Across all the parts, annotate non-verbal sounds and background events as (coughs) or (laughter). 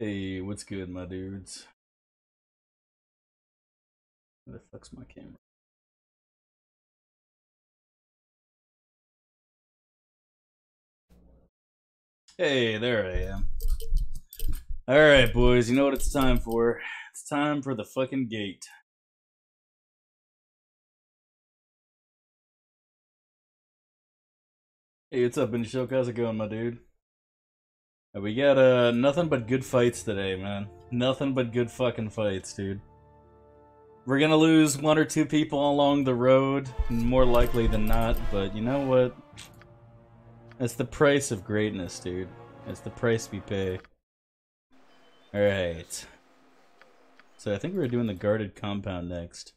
Hey, what's good, my dudes? Where the fuck's my camera? Hey, there I am. Alright, boys, you know what it's time for? It's time for the fucking gate. Hey, what's up, Inshok? How's it going, my dude? We got uh nothing but good fights today, man. Nothing but good fucking fights, dude. We're gonna lose one or two people along the road, more likely than not, but you know what? That's the price of greatness, dude. That's the price we pay. Alright. So I think we're doing the guarded compound next.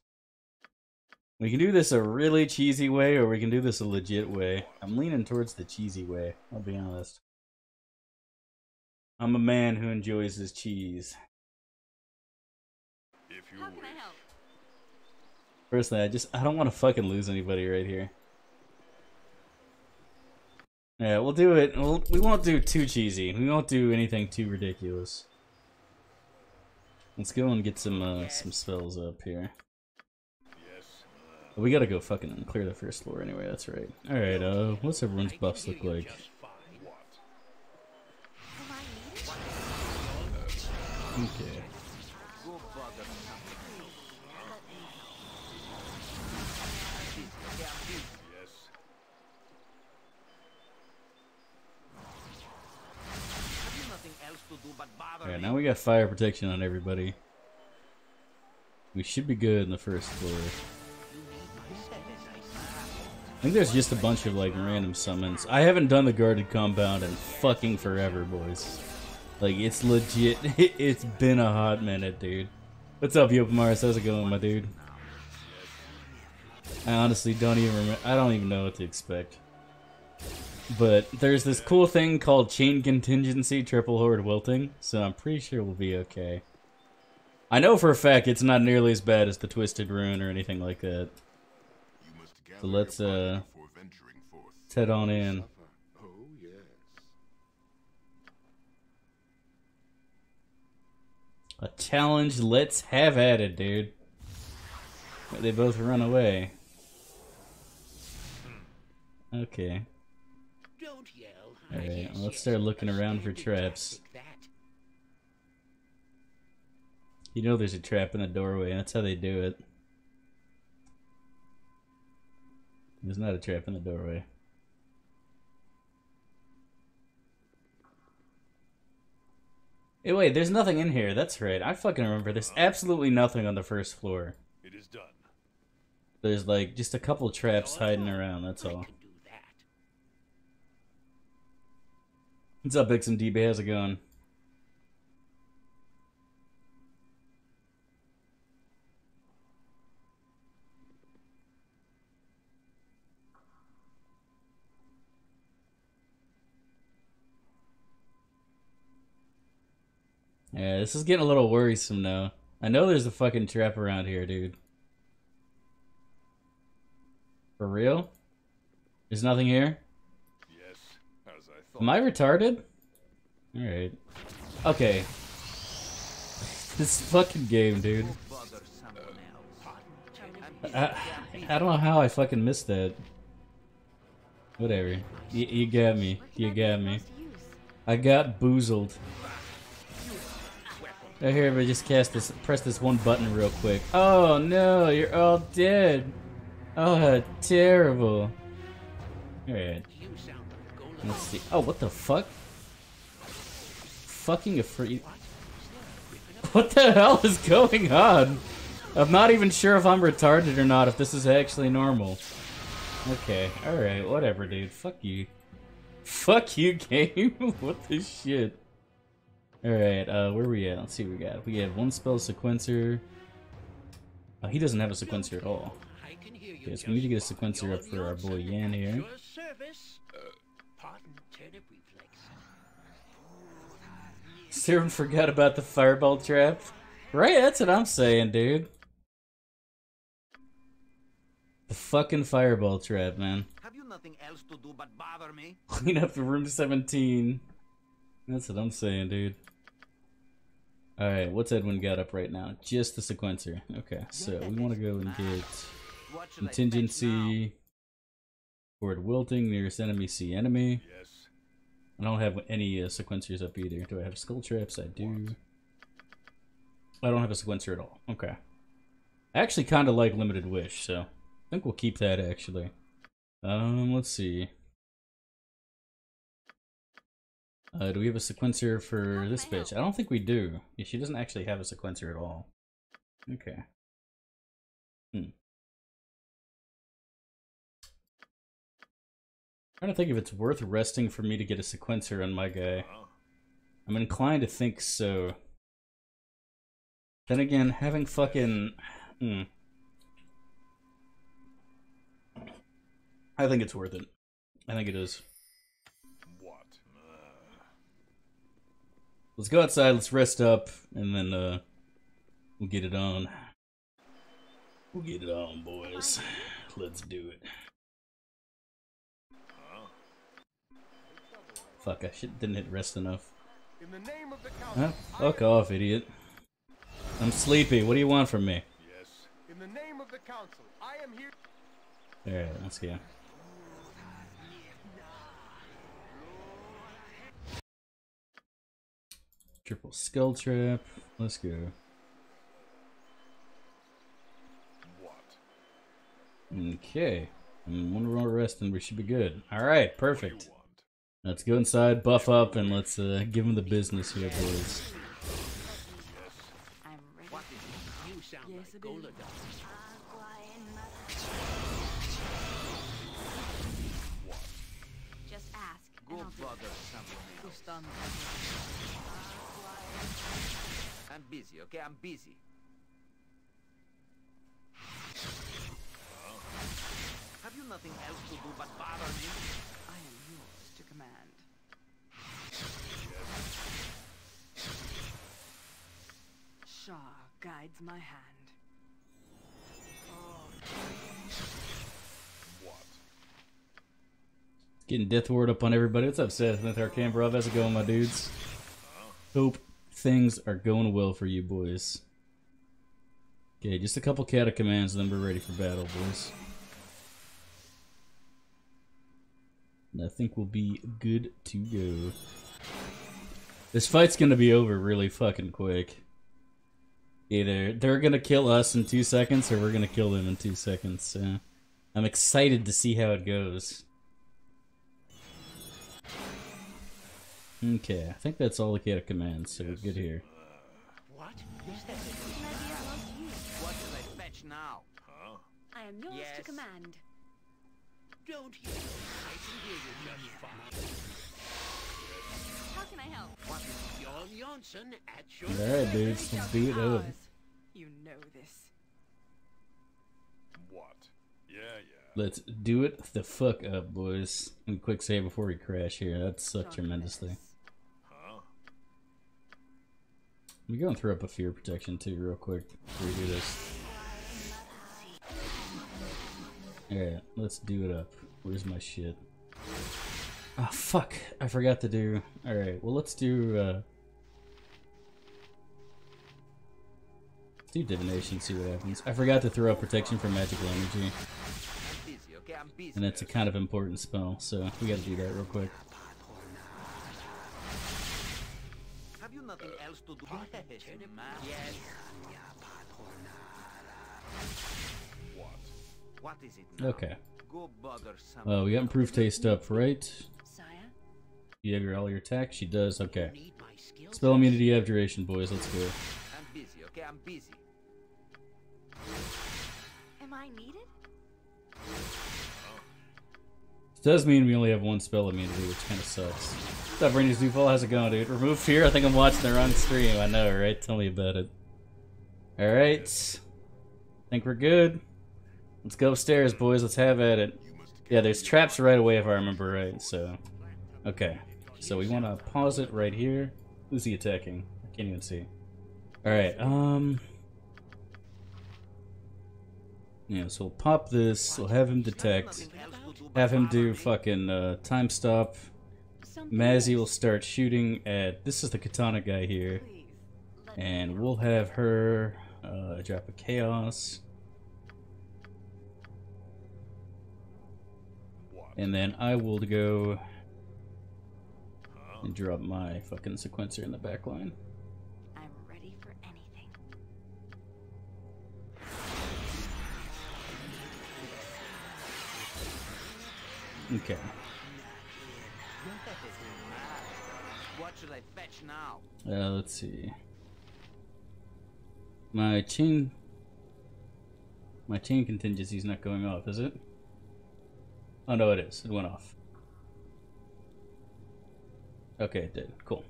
We can do this a really cheesy way, or we can do this a legit way. I'm leaning towards the cheesy way, I'll be honest. I'm a man who enjoys his cheese. How can I help? Personally, I just I don't want to fucking lose anybody right here. Yeah, we'll do it. We'll, we won't do too cheesy. We won't do anything too ridiculous. Let's go and get some uh, some spells up here. Yes. We gotta go fucking clear the first floor anyway. That's right. All right. Uh, what's everyone's buffs look like? Okay. Now we got fire protection on everybody. We should be good in the first floor. I think there's just a bunch of like random summons. I haven't done the guarded compound in fucking forever, boys. Like it's legit. (laughs) it's been a hot minute, dude. What's up, Yopamars? How's it going, my dude? I honestly don't even remember. I don't even know what to expect. But there's this cool thing called chain contingency triple Horrid Wilting, so I'm pretty sure we'll be okay. I know for a fact it's not nearly as bad as the twisted rune or anything like that. So let's uh let's head on in. A challenge, let's have at it, dude. But They both run away. Okay. Don't yell. Alright, well, let's start looking around for traps. You know there's a trap in the doorway, that's how they do it. There's not a trap in the doorway. Hey, wait, there's nothing in here. That's right. I fucking remember. There's absolutely nothing on the first floor. It is done. There's like just a couple traps hiding around. That's all. What's up, XMDB? How's it going? Yeah, this is getting a little worrisome now. I know there's a fucking trap around here, dude. For real? There's nothing here? Yes, as I thought. Am I retarded? Alright. Okay. (laughs) This fucking game, dude. I, I don't know how I fucking missed that. Whatever. You, you got me. You got me. I got boozled. Right here, but just cast this, press this one button real quick. Oh no, you're all dead. Oh, terrible. Alright. Let's see. Oh, what the fuck? Fucking a afraid. What the hell is going on? I'm not even sure if I'm retarded or not, if this is actually normal. Okay, alright, whatever, dude. Fuck you. Fuck you, (laughs) game. what the shit? Alright, uh, where we at? Let's see what we got. We have one spell sequencer. Oh, he doesn't have a sequencer at all. Okay, so we need to get a sequencer up for our boy Jan here. Serum forgot about the fireball trap. Right, that's what I'm saying, dude. The fucking fireball trap, man. Have you nothing else to do but bother me? Clean up the room 17. That's what I'm saying, dude. Alright, what's Edwin got up right now? Just the sequencer. Okay, so we want to go and get What should I fetch now? contingency. Forward wilting, nearest enemy, see enemy. Yes. I don't have any uh, sequencers up either. Do I have skull traps? I do. I don't have a sequencer at all. Okay. I actually kind of like limited wish, so I think we'll keep that actually. Um, let's see. Uh, do we have a sequencer for this bitch? I don't think we do. Yeah, she doesn't actually have a sequencer at all. Okay. Hmm. trying to think if it's worth resting for me to get a sequencer on my guy. I'm inclined to think so. Then again, having fucking. Hmm. I think it's worth it. I think it is. Let's go outside, let's rest up, and then uh we'll get it on. We'll get it on, boys. Let's do it. Fuck, I should, didn't hit rest enough. In the name of the council, Huh? Fuck off, idiot. I'm sleepy. What do you want from me? Yes. in the name of the council, I am here. Alright, let's go. Triple skill trip. Let's go. What? Okay. And one more rest and we should be good. Alright, perfect. do you want? Let's go inside, buff up, and let's uh, give him the business here, boys. Yes. I'm ready. What is it? You sound Yes, like it is. Golodon. What? Just ask. Go and I'll do bother it. someone Just else. on I'm busy, okay? I'm busy. Have you nothing else to do but bother me? I am yours to command. Shar guides my hand. What? Getting death ward up on everybody. What's up, Seth? With our Canberra, how's it going, my dudes? Hope things are going well for you, boys. Okay, just a couple cata commands, then we're ready for battle, boys. And I think we'll be good to go. This fight's gonna be over really fucking quick. Either they're gonna kill us in two seconds, or we're gonna kill them in two seconds. I'm excited to see how it goes. Okay, I think that's all the cata commands, so we're good here. What is that? Can I be of most use? What should I fetch now? Huh? I am yours Yes. to command. Don't you? I can hear you just fine. How can I help? What is Jan Jansen at your Alright, dudes, let's beat it up. You know this. What? Yeah, yeah. Let's do it the fuck up, boys. And quick save before we crash here. That sucked John tremendously. We go and throw up a fear protection too, real quick before we do this. Alright, let's do it up. Where's my shit? Ah, fuck. I forgot to do. Alright, well, let's do, uh. Let's do divination, see what happens. I forgot to throw up protection for magical energy, I'm? I'm and it's a kind of important spell, so we gotta do that real quick. Nothing else to do? (laughs) Yes. Yes. What? What is it now? Okay. Go bother someone. Uh, we got improved haste up, right? Sire? You have your all your attacks? She does, okay. Need my skills? Spell immunity abjuration, boys, let's go. I'm busy, okay? I'm busy. Am I needed? This does mean we only have one spell immunity, which kind of sucks. What's up, Rangers Dufall? How's it going, dude? Remove fear? I think I'm watching the wrong stream. I know, right? Tell me about it. Alright. Think we're good. Let's go upstairs, boys. Let's have at it. Yeah, there's traps right away if I remember right, so. Okay. So we want to pause it right here. Who's he attacking? I can't even see. Alright, um. Yeah, so we'll pop this, we'll have him detect, Have him do fucking uh, time stop. Mazzy will start shooting at. This is the katana guy here. And we'll have her uh, drop a chaos. And then I will go and drop my fucking sequencer in the back line. Okay. What should I fetch now? Uh, let's see. My chain. My chain contingency's not going off, is it? Oh no, it is. It went off. Okay, it did. Cool.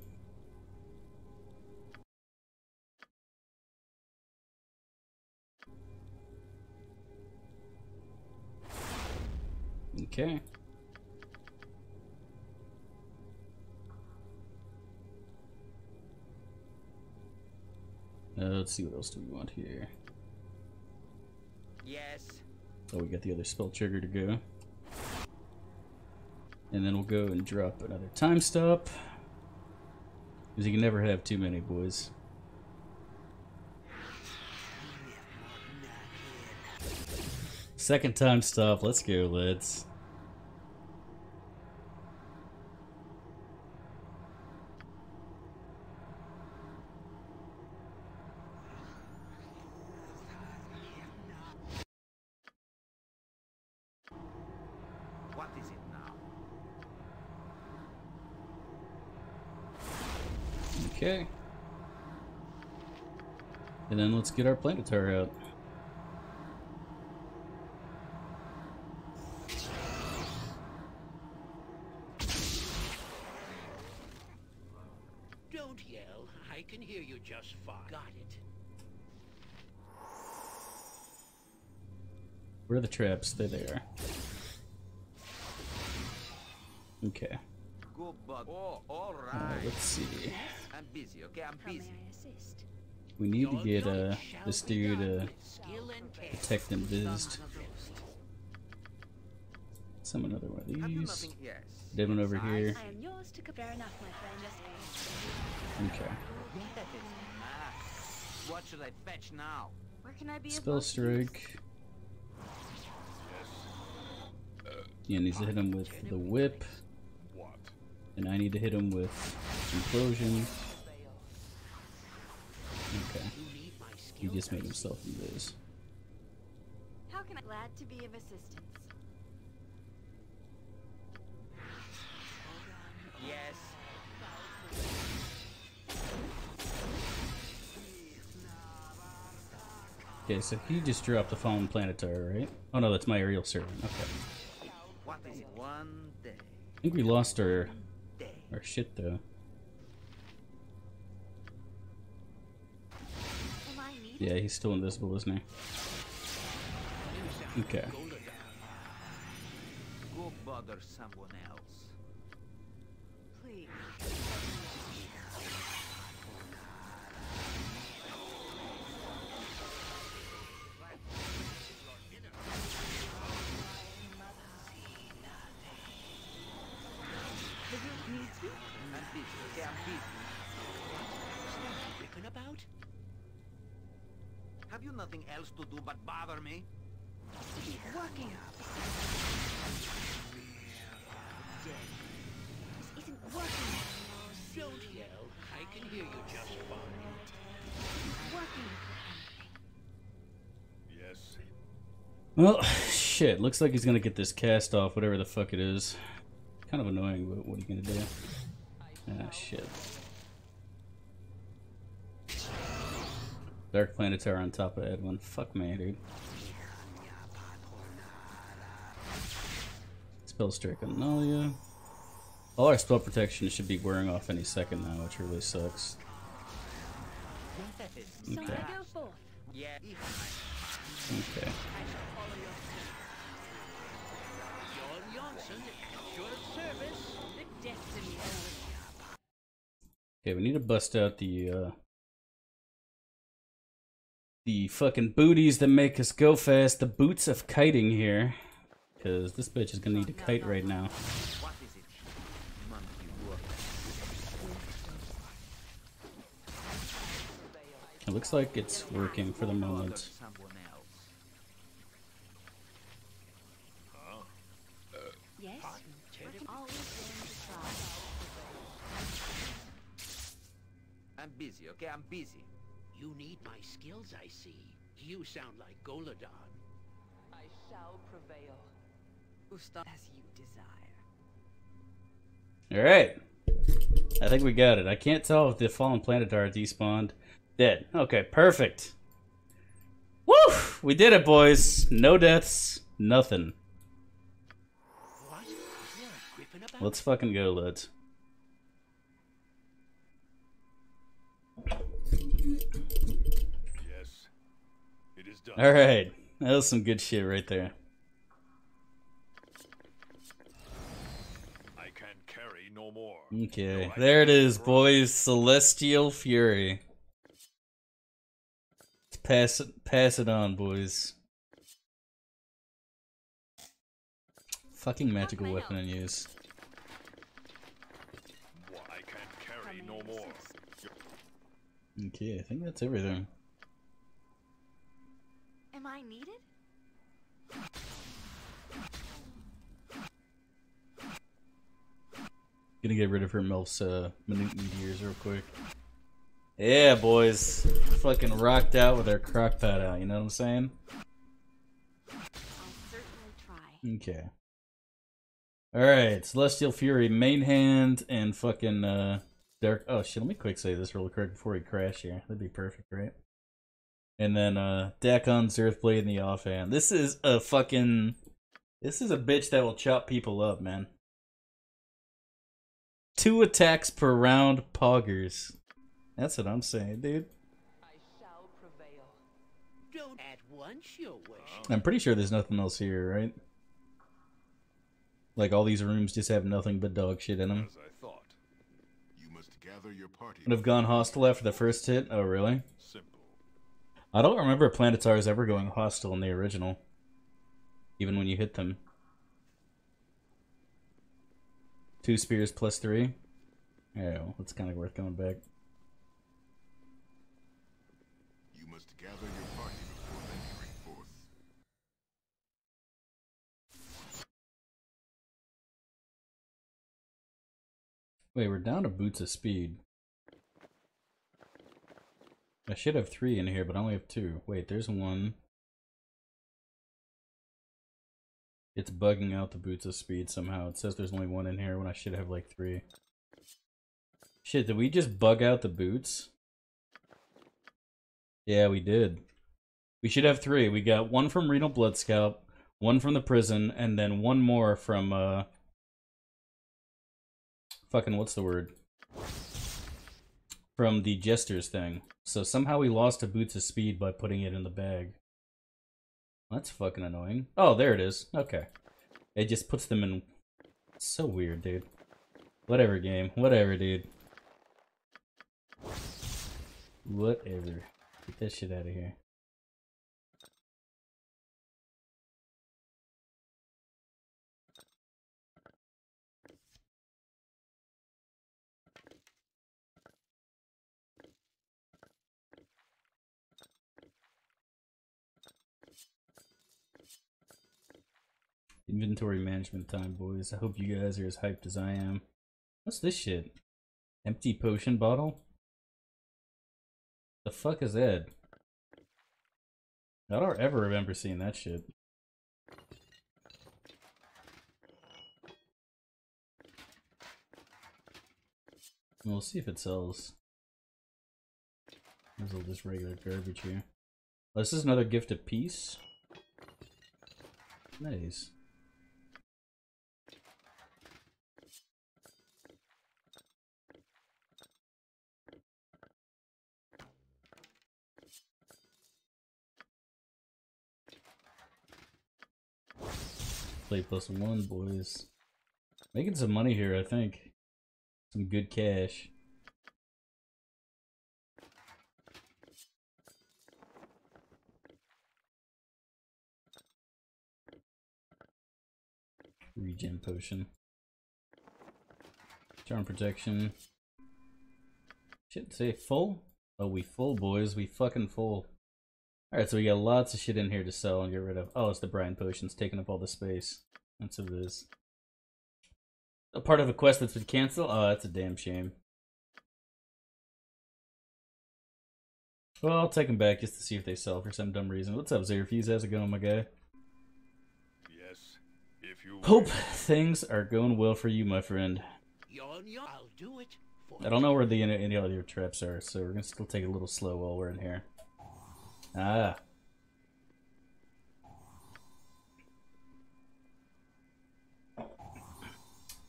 Okay. Uh, let's see what else do we want here. Yes. Oh, we got the other spell trigger to go. And then we'll go and drop another time stop. Because you can never have too many, boys. Second time stop. Let's go, lads. What is it now? Okay. And then let's get our planetar out. Don't yell. I can hear you just fine. Got it. Where are the traps? They are. there. Okay. Go bug. Oh, all Uh, let's see. I'm busy, okay? I'm How may. I assist? We need to get uh, this dude done uh, with and care. protect and vised. Son of a ghost. Some another one of Have these. nothing? Yes. Devin over here. I am yours to compare enough, my friend. Okay. Yes. What should I fetch now? Where can I be Spell strike. Yeah, needs to hit him with the whip, What? and I need to hit him with implosion. Okay, You need my he just made himself invis. How can I? Glad to be of assistance. Yes. Okay, so he just drew up the fallen planetar, right? Oh no, that's my aerial servant. Okay. What is? One day. I think we lost our our shit though. Yeah, he's still invisible, isn't he? Okay. Go bother someone else. Have you nothing else to do but bother me? Working. This isn't working. Don't yell. I can hear you just fine. Working. Yes. Well, shit. Looks like he's gonna get this cast off, whatever the fuck it is. Kind of annoying, but what are you gonna do? Ah, shit. Dark Planetar on top of Edwin. Fuck me, dude. Spell Strike on Nalia. All our spell protection should be wearing off any second now, which really sucks. Okay. I go forth. Yeah. Okay. Jan Jansen, at your service. The destiny always Okay, we need to bust out the uh the fucking booties that make us go fast, the boots of kiting here. Cause this bitch is gonna need to kite right now. It? Looks like it's working for the moment. To. I'm busy, okay? I'm busy. You need my skills, I see. You sound like Goladon. I shall prevail. Gustav, as you desire. Alright. I think we got it. I can't tell if the fallen planetar despawned. Dead. Okay, perfect. Woo! We did it, boys. No deaths. Nothing. What? Is there a griffin about? Let's fucking go, lads. Yes. It is done. Alright. That was some good shit right there. I can carry no more. Okay. No, There it is, run. boys. Celestial Fury. Let's pass it pass it on, boys. Fucking magical weapon help. in use. What? I can carry no more. Okay, I think that's everything. Am I needed? Gonna get rid of her MILF's uh, minute meteors real quick. Yeah, boys. Fucking rocked out with our crock pot out, you know what I'm saying? I'll certainly try. Okay. Alright, Celestial Fury, main hand, and fucking, uh, Dark. Oh shit, let me quick say this real quick before we crash here. That'd be perfect, right? And then, uh, Dak'kon's Zerth Blade in the offhand. This is a fucking. This is a bitch that will chop people up, man. Two attacks per round, poggers. That's what I'm saying, dude. I shall prevail. Don't at once your wish. I'm pretty sure there's nothing else here, right? Like all these rooms just have nothing but dog shit in them. As I thought. You must gather your party. Would have gone hostile after the first hit. Oh, really? I don't remember Planetars ever going hostile in the original. Even when you hit them. Two spears plus three. Yeah, well, that's kind of worth going back. You must gather your party before venturing forth. Wait, we're down to boots of speed. I should have three in here, but I only have two. Wait, there's one. It's bugging out the boots of speed somehow. It says there's only one in here when I should have like three. Shit, did we just bug out the boots? Yeah, we did. We should have three. We got one from Rennal Bloodscalp, one from the prison, and then one more from, uh... Fucking, what's the word? From the Jester's thing. So somehow we lost a Boots of Speed by putting it in the bag. That's fucking annoying. Oh, there it is. Okay. It just puts them in... So weird, dude. Whatever, game. Whatever, dude. Whatever. Get that shit out of here. Inventory management time, boys. I hope you guys are as hyped as I am. What's this shit? Empty potion bottle? The fuck is that? I don't ever remember seeing that shit. We'll see if it sells. This is just regular garbage here. Oh, this is another gift of peace. Nice. play plus one, boys. Making some money here, I think. Some good cash. Regen potion. Charm protection. Should say full. Oh, we full, boys. We fucking full. Alright, so we got lots of shit in here to sell and get rid of. Oh, it's the brine potions taking up all the space. That's what it is. A part of a quest that's been canceled? Oh, that's a damn shame. Well, I'll take them back just to see if they sell for some dumb reason. What's up, Xerfuse? How's it going, my guy? Yes, if you Hope things are going well for you, my friend. Yon, yon, I'll do it I don't know where the any any other traps are, so we're gonna still take it a little slow while we're in here. Ah.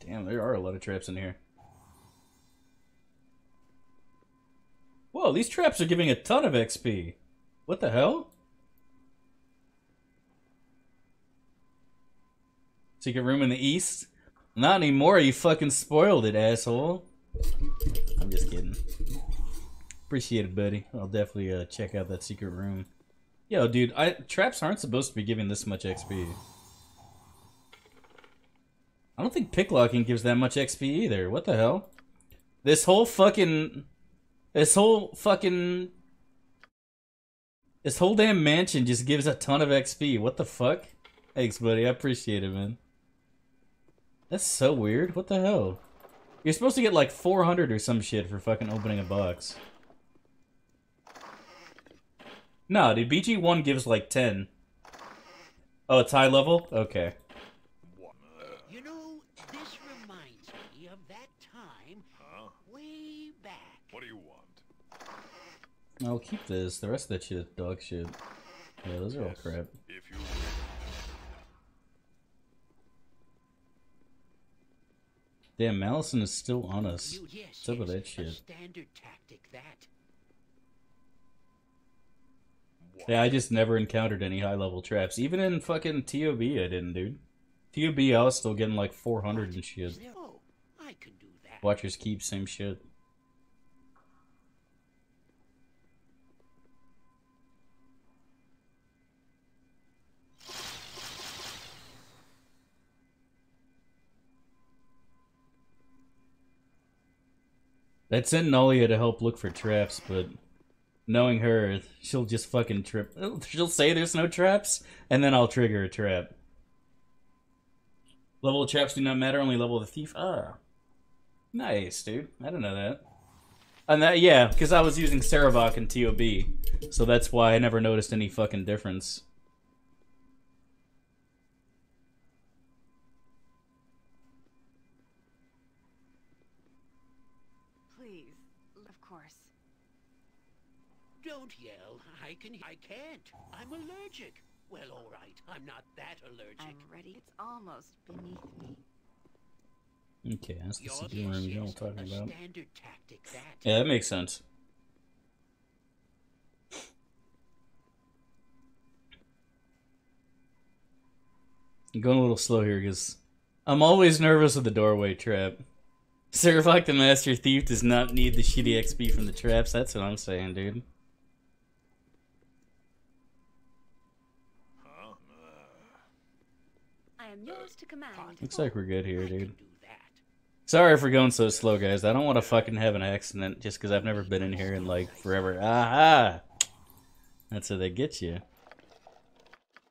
Damn, there are a lot of traps in here. Whoa, these traps are giving a ton of XP. What the hell? Secret room in the east? Not anymore, you fucking spoiled it, asshole. Appreciate it, buddy. I'll definitely uh, check out that secret room. Yo, dude, I traps aren't supposed to be giving this much XP. I don't think picklocking gives that much XP either. What the hell? This whole fucking... This whole fucking... This whole damn mansion just gives a ton of XP. What the fuck? Thanks, buddy. I appreciate it, man. That's so weird. What the hell? You're supposed to get like 400 or some shit for fucking opening a box. No, dude, BG1 gives like 10. Oh, it's high level? Okay. You know, this reminds me of that time Huh? way back. What do you want? I'll keep this. The rest of that shit is dog shit. Yeah, those are all crap. If you Damn, Malison is still on us. You, yes, What's up with yes, that a shit? standard tactic, that. Yeah, I just never encountered any high level traps. Even in fucking TOB, I didn't, dude. TOB, I was still getting like 400 and shit. Oh, I can do that. Watchers keep, same shit. I'd sent Nalia to help look for traps, but knowing her, she'll just fucking trip. She'll say there's no traps, and then I'll trigger a trap. Level of traps do not matter, only level of the thief. Ah. Nice, dude. I didn't know that. And that, yeah, because I was using Sarevok and TOB, so that's why I never noticed any fucking difference. Don't yell. I can. I can't. I'm allergic. Well, all right. I'm not that allergic. I'm ready. It's almost beneath me. Okay, that's the Your- secret room you know what I'm a talking about. standard tactic, that. Yeah, that makes sense. I'm going a little slow here because I'm always nervous of the doorway trap. Sarevok the Master Thief does not need the shitty XP from the traps. That's what I'm saying, dude. To command. Looks like we're good here, dude. Sorry for going so slow, guys. I don't want to fucking have an accident just because I've never been in here in like forever. Aha! That's how they get you.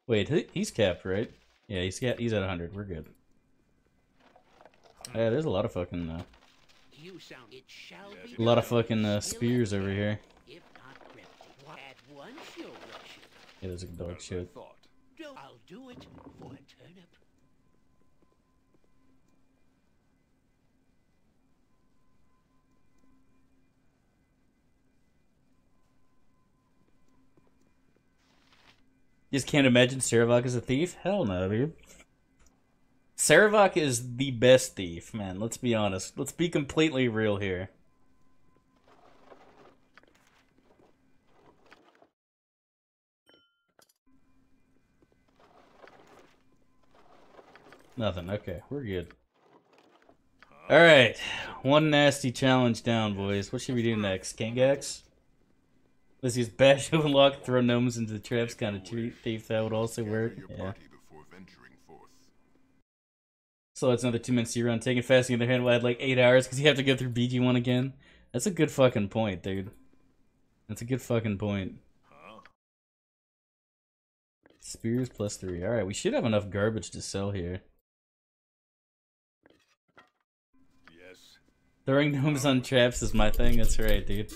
Wait, he's capped, right? Yeah, he's got he's at 100. We're good. Yeah, there's a lot of fucking uh, You sound. It shall be. a lot of fucking uh, spears over here. If not. At once you'll. Yeah, there's a dog As shit. I'll do it for Just can't imagine Sarevok as a thief. Hell no, dude. Sarevok is the best thief, man. Let's be honest. Let's be completely real here. Nothing. Okay, we're good. All right, one nasty challenge down, boys. What should we do hmm. next? Kangax? Let's use bash (laughs) open lock, throw gnomes into the traps, kind of treat thief. That would also work. Yeah. party before venturing forth. So that's another two minutes to run. Taking fasting in their hand will add like eight hours because you have to go through BG1 again. That's a good fucking point, dude. That's a good fucking point. Spears plus three. Alright, we should have enough garbage to sell here. Throwing gnomes on traps is my thing. That's right, dude.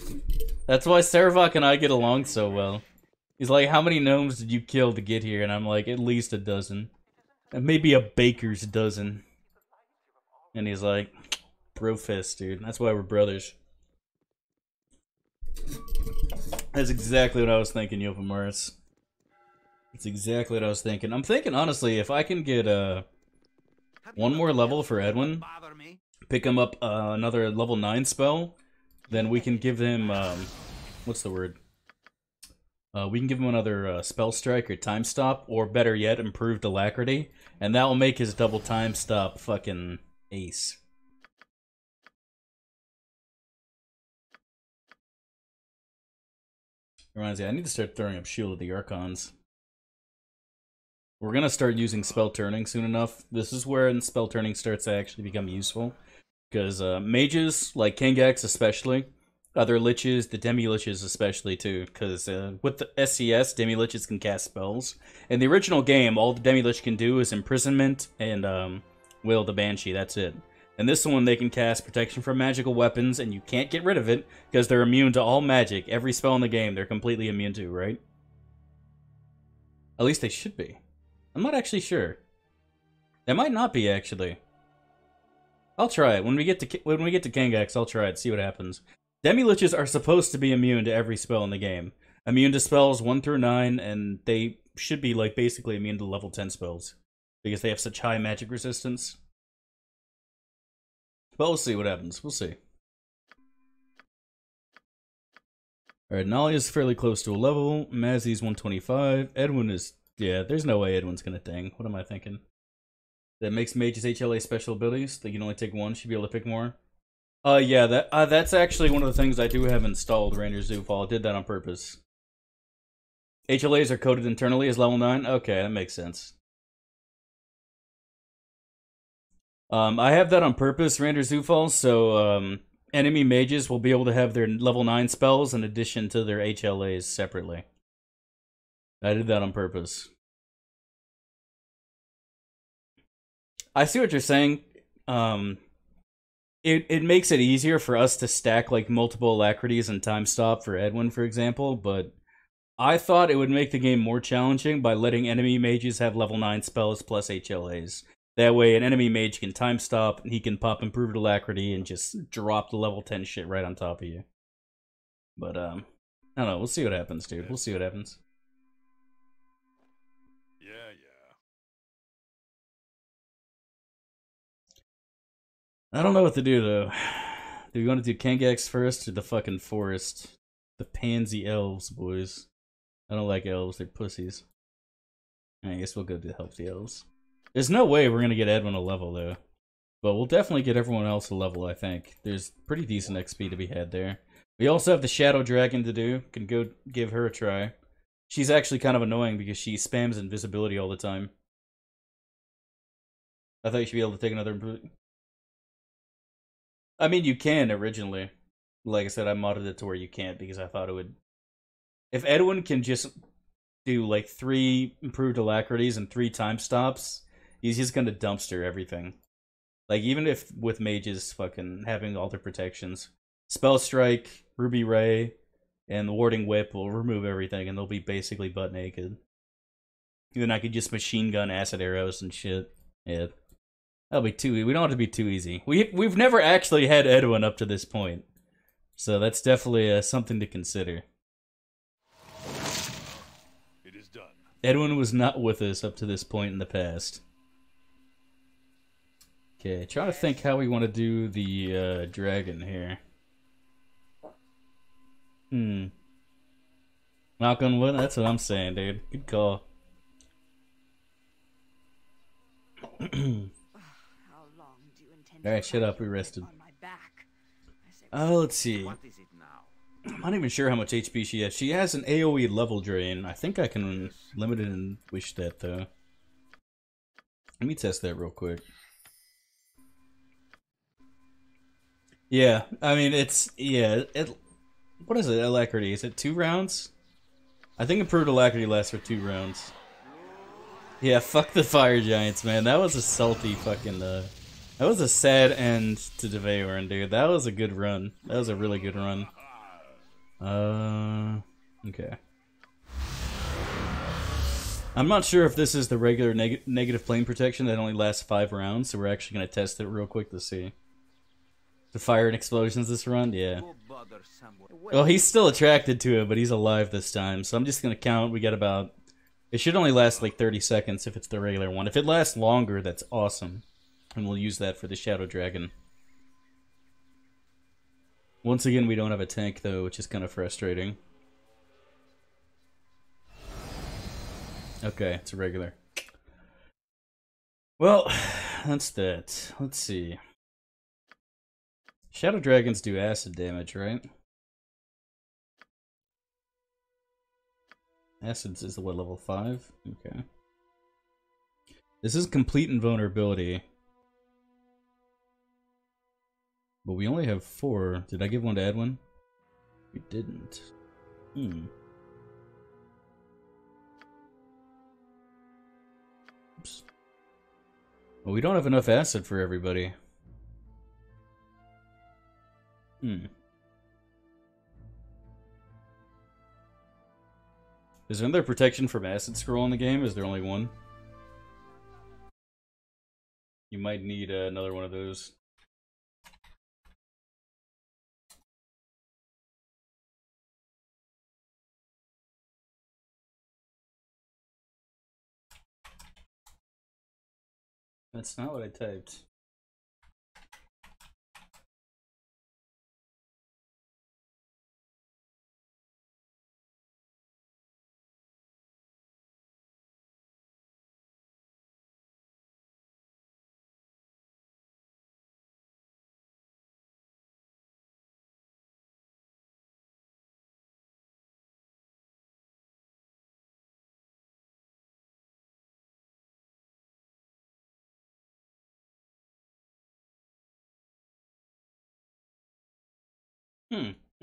That's why Sarevok and I get along so well. He's like, how many gnomes did you kill to get here? And I'm like, at least a dozen. And maybe a baker's dozen. And he's like, bro fist, dude. That's why we're brothers. That's exactly what I was thinking, Yopa Morris. That's exactly what I was thinking. I'm thinking, honestly, if I can get, uh, One more level for Edwin. Pick him up uh, another level 9 spell, then we can give him, um, what's the word? Uh, we can give him another uh, spell strike or time stop, or better yet, improved alacrity, and that will make his double time stop fucking ace. Reminds me, I need to start throwing up Shield of the Archons. We're gonna start using spell turning soon enough. This is where spell turning starts to actually become useful. Because uh, mages, like Kangax especially, other liches, the demi liches especially too, because uh, with the SCS, demi liches can cast spells. In the original game, all the demi lich can do is imprisonment and um, will the banshee. That's it. And this one, they can cast protection from magical weapons, and you can't get rid of it because they're immune to all magic. Every spell in the game, they're completely immune to, right? At least they should be. I'm not actually sure. They might not be actually. I'll try it when we get to when we get to Kangax. I'll try it. See what happens. Demi liches are supposed to be immune to every spell in the game. Immune to spells one through nine, and they should be like basically immune to level ten spells because they have such high magic resistance. But we'll see what happens. We'll see. Alright, Nolly is fairly close to a level. Mazzy's 125. Edwin is. Yeah, there's no way Edwin's gonna ding. What am I thinking? That makes mages HLA special abilities. They can only take one. Should be able to pick more. Uh, yeah, that uh, that's actually one of the things I do have installed. Ranger Zoofall I did that on purpose. HLAs are coded internally as level nine. Okay, that makes sense. Um, I have that on purpose, Ranger Zoofall, so um, enemy mages will be able to have their level 9 spells in addition to their HLAs separately. I did that on purpose. I see what you're saying. Um, it, it makes it easier for us to stack like multiple alacrities and time stop for Edwin, for example, but I thought it would make the game more challenging by letting enemy mages have level 9 spells plus HLAs. That way, an enemy mage can time stop, and he can pop improved alacrity and just drop the level 10 shit right on top of you. But, um, I don't know. We'll see what happens, dude. We'll see what happens. I don't know what to do, though. (sighs) Do we want to do Kangax first or the fucking forest? The pansy elves, boys. I don't like elves. They're pussies. I guess we'll go to help the elves. There's no way we're gonna get Edwin a level though. But we'll definitely get everyone else a level, I think. There's pretty decent XP to be had there. We also have the Shadow Dragon to do. Can go give her a try. She's actually kind of annoying because she spams invisibility all the time. I thought you should be able to take another. I mean, you can originally. Like I said, I modded it to where you can't because I thought it would. If Edwin can just do like three improved alacrities and three time stops, he's just gonna dumpster everything. Like even if with mages fucking having all their protections, spell strike, ruby ray, and the warding whip will remove everything, and they'll be basically butt naked. Then I could just machine gun acid arrows and shit. Yeah, that'll be too. We don't have to be too easy. We we've never actually had Edwin up to this point, so that's definitely uh, something to consider. It is done. Edwin was not with us up to this point in the past. Okay, trying to think how we want to do the uh, dragon here. Hmm. Knock on wood. That's what I'm saying, dude. Good call. (clears throat) How long do you intend to Alright, shut up, we rested. On my back? Oh, let's see. What is it now? I'm not even sure how much HP she has. She has an AoE level drain. I think I can limit it and wish that though. Let me test that real quick. Yeah, I mean it's yeah. It what is it? Alacrity? Is it two rounds? I think improved alacrity lasts for two rounds. Yeah, fuck the fire giants, man. That was a salty fucking. Uh, that was a sad end to Davaeorn, dude. That was a good run. That was a really good run. Uh, okay. I'm not sure if this is the regular neg negative plane protection that only lasts five rounds, so we're actually gonna test it real quick to see. The fire and explosions this run, yeah. Well, he's still attracted to it, but he's alive this time, so I'm just gonna count. We got about. It should only last like 30 seconds if it's the regular one. If it lasts longer, that's awesome, and we'll use that for the Shadow Dragon. Once again, we don't have a tank though, which is kind of frustrating. Okay, it's a regular. Well, (sighs) that's that. Let's see. Shadow dragons do acid damage, right? Acids is what level five? Okay. This is complete invulnerability. But we only have four. Did I give one to Edwin? We didn't. Hmm. Oops. Well, we don't have enough acid for everybody. Hmm. Is there another protection from acid scroll in the game? Is there only one? You might need uh, another one of those. That's not what I typed.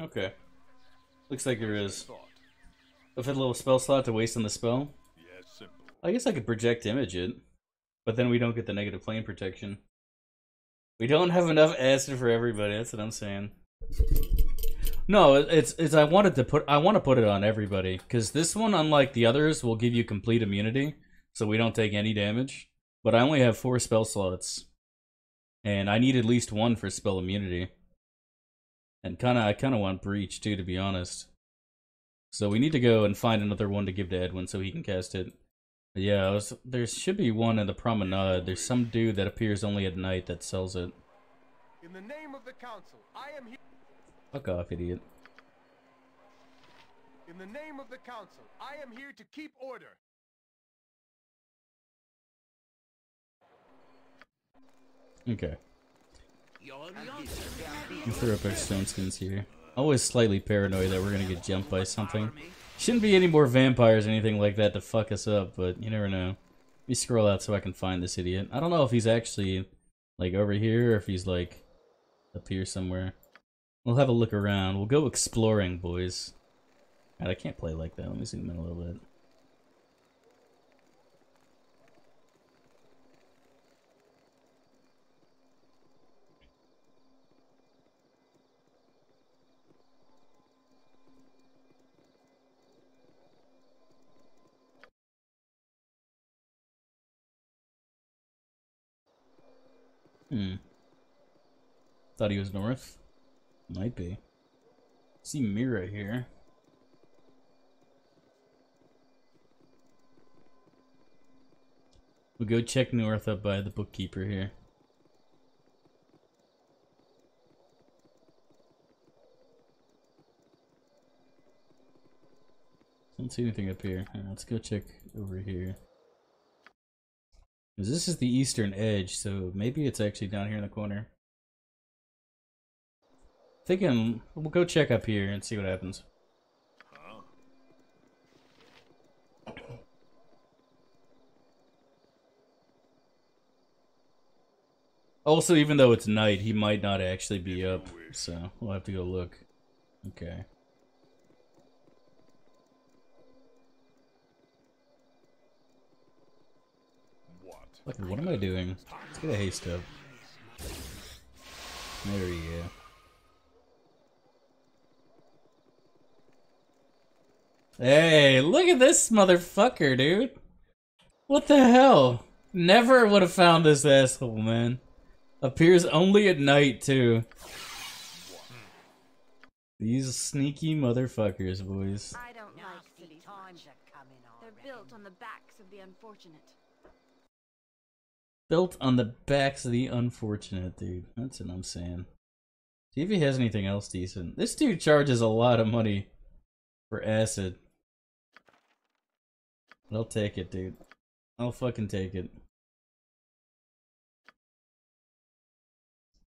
Okay. Looks like there is. If a little spell slot to waste on the spell. I guess I could project image it. But then we don't get the negative plane protection. We don't have enough acid for everybody, that's what I'm saying. No, it's it's I wanted to put I want to put it on everybody cuz this one unlike the others will give you complete immunity so we don't take any damage. But I only have 4 spell slots. And I need at least one for spell immunity. And kind of, I kind of want Breach too, to be honest. So we need to go and find another one to give to Edwin so he can cast it. But yeah, was, there should be one in the promenade. There's some dude that appears only at night that sells it. In the name of the council, I am here. Fuck off, idiot. In the name of the council, I am here to keep order. Okay. We throw up our stone skins here. Always slightly paranoid that we're gonna get jumped by something. Shouldn't be any more vampires or anything like that to fuck us up, but you never know. Let me scroll out so I can find this idiot. I don't know if he's actually like over here or if he's like up here somewhere. We'll have a look around. We'll go exploring, boys. God, I can't play like that. Let me zoom in a little bit. Hmm. Thought he was north. Might be. See Mira here. We'll go check north up by the bookkeeper here. Don't see anything up here. Alright, let's go check over here. Because this is the eastern edge, so maybe it's actually down here in the corner. Thinking we'll go check up here and see what happens. Also, even though it's night, he might not actually be up, so we'll have to go look. Okay. What? What am I doing? Let's get a haste up. There we go. Hey, look at this motherfucker, dude. What the hell? Never would have found this asshole, man. Appears only at night, too. These sneaky motherfuckers, boys. I don't like Nasty city times times. are coming on. They're built on the backs of the unfortunate. Built on the backs of the unfortunate, dude. That's what I'm saying. See if he has anything else decent. This dude charges a lot of money for acid. But I'll take it, dude. I'll fucking take it.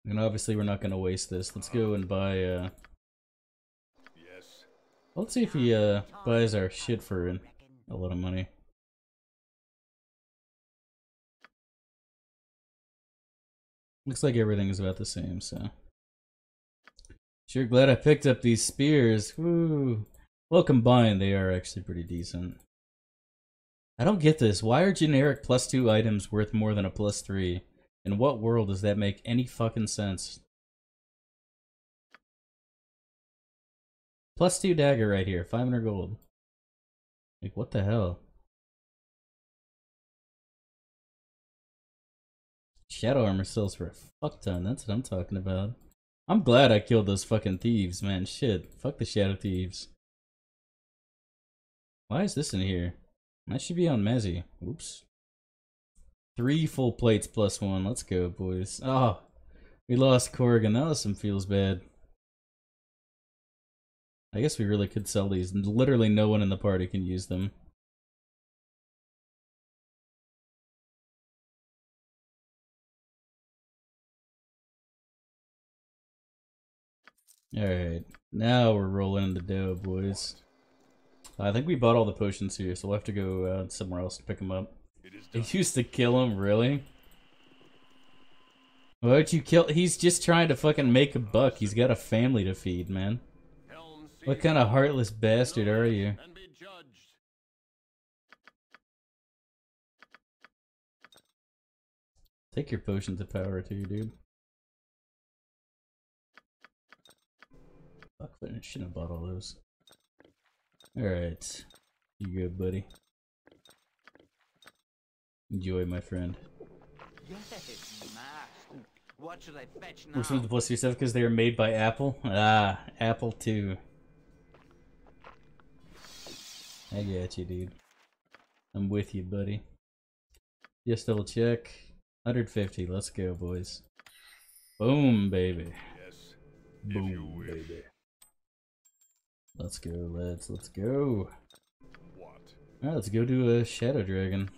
And obviously we're not gonna waste this. Let's go and buy uh Yes. let's see if he uh buys our shit for a lot of money. Looks like everything is about the same, so. Sure glad I picked up these spears. Woo. Well combined, they are actually pretty decent. I don't get this. Why are generic plus two items worth more than a plus three? In what world does that make any fucking sense? Plus two dagger right here, 500 gold. Like, what the hell? Shadow armor sells for a fuck ton, that's what I'm talking about. I'm glad I killed those fucking thieves, man. Shit. Fuck the shadow thieves. Why is this in here? That should be on Mazzy. Oops. Three full plates plus one. Let's go, boys. Oh, we lost Corrigan. That was some feels bad. I guess we really could sell these. Literally no one in the party can use them. Alright, now we're rolling in the dough, boys. I think we bought all the potions here, so we'll have to go uh, somewhere else to pick them up. It used to kill him, really? Why'd you kill? He's just trying to fucking make a buck. He's got a family to feed, man. What kind of heartless bastard are you? and be judged. Take your potions of power too, dude. Fuck, I shouldn't have bought all those. Alright. You good, buddy? Enjoy, my friend. Yes, master. What should I fetch now? Which one's the plus two stuff? Because they are made by Apple? Ah, Apple 2. I got you, dude. I'm with you, buddy. Just double check. 150. Let's go, boys. Boom, baby. Yes. Boom, baby. Let's go, let's, Let's go. What? Alright, let's go do a Shadow Dragon.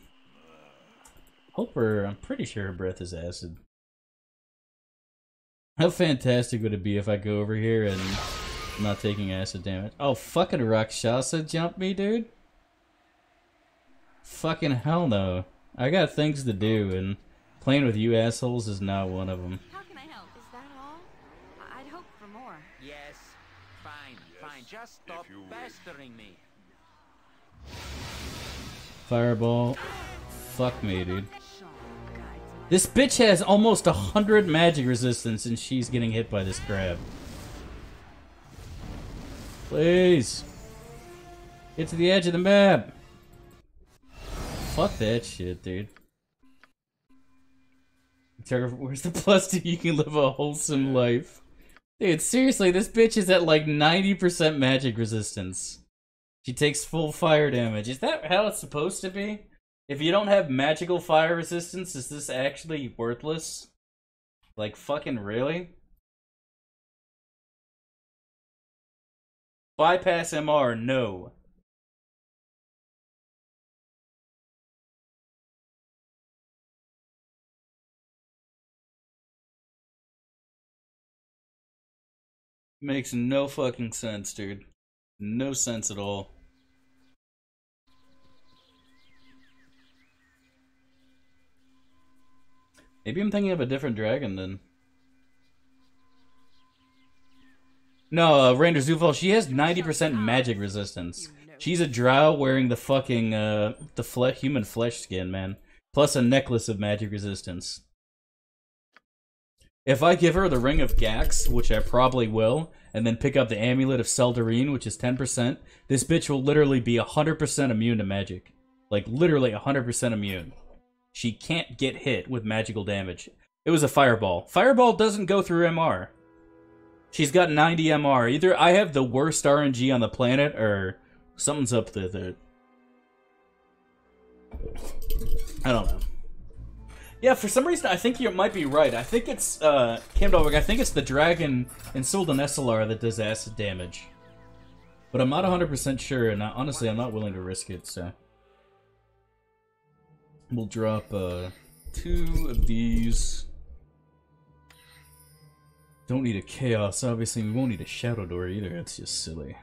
Hope her, I'm pretty sure her breath is acid. How fantastic would it be if I go over here and I'm not taking acid damage? Oh, fucking Rakshasa jump me, dude? Fucking hell no. I got things to do, and playing with you assholes is not one of them. How can I help? Is that all? I- I'd hope for more. Yes. Fine, fine. Just stop pestering me. Fireball. Fuck me, dude. Sean guides my This bitch has almost a hundred magic resistance and she's getting hit by this crab. Please. Get to the edge of the map. Fuck that shit, dude. Trevor, Where's the plus two? You can live a wholesome life. Dude, seriously, this bitch is at like 90% magic resistance. She takes full fire damage. Is that how it's supposed to be? If you don't have magical fire resistance, is this actually worthless? Like, fucking really? Bypass MR, no. Makes no fucking sense, dude. No sense at all. Maybe I'm thinking of a different dragon then. No, uh, Rander Zufel, she has 90% magic resistance. She's a drow wearing the fucking, uh, the fle human flesh skin, man. Plus a necklace of magic resistance. If I give her the Ring of Gaxx, which I probably will, and then pick up the Amulet of Seldarine, which is 10%, this bitch will literally be 100% immune to magic. Like, literally 100% immune. She can't get hit with magical damage. It was a Fireball. Fireball doesn't go through MR. She's got 90 MR. Either I have the worst RNG on the planet, or something's up with it. I don't know. Yeah, for some reason, I think you might be right. I think it's, uh, I think it's the dragon in Suldanessellar that does acid damage. But I'm not 100% sure, and I, honestly, I'm not willing to risk it, so. We'll drop, uh, two of these. Don't need a Chaos, obviously. We won't need a Shadow Door either, that's just silly.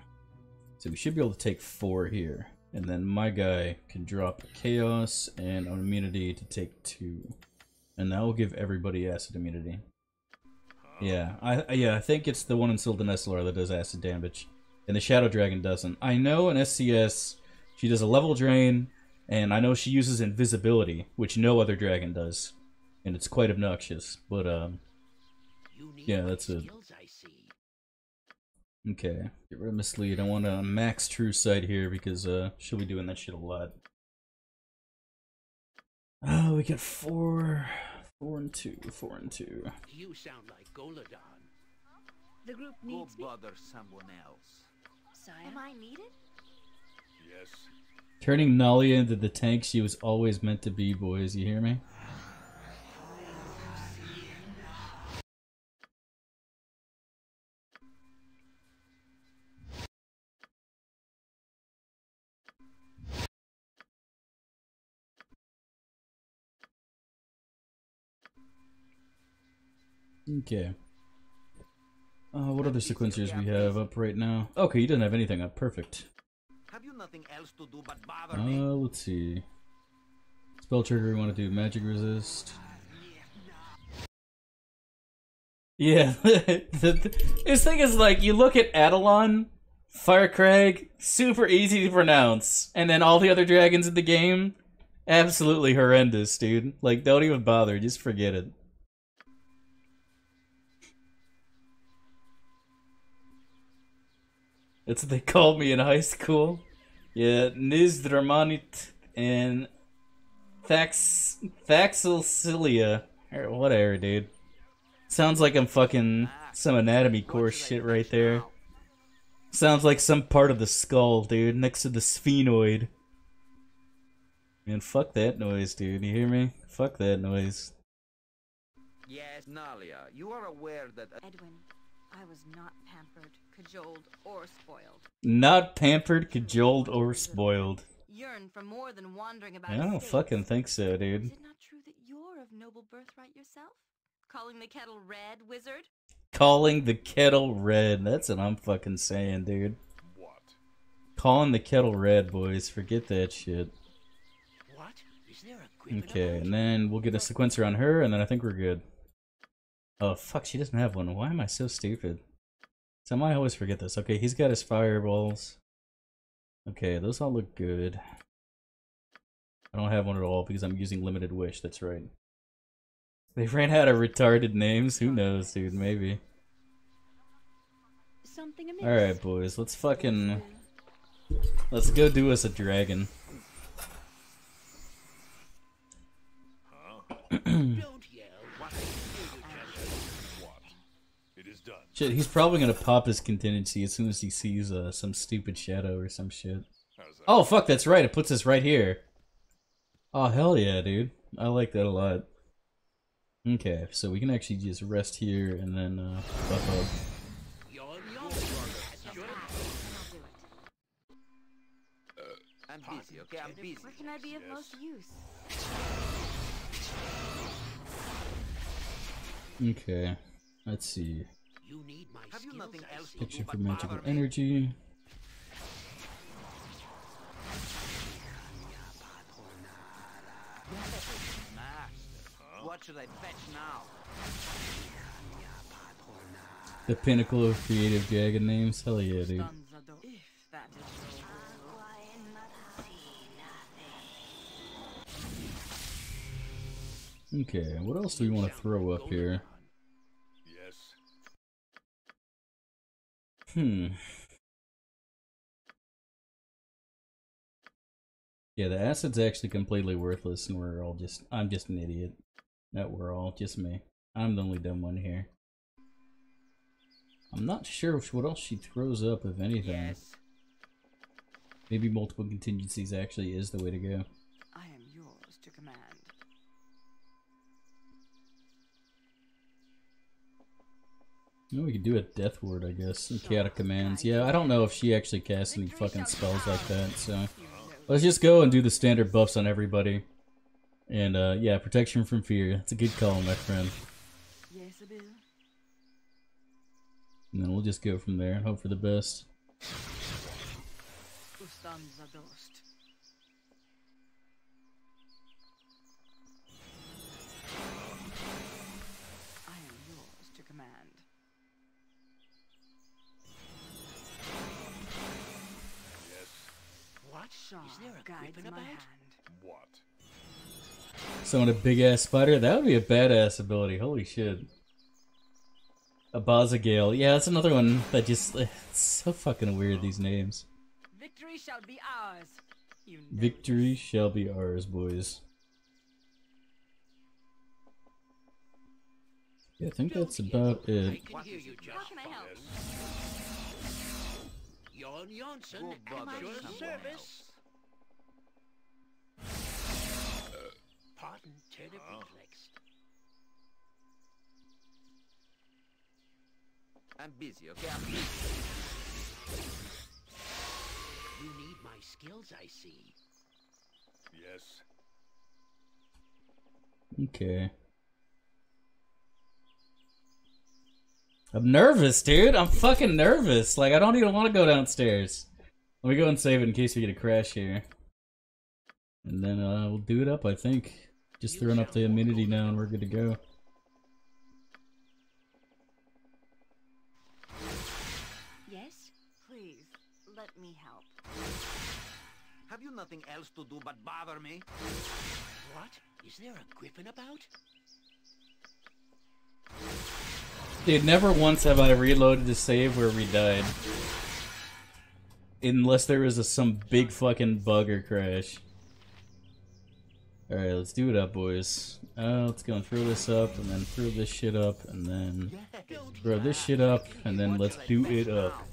So we should be able to take four here. And then my guy can drop Chaos and an immunity to take two. And that will give everybody acid immunity. Yeah, I yeah, I think it's the one in Suldanessellar that does acid damage. And the Shadow Dragon doesn't. I know in SCS she does a level drain, and I know she uses invisibility, which no other dragon does. And it's quite obnoxious. But um Yeah, that's it. Okay, get rid of mislead. I want a max true sight here because uh, she'll be doing that shit a lot. Oh, we get four, four and two, four and two. You sound like Goladon. The group Go needs me. bother someone else. Sire? Am I needed? Yes. Turning Nalia into the tank she was always meant to be, boys. You hear me? Okay. Uh, what other sequencers we have up right now? Okay, he doesn't have anything up. Perfect. Have you nothing else to do but bother Uh, let's see. Spell trigger, we want to do magic resist. Yeah, (laughs) this thing is like, you look at Adalon, Firkraag, super easy to pronounce, and then all the other dragons in the game, absolutely horrendous, dude. Like, don't even bother, just forget it. That's what they called me in high school. Yeah, Nizdramanit and Thax Thaxelcilia. Or whatever, dude. Sounds like I'm fucking some anatomy course shit right there. Sounds like some part of the skull, dude, next to the sphenoid. Man, fuck that noise, dude. You hear me? Fuck that noise. Yes, Nalia, you are aware that Edwin, I was not pampered, cajoled, or spoiled. Not pampered, cajoled, or spoiled. Yearn for more than wandering about. I don't estates. fucking think so, dude. Is dude. it not true that you're of noble birthright yourself? Calling the kettle red, wizard? Calling the kettle red. That's what I'm fucking saying, dude. What? Calling the kettle red, boys. Forget that shit. What? Is there a griffin Okay, and then we'll get a sequencer on her, and then I think we're good. Oh, fuck, she doesn't have one. Why am I so stupid? Somehow I always forget this. Okay, he's got his fireballs. Okay, those all look good. I don't have one at all because I'm using limited wish, that's right. They ran out of retarded names? Who knows, dude, maybe. Alright, boys, let's fucking... Let's go do us a dragon. (clears throat) (clears throat) Don't yell. What I do to just What? It is done. Shit, he's probably gonna pop his contingency as soon as he sees uh, some stupid shadow or some shit. Oh fuck, that's right. It puts us right here. Oh hell yeah, dude. I like that a lot. Okay, so we can actually just rest here and then uh, buff up. You're the only one that should. I'll do it. I'm busy, okay? I'm busy. Where can I be of Yes. most use? Okay, let's see. You need my Have you nothing else to Picture do for but magical energy. What What should I fetch now? The pinnacle of creative dragon names. Hell yeah, dude. Stanzador. If that is your will. Okay, what else do we want to throw up here? Hmm. Yeah, the acid's actually completely worthless, and we're all just. I'm just an idiot. Not we're all, just me. I'm the only dumb one here. I'm not sure what else she throws up, if anything. Yes. Maybe multiple contingencies actually is the way to go. No, we could do a death word, I guess. and Chaotic commands. Yeah, I don't know if she actually casts any fucking spells like that, so. Let's just go and do the standard buffs on everybody. And, uh, yeah, protection from fear. It's a good call, my friend. And then we'll just go from there and hope for the best. Is there a guides griffin my about? hand. What? Summon a big ass spider? That would be a badass ability. Holy shit. Abazigal. Yeah, that's another one that just. Eh, it's so fucking weird, these names. Victory shall be ours. You know Victory shall be ours, boys. Yeah, I think that's about I it. can hear you just How can I help? Jan Jansen, Go at your someone service. Pardon, terribly vexed. I'm busy, okay? I'm busy. You need my skills, I see. Yes. Okay. I'm nervous, dude. I'm fucking nervous. Like, I don't even want to go downstairs. Let me go and save it in case we get a crash here. And then uh, we'll do it up, I think. Just throwing up the immunity now and we're good to go. Yes? Please, let me help. Have you nothing else to do but bother me? What? Is there a griffin about? Dude, never once have I reloaded to save where we died. Unless there was a, some big fucking bug or crash. Alright, let's do it up, boys. Uh, let's go and throw this up, and then throw this shit up, and then throw this shit up, and then let's do it up.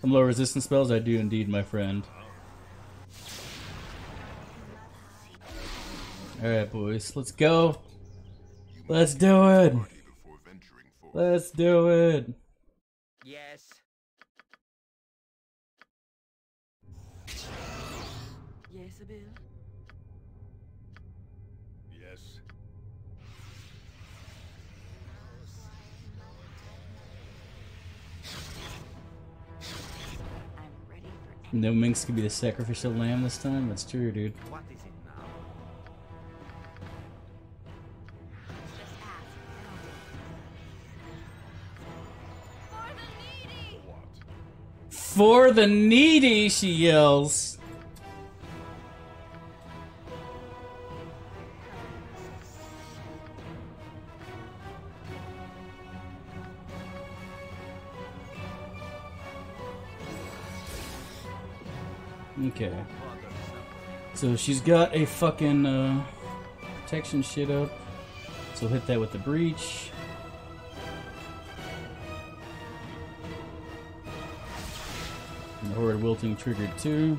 Some low resistance spells? I do indeed, my friend. Alright, boys, let's go. Let's do it. Let's do it. Yes, No Minsc could be the sacrificial lamb this time? That's true, dude. What is it now? just ask, and I'll do it. What? For the needy, she yells. Okay. So she's got a fucking uh, protection shit up. So hit that with the breach. And the Horrid Wilting triggered too.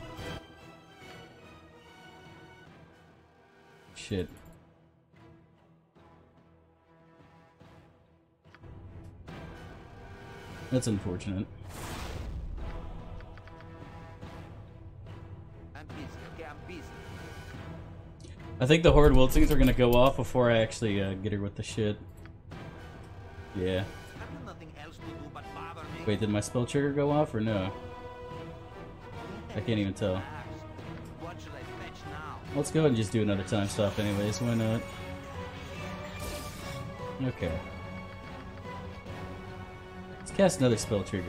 Shit. That's unfortunate. I think the Horrid Wiltings are gonna go off before I actually uh, get her with the shit. Yeah. Wait, did my spell trigger go off or no? I can't even tell. Let's go and just do another time stop anyways, why not? Okay. Let's cast another spell trigger.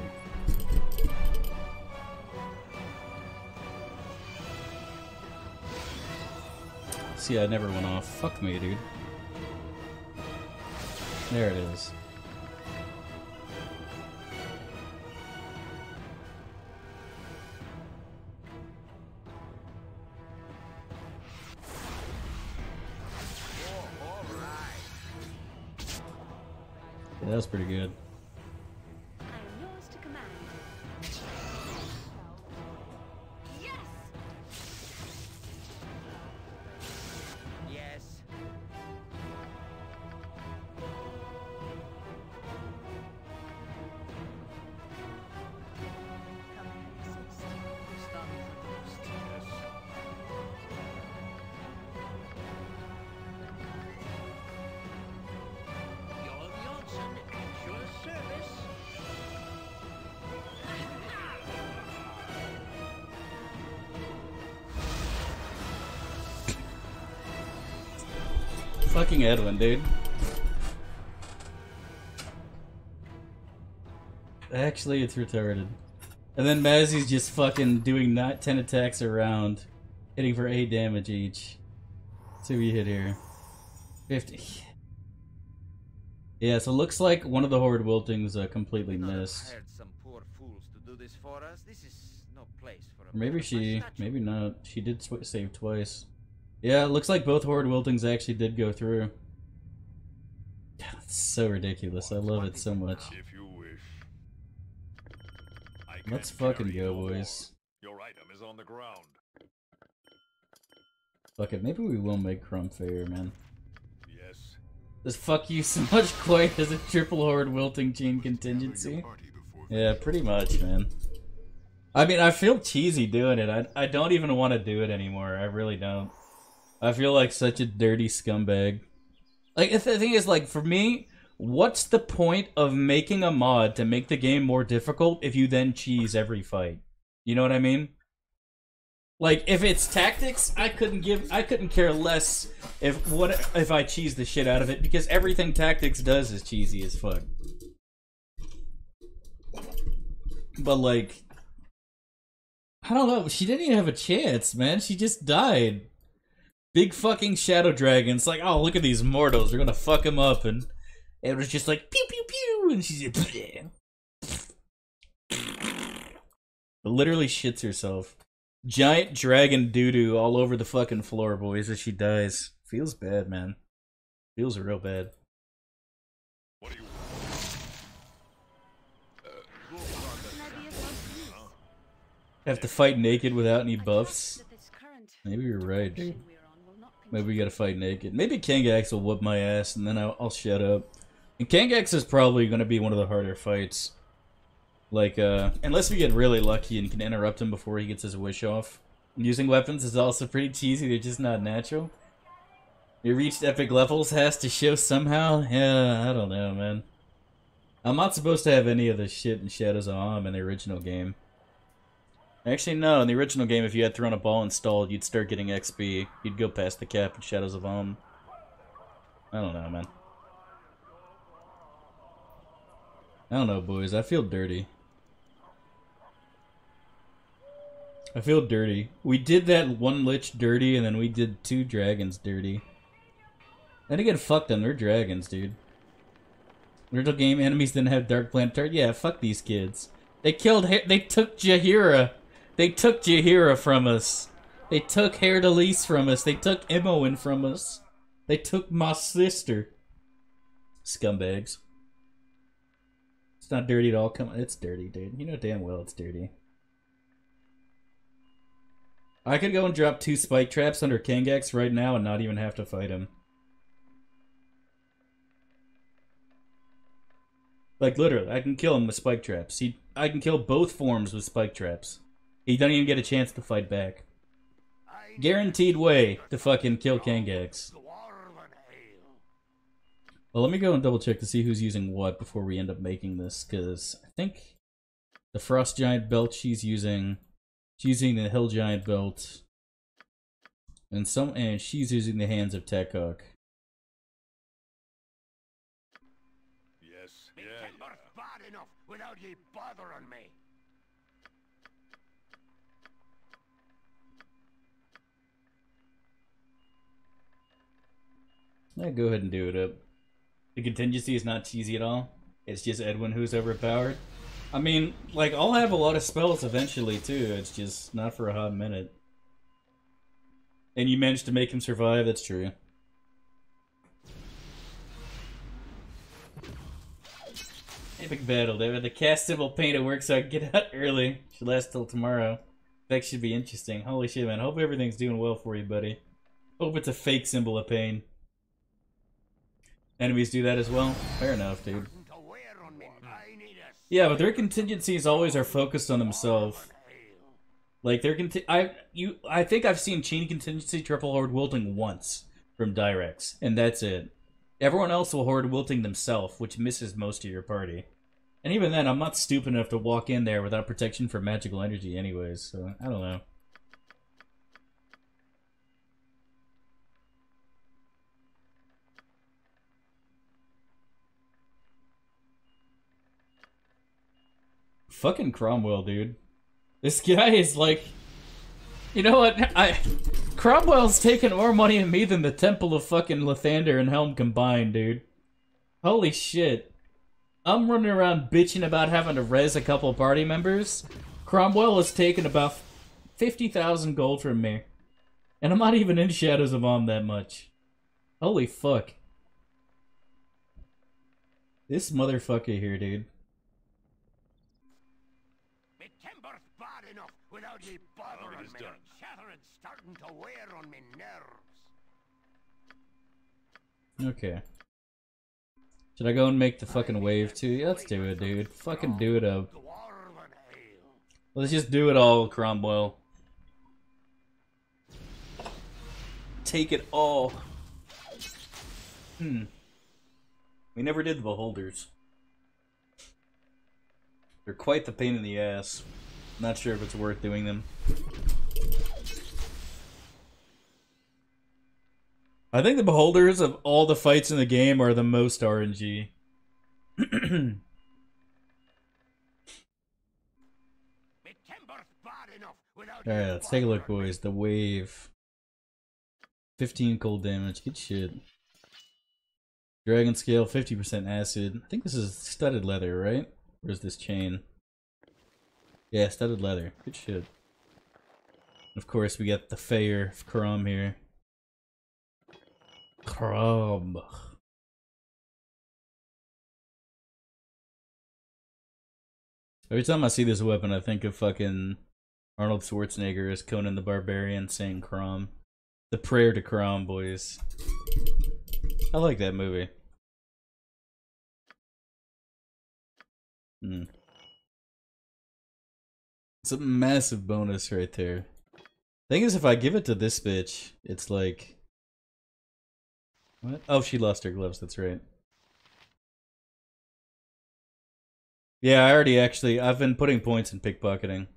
See, I never went off. Fuck me, dude. There it is. Yeah, that was pretty good. Fucking Edwin, dude. Actually, it's retarded. And then Mazzy's just fucking doing not 10 attacks around, hitting for 8 damage each. See what we hit here. 50. Yeah, so it looks like one of the Horrid Wiltings uh, completely missed. some poor fools to do this for us. This is no place for a maybe man of my she, maybe not. She did save twice. Yeah, it looks like both Horrid Wiltings actually did go through. It's so ridiculous. I love it so much. If you wish. Let's fucking go, boys. Your item is on the ground. Fuck it, maybe we will make Crom Faeyr, man. Yes. This fuck you (laughs) so much quite as a triple horrid wilting chain contingency. Yeah, pretty much, man. I mean, I feel cheesy doing it. I, I don't even want to do it anymore. I really don't. I feel like such a dirty scumbag. Like, the thing is, like, for me, what's the point of making a mod to make the game more difficult if you then cheese every fight? You know what I mean? Like, if it's tactics, I couldn't give, I couldn't care less if what if I cheese the shit out of it because everything tactics does is cheesy as fuck. But like, I don't know. She didn't even have a chance, man. She just died. Big fucking shadow dragons. Like, oh, look at these mortals. We're gonna fuck them up, and it was just like pew pew pew, and she's like, (laughs) literally shits herself. Giant dragon doo doo all over the fucking floor, boys, as she dies. Feels bad, man. Feels real bad. What do you Can I be of most use? Have to fight naked without any buffs. that this current Maybe you're right, dude. direction we're on will not Maybe we gotta fight naked. Maybe Kangax will whoop my ass, and then I'll, I'll shut up. And Kangax is probably gonna be one of the harder fights. Like, uh, unless we get really lucky and can interrupt him before he gets his wish off. Using weapons is also pretty cheesy, they're just not natural. You reached epic levels has to show somehow? Yeah, I don't know, man. I'm not supposed to have any of the shit in Shadows of Amn in the original game. Actually, no. In the original game, if you had Throne of Bhaal installed, you'd start getting XP. You'd go past the cap in Shadows of Amn. I don't know, man. I don't know, boys. I feel dirty. I feel dirty. We did that one lich dirty, and then we did two dragons dirty. And again, fuck them. They're dragons, dude. Original game enemies didn't have Dark Planetar. Yeah, fuck these kids. They killed. They took Jaheira. They took Jaheira from us. They took Hair from us. They took Imoen from us. They took my sister. Scumbags. It's not dirty at all. Come on, it's dirty, dude. You know damn well it's dirty. I could go and drop two spike traps under Kangax right now and not even have to fight him. Like literally, I can kill him with spike traps. He, I can kill both forms with spike traps. He doesn't even get a chance to fight back. Guaranteed way to fucking kill Kangax. Well, let me go and double check to see who's using what before we end up making this, because I think the Frost Giant belt she's using, she's using the Hill Giant belt, and some, and she's using the Hands of Takkok. Yeah, go ahead and do it up. The contingency is not cheesy at all. It's just Edwin who's overpowered. I mean, like, I'll have a lot of spells eventually, too. It's just not for a hot minute. And you managed to make him survive, that's true. Epic battle, David. The cast symbol paint at work, so I can get (laughs) out early. Should last till tomorrow. That should be interesting. Holy shit, man. Hope everything's doing well for you, buddy. Hope it's a fake symbol of pain. Enemies do that as well? Fair enough, dude. To wear on me. I need a Yeah, but their contingencies always are focused on themselves. Like their conti- I you I think I've seen chain contingency triple horrid wilting once from Direx, and that's it. Everyone else will horrid wilting themselves, which misses most of your party. And even then, I'm not stupid enough to walk in there without protection from magical energy, anyways. So I don't know. Fucking Cromwell, dude. This guy is like, you know what? I Cromwell's taking more money in me than the Temple of fucking Lathander and Helm combined, dude. Holy shit. I'm running around bitching about having to res a couple party members. Cromwell has taken about 50,000 gold from me. And I'm not even in Shadows of Amn that much. Holy fuck. This motherfucker here, dude. Me timber's bad enough without ye bother on me. done. Chattering starting to wear on me nerves. Okay. Should I go and make the fucking wave too? Yeah, let's do it, dude. Fucking do it up. Let's just do it all, Cromwell. Take it all. Hmm. We never did the beholders. They're quite the pain in the ass. Not sure if it's worth doing them. I think the beholders of all the fights in the game are the most RNG. Me timber's bad enough without Alright, let's take a look, bother on me. boys. The wave. 15 cold damage. Good shit. Dragon scale, 50% acid. I think this is studded leather, right? Where's this chain? Yeah, studded leather. Good shit. Of course, we got the Fair of Crom here. Crom. Every time I see this weapon, I think of fucking Arnold Schwarzenegger as Conan the Barbarian saying Crom. The prayer to Crom, boys. I like that movie. Hmm. It's a massive bonus right there. Thing is, if I give it to this bitch, it's like. What? Oh, she lost her gloves, that's right. Yeah, I already actually. I've been putting points in pickpocketing.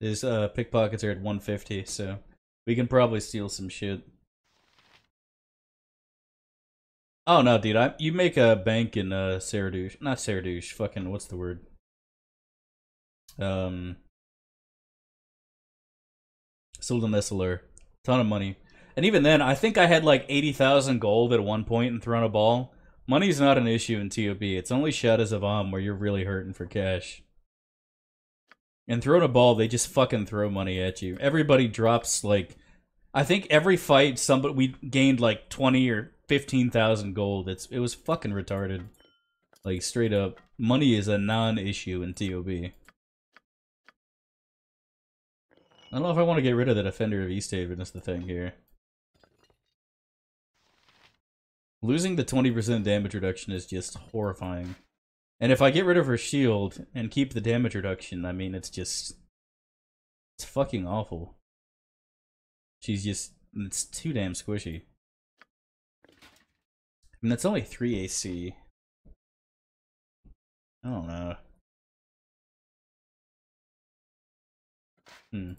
His uh, pickpockets are at 150, so we can probably steal some shit. Oh no, dude! I you make a bank in uh Saradouche, not Saradouche. Fucking what's the word? Um, Suldanessellar. Ton of money, and even then, I think I had like eighty thousand gold at one point and Throne of Bhaal. Money's not an issue in TOB. It's only Shadows of Amn where you're really hurting for cash. And Throne of Bhaal, they just fucking throw money at you. Everybody drops like, I think every fight somebody we gained like twenty or fifteen thousand gold. It's it was fucking retarded. Like straight up, money is a non-issue in TOB. I don't know if I want to get rid of the Defender of Easthaven. Is the thing here. Losing the 20% damage reduction is just horrifying. And if I get rid of her shield and keep the damage reduction, I mean, it's just. It's fucking awful. She's just. It's too damn squishy. I mean, it's only 3 AC. I don't know. Hmm.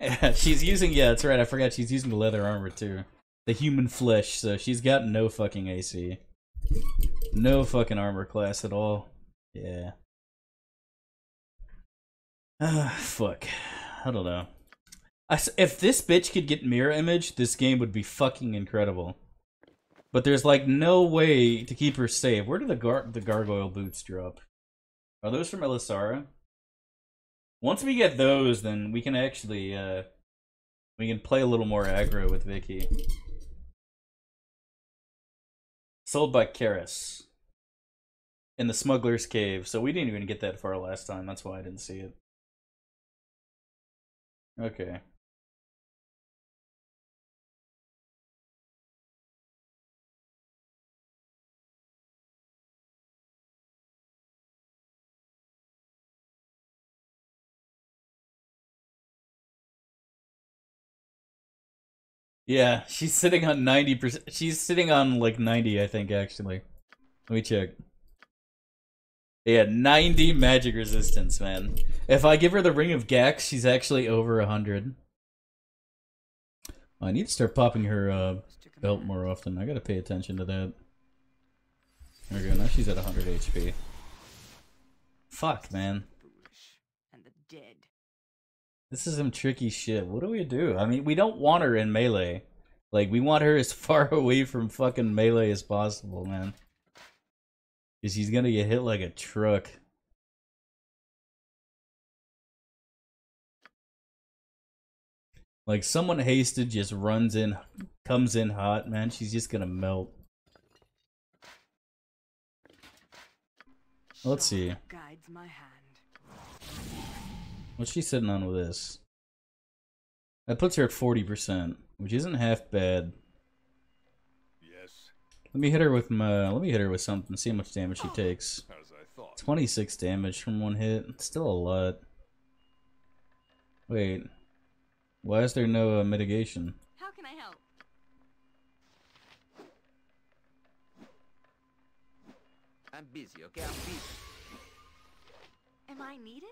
Yeah, she's using. Yeah, that's right. I forgot she's using the leather armor too. the human flesh, so she's got no fucking AC. No fucking armor class at all. Yeah. Ah, fuck. I don't know. I if this bitch could get mirror image, this game would be fucking incredible. But there's like no way to keep her safe. Where do the gar the gargoyle boots drop? Are those from Elisara? Once we get those, then we can actually uh we can play a little more aggro with Vicky. Sold by Karis. In the Smuggler's Cave. So we didn't even get that far last time. That's why I didn't see it. Okay. Yeah, she's sitting on 90%. She's sitting on like 90, I think, actually. Let me check. Yeah, 90 magic resistance, man. If I give her the Ring of Gaxx, she's actually over 100. I need to start popping her uh, belt more often. I gotta pay attention to that. There we go, now she's at 100 HP. Fuck, man. Foolish. And the dead. This is some tricky shit. What do we do? I mean, we don't want her in melee. Like, we want her as (laughs) far away from fucking melee as possible, man. Because she's gonna get hit like a truck. Like, someone hasted just runs in, comes in hot, man. She's just gonna melt. Let's see. Guides my hand. What's she sitting on with this? That puts her at 40%, which isn't half bad. Yes, Let me hit her with my. Let me hit her with something. See how much damage she takes. as I thought. Twenty six damage from one hit. It's still a lot. Wait. Why is there no uh, mitigation? How can I help? I'm busy, okay? I'm busy. Am I needed?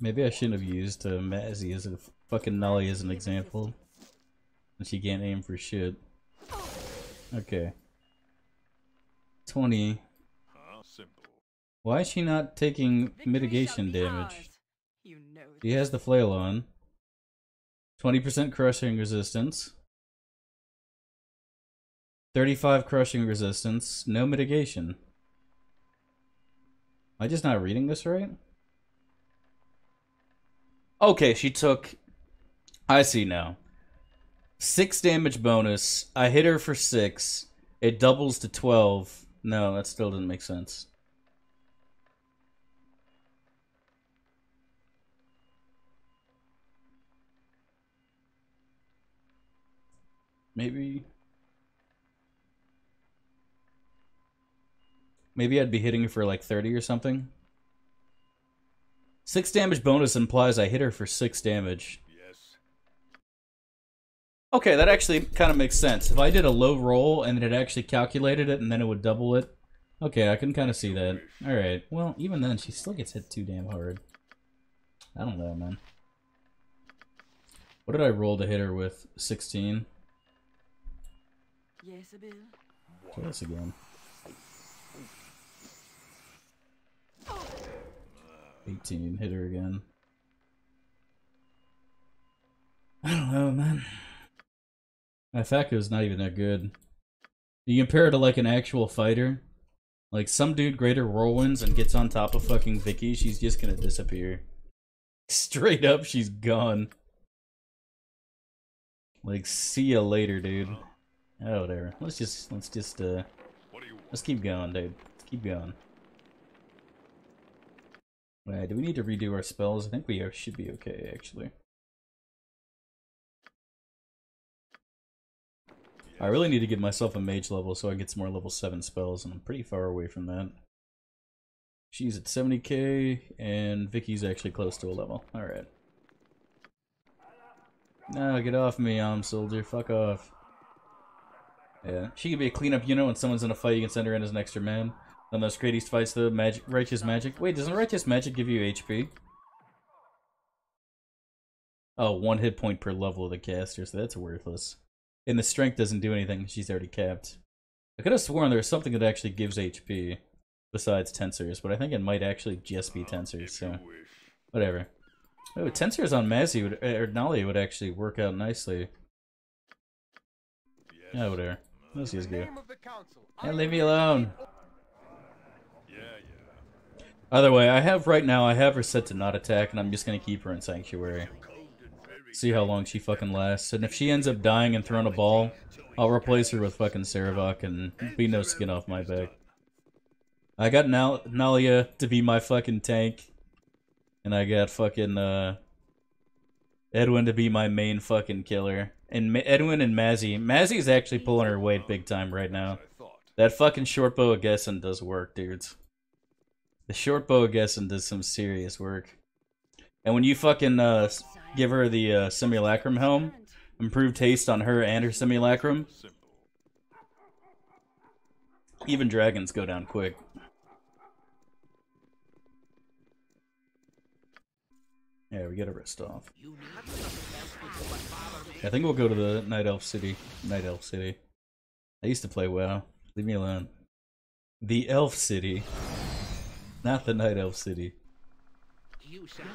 Maybe I shouldn't have used uh, Mazzy as a fucking Nolly as an example. And she can't aim for shit. Okay. 20. Why is she not taking mitigation damage? He has the flail on. 20% crushing resistance. 35 crushing resistance. No mitigation. Am I just not reading this right? Okay, she took. I see now. Six damage bonus. I hit her for six. It doubles to 12. No, that still doesn't make sense. Maybe. Maybe I'd be hitting her for like 30 or something. Six damage bonus implies I hit her for six damage. Yes. Okay, that actually kind of makes sense. If I did a low roll and it actually calculated it and then it would double it. Okay, I can kind of see that. Alright, well, even then, she still gets hit too damn hard. I don't know, man. What did I roll to hit her with? 16? Yes, Bill. Try this again. 18, hit her again. I don't know, man. My is not even that good. You compare it to like an actual fighter. Like some dude greater whirlwinds and gets on top of fucking Vicky, she's just gonna disappear. (laughs) Straight up, she's gone. Like, see ya later, dude. Oh, whatever. Let's just, let's just, uh, What do you want? let's keep going, dude. Let's keep going. Wait, do we need to redo our spells? I think we are, should be okay, actually. I really need to get myself a mage level so I get some more level 7 spells, and I'm pretty far away from that. She's at 70k, and Vicky's actually close to a level. Alright. No, get off me, Arm Soldier. Fuck off. Yeah, she could be a cleanup unit you know, when someone's in a fight, you can send her in as an extra man. Those Kratos fights the magic, righteous magic. Wait, doesn't righteous magic give you HP? Oh, one hit point per level of the caster, so that's worthless. And the strength doesn't do anything. She's already capped. I could have sworn there was something that actually gives HP besides Tenser's, but I think it might actually just be Tenser's. So whatever. Oh, Tenser's on Mazzy would er, er, or Nali would actually work out nicely. Yeah, whatever. Let's In just go. name of the council, I Yeah, leave me alone. Either way, I have right now. I have her set to not attack, and I'm just gonna keep her in sanctuary. See how long she fucking lasts, and if she ends up dying and Throne of Bhaal, I'll replace her with fucking Sarevok and be no skin off my back. I got Nal- Nalia to be my fucking tank, and I got fucking uh Edwin to be my main fucking killer. And Ma- Edwin and Mazzy, Mazzy's actually pulling her weight big time right now. That fucking short bow of Gesen does work, dudes. The short bow Gesen does some serious work. And when you fucking uh, give her the uh, simulacrum helm, improved haste on her and her simulacrum, even dragons go down quick. Yeah, we gotta rest off. I think we'll go to the Night Elf City. Night Elf City. I used to play WoW. Leave me alone. The Elf City. Not the Night Elf City. You sound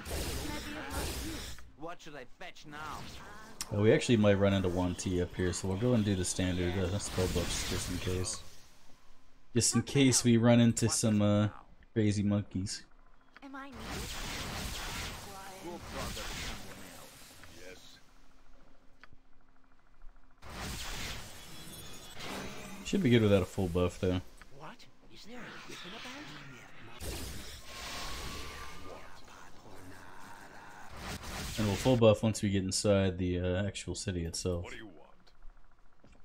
What should I fetch now? Oh, we actually might run into 1T up here, so we'll go and do the standard uh, spell buffs just in case. Just in case we run into some uh, crazy monkeys. Am I needed? Go bother someone else. Yes. Should be good without a full buff, though. What? Is there a griffin about? And we'll full buff once we get inside the uh, actual city itself. What do you want?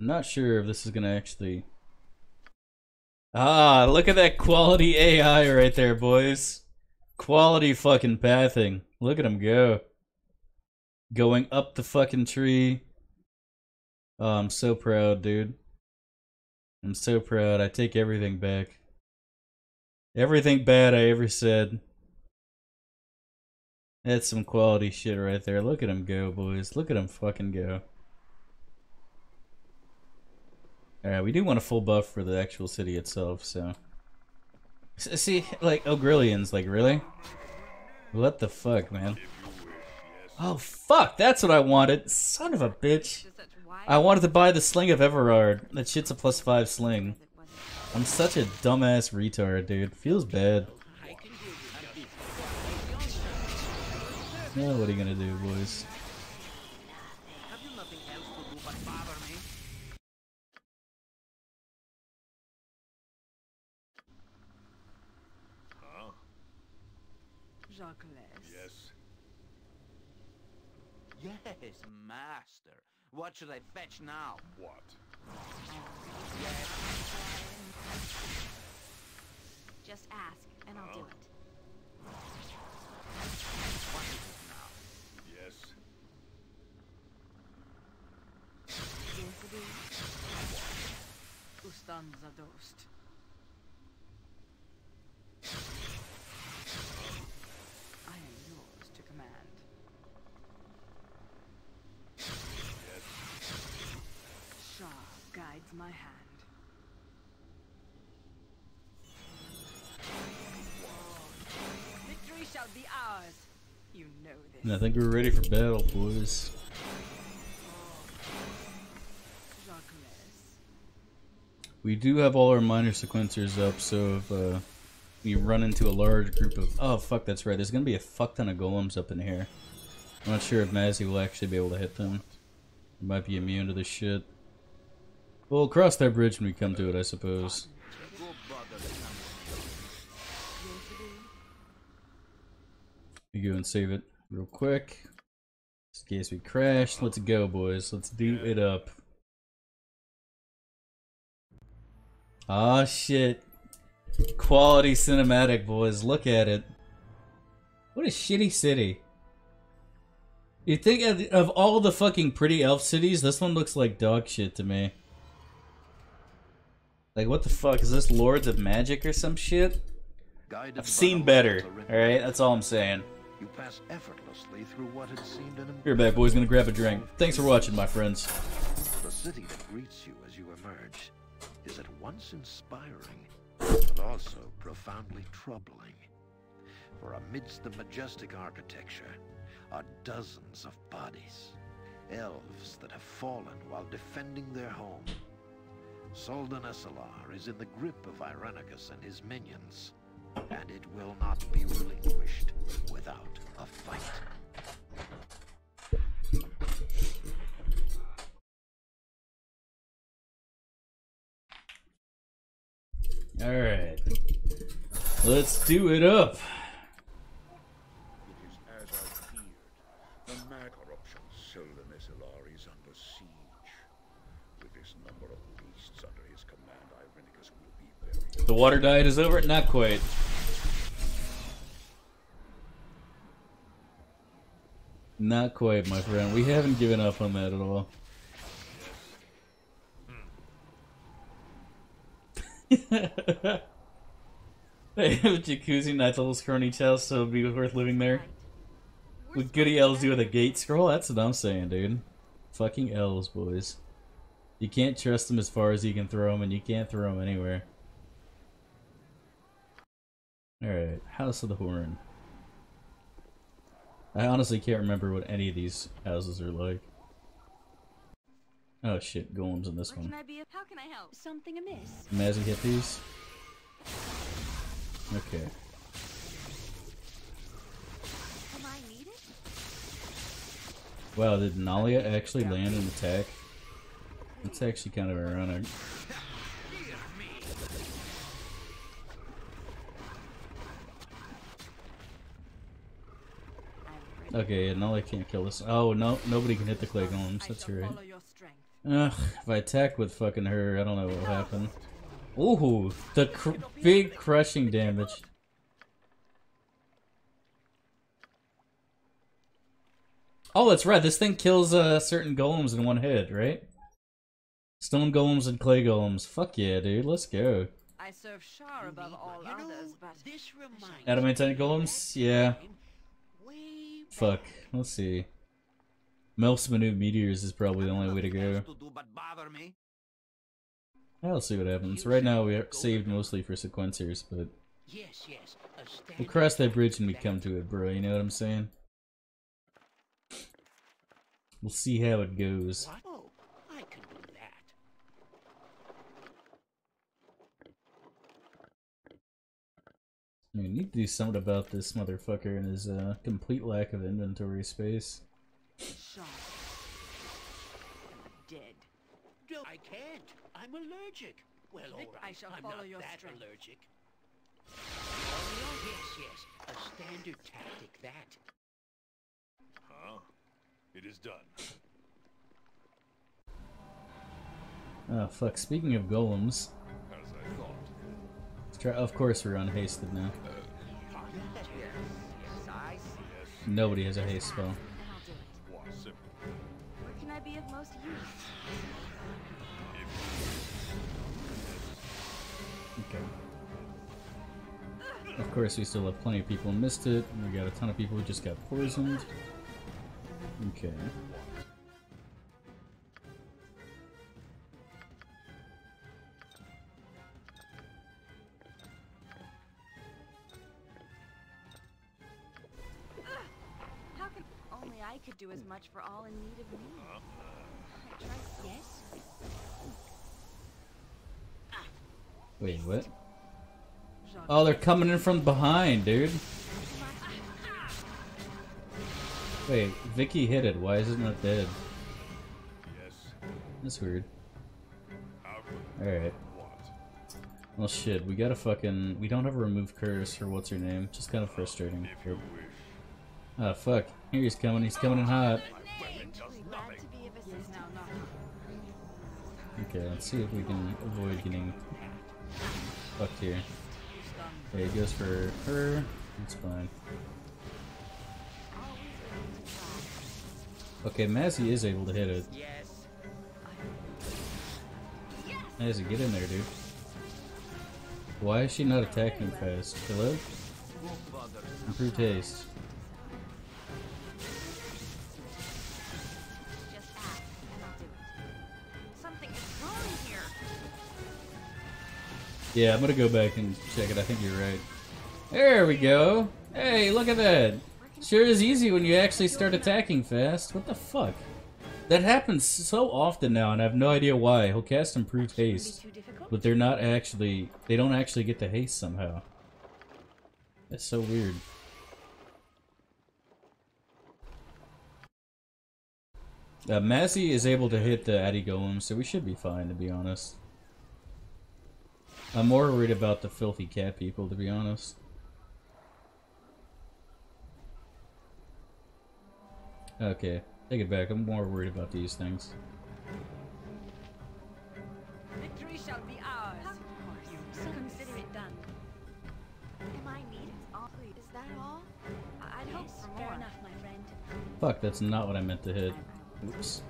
I'm not sure if this is gonna actually. Ah, look at that quality AI right there, boys. Quality fucking pathing. Look at him go. Going up the fucking tree. Oh, I'm so proud, dude. I'm so proud. I take everything back. Everything bad I ever said. That's some quality shit right there. Look at him go, boys. Look at him fucking go. Alright, we do want a full buff for the actual city itself, so. See, like, Ogrillions, like, really? What the fuck, man? Oh, fuck! That's what I wanted! Son of a bitch! I wanted to buy the Sling of Everard. That shit's a plus 5 sling. I'm such a dumbass retard, dude. Feels bad. I can give you Well, what are you gonna do, boys? Have you nothing else to do but bother me? Huh? Jacques. Yes. Yes, master. What should I fetch now? What? Just ask, and I'll do it. What is it now? Yes. Yesterday, Zadost. I am yours to command. Shar guides my hand. Victory shall be ours. You know this. And I think we're ready for battle, boys. We do have all our minor sequencers up, so if uh, we run into a large group of... Oh, fuck, that's right. There's gonna be a fuck ton of golems up in here. I'm not sure if Mazzy will actually be able to hit them. He might be immune to this shit. We'll cross that bridge when we come to it, I suppose. We go and save it real quick. Just in case we crash. Let's go, boys. Let's do it up. Ah, shit. Quality cinematic, boys. Look at it. What a shitty city. You think of, of all the fucking pretty elf cities, this one looks like dog shit to me. Like, what the fuck? Is this Lords of Magic or some shit? I've seen better. Alright, that's all I'm saying. You pass effortlessly through what had seemed an Here back, boys. Gonna grab a drink. Thanks for watching, my friends. The city that greets you as you emerge once inspiring, but also profoundly troubling. For amidst the majestic architecture are dozens of bodies, elves that have fallen while defending their home. Soldan is in the grip of Irenicus and his minions, and it will not be relinquished without a fight. Alright. Let's do it up. It is as I feared. The mad corruption is under siege. With this number of beasts under his command, Irenicus will be very The water diet is over? Not quite. Not quite, my friend. We haven't given up on that at all. They have a jacuzzi, nice little scrawny house, so it'd be worth living there. What goody elves do with a gate scroll? That's what I'm saying, dude. Fucking elves, boys. You can't trust them as far as you can throw them, and you can't throw them anywhere. Alright, House of the Horn. I honestly can't remember what any of these houses are like. Oh shit, golems in this Where one. can I be? How can I help? Something amiss? Mazzy hit these? Okay. Am I needed? Wow, did Nalia actually land an attack? That's actually kind of ironic. Okay, Nalia can't kill us. Oh, no, nobody can hit the clay golems, that's right. Follow your strength. Ugh, if I attack with fucking her, I don't know what will happen. Ooh, the cr big crushing damage. Oh, that's right. This thing kills uh, certain golems in one hit, right? Stone golems and clay golems. Fuck yeah, dude. Let's go. I serve Shar above all You know, others, but this reminds Adamantine golems? Yeah. Fuck. Let's see. Melf's Minute Meteors is probably the only way to go. I'll see what happens. Right now, we are saved mostly for sequencers, but we'll cross that bridge when we come to it, bro. You know what I'm saying? We'll see how it goes. We need to do something about this motherfucker and his uh, complete lack of inventory space. Shar. Dead. No, I can't. I'm allergic. Well, all right. I shall I'm follow not your that strength. allergic. Oh, yes, yes. A standard tactic, that. Huh? It is done. Oh fuck, speaking of golems, As I thought. let's try, of course we're unhasted now. Yes, I see. Nobody has a haste spell. Of course, we still have plenty of people who missed it. We got a ton of people who just got poisoned. Okay. How only I could do as much for all in need of me? I. Yes. Wait, what? Oh, they're coming in from behind, dude. Wait, Vicky hit it. Why is it not dead? That's weird. Alright. Well, shit, we gotta fucking. We don't have a remove curse for what's her name. Just kind of frustrating. Ah, fuck. Here he's coming. He's coming in hot. Okay, let's see if we can avoid getting fucked here. Okay, it goes for her. That's fine. Okay, Mazzy is able to hit it. Mazzy, get in there, dude. Why is she not attacking fast? Hello? Improved haste. Yeah, I'm gonna go back and check it. I think you're right. There we go. Hey, look at that. Sure is easy when you actually start attacking fast. What the fuck? That happens so often now, and I have no idea why. He'll cast improved haste, but they're not actually. They don't actually get the haste somehow. That's so weird. Uh, Mazzy is able to hit the Addy Golem, so we should be fine, to be honest. I'm more worried about the filthy cat people, to be honest. Okay, take it back. I'm more worried about these things. Victory shall be ours. Of course. So consider it done. Am I needed? All Is that all? I- I'd hope for more. Fair enough, my friend. Fuck, that's not what I meant to hit. Oops.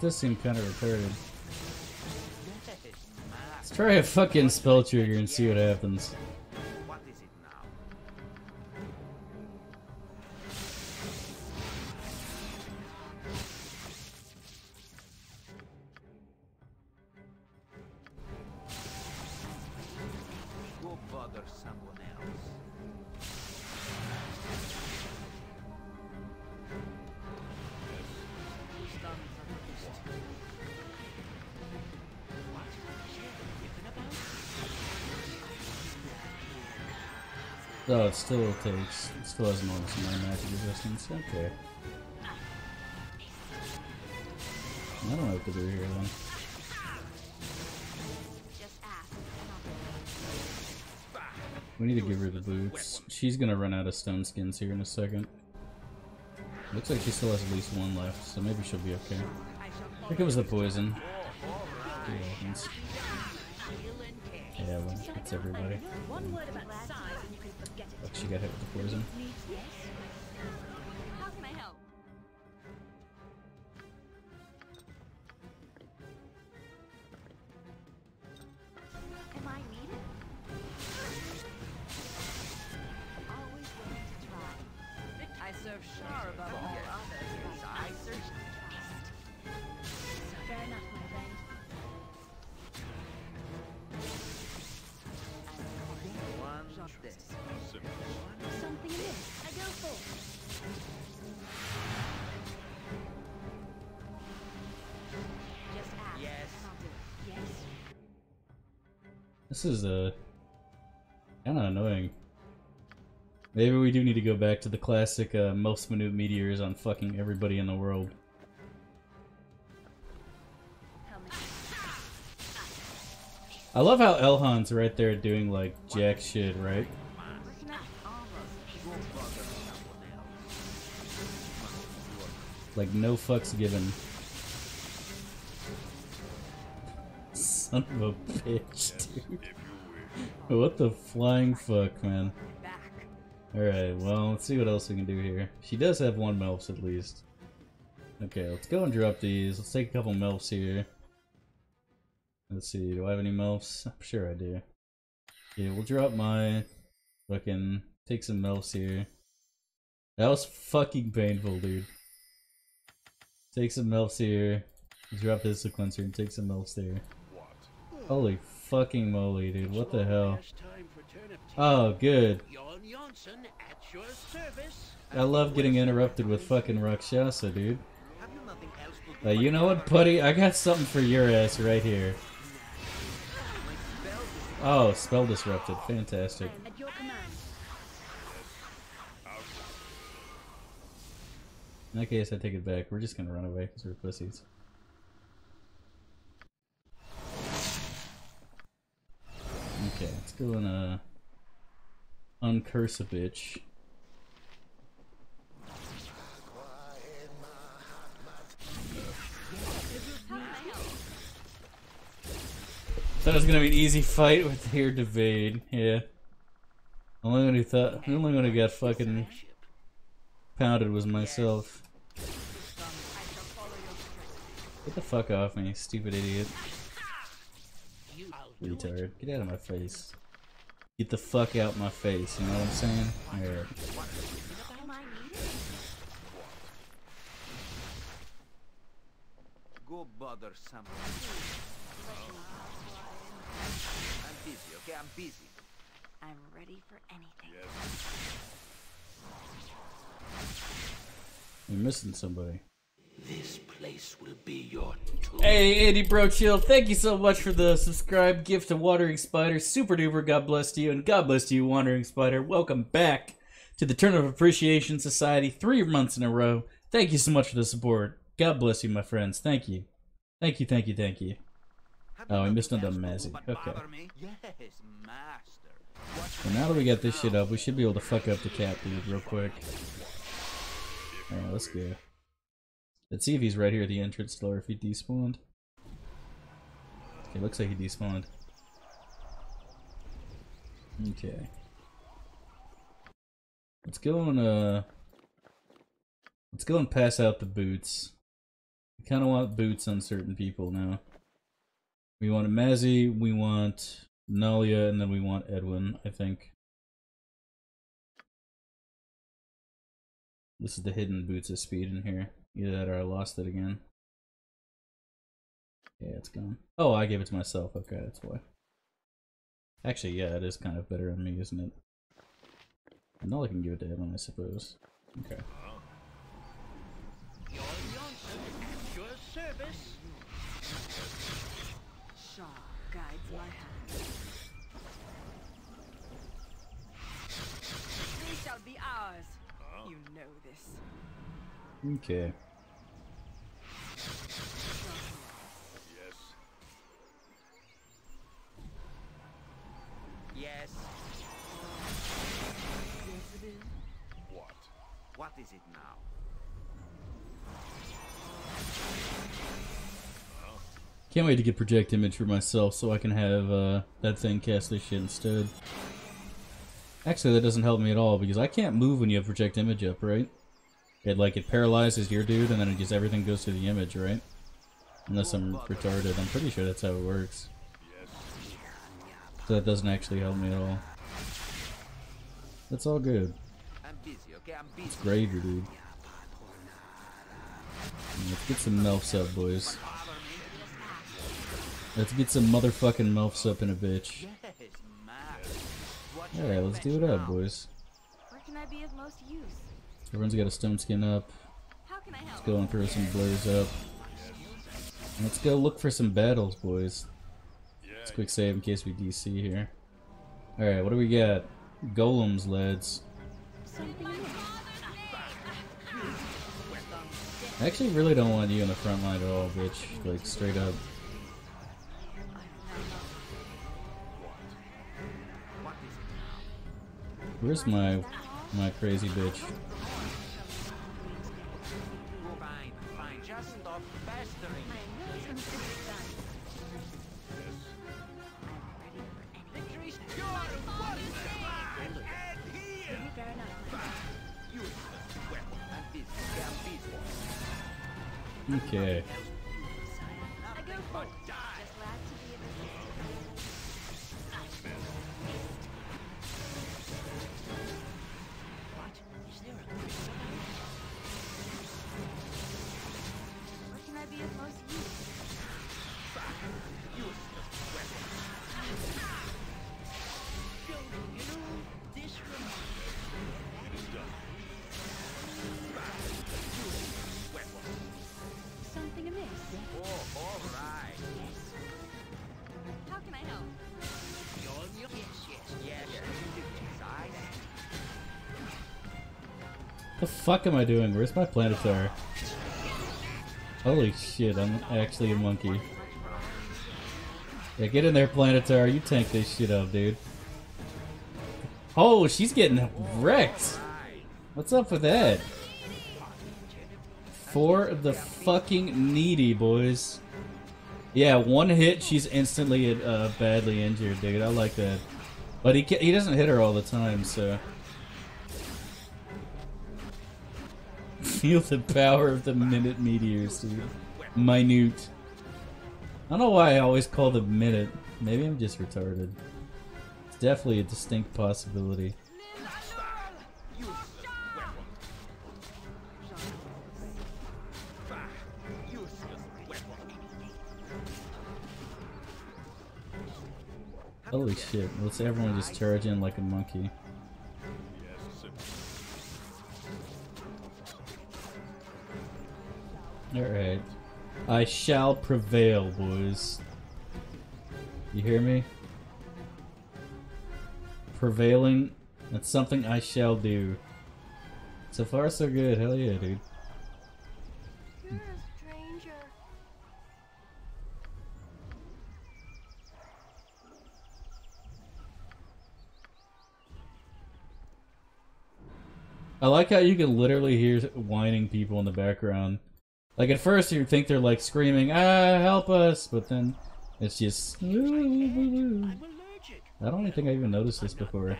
Does seem kind of retarded. Let's try a fucking spell trigger and see what happens. It still takes. It still has enormous amount of magic resistance. Okay. I don't know what to do here then. We need to give her the boots. She's gonna run out of stone skins here in a second. Looks like she still has at least one left, so maybe she'll be okay. Here comes the poison. Yeah, well, it's everybody. She got hit with the poison. This is uh, kind of annoying. Maybe we do need to go back to the classic uh, most minute meteors on fucking everybody in the world. I love how Elhan's right there doing like jack shit, right? Like no fucks given. Son of a bitch, dude. What the flying fuck, man? Alright, well, let's see what else we can do here. She does have one Melfs at least. Okay, let's go and drop these. Let's take a couple Melfs here. Let's see, do I have any Melfs? I'm sure I do. Yeah, we'll drop my fucking take some Melfs here. That was fucking painful, dude. Take some Melfs here. Drop this sequencer and take some Melfs there. Holy fucking moly, dude. What the hell? Last time for turnip tea. Oh, good. Jan Jansen at your service. I love getting interrupted with fucking Rakshasa, dude. You nothing else to do? Uh, you know what, Putty? I got something for your ass right here. Oh, spell disrupted. Fantastic. At your command. In that case, I take it back. We're just gonna run away because we're pussies. Go and uh uncurse a bitch. Thought it was gonna be an easy fight with here Devade. Yeah. The only one who thought, the only one who got fucking pounded was myself. Get the fuck off me, stupid idiot. You, I'll do it. Retard. Get out of my face. Get the fuck out my face, you know what I'm saying? Alright. Am I needed? Go bother someone. I'm busy, okay? I'm busy. I'm ready for anything. You're missing somebody. This place will be your tomb. Hey, Andy Bro Chill, thank you so much for the subscribe gift to Wandering Spider. Super duper, God bless you, and God bless you, Wandering Spider. Welcome back to the Turn of Appreciation Society, three months in a row. Thank you so much for the support. God bless you, my friends. Thank you. Thank you, thank you, thank you. Have Oh, you we missed another else to Mazzy. Okay. bother me? Yes, master. What now that we got this shit up, we should be able to fuck up the cat dude real quick. Alright, let's go. Let's see if he's right here at the entrance door, if he despawned. Okay, looks like he despawned. Okay. Let's go and, uh... Let's go and pass out the boots. We kinda want boots on certain people now. We want Mazzy, we want Nalia, and then we want Edwin, I think. This is the hidden boots of speed in here. Either that or I lost it again. Yeah, it's gone. Oh, I gave it to myself. Okay, that's why. Actually, yeah, it is kind of better on me, isn't it? Nalia can give it to Edwin, I suppose. Okay. Okay. Yes. Yes. Yes, it is. What? What is it now? Can't wait to get project image for myself so I can have uh, that thing cast this shit instead. Actually, that doesn't help me at all because I can't move when you have project image up, right? It like it paralyzes your dude and then it just everything goes to the image, right? Unless I'm retarded, I'm pretty sure that's how it works. So that doesn't actually help me at all. That's all good. It's gravy, dude. Let's get some MILFs up, boys. Let's get some motherfucking MILFs up in a bitch. Alright, let's do it up, boys. Where can I be of most use? Everyone's got a stone skin up. Let's go and throw some blurs up. And let's go look for some battles, boys. Let's quick save in case we DC here. Alright, what do we got? Golems, lads. I actually really don't want you in the front line at all, bitch. Like, straight up. Where's my my crazy bitch? Okay. Fuck am I doing? Where's my planetar? Holy shit, I'm actually a monkey. Yeah, get in there, Planetar. You tank this shit up, dude. Oh, she's getting wrecked. What's up with that? For the fucking needy, boys. Yeah, one hit, she's instantly uh, badly injured, dude. I like that. But he he doesn't hit her all the time, so. Feel the power of the minute meteors, dude. Minute. I don't know why I always call them minute. Maybe I'm just retarded. It's definitely a distinct possibility. Holy shit, let's everyone just charge in like a monkey. Alright. I shall prevail, boys. You hear me? Prevailing, that's something I shall do. So far, so good. Hell yeah, dude. You're a stranger. I like how you can literally hear whining people in the background. Like at first you think they're like screaming, "Ah, help us!" But then it's just. I don't even think I even noticed this before.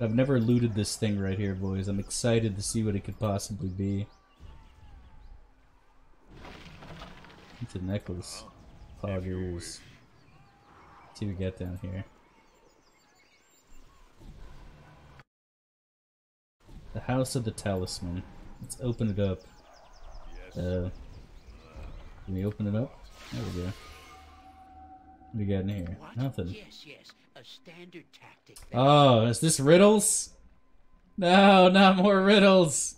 I've never looted this thing right here, boys. I'm excited to see what it could possibly be. It's a necklace. Poggers. See what we got down here. The House of the Talisman. Let's open it up. Uh, can we open it up? There we go. What do we got in here? What? Nothing. Yes, yes. A standard tactic. Oh, is this riddles? No, not more riddles.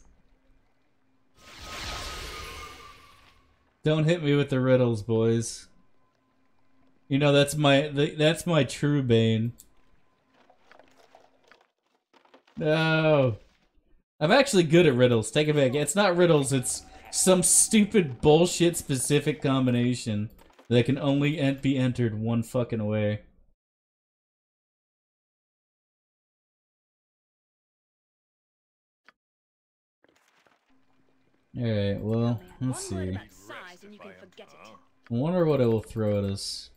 Don't hit me with the riddles, boys. You know that's my th that's my true bane. No. I'm actually good at riddles. Take it back. It's not riddles, it's some stupid bullshit specific combination that can only en- be entered one fucking way. Alright, well, let's see. about size and you can forget it. I wonder what it will throw at us.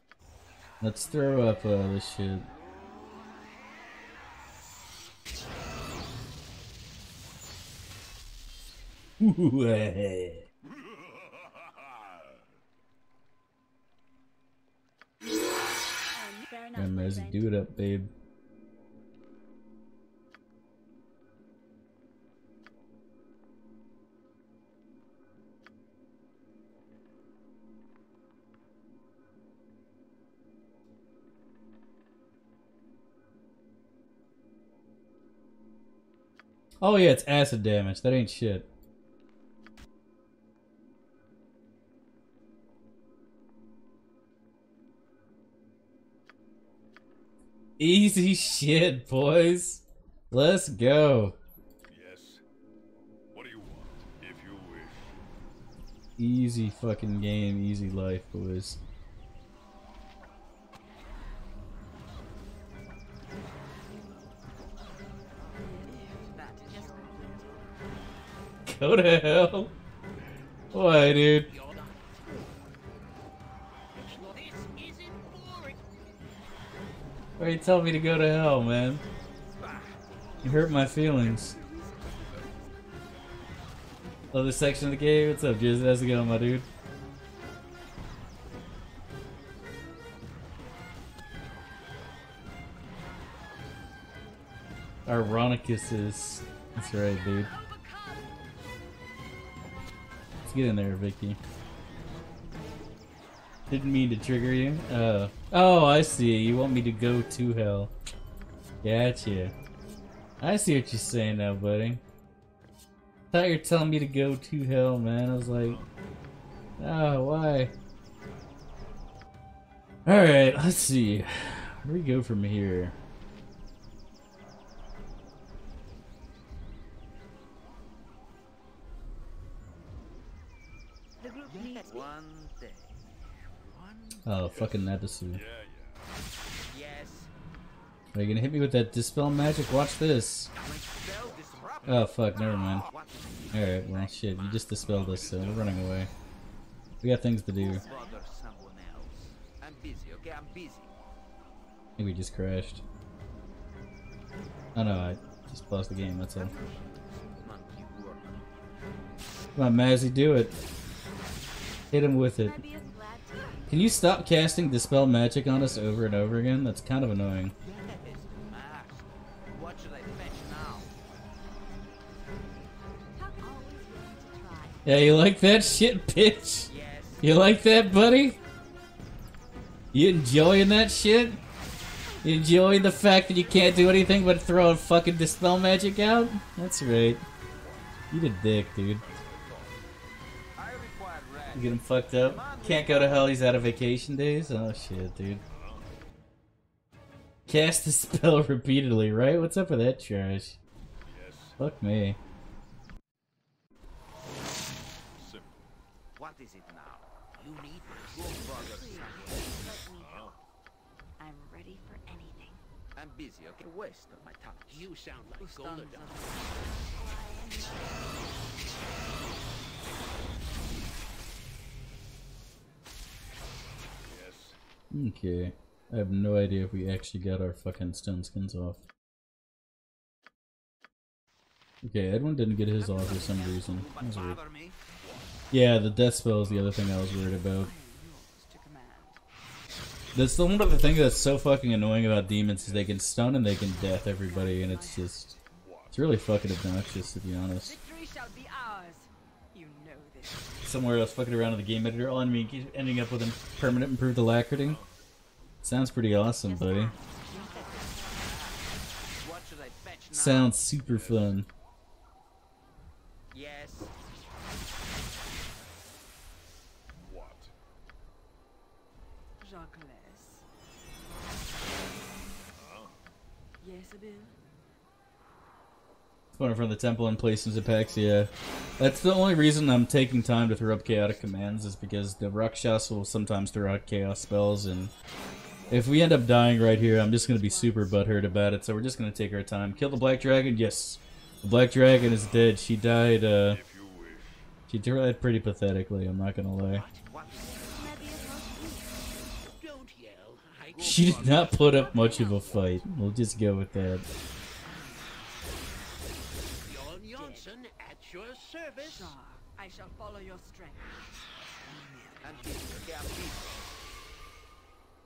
Let's throw up uh, this shit. Ooh, eh. Fair enough, And there's do it up, babe. Oh yeah, it's acid damage. That ain't shit. Easy (laughs) shit, boys. Let's go. Yes. What do you want? If you wish. Easy fucking game, easy life, boys. Go to hell. Why, dude? Why you tell me to go to hell, man? You hurt my feelings. Other section of the game? What's up, Jizz? How's it going, my dude? Irenicus is. That's right, dude. Let's get in there, Vicky. Didn't mean to trigger you. Uh, oh, I see. You want me to go to hell. Gotcha. I see what you're saying now, buddy. Thought you were telling me to go to hell, man. I was like, oh, why? Alright, let's see. Where do we go from here? Oh, fucking Nabassu. Yeah, yeah. Yes. Are you gonna hit me with that dispel magic? Watch this. Oh fuck, never mind. Alright, well shit, you just dispelled us, so we're running away. We got things to do. I Bother someone else. I'm busy, okay? I'm busy. think we just crashed. Oh no, I just paused the game, that's all. Monkey work. Come on, Mazzy, do it. Hit him with it. Can you stop casting Dispel Magic on us over and over again? That's kind of annoying. Yeah, you like that shit, bitch? You like that, buddy? You enjoying that shit? You enjoying the fact that you can't do anything but throw a fucking Dispel Magic out? That's right. You a dick, dude. Get him fucked up. Can't go to hell, he's out of vacation days? Oh shit, dude. Cast the spell (laughs) repeatedly, right? What's up with that trash? Yes. Fuck me. Simple. What is it now? You need Go bother Please, someone. let me. I'm ready for anything. I'm busy, okay? Waste of my time. You sound like Who stands Golodon. Yes. Okay. I have no idea if we actually got our fucking stone skins off. Okay, Edwin didn't get his off for some reason. Yeah, the death spell is the other thing I was worried about. That's the one of the things that's so fucking annoying about demons is they can stun and they can death everybody, and it's just it's really fucking obnoxious to be honest. Somewhere else fucking around in the game editor, all I mean keep ending up with a permanent improved alacrity. Sounds pretty awesome, buddy. What should I fetch now? Sounds super fun. Yes. What? Jacques. Yes, Abil? Going from the temple and place packs, yeah. That's the only reason I'm taking time to throw up chaotic commands is because the Rakshas will sometimes throw out chaos spells and if we end up dying right here, I'm just gonna be super butthurt about it, so we're just gonna take our time. Kill the black dragon, yes. The black dragon is dead. She died, uh she died pretty pathetically, I'm not lie. Don't yell. I She did not put up much of a fight. We'll just go with that. Jan Jansen at your service. Jar, I shall follow your strength. I'm busy, okay? I'm busy.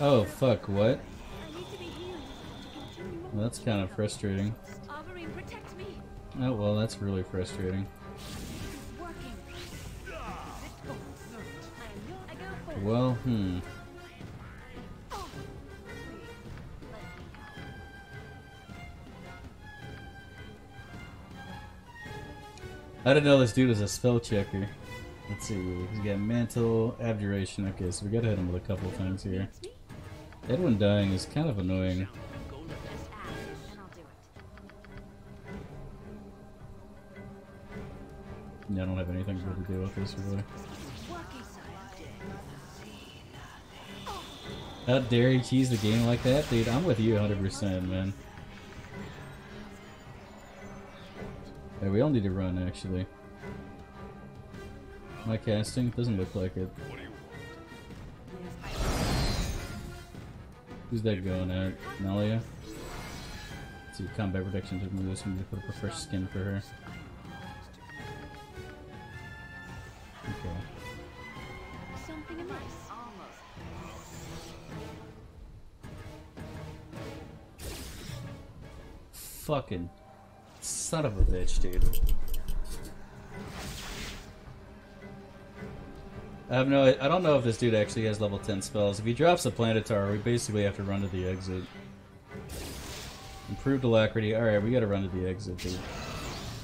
Oh, fuck, what? I need to be healed to continue Well, that's kind of frustrating. Offering, protect me. Oh, well, that's really frustrating. It's working. Let go. I am your. I go forward. Well, hmm. Please, let me help. I didn't know this dude was a spell checker. Let's see, he's got mantle, abjuration. Okay, so we gotta hit him with a couple things here. Edwin dying is kind of annoying. Yeah, I don't have anything good to do with this, really. How dare he cheese the game like that? Dude, I'm with you 100%, man. Yeah, we all need to run, actually. I casting? Doesn't look like it. Who's that going at? Nalia? Let's see, combat protection took me this one put up a fresh skin for her. Okay. Something amiss. Fucking son of a bitch, dude. I have no. I don't know if this dude actually has level 10 spells. If he drops a Planetar, we basically have to run to the exit. Improved alacrity. Alright, we gotta run to the exit, dude.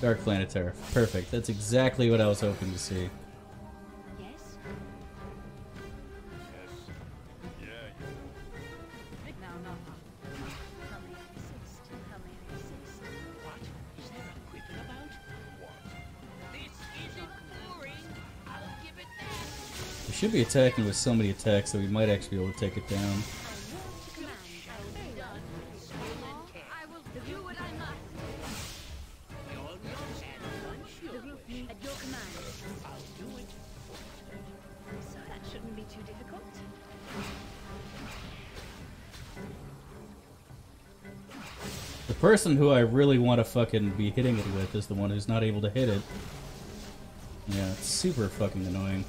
Dark Planetar. Perfect. That's exactly what I was hoping to see. Should be attacking with so many attacks that we might actually be able to take it down. The person who I really want to fucking be hitting it with is the one who's not able to hit it. Yeah, it's super fucking annoying.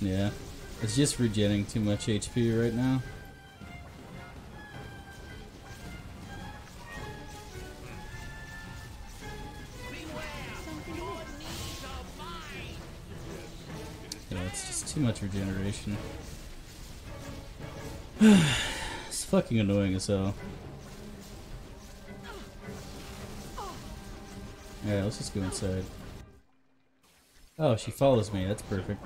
Yeah, it's just regenerating too much HP right now. Yeah, it's just too much regeneration. (sighs) it's fucking annoying as hell. Yeah, let's just go inside. Oh, she follows me. That's perfect.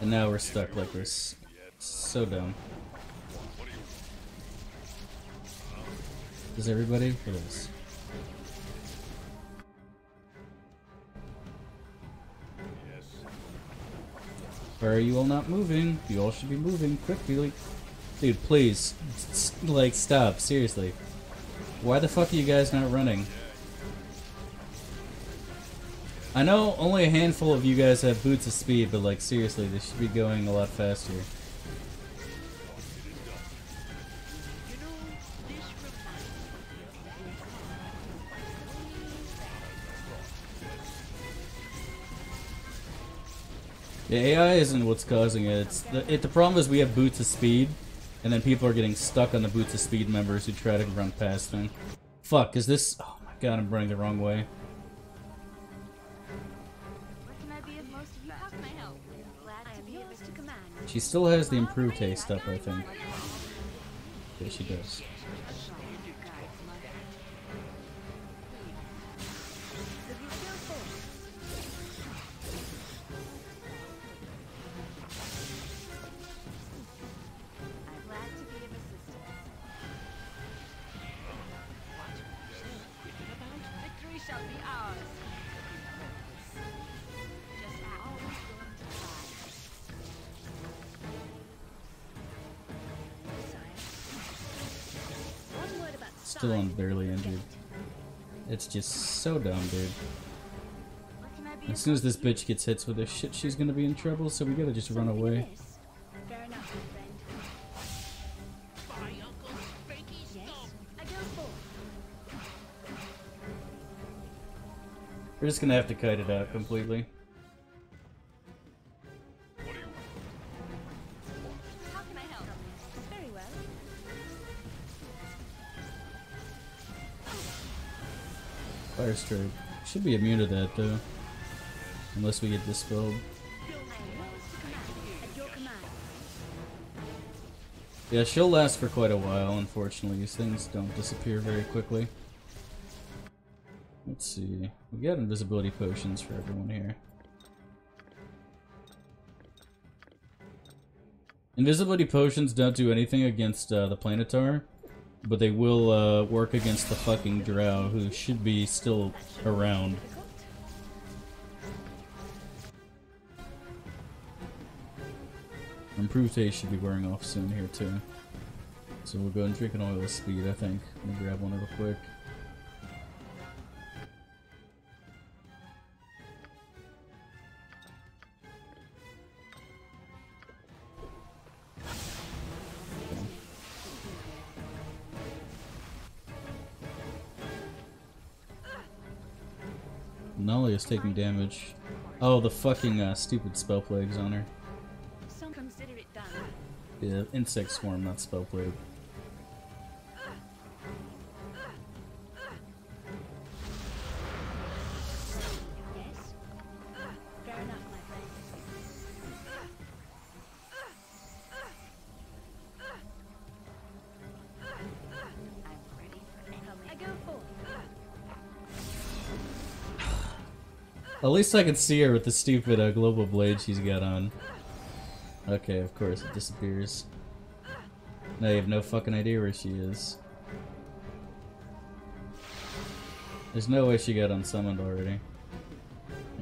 And now we're stuck like we're so dumb. Is everybody? It is. Why are you all not moving? You all should be moving quickly. Dude, please. Like, stop. Seriously. Why the fuck are you guys not running? I know only a handful of you guys have boots of speed, but like, seriously, they should be going a lot faster. The AI isn't what's causing it. It's the, it, the problem is we have boots of speed, and then people are getting stuck on the boots of speed members who try to run past them. Fuck, is this... Oh my god, I'm running the wrong way. She still has the improved haste up, I think. Yeah, she does. Still on size. barely injured. It's just so dumb, dude. What can I be As soon as this bitch gets hits with this shit, she's gonna be in trouble, so we gotta just run away. amiss? Fair enough, my friend. By Uncle Spanky's Yes, thumb. I go forth. We're just gonna have to kite it out completely. Fire strike. Should be immune to that though. Unless we get dispelled. Yeah, she'll last for quite a while, unfortunately. These things don't disappear very quickly. Let's see. We got invisibility potions for everyone here. Invisibility potions don't do anything against uh, the Planetar, but they will uh, work against the fucking Drow, who should be still around. Improved haste should be wearing off soon here too. So we'll go and drink an oil of speed, I think. Let me grab one real quick. Is taking damage. Oh, the fucking uh, stupid spell plagues on her. Some consider it done. Yeah, insect swarm, not spell plague. Least I can see her with the stupid uh, global blade she's got on. Okay, of course, it disappears. Now you have no fucking idea where she is. There's no way she got unsummoned already.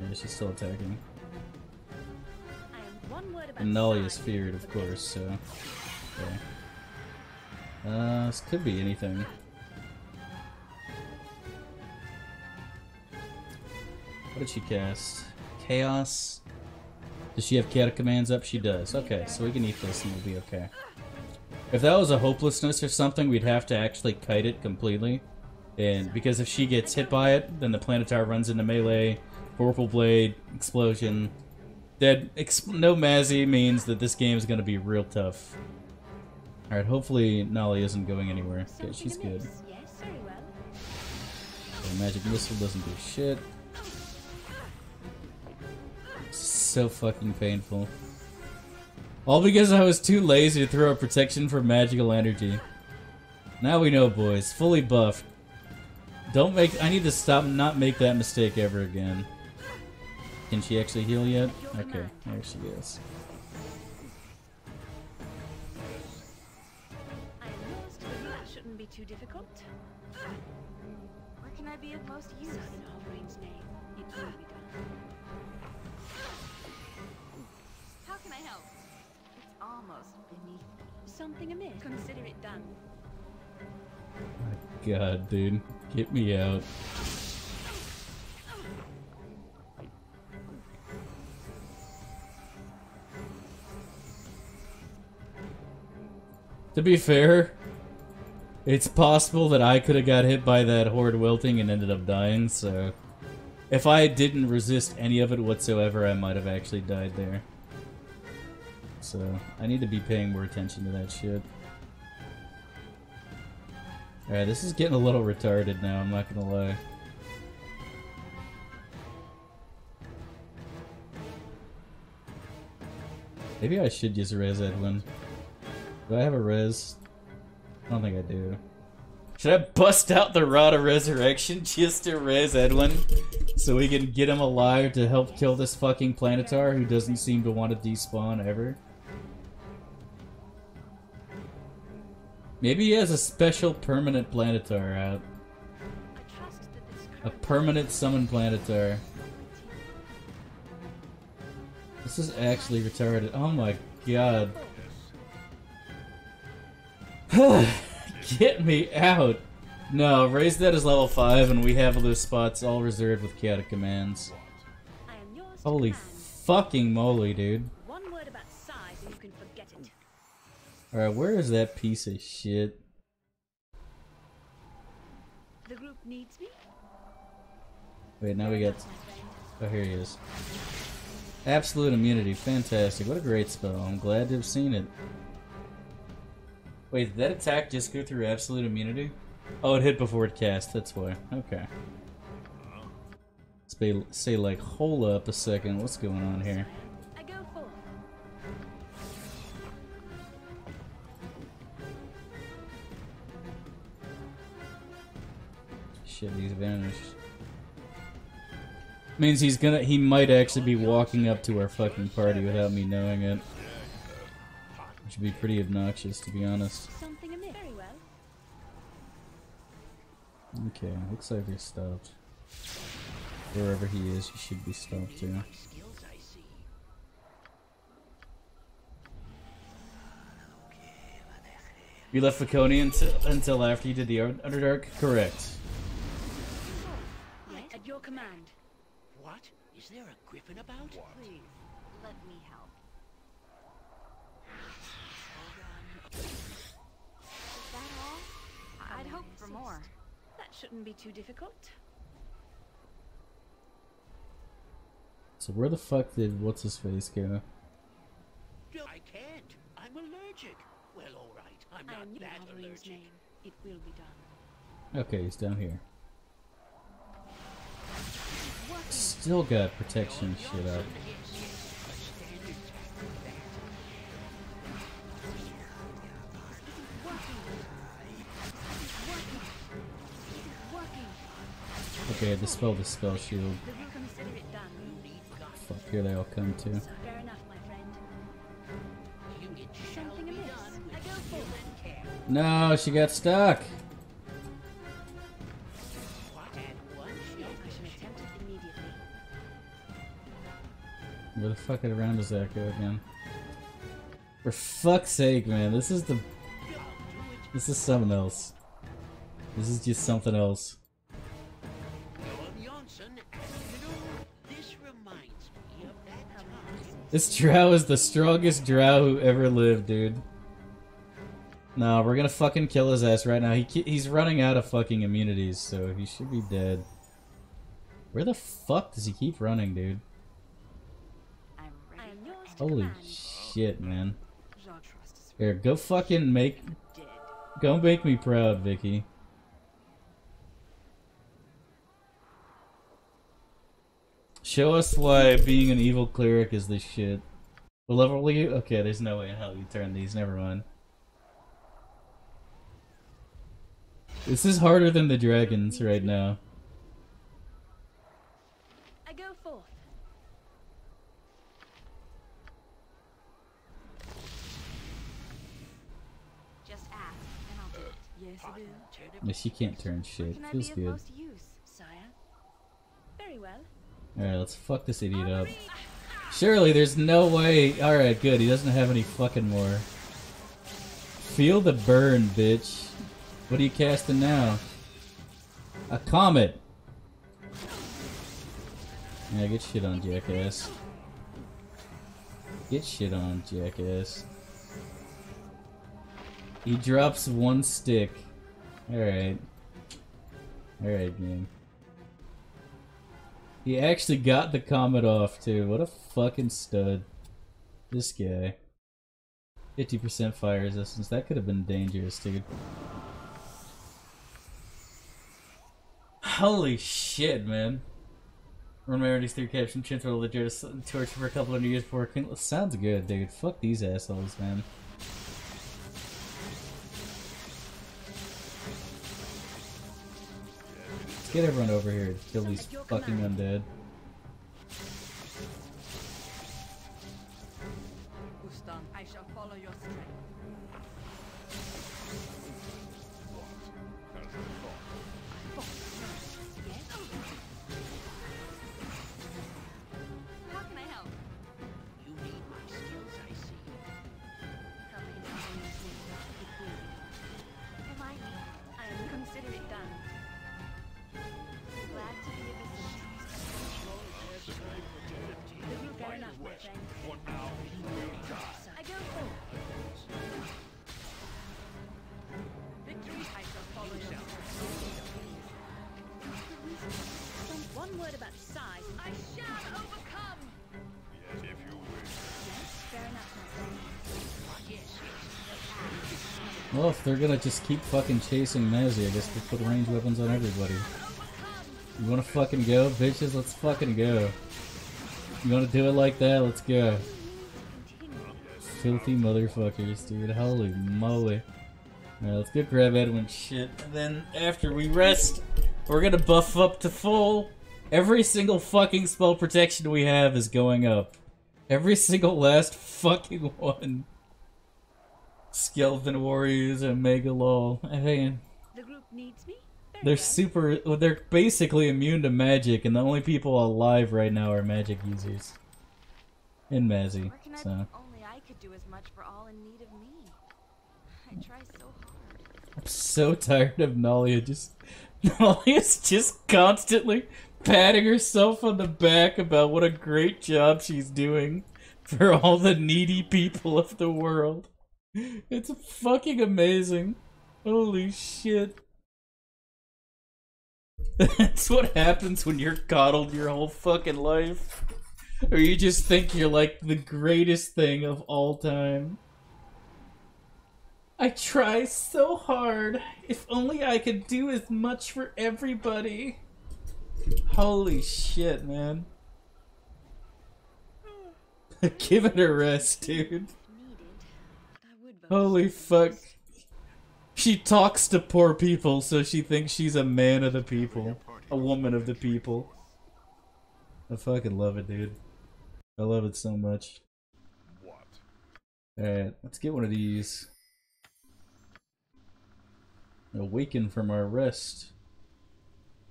Yeah, she's still attacking. And Nolly is feared, of course, so... Okay. Uh, this could be anything. What did she cast? Chaos? Does she have chaotic commands up? She does. Okay, so we can eat this and we'll be okay. If that was a hopelessness or something, we'd have to actually kite it completely. And because if she gets hit by it, then the Planetar runs into melee, Vorpal Blade, explosion. Dead. Ex no Mazzy means that this game is going to be real tough. Alright, hopefully Nolly isn't going anywhere. Yeah, she's good. amiss? Yes, very well. The magic missile doesn't do shit. So fucking painful. All because I was too lazy to throw a protection for magical energy. Now we know, boys. Fully buffed. Don't make. I need to stop. and Not make that mistake ever again. Can she actually heal yet? Okay, there she is. I am yours to the That shouldn't be too difficult. Where can I be of most use? In Halbrain's name, it will be done. Something amiss? Consider it done. My god, dude, get me out. To be fair, it's possible that I could have got hit by that horrid wilting and ended up dying, so if I didn't resist any of it whatsoever, I might have actually died there. So, I need to be paying more attention to that shit. Alright, this is getting a little retarded now, I'm not gonna lie. Maybe I should use a res Edwin. Do I have a res? I don't think I do. Should I bust out the Rod of Resurrection (laughs) just to res Edwin? So we can get him alive to help kill this fucking Planetar who doesn't seem to want to despawn ever? Maybe he has a special permanent Planetar out. I trust that this A permanent summon Planetar. This is actually retarded. Oh my god. (sighs) Get me out! No, raise that as level 5 and we have those spots all reserved with chaotic commands. I am yours to Holy fucking moly, dude. Alright, where is that piece of shit? The group needs me. Wait, now we got... Oh, here he is. Absolute immunity, fantastic. What a great spell. I'm glad to have seen it. Wait, did that attack just go through absolute immunity? Oh, it hit before it cast, that's why. Okay. Say, say like, hold up a second, what's going on here? Shit, he's vanished. Means he's gonna, he might actually be walking up to our fucking party without me knowing it. Which would be pretty obnoxious, to be honest. Something amiss. Very well. Okay, looks like they're stopped. Wherever he is, he should be stopped too. Skills I see. You left Viconi until, until after you did the Un- Underdark? Correct. Right, at your command. What? Is there a griffin about? Please, let me help. Is that all? I'd hope for more. That shouldn't be too difficult. So where the fuck did what's his face go? I can't. I'm allergic. Well, all right. I'm not am that allergic. name. It will be done. Okay, he's down here. Still got protection shit up. Okay, dispel the spell shield. It. Here they all come too. No, she got friend. Where the fuck around does that uh, go again? For fuck's sake, man, this is the. This is something else. This is just something else. This drow is the strongest drow who ever lived, dude. No, we're gonna fucking kill his ass right now. He he's running out of fucking immunities, so he should be dead. Where the fuck does he keep running, dude? I'm ready. I am yours to Holy shit, man. Here, go fucking make, go make me proud, Vicky. Show us why being an evil cleric is this shit. What level you? Okay, there's no way in hell you turn these. Never mind. This is harder than the dragons right now. I go forth. Just ask, and I'll do it. Yes, I do. Yeah, she can't turn shit. Feels good. most use, sire? Very well. Alright, let's fuck this idiot up. Surely there's no way. Alright, good. He doesn't have any fucking more. Feel the burn, bitch. What are you casting now? A comet. Yeah, get shit on, jackass. Get shit on, jackass. He drops one stick. Alright. Alright, man. He actually got the comet off too. What a fucking stud. This guy. 50% fire resistance. That could have been dangerous, dude. Holy shit, man. Run my already through caption Chinthrow legit torture for a couple hundred years before. Sounds good, dude. Fuck these assholes, man. Get everyone over here kill these fucking undead. They're gonna just keep fucking chasing Mazzy, I guess we'll put range weapons on everybody. You wanna fucking go, bitches? Let's fucking go. You wanna do it like that? Let's go. Filthy motherfuckers, dude. Holy moly. Alright, let's go grab Edwin shit. And then after we rest, we're gonna buff up to full. Every single fucking spell protection we have is going up. Every single last fucking one. Skeleton Warriors and Mega LOL. Hey, The group needs me. Very they're well. super. Well, they're basically immune to magic, and the only people alive right now are magic users. And Mazzy. I So? Only I could do as much for all in need of me. I try so hard. I'm so tired of Nalia. Just (laughs) Nalia's just constantly patting herself on the back about what a great job she's doing for all the needy people of the world. (laughs) It's fucking amazing. Holy shit. (laughs) That's what happens when you're coddled your whole fucking life. Or you just think you're like the greatest thing of all time. I try so hard. If only I could do as much for everybody. Holy shit, man. (laughs) Give it a rest, dude. Needed. But I would vote Holy fuck. She talks to poor people, so she thinks she's a man of the people. A woman of the people. I fucking love it, dude. I love it so much. What? Alright, let's get one of these. Awaken from our rest.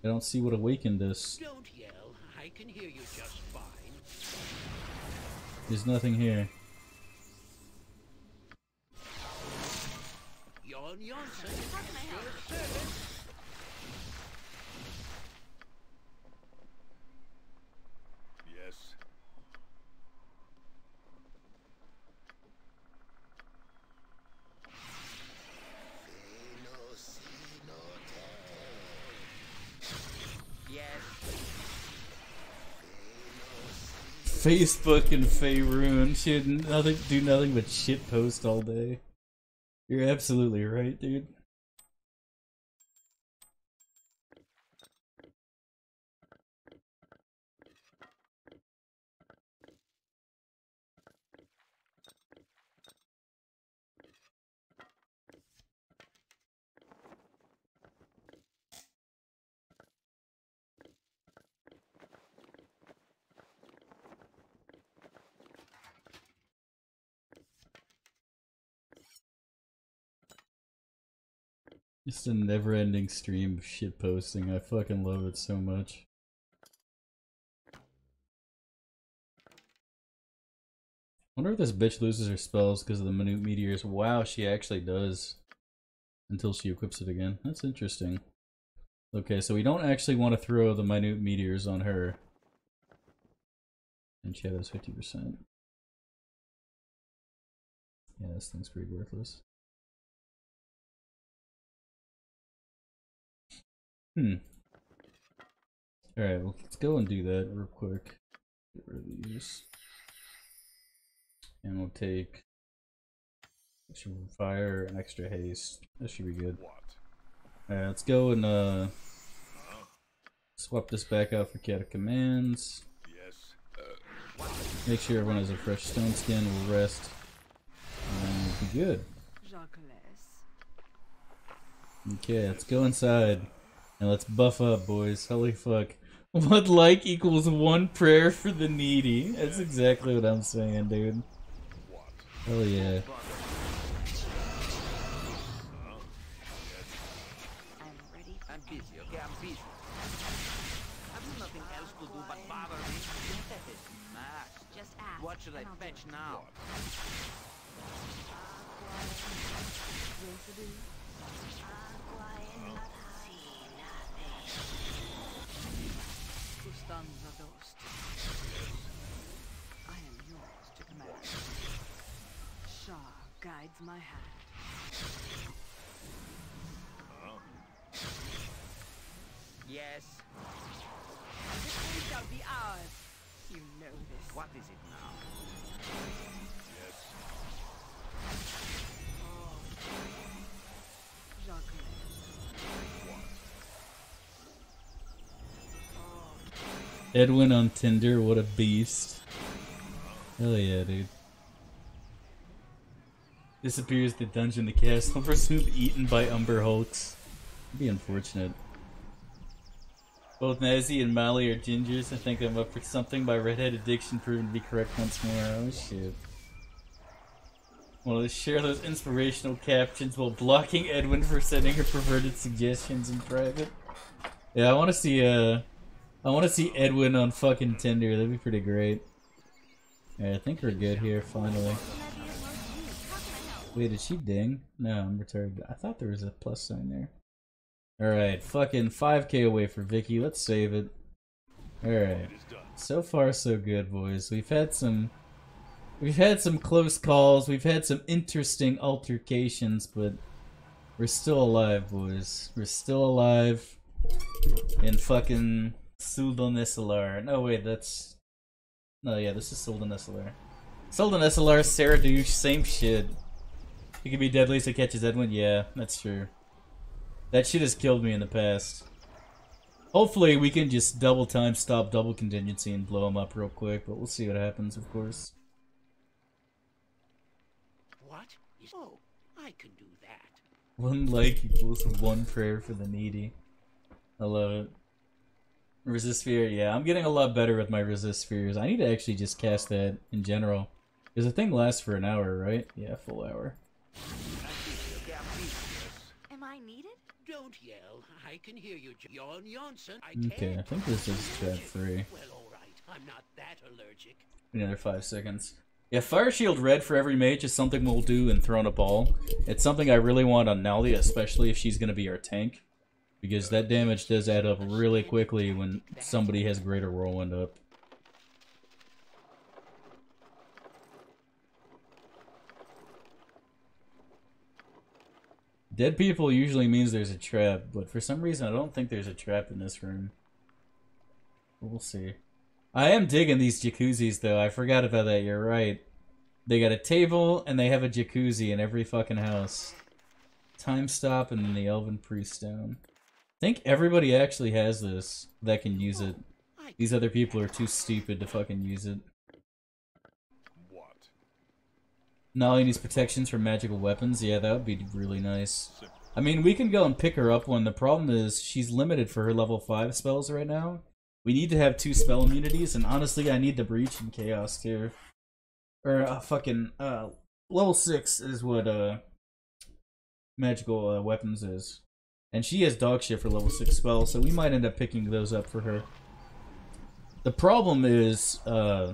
I don't see what awakened us. Don't yell. I can hear you just fine. There's nothing here. Jan Jansen. How can I help? Your service. Yes. Yes. Facebook and Faerun should nothing do nothing but shit post all day. You're absolutely right, dude. A never ending stream of shit posting. I fucking love it so much. wonder if this bitch loses her spells because of the minute meteors. Wow, she actually does. Until she equips it again. That's interesting. Okay, so we don't actually want to throw the minute meteors on her. And she has 50%. Yeah, this thing's pretty worthless. Hmm. Alright, well, let's go and do that real quick. Get rid of these. And we'll take extra fire and extra haste. That should be good. What? Alright, let's go and uh swap this back out for cat commands. Yes. Uh, Make sure everyone has a fresh stone skin, we'll rest. And we'll be good. Okay, let's go inside. And let's buff up, boys. Holy fuck. (laughs) One like equals one prayer for the needy. That's exactly what I'm saying, dude. what? Hell yeah. I'm ready for I'm busy, okay? I'm busy. Have you nothing else to do but bother me? Max, Just ask. what should I and I'll do fetch it. now? Costanza Dost. I am yours to command. Shar guides my hand. Oh. Yes. Victory shall be ours. You know this. What is it now? Yes. Oh. Jacques. Edwin on Tinder, what a beast. Hell yeah, dude. Disappears the dungeon the castle, presumed eaten by Umber Hulks. Be unfortunate. Both Nazi and Molly are gingers. I think I'm up for something. My redhead addiction proven to be correct once more. Oh shit. To share those inspirational captions while blocking Edwin for sending her perverted suggestions in private. Yeah, I want to see uh, I want to see Edwin on fucking Tinder. That'd be pretty great. Yeah, I think we're good here finally. Wait, did she ding? No, I'm retarded. I thought there was a plus sign there. Alright, fucking 5k away for Vicky. Let's save it. Alright. It is done. So far, so good, boys. We've had some. We've had some close calls. We've had some interesting altercations, but we're still alive, boys. We're still alive. In fucking Suldanessellar. No, wait, that's. No, yeah, this is Suldanessellar. Suldan SLR, Sarah Douche, same shit. He could be deadly so catches Edwin. Yeah, that's true. That shit has killed me in the past. Hopefully we can just double time stop double contingency and blow him up real quick, but we'll see what happens, of course. What? Oh, I can do that. One like equals one prayer for the needy. I love it. Resist fear, yeah. I'm getting a lot better with my resist fears. I need to actually just cast that in general. Because the thing lasts for an hour, right? Yeah, full hour. Am I needed? Don't yell. I can hear you, Jan Jansen. I Okay, I think this is trap three. Well, all right. I'm not that allergic. Another five seconds. Yeah, Fire Shield Red for every mage is something we'll do in Throne of Bhaal. It's something I really want on Nalia, especially if she's going to be our tank. Because that damage does add up really quickly when somebody has greater whirlwind up. Dead people usually means there's a trap, but for some reason I don't think there's a trap in this room. We'll see. I am digging these jacuzzis though. I forgot about that. You're right. They got a table and they have a jacuzzi in every fucking house. Time stop and then the Elven Priest Stone. I think everybody actually has this that can use it. These other people are too stupid to fucking use it. What? Nolly needs protections from magical weapons. Yeah, that would be really nice. I mean, we can go and pick her up one. The problem is she's limited for her level 5 spells right now. We need to have two spell immunities, and honestly, I need the Breach and Chaos too. Or, uh, fucking, uh, level 6 is what, uh, magical uh, weapons is. And she has dog shit for level 6 spells, so we might end up picking those up for her. The problem is, uh,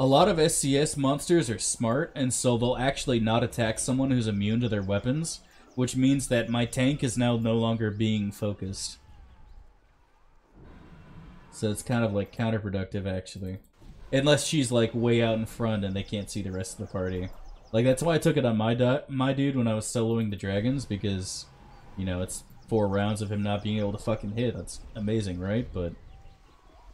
a lot of SCS monsters are smart, and so they'll actually not attack someone who's immune to their weapons, which means that my tank is now no longer being focused. So it's kind of like counterproductive, actually. Unless she's like way out in front and they can't see the rest of the party. Like that's why I took it on my my dude when I was soloing the dragons because, you know, it's four rounds of him not being able to fucking hit. That's amazing, right? But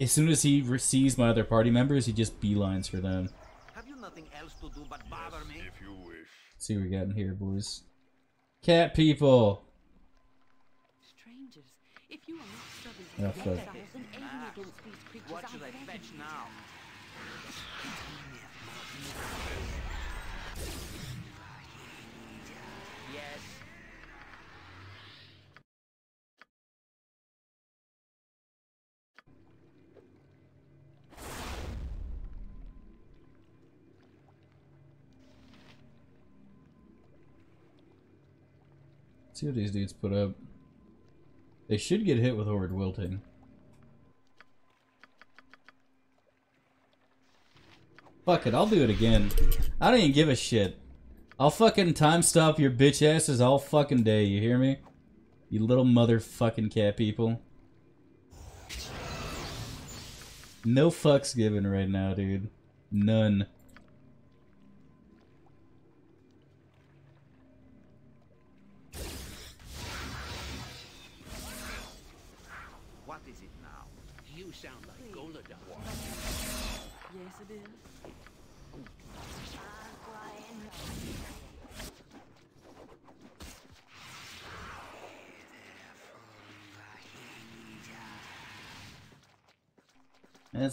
as soon as he re- sees my other party members, he just beelines for them. Have you nothing else to do but bother me? If you wish. see what we got in here, boys. Cat people. Strangers, if you are not stubborn Oh, to fuck. Let's see what these dudes put up. They should get hit with Horrid Wilting. Fuck it, I'll do it again. I don't even give a shit. I'll fucking time stop your bitch asses all fucking day, you hear me? You little motherfucking cat people. No fucks given right now, dude. None.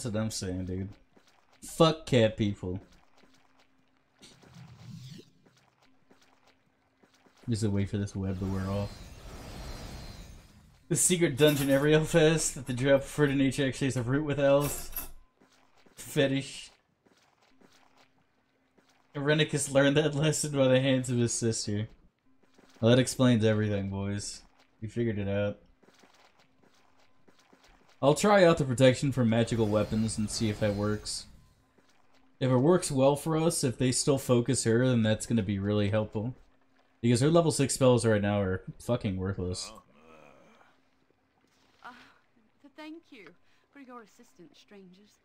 That's what I'm saying, dude. Fuck cat people. Just wait for this web to wear off. The secret dungeon every elf has that the drow prefer to nature actually is a root with elves. Fetish. Irenicus learned that lesson by the hands of his sister. Well, that explains everything, boys. We figured it out. I'll try out the protection for magical weapons and see if that works. If it works well for us, if they still focus her, then that's going to be really helpful. Because her level 6 spells right now are fucking worthless. Uh, thank you for your assistance, strangers.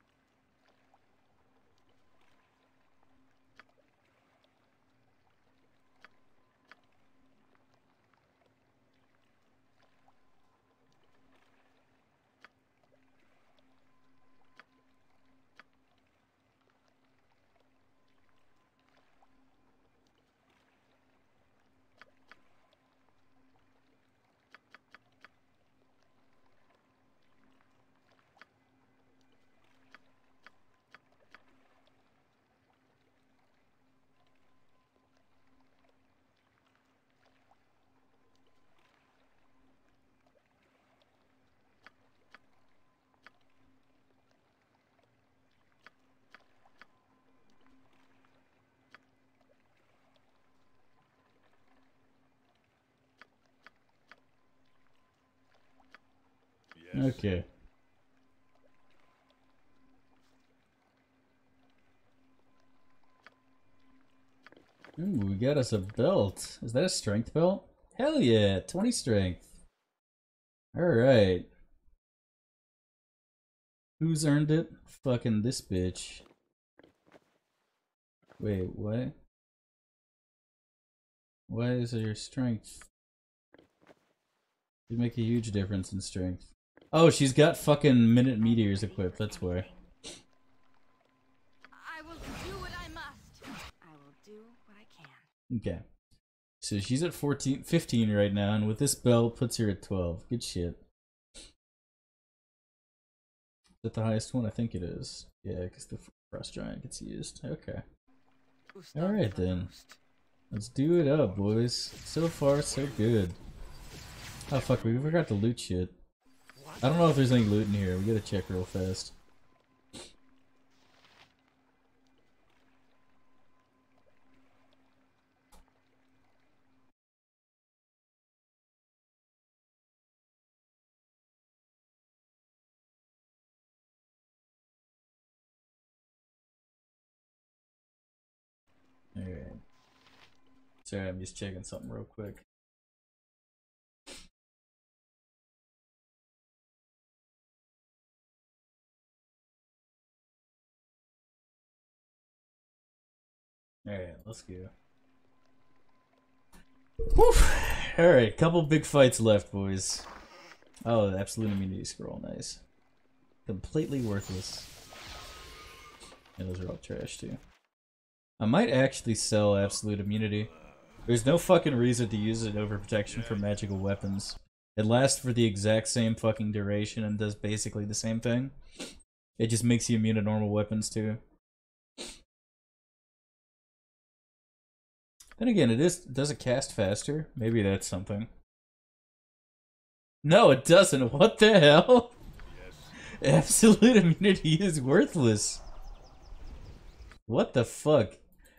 Okay. Ooh, we got us a belt. Is that a strength belt? Hell yeah, 20 strength. Alright. Who's earned it? Fucking this bitch. Wait, what? Why is your strength? You make a huge difference in strength. Oh, she's got fucking minute meteors equipped, that's why. I will do what I must. I will do what I can. Okay. So she's at 14, 15 right now, and with this belt puts her at 12. Good shit. Is that the highest one? I think it is. Yeah, because the frost giant gets used. Okay. Alright then. Let's do it up, boys. So far, so good. Oh fuck, we forgot to loot shit. I don't know if there's any loot in here. We gotta check real fast. Alright. Sorry, I'm just checking something real quick. Alright, let's go. Whew. Alright, couple big fights left, boys. Oh, absolute immunity scroll, nice. Completely worthless. Yeah, those are all trash too. I might actually sell absolute immunity. There's no fucking reason to use it over protection for magical weapons. It lasts for the exact same fucking duration and does basically the same thing. It just makes you immune to normal weapons too. Then again, it is does it cast faster? Maybe that's something. No, it doesn't. (laughs) What the hell? Yes. Absolute immunity is worthless. What the fuck?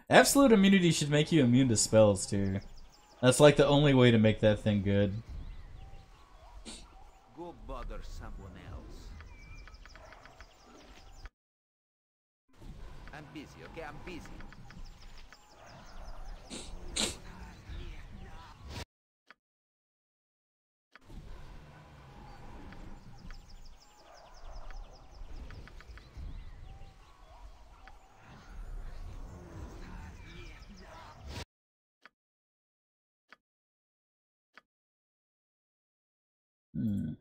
Absolute immunity should make you immune to spells too. That's like the only way to make that thing good. Go bother someone else. I'm busy, okay? I'm busy. Hmm.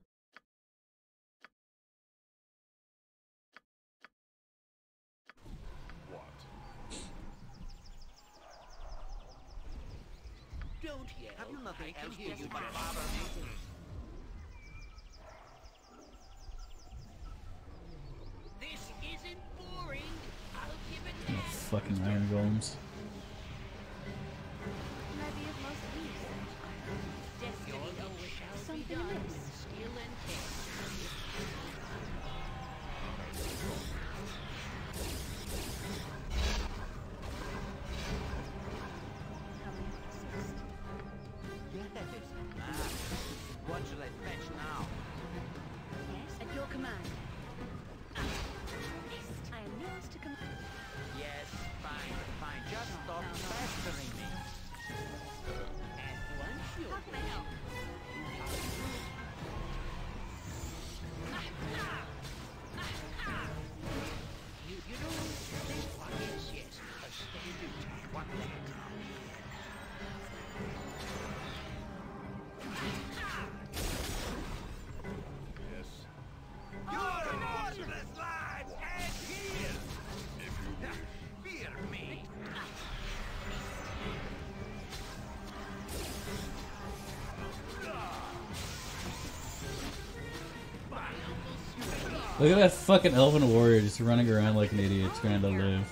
Look at that fucking elven warrior just running around like an idiot trying to live.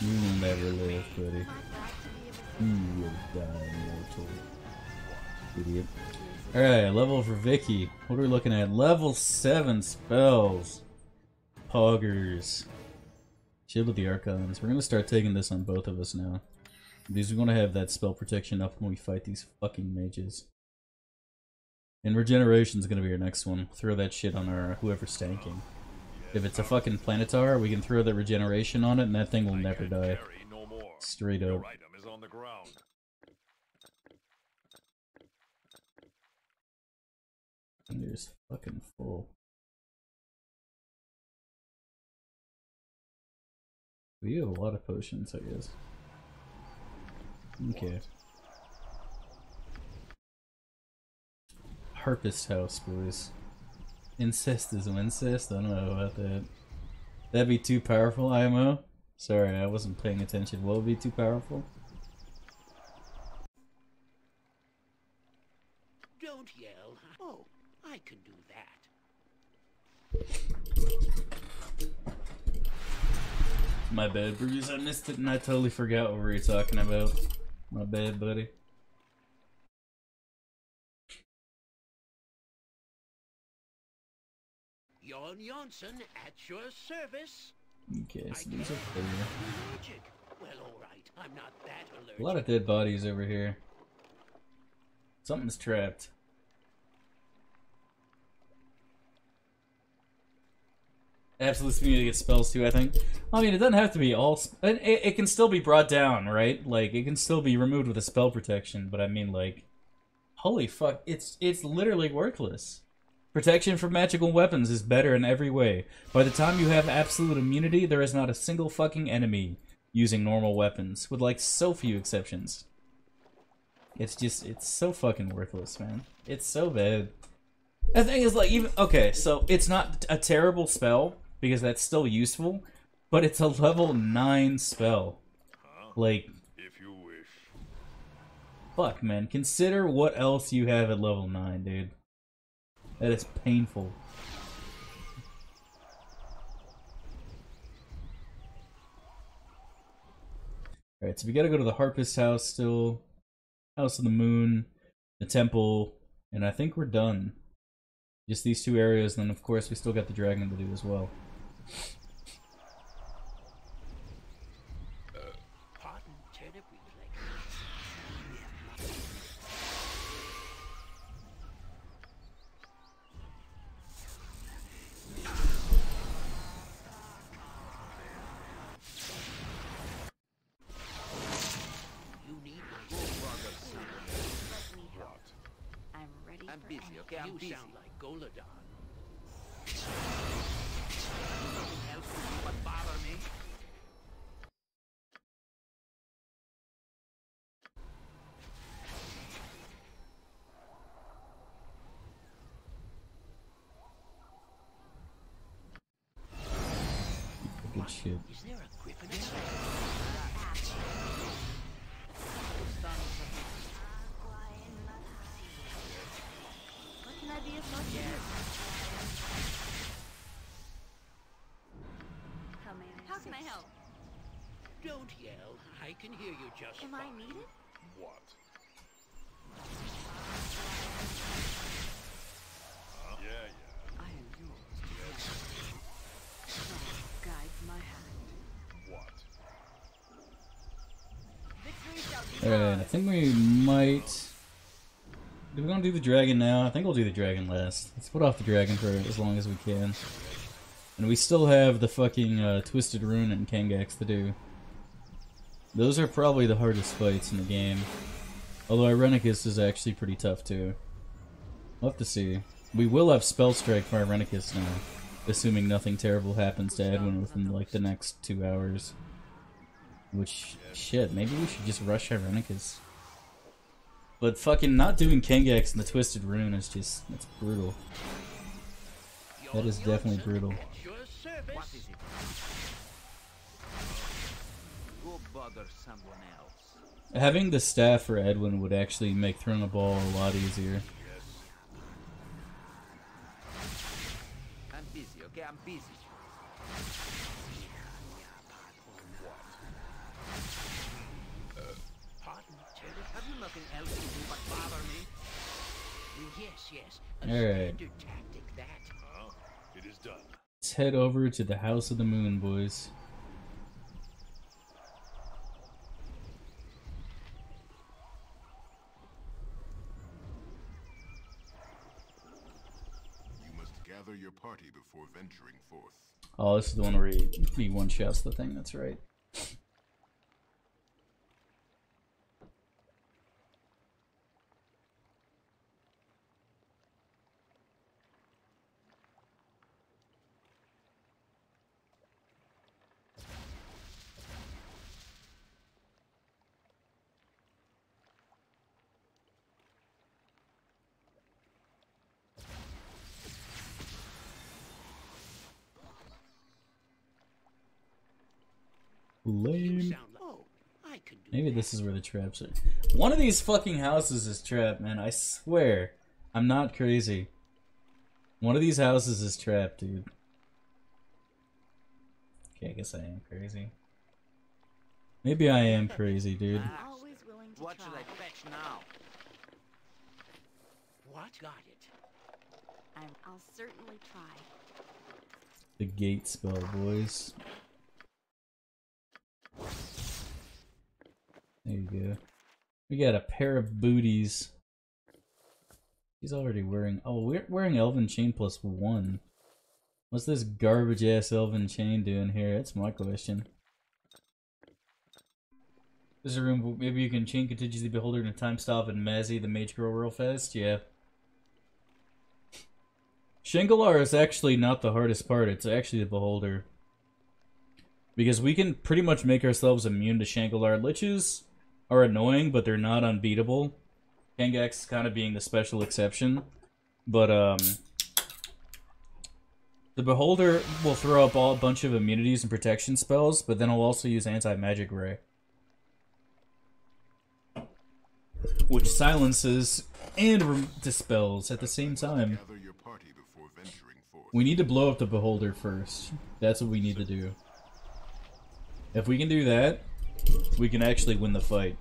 You will never live, buddy. You will die mortal. Idiot. Alright, level for Vicky. What are we looking at? Level 7 spells. Poggers. Shield of the Archons. We're gonna start taking this on both of us now. These are gonna have that spell protection up when we fight these fucking mages. And regeneration's gonna be our next one. Throw that shit on our whoever's tanking. If it's a fucking planetar, we can throw the regeneration on it, and that thing will never die. Carry no more. Straight up. Your item is on the ground. Fingers fucking full. We have a lot of potions, I guess. Okay. Harpist house, boys. Incest is incest? I don't know about that. That'd be too powerful, IMO? Sorry, I wasn't paying attention. Will it be too powerful? Don't yell. Oh, I can do that. My bad, Bruce. I missed it and I totally forgot what we were talking about. My bad, buddy. Jansen at your service. Okay, so these are clear. Well, all right. I'm not that allergic. A lot of dead bodies over here. Something's trapped. Absolute speed to get spells too, I think. I mean, it doesn't have to be all. It it can still be brought down, right? Like, it can still be removed with a spell protection, but I mean, like, holy fuck, it's it's literally worthless. Protection from magical weapons is better in every way. By the time you have absolute immunity, there is not a single fucking enemy using normal weapons, with like so few exceptions. It's just, it's so fucking worthless, man. It's so bad. The thing is, like, even okay, so it's not a terrible spell because that's still useful, but it's a level nine spell. Like, If you wish. fuck, man. Consider what else you have at level nine, dude. That is painful. Alright, so we gotta go to the Harpist house still. House of the Moon, the temple, and I think we're done. Just these two areas, and then of course we still got the dragon to do as well. Am I needed? What? Yeah, yeah. I am yours. Strong guides my hand. What? Victory shall be Alright, I think we might. Do we want to do the dragon now? I think we'll do the dragon last. Let's put off the dragon for as long as we can. And we still have the fucking uh, Twisted Rune and Kangax to do. Those are probably the hardest fights in the game. Although Irenicus is actually pretty tough too. We'll have to see. We will have Spell Strike for Irenicus now. Assuming nothing terrible happens to Edwin within like the next two hours. Which, shit, maybe we should just rush Irenicus. But fucking not doing Kangax in the Twisted Rune is just, that's brutal. That is definitely brutal. Bother someone else. Having the staff for Edwin would actually make throwing a ball a lot easier. I'm busy, okay? I'm busy. Pardon, turnip. Have you nothing else to do but bother me? Yes, yes. A Alright. tactic, that. Huh? It is done. Let's head over to the House of the Moon, boys. Party before venturing forth. Oh, this is the one where he, he one the thing. That's right. Lame. Oh, I can do Maybe this is where the traps are. One of these fucking houses is trapped, man. I swear. I'm not crazy. One of these houses is trapped, dude. Okay, I guess I am crazy. Maybe I am crazy, dude. Always willing to What should I fetch now? What? Got it. I'm, I'll certainly try. The gate spell, boys. There you go. We got a pair of booties. He's already wearing. Oh, we're wearing Elven Chain plus one. What's this garbage ass Elven Chain doing here? That's my question. There's a room. Maybe you can chain contingency beholder in a time stop and Mazzy the Mage Girl real fast. Yeah. Shangalar is actually not the hardest part. It's actually the beholder. Because we can pretty much make ourselves immune to Shangalar. Liches are annoying, but they're not unbeatable. Kangax kind of being the special exception. But, um... The Beholder will throw up all, a bunch of immunities and protection spells, but then he'll also use Anti-Magic Ray. Which silences and dispels at the same time. We need to blow up the Beholder first. That's what we need to do. If we can do that, we can actually win the fight.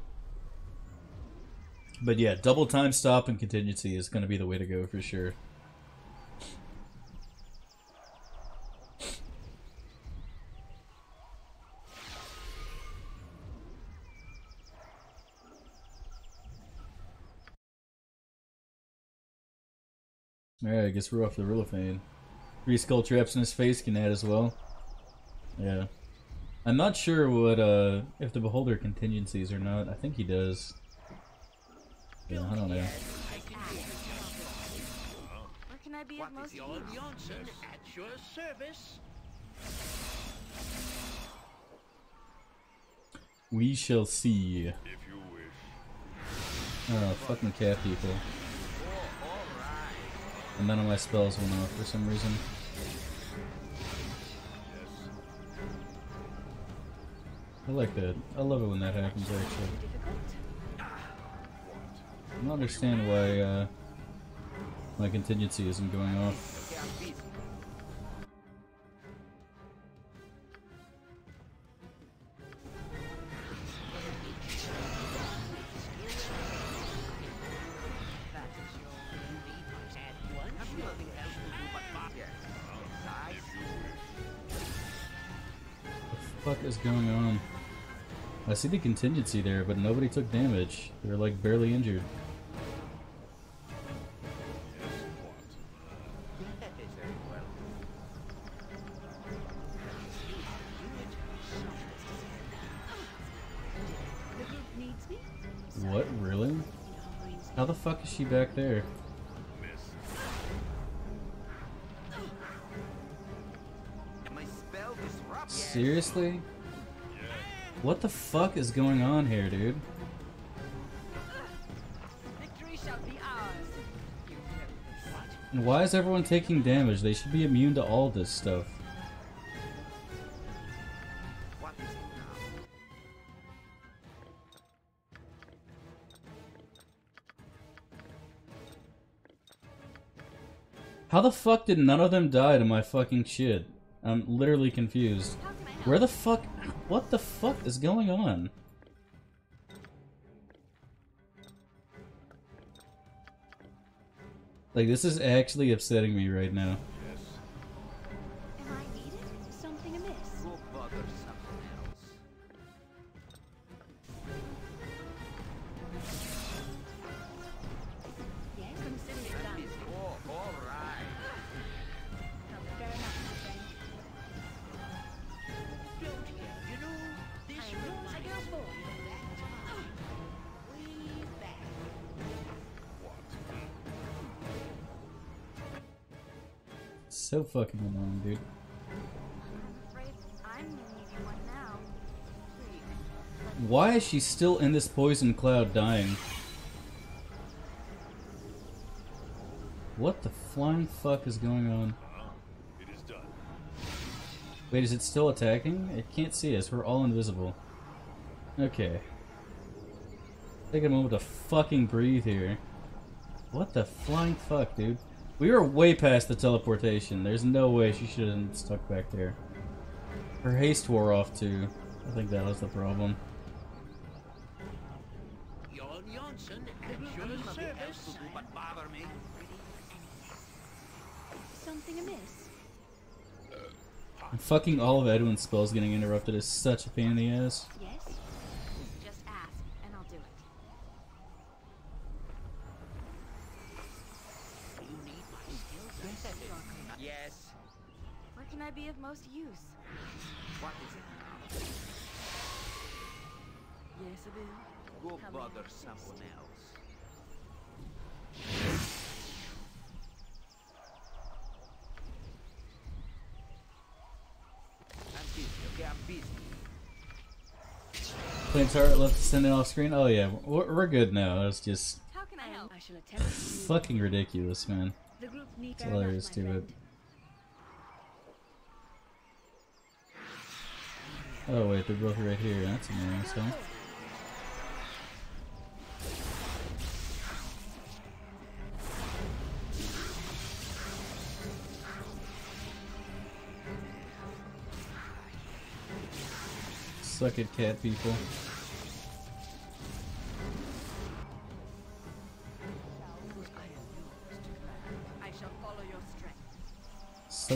But yeah, double time stop and contingency is going to be the way to go for sure. Alright, I guess we're off the Rillifane. Three skull traps in his face can add as well. Yeah. I'm not sure what, uh, if the Beholder contingencies or not. I think he does. Yeah, I don't know. Where can I be of most Your use? At your service. We shall see. If you wish. Oh, fucking cat people. And none of my spells went off for some reason. I like that. I love it when that happens, actually. I don't understand why, uh, my contingency isn't going off. See the contingency there, but nobody took damage. They were like barely injured. very well. The group needs me. What, really? How the fuck is she back there? Seriously? What the fuck is going on here, dude? Victory shall be ours. And why is everyone taking damage? They should be immune to all this stuff. What is it now? How the fuck did none of them die to my fucking shit? I'm literally confused. Where the fuck? What the fuck is going on? Like, this is actually upsetting me right now. Please. Why is she still in this poison cloud dying? What the flying fuck is going on? Wait, is it still attacking? It can't see us. We're all invisible. Okay. Take a moment to fucking breathe here. What the flying fuck, dude? We were way past the teleportation. There's no way she should have stuck back there. Her haste wore off too. I think that was the problem. Something amiss? And fucking all of Edwin's spells getting interrupted is such a pain in the ass. Yes? Just ask, and I'll do it. You need my skills. Yes. Where can I be of most use? What is it now? Yes, Abel? Go Come bother in. someone else. I'm busy, okay? I'm busy. Planetar left to send it off screen. Oh yeah, we're, we're good now. It's just How can I help? I shall attempt fucking ridiculous, man. the group needs It's hilarious to it. Oh wait, they're both right here. That's annoying, so. Suck it, cat people. Me?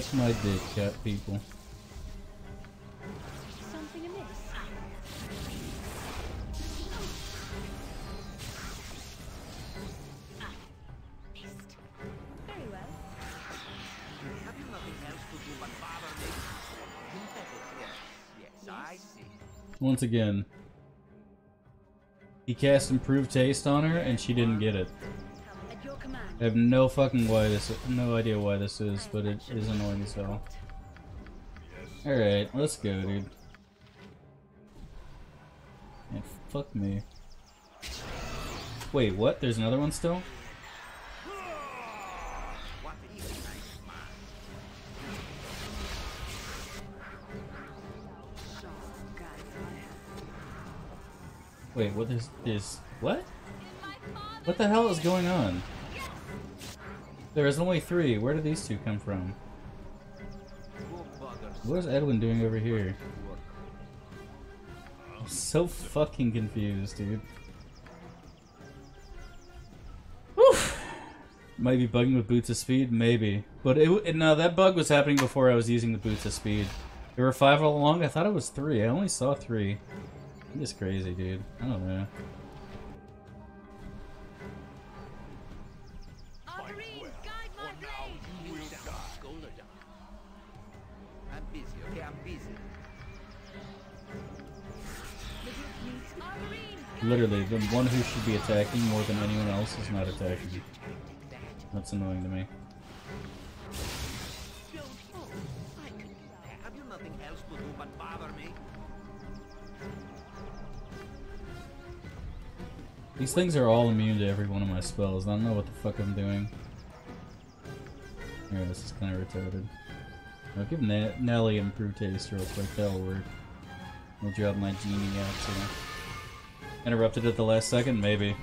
yes, yes, I see. Once again, he cast improved haste on her, and she didn't get it. I have no fucking why this, no idea why this is, but it is annoying as hell. All right, let's go, dude. And fuck me. Wait, what? There's another one still? Wait, what is is what? What the hell is going on? There is only three. Where did these two come from? What is Edwin doing over here? I'm so fucking confused, dude. Whew. Might be bugging with boots of speed, maybe. But it, no, that bug was happening before I was using the boots of speed. There were five all along. I thought it was three. I only saw three. Just crazy, dude. I don't know. Literally, the one who should be attacking more than anyone else is not attacking. That's annoying to me. These things are all immune to every one of my spells. I don't know what the fuck I'm doing. Yeah, this is kind of retarded. I'll give Na Nelly improved haste real quick. That'll work. We'll drop my genie out too. Interrupted at the last second? Maybe.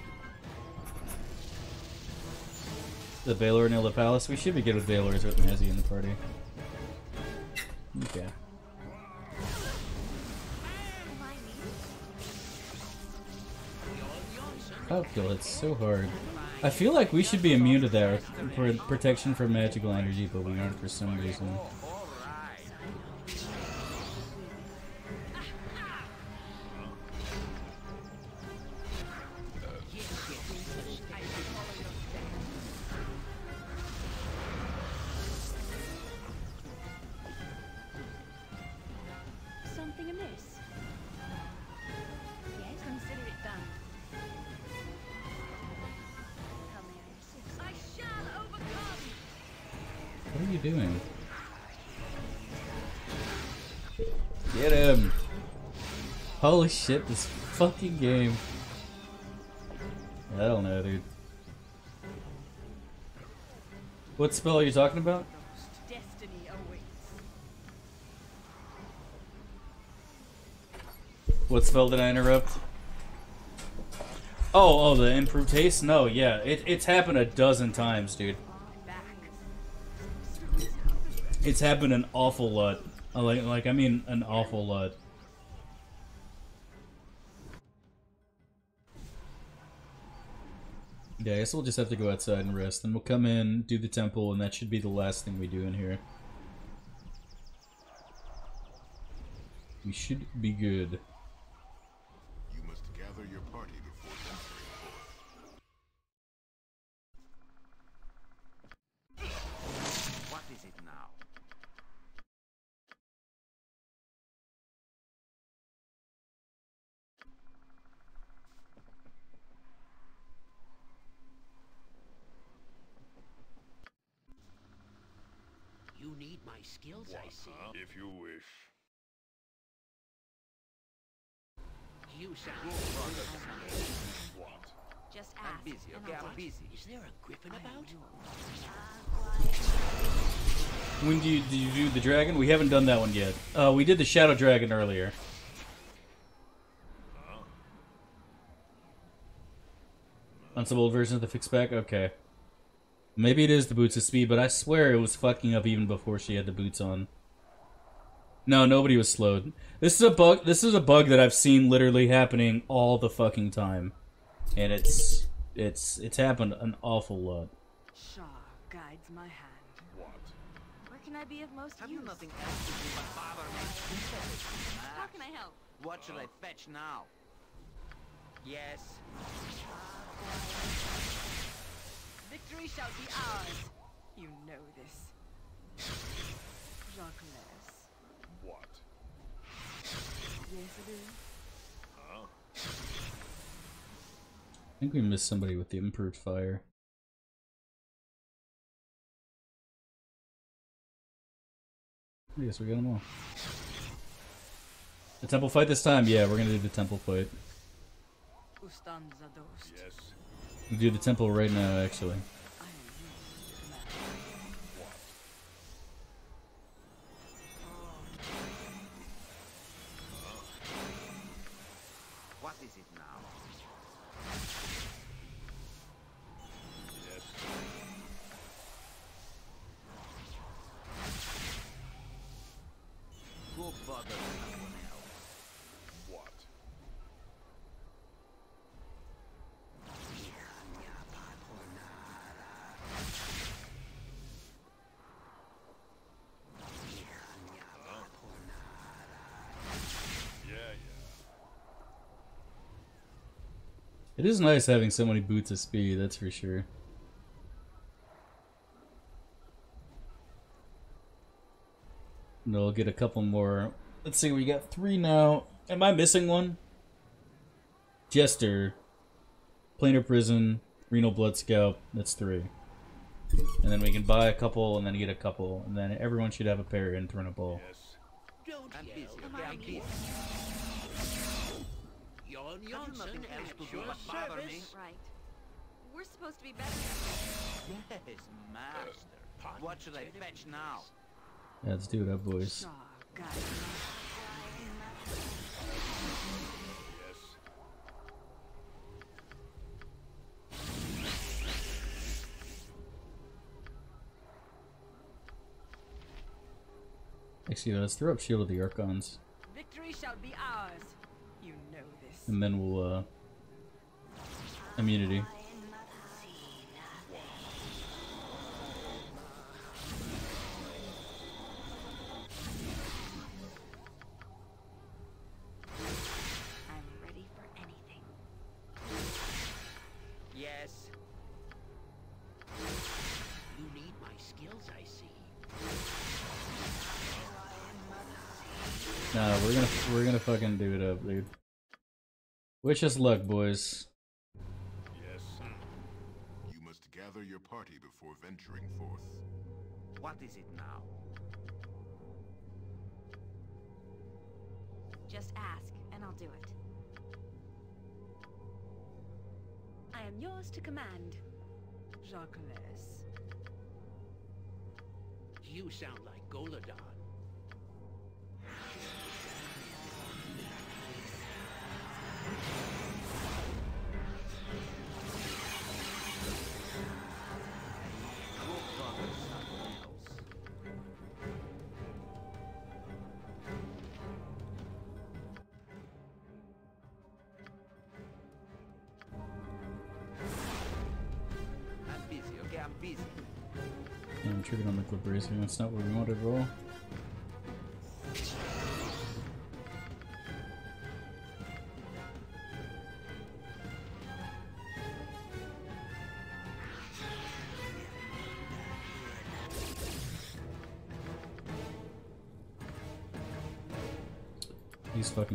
The Balor and the Palace? We should be good with Balor's with Mazzy in the party. Okay. Needed? Oh, it's so hard. I feel like we should be immune to that for protection from magical energy, but we aren't for some reason. Holy shit, this fucking game. I don't know, dude. What spell are you talking about? What spell did I interrupt? Oh, oh, the improved haste? No, yeah, it, it's happened a dozen times, dude. It's happened an awful lot. Uh, Like, like I mean, an awful lot. Yeah, I guess we'll just have to go outside and rest. Then we'll come in, do the temple, and that should be the last thing we do in here. We should be good. Skills, I see. If you wish. You sound What? Just I'm ask. busy, okay? I'll I'm busy. Is there a griffin about? When do you, do you do the dragon? We haven't done that one yet. Uh, we did the shadow dragon earlier. On some old version of the fixed back? Okay. Maybe it is the boots of speed, but I swear it was fucking up even before she had the boots on. No, nobody was slowed. This is a bug. This is a bug that I've seen literally happening all the fucking time, and it's it's it's happened an awful lot. Shar guides my hand. Where can I be of most Have use? nothing else to do but bother me? How can I help? What should I fetch now? Yes. Victory shall be ours. You know this. Jacques What? Yes, I think we missed somebody with the improved fire. I guess we got them all. The temple fight this time? Yeah, we're gonna do the temple fight. Yes. We do the temple right now, actually. It is nice having so many boots of speed, that's for sure. And I'll get a couple more. Let's see, we got three now. Am I missing one? Jester, Planar Prison, Rennal Bloodscalp. That's three. And then we can buy a couple and then get a couple. And then everyone should have a pair in Ball. Yes. Don't I'm yell. busy, okay? I'm busy. Jan Have you Jansen nothing else at to do your but bother me? service. Right. We're supposed to be better than Yes, master. What should I fetch now? Yeah, let's do it up, boys. Shar guides. Actually, let's throw up Shield of the Archons. Victory shall be ours. And then we'll, uh... Immunity. Wish us luck, boys. Yes. You must gather your party before venturing forth. What is it now? Just ask, and I'll do it. I am yours to command. Jacques You sound like Goladon. I'm busy, okay? I'm busy. Yeah, I'm triggered on the Clippers here. That's not what we wanted at all.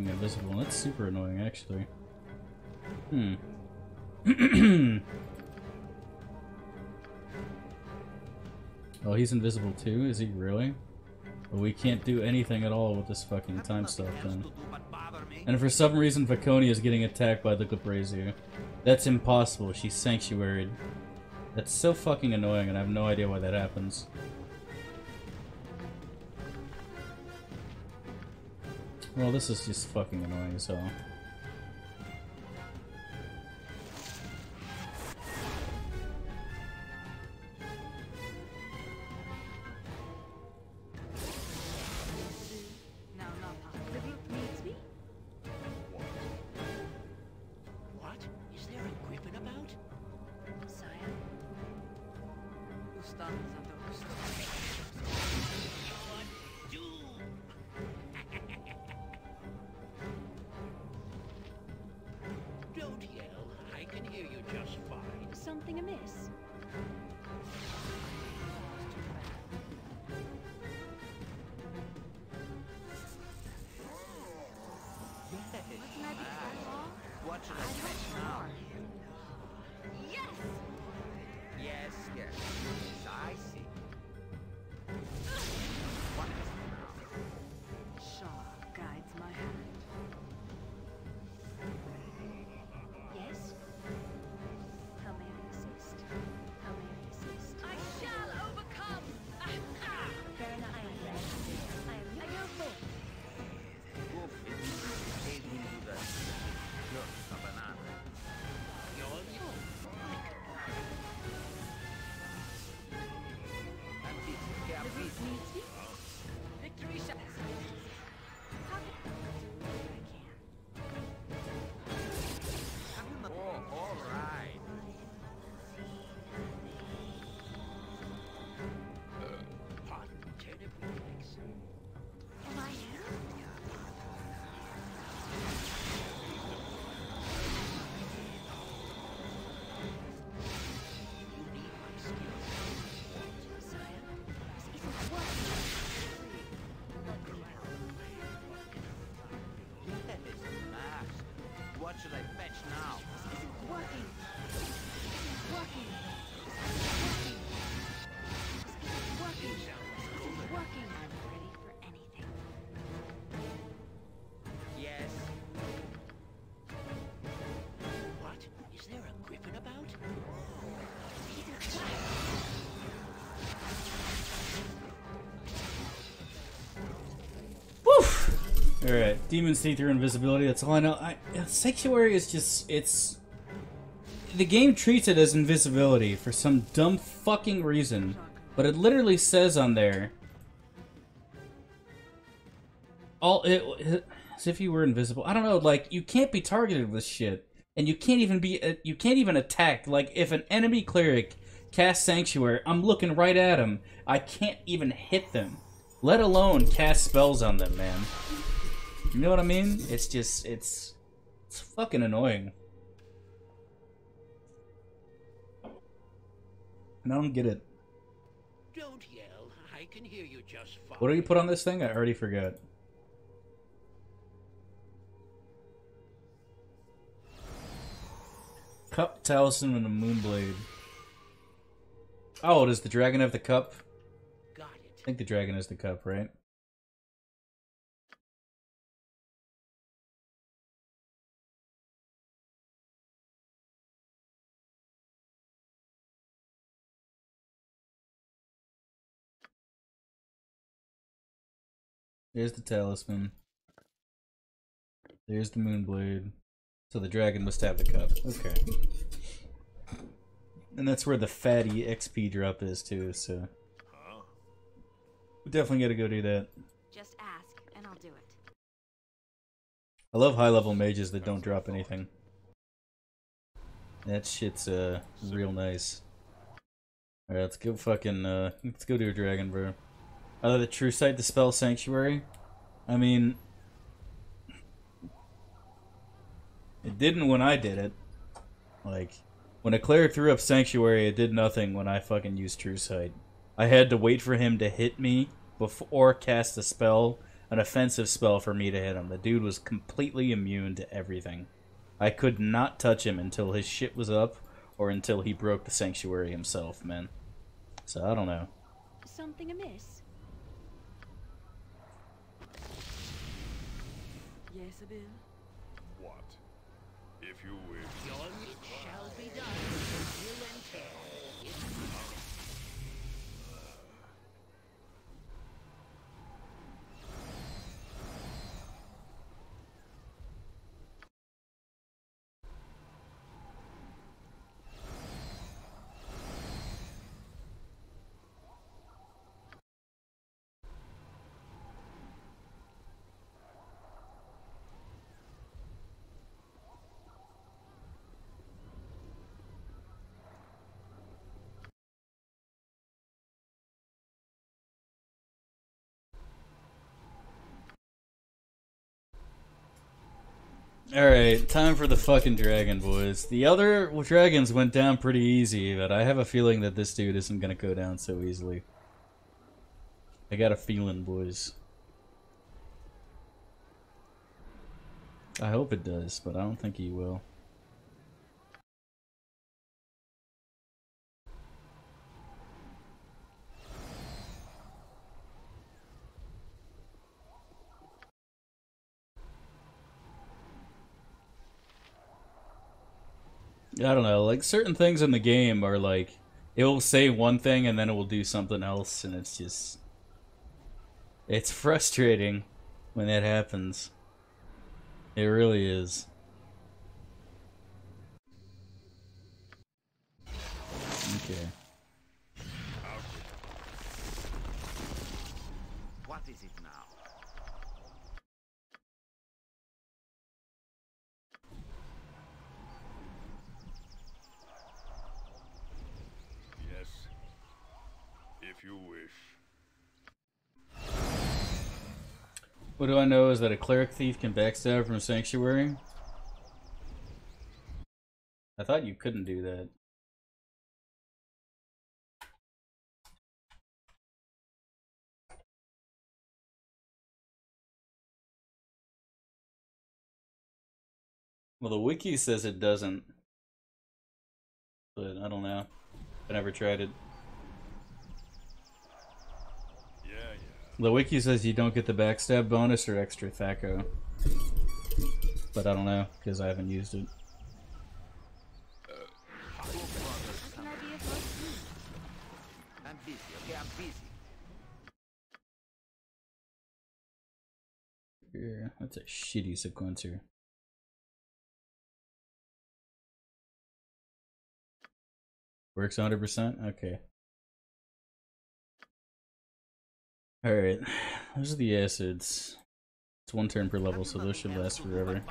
Invisible. That's super annoying, actually. Hmm. (clears throat) Oh, he's invisible too? Is he really? Well, we can't do anything at all with this fucking time stuff then. And for some reason, Viconia is getting attacked by the Glabrezu. That's impossible. She's sanctuaried. That's so fucking annoying, and I have no idea why that happens. Well, this is just fucking annoying as demons see through invisibility, that's all I know. I, Sanctuary is just, it's... The game treats it as invisibility for some dumb fucking reason. But it literally says on there... All, it, as if you were invisible. I don't know, like, you can't be targeted with shit. And you can't even be, uh, you can't even attack. Like, if an enemy cleric casts Sanctuary, I'm looking right at him. I can't even hit them. Let alone cast spells on them, man. You know what I mean? It's just, it's, it's fucking annoying. And I don't get it. Don't yell. I can hear you just fine. What do you put on this thing? I already forgot. Cup, talisman, and a moonblade. Oh, does the dragon have the cup? Got I think the dragon has the cup, right? There's the talisman. There's the moonblade. So the dragon must have the cup. Okay. And that's where the fatty XP drop is too, so. We definitely gotta go do that. Just ask, and I'll do it. I love high level mages that don't drop anything. That shit's uh real nice. Alright, let's go fucking uh let's go do a dragon, bro. Uh the true sight the spell sanctuary. I mean It didn't when I did it. Like when a cleric threw up sanctuary, it did nothing when I fucking used true sight. I had to wait for him to hit me before cast a spell, an offensive spell for me to hit him. The dude was completely immune to everything. I could not touch him until his shit was up or until he broke the sanctuary himself, man. So I don't know. Something amiss? Yes, Abil? What? If you wish. Your it shall be done. Will and tear. Alright, time for the fucking dragon, boys. The other dragons went down pretty easy, but I have a feeling that this dude isn't gonna go down so easily. I got a feeling, boys. I hope it does, but I don't think he will. I don't know, like certain things in the game are like it will say one thing and then it will do something else and it's just it's frustrating when that happens. It really is. Okay. What is it now? Yes. If you wish. What do I know is that a cleric thief can backstab from sanctuary? I thought you couldn't do that. Well, the wiki says it doesn't. But I don't know. I never tried it. Yeah, yeah. The wiki says you don't get the backstab bonus or extra thaco. But I don't know, because I haven't used it. Yeah, that's a shitty sequencer. Works 100%? Okay. Alright, those are the acids. It's one turn per level, so those should last forever.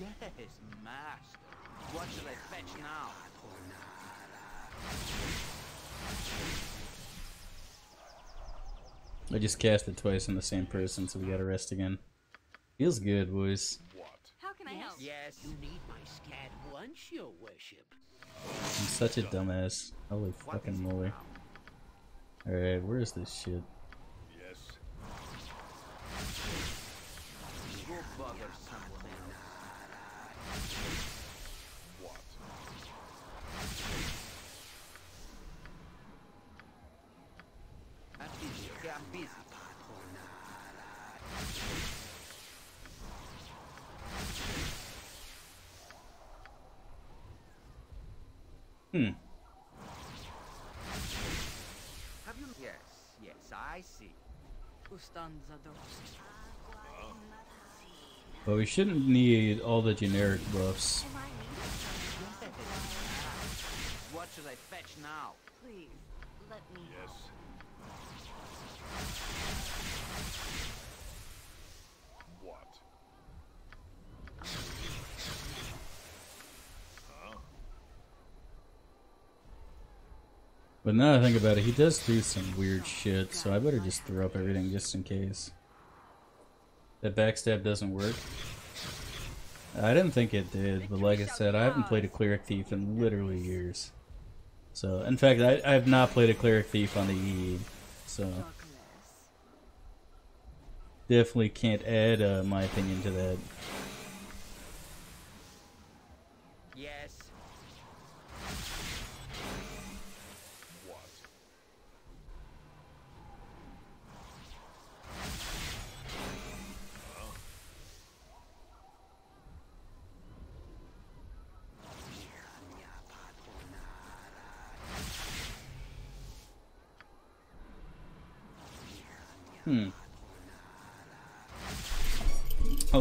Yes, master. What shall I fetch now? I just cast it twice on the same person, so we gotta rest again. Feels good, boys. What? How can I help? Yes, you need my scad once, your worship. I'm such a dumbass. Holy fucking moly. Alright, where is this shit? Yes. Go bother someone else. What? I'm busy, okay? I'm busy. Hmm. Have you? Yes, yes, I see. But we shouldn't need all the generic buffs. What should I fetch now? Please, let me. Yes. What? But now I think about it, he does do some weird shit, so I better just throw up everything just in case. That backstab doesn't work. I didn't think it did, but like I said, I haven't played a Cleric Thief in literally years. So, in fact, I, I have not played a Cleric Thief on the EE, so definitely can't add uh, my opinion to that.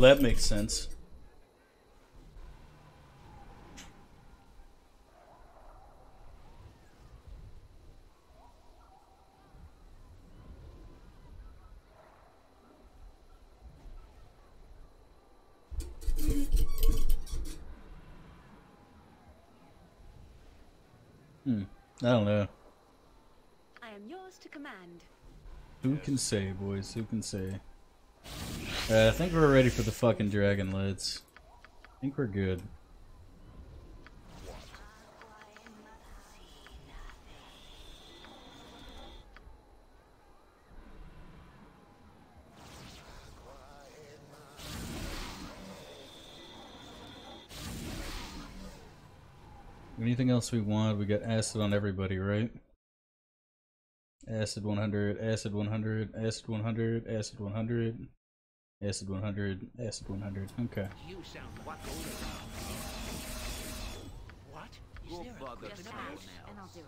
That makes sense. Hmm. I don't know. I am yours to command. Who can say, boys? Who can say? Uh, I think we're ready for the fucking dragon lids. I think we're good. Anything else we want? We got acid on everybody, right? Acid 100, acid 100, acid 100, acid 100, acid 100, acid 100. Okay. You sound What? What? Is Go there a bother quick Just someone ask, and I'll do it.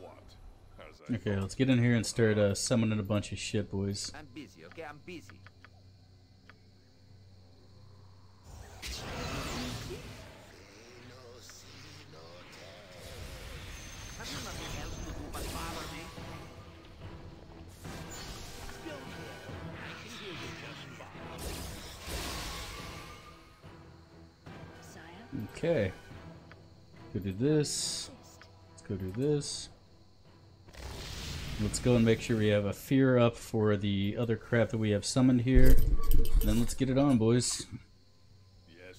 What? Okay, let's get in here and start uh, summoning a bunch of shit, boys. I'm busy, okay? I'm busy. Okay. Go do this. Let's go do this. Let's go and make sure we have a fear up for the other crap that we have summoned here. And then let's get it on, boys. Yes.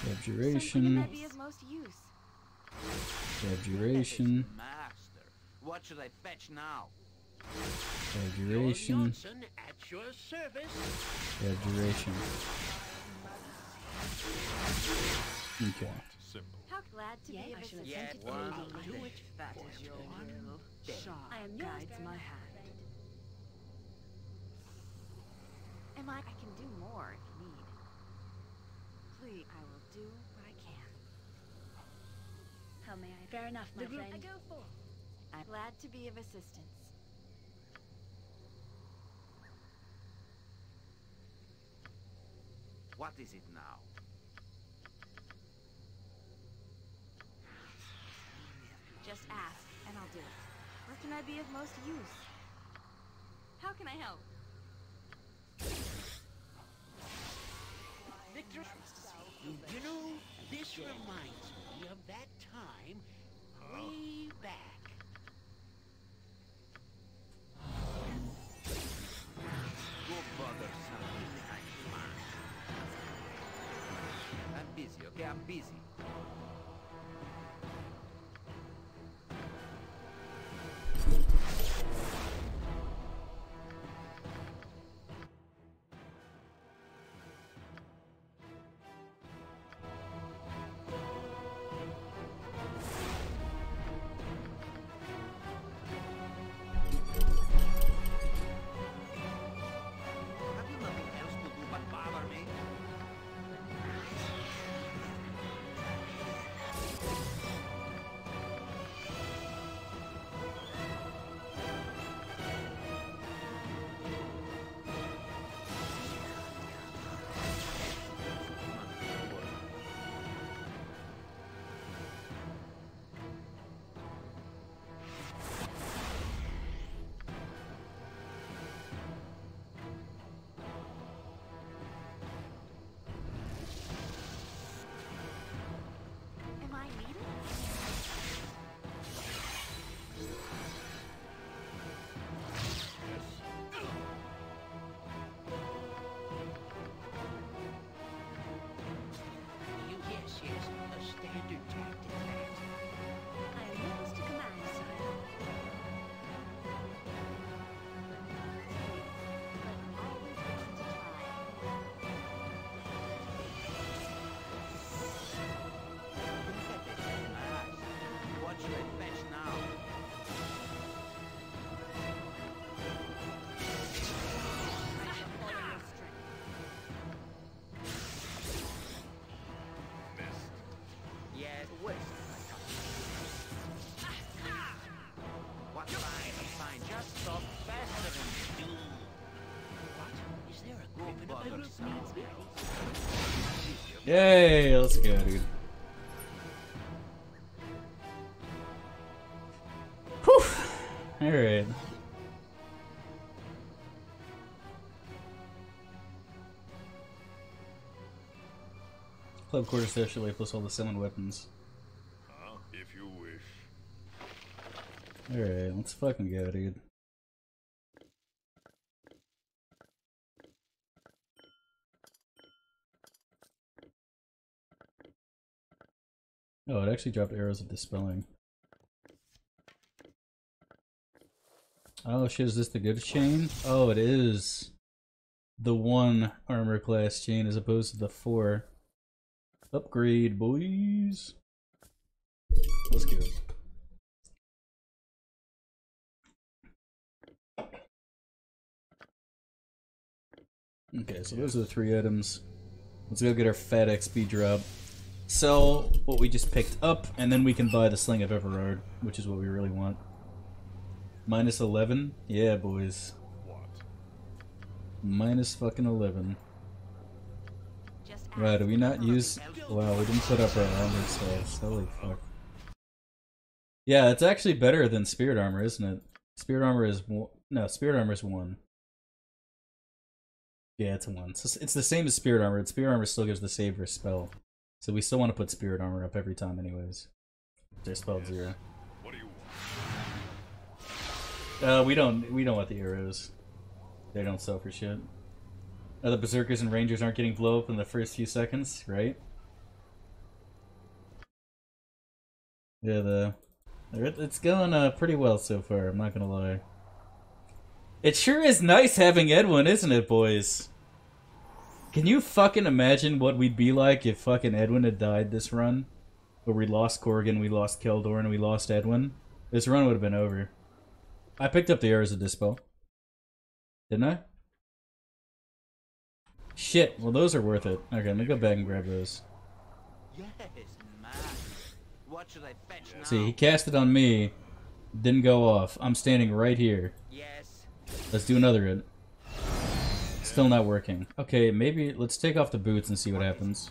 something Abjuration. that be of most use. Abjuration. Master, what should I fetch now? Abjuration. Johnson at your service. Abjuration. Okay. How glad to Yes, be of I shall assistance. Yes, attempt one to thing. do it. That is your will. Shar I am yours, guides my hand. Am I? I can do more if need. Please, I will do what I can. How may I? Fair enough, my The friend. I go for. I'm glad to be of assistance. What is it now? Just ask, and I'll do it. Where can I be of most use? How can I help? Victor, you know, this reminds me of that time way back. I'm busy. Yay, let's go, dude. Whew. Alright. Club quarter socially plus all the summon weapons. Huh? If you wish. Alright, let's fucking go, dude. Actually dropped arrows of dispelling. Oh shit, is this the good chain? Oh, it is the one armor class chain as opposed to the four. Upgrade, boys. Let's go. Okay, so those are the three items. Let's go get our fat XP drop. Sell what we just picked up, and then we can buy the Sling of Everard, which is what we really want. Minus 11? Yeah, boys. Minus fucking 11. Just Right, do we not use... Wow, we didn't put up our armor stats. Holy fuck. Yeah, it's actually better than Spirit Armor, isn't it? Spirit Armor is... one- No, Spirit Armor is 1. Yeah, it's a 1. So it's the same as Spirit Armor. Spirit Armor still gives the save spell. So we still want to put Spirit Armor up every time anyways. They're spelled 0. What do you want? Uh, we don't we don't want the arrows. They don't sell for shit. Uh, the berserkers and rangers aren't getting blow up in the first few seconds, right? Yeah, the it- it's going uh pretty well so far. I'm not gonna lie. It sure is nice having Edwin, isn't it, boys? Can you fucking imagine what we'd be like if fucking Edwin had died this run? Where we lost Korgan, we lost Keldorn, and we lost Edwin? This run would have been over. I picked up the Arrows of Dispel. Didn't I? Shit, well those are worth it. Okay, let me go back and grab those. Yes, man. What should I fetch now? See, he cast it on me, didn't go off. I'm standing right here. Yes. Let's do another hit. Still not working. Okay, maybe let's take off the boots and see what happens.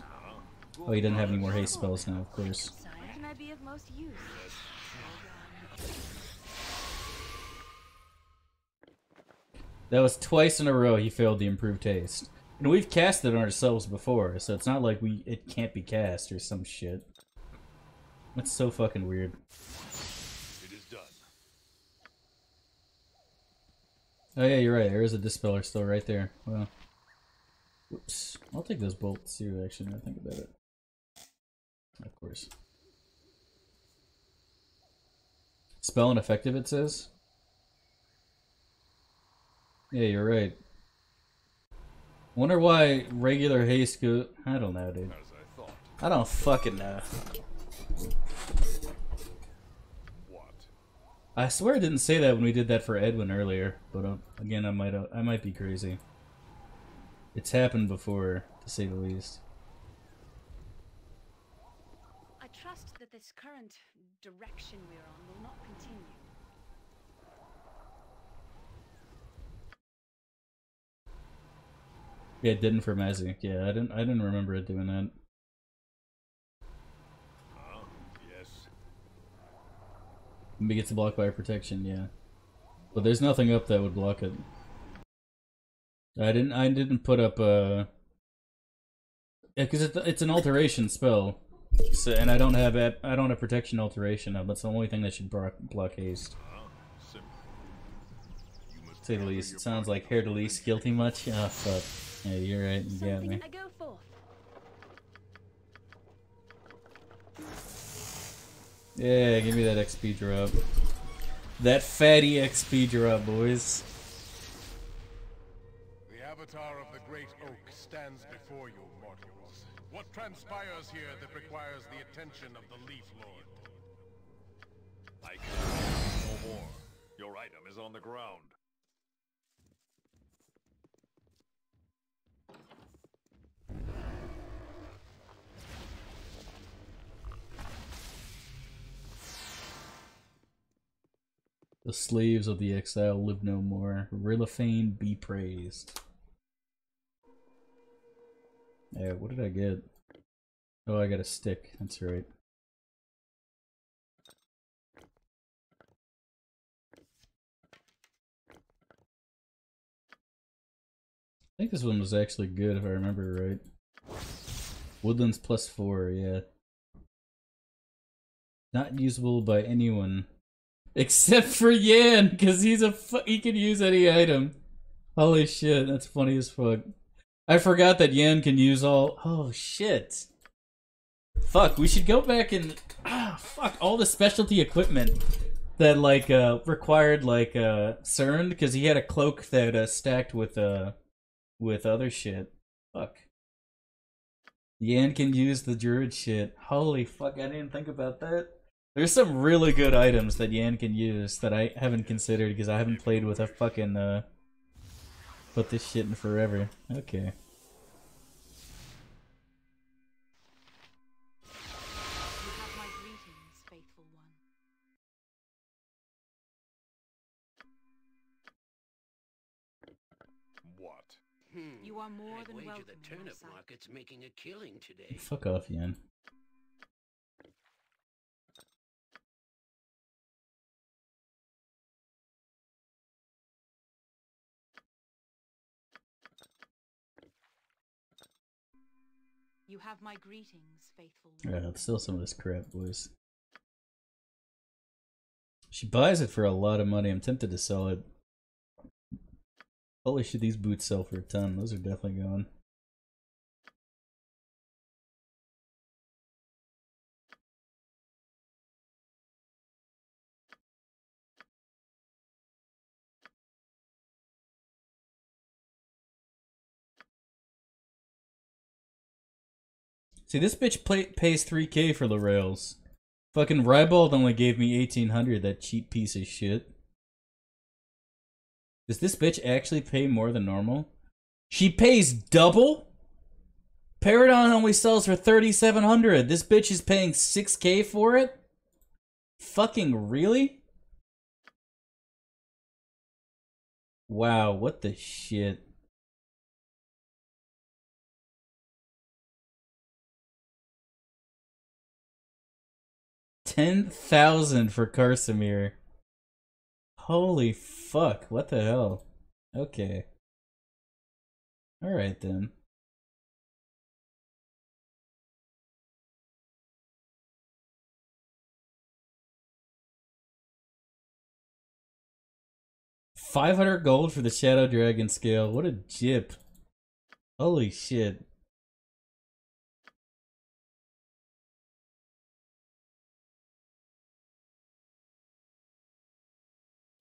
Oh, he doesn't have any more haste spells now, of course. That was twice in a row he failed the improved haste. And we've cast it on ourselves before, so it's not like we it can't be cast or some shit. That's so fucking weird. It is done. Oh yeah, you're right. There is a dispeller still right there. Well, whoops. I'll take those bolts too. Actually, now I think about it. Of course. Spell ineffective. It says. Yeah, you're right. Wonder why regular haste go. I don't know, dude. As I thought. I don't fucking know. What? I swear I didn't say that when we did that for Edwin earlier, but uh, again, I might uh, I might be crazy. It's happened before, to say the least. I trust that this current direction we're on will not continue. Yeah, it didn't for Mazzy. Yeah, I didn't I didn't remember it doing that. Huh? Yes. Maybe gets blocked by protection, yeah. But there's nothing up that would block it. I didn't I didn't put up a. yeah, because it's, it's an alteration spell, so and I don't have I don't have protection alteration up. That's the only thing that should block, block haste. To the least. Sounds like Hair to least guilty much. Ah, fuck. Yeah, you're right. You got me. Yeah, give me that XP drop. That fatty XP drop, boys. The avatar of the Great Oak stands before you, mortals. What transpires here that requires the attention of the Leaf Lord? I can no more. Your item is on the ground. The slaves of the exile live no more. Rillifane be praised. Yeah, what did I get? Oh, I got a stick. That's right. I think this one was actually good if I remember right. Woodlands plus four, yeah. Not usable by anyone. Except for Jan, because he's a he can use any item. Holy shit, that's funny as fuck. I forgot that Jan can use all. Oh shit. Fuck, we should go back and ah fuck all the specialty equipment that like uh required like uh Cernd because he had a cloak that uh, stacked with uh with other shit. Fuck. Jan can use the druid shit. Holy fuck, I didn't think about that. There's some really good items that Jan can use that I haven't considered because I haven't played with a fucking uh put this shit in forever. Okay. You have my greetings, faithful one. What? Hmm. You are more I'd than wager welcome the turnip market's making a killing today. Fuck off, Jan. You have my greetings, faithful. Yeah, let's some of this crap, boys. She buys it for a lot of money. I'm tempted to sell it. Holy shit, these boots sell for a ton. Those are definitely going. See, this bitch play, pays 3k for the rails. Fucking Ribald only gave me 1800, that cheap piece of shit. Does this bitch actually pay more than normal? She pays double? Paragon only sells for 3700. This bitch is paying 6k for it? Fucking really? Wow, what the shit? Ten thousand for Carsomyr. Holy fuck, what the hell? Okay. Alright then. Five hundred gold for the Shadow Dragon scale. What a jip. Holy shit.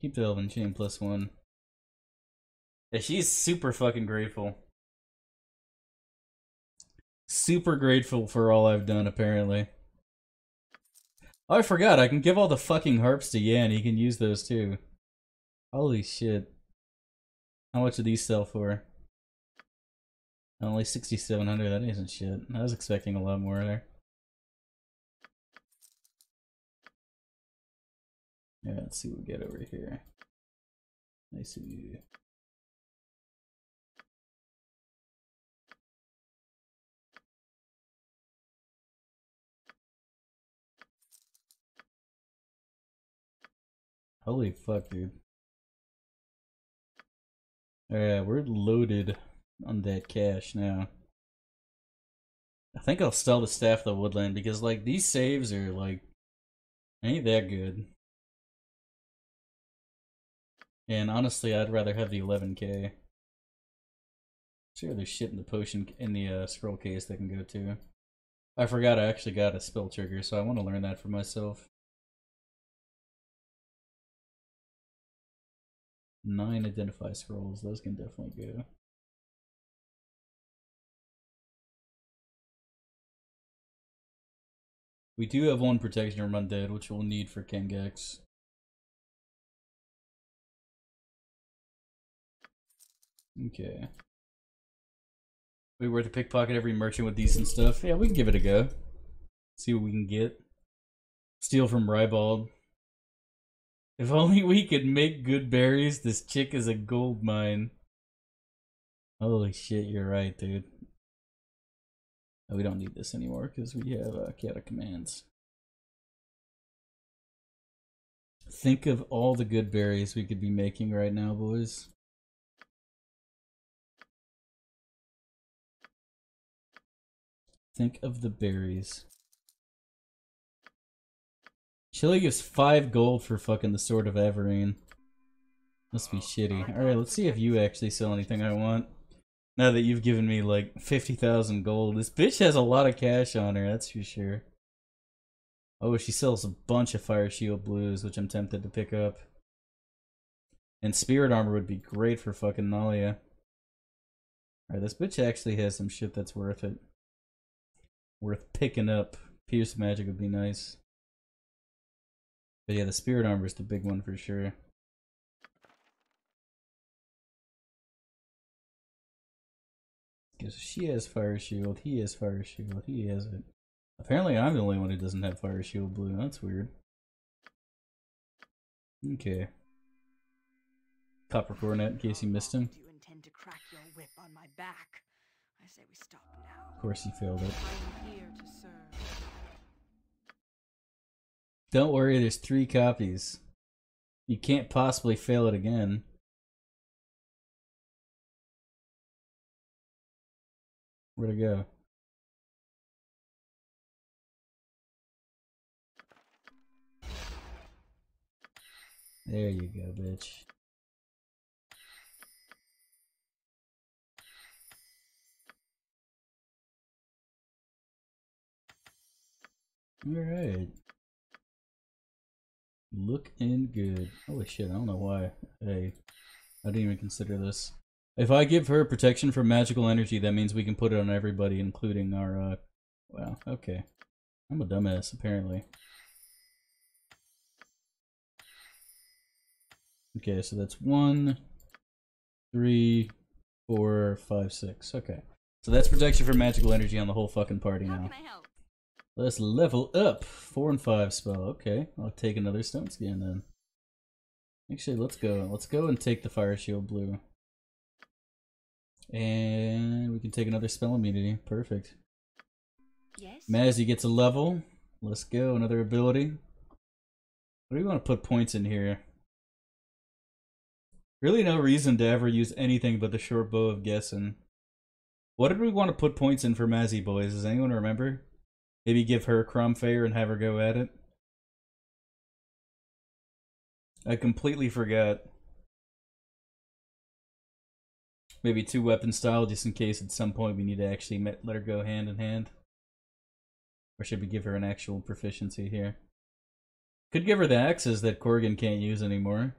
Keep the Elven Chain plus one. Yeah, she's super fucking grateful. Super grateful for all I've done, apparently. Oh, I forgot, I can give all the fucking harps to Jan, he can use those too. Holy shit. How much do these sell for? Only 6,700, that isn't shit. I was expecting a lot more there. Yeah, let's see what we get over here. Nice of you. Holy fuck, dude. Oh, yeah, we're loaded on that cash now. I think I'll sell the staff of the woodland because like these saves are like ain't that good. And honestly, I'd rather have the 11k. See Sure, there's shit in the potion in the uh, scroll case that can go to. I forgot I actually got a spell trigger, so I want to learn that for myself. Nine identify scrolls, those can definitely go. We do have one protection from undead, which we'll need for Kangaxx. Okay. We were to pickpocket every merchant with decent stuff. Yeah, we can give it a go. See what we can get. Steal from Ribald. If only we could make good berries, this chick is a gold mine. Holy shit, you're right, dude. Oh, we don't need this anymore because we have uh, Kata commands. Think of all the good berries we could be making right now, boys. Think of the berries. Chili gives five gold for fucking the Sword of Everine. Must be shitty. Alright, let's see if you actually sell anything I want. Now that you've given me like 50,000 gold. This bitch has a lot of cash on her, that's for sure. Oh, she sells a bunch of Fire Shield Blues, which I'm tempted to pick up. And Spirit Armor would be great for fucking Nalia. Alright, this bitch actually has some shit that's worth it. Worth picking up. Pierce Magic would be nice. But yeah, the Spirit Armor is the big one for sure. Because she has Fire Shield, he has Fire Shield, he has it. Apparently I'm the only one who doesn't have Fire Shield Blue, that's weird. Okay. Copper Coronet, in case you missed him. Do you intend to crack your whip on my back? I say we stop now. Of course he failed it. Here to serve. Don't worry, there's three copies. You can't possibly fail it again. Where'd it go? There you go, bitch. Alright. Looking good. Holy shit, I don't know why. Hey, I didn't even consider this. If I give her protection from magical energy, that means we can put it on everybody, including our, uh... Wow, okay. I'm a dumbass, apparently. Okay, so that's one, three, four, five, six. Okay. So that's protection from magical energy on the whole fucking party now. Can I help? Let's level up. Four and five spell. Okay, I'll take another stoneskin then. Actually, let's go. Let's go and take the fire shield blue. And we can take another spell immunity. Perfect. Yes. Mazzy gets a level. Let's go. Another ability. What do we want to put points in here? Really no reason to ever use anything but the short bow of Gesen. What did we want to put points in for Mazzy boys? Does anyone remember? Maybe give her a Crom Faeyr and have her go at it? I completely forgot. Maybe two weapon style just in case at some point we need to actually let her go hand in hand. Or should we give her an actual proficiency here? Could give her the axes that Korgan can't use anymore.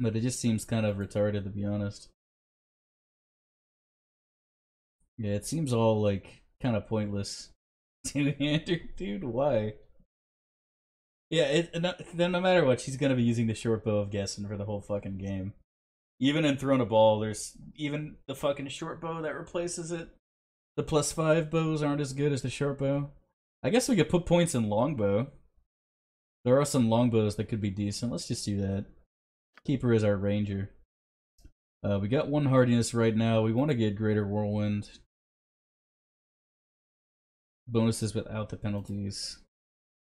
But it just seems kind of retarded to be honest. Yeah, it seems all like kind of pointless. (laughs) Two-hander, dude, why? Yeah, it no, then no matter what, she's gonna be using the short bow of Gesen for the whole fucking game. Even in Throne of Bhaal, there's even the fucking short bow that replaces it. The plus five bows aren't as good as the short bow. I guess we could put points in longbow. There are some longbows that could be decent. Let's just do that. Keeper is our ranger. Uh, we got one hardiness right now. We want to get greater whirlwind. Bonuses without the penalties.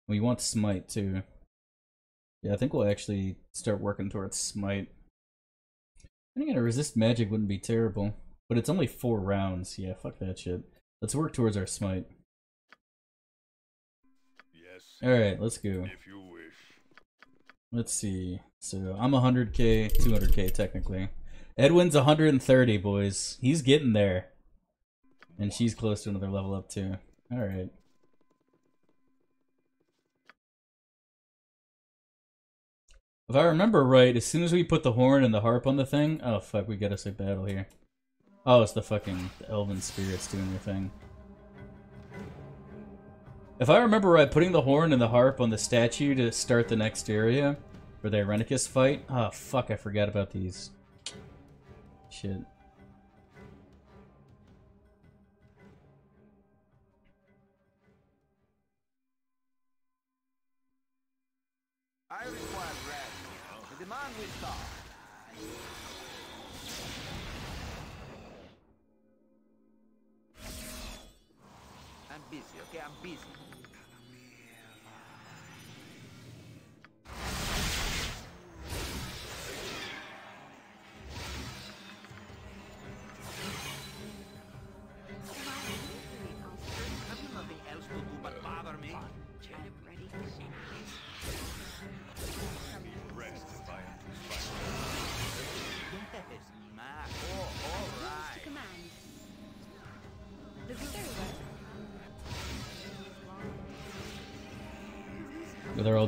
We want smite too. Yeah, I think we'll actually start working towards smite. I think a resist magic wouldn't be terrible, but it's only four rounds. Yeah, fuck that shit. Let's work towards our smite. Yes. All right, let's go. If you wish. Let's see. So I'm 100k, 200k technically. Edwin's 130, boys. He's getting there, and she's close to another level up too. All right. If I remember right, as soon as we put the horn and the harp on the thing, oh fuck, we got us a battle here. Oh, it's the fucking elven spirits doing their thing. If I remember right, putting the horn and the harp on the statue to start the next area for the Irenicus fight. Oh fuck, I forgot about these. Shit. I require rest. The demand will start. busy, okay? I'm busy.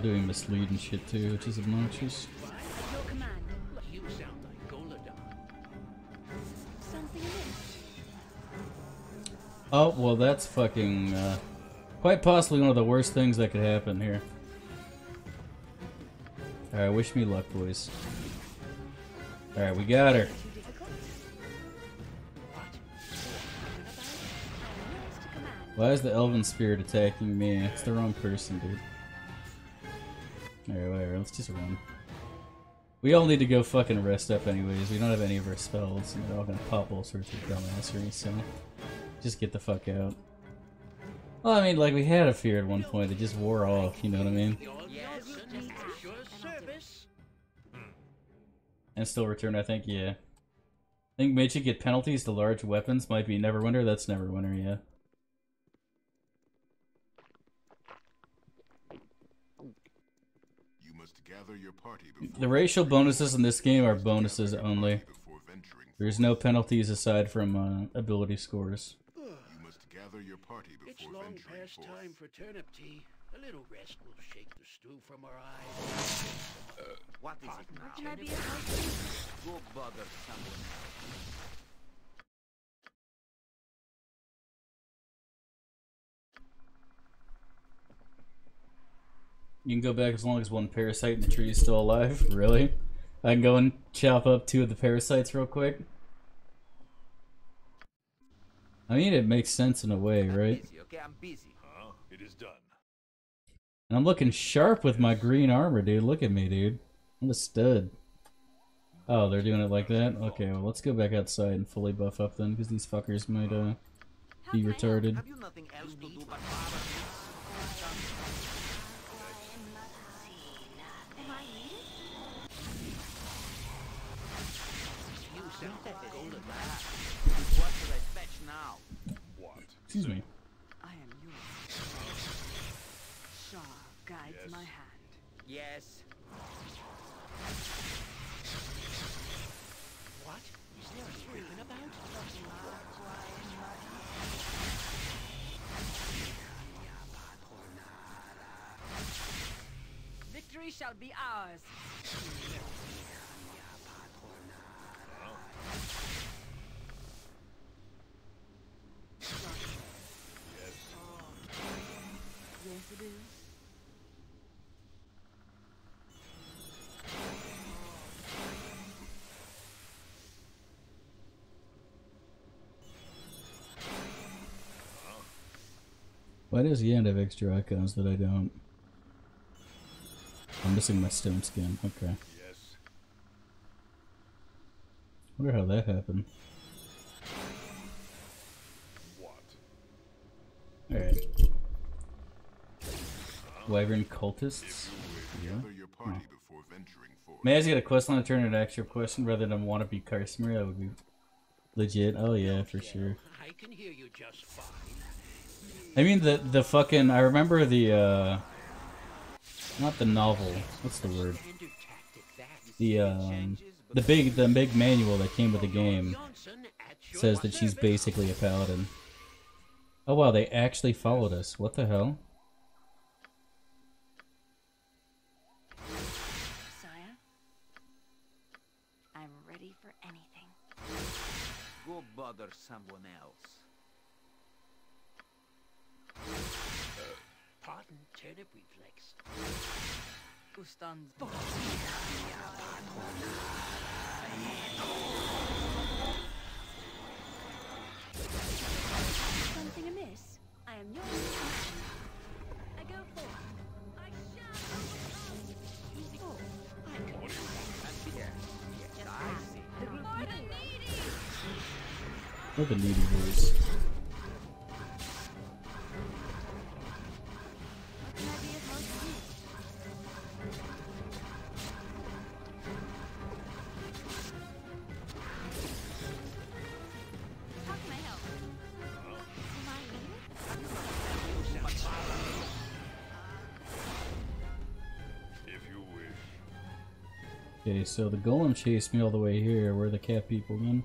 Doing misleading shit too, which is obnoxious. Oh, well that's fucking, uh, quite possibly one of the worst things that could happen here. Alright, wish me luck, boys. Alright, we got her. Why is the elven spirit attacking me? It's the wrong person, dude. Alright, whatever, let's just run. We all need to go fucking rest up anyways. We don't have any of our spells, and they're all gonna pop all sorts of dumbassery, so... Just get the fuck out. Well, I mean, like, we had a fear at one point, it just wore off, you know what I mean? And still return, I think, yeah. I think mage get penalties to large weapons might be Neverwinter, that's Neverwinter, yeah. The racial bonuses in this game are bonuses only. There's no penalties aside from uh, ability scores. You must gather your party It's before long venturing past forth. time for turnip tea. A little rest will shake the stew from our eyes. What is it now? Can I be of? Go bother someone You can go back as long as one parasite in the tree is still alive. (laughs) Really? I can go and chop up two of the parasites real quick. I mean, it makes sense in a way, right? Busy, okay? I'm busy. Huh? It is done. And I'm looking sharp with my green armor, dude. Look at me, dude. I'm a stud. Oh, they're doing it like that? Okay, well, let's go back outside and fully buff up then, because these fuckers might, uh, be retarded. Have you nothing else to do but bother me? Am I needed? You sound like Goladon. Excuse me. I am yours. Guides Yes. my hand. Yes. What? Is there a griffin about? Victory shall be ours. Yes, it is. Why does Jan have extra icons that I don't? I'm missing my stoneskin. Okay. Yes. Wonder how that happened. What? Alright. Wyvern cultists? Yeah. Gather your party before venturing. May I just get a quest line to turn into an actual question rather than want to be Carsomyr? That would be legit. Oh yeah, for sure. I can hear you just fine. I mean the the fucking I remember the uh not the novel. What's the word? Standard tactic that. The um the big the big manual that came with the game Johnson at your says that she's basically a paladin. Oh wow, they actually followed us. What the hell? Bother someone else. Pardon turnip reflex. Ustan's Something amiss? I am yours to command. I go forth. Look the needy boys. Okay, so the golem chased me all the way here. Where the cat people then?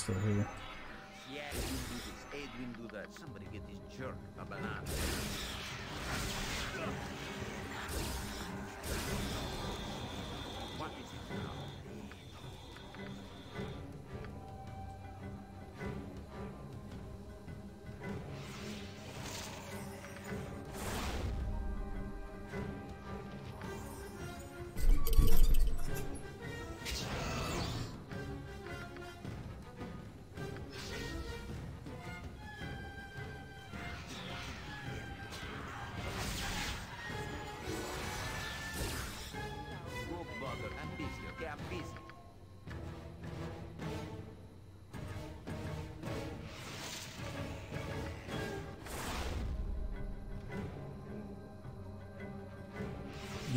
Still here.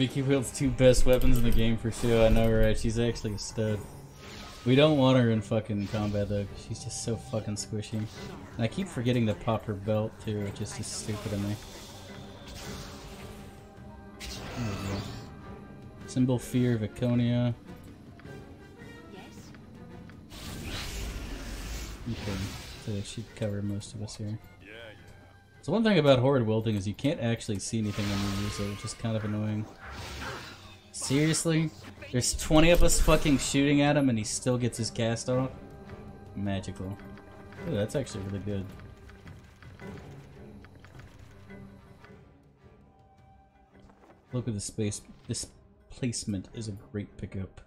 Vicky wields two best weapons in the game for sure. I know, right? She's actually a stud. We don't want her in fucking combat though, she's just so fucking squishy. And I keep forgetting to pop her belt too, which is just stupid of me. There we go. Symbol Fear Viconia. Okay, so it should cover most of us here. So one thing about Horrid Wilting is you can't actually see anything when you use it, which is kind of annoying. Seriously? There's 20 of us fucking shooting at him and he still gets his cast off? Magical. Ooh, that's actually really good. Look at the space. This placement is a great pickup.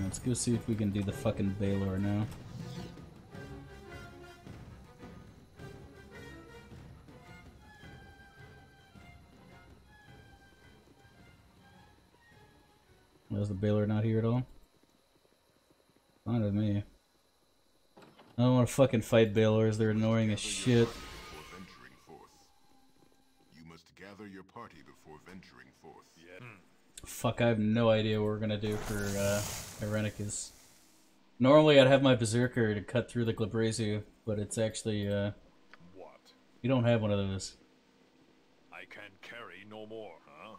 Let's go see if we can do the fucking Balor now. Balor not here at all? Fine with me. I don't want to fucking fight Balors, they're annoying as shit. Before venturing forth. You must gather your party before venturing forth. Fuck, I have no idea what we're gonna do for uh, Irenicus. Normally I'd have my Berserker to cut through the Glabrezu, but it's actually, uh... What? You don't have one of those. I can carry no more, huh?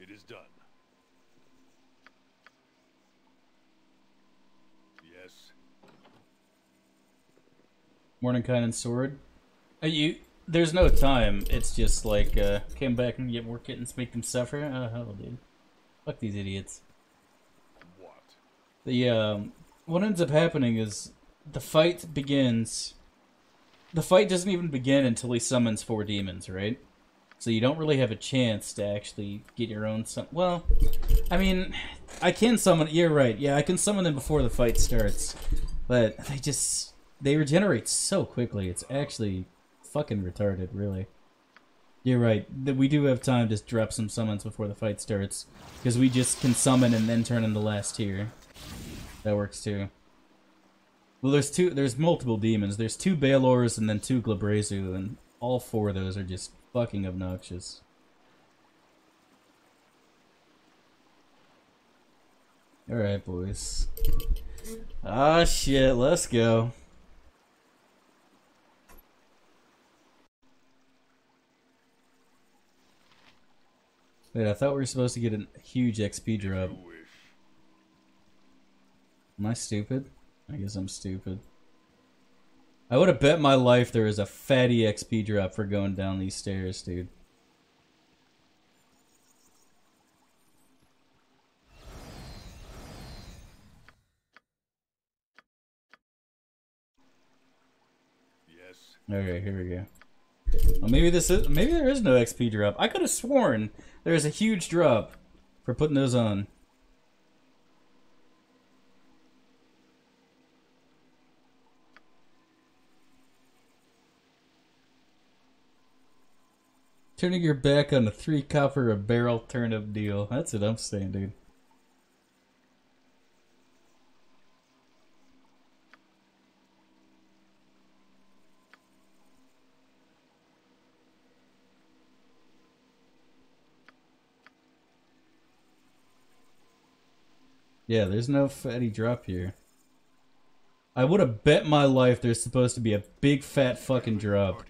It is done. Yes. Mordenkainen and Sword. Uh, you, there's no time. It's just like, uh, came back and get more kittens, make them suffer. Oh, hell, dude. Fuck these idiots. What? The, um, what ends up happening is the fight begins. The fight doesn't even begin until he summons four demons, right? So you don't really have a chance to actually get your own sum- Well, I mean, I can summon. You're right. Yeah, I can summon them before the fight starts, but they just they regenerate so quickly. It's actually fucking retarded, really. You're right. We do have time to drop some summons before the fight starts, because we just can summon and then turn in the last tier. That works too. Well, there's two. There's multiple demons. There's two Balors and then two Glabrezu, and all four of those are just fucking obnoxious. All right, boys. Ah, shit. Let's go. Wait, I thought we were supposed to get a huge XP drop. Am I stupid? I guess I'm stupid. I would have bet my life there is a fatty XP drop for going down these stairs, dude. Yes. Okay, here we go. Well, maybe this is maybe there is no XP drop. I could have sworn there was a huge drop for putting those on. Turning your back on a three copper a barrel turnip deal. That's what I'm saying, dude. Yeah, there's no fatty drop here. I would have bet my life there's supposed to be a big fat fucking drop.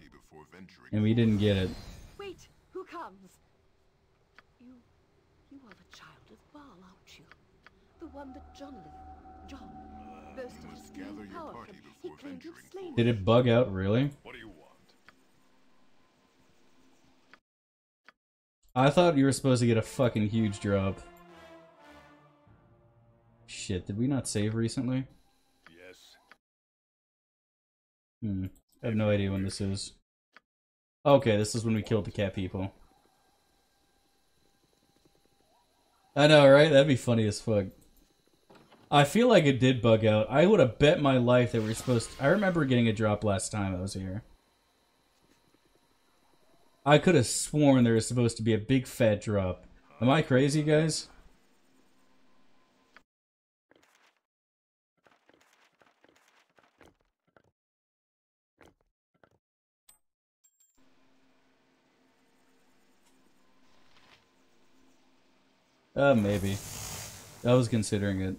And we didn't get it. Wait, who comes? You, you are the child of Bhaal, aren't you? The one that John lived. John boasted his stealing power from. He claimed to have slain Did it bug out, really? What do you want? I thought you were supposed to get a fucking huge drop. Shit, did we not save recently? Yes. Hmm. I have no idea when this is. Okay, this is when we killed the cat people. I know, right? That'd be funny as fuck. I feel like it did bug out. I would have bet my life that we are supposed to... I remember getting a drop last time I was here. I could have sworn there was supposed to be a big fat drop. Am I crazy, guys? Uh, maybe. I was considering it.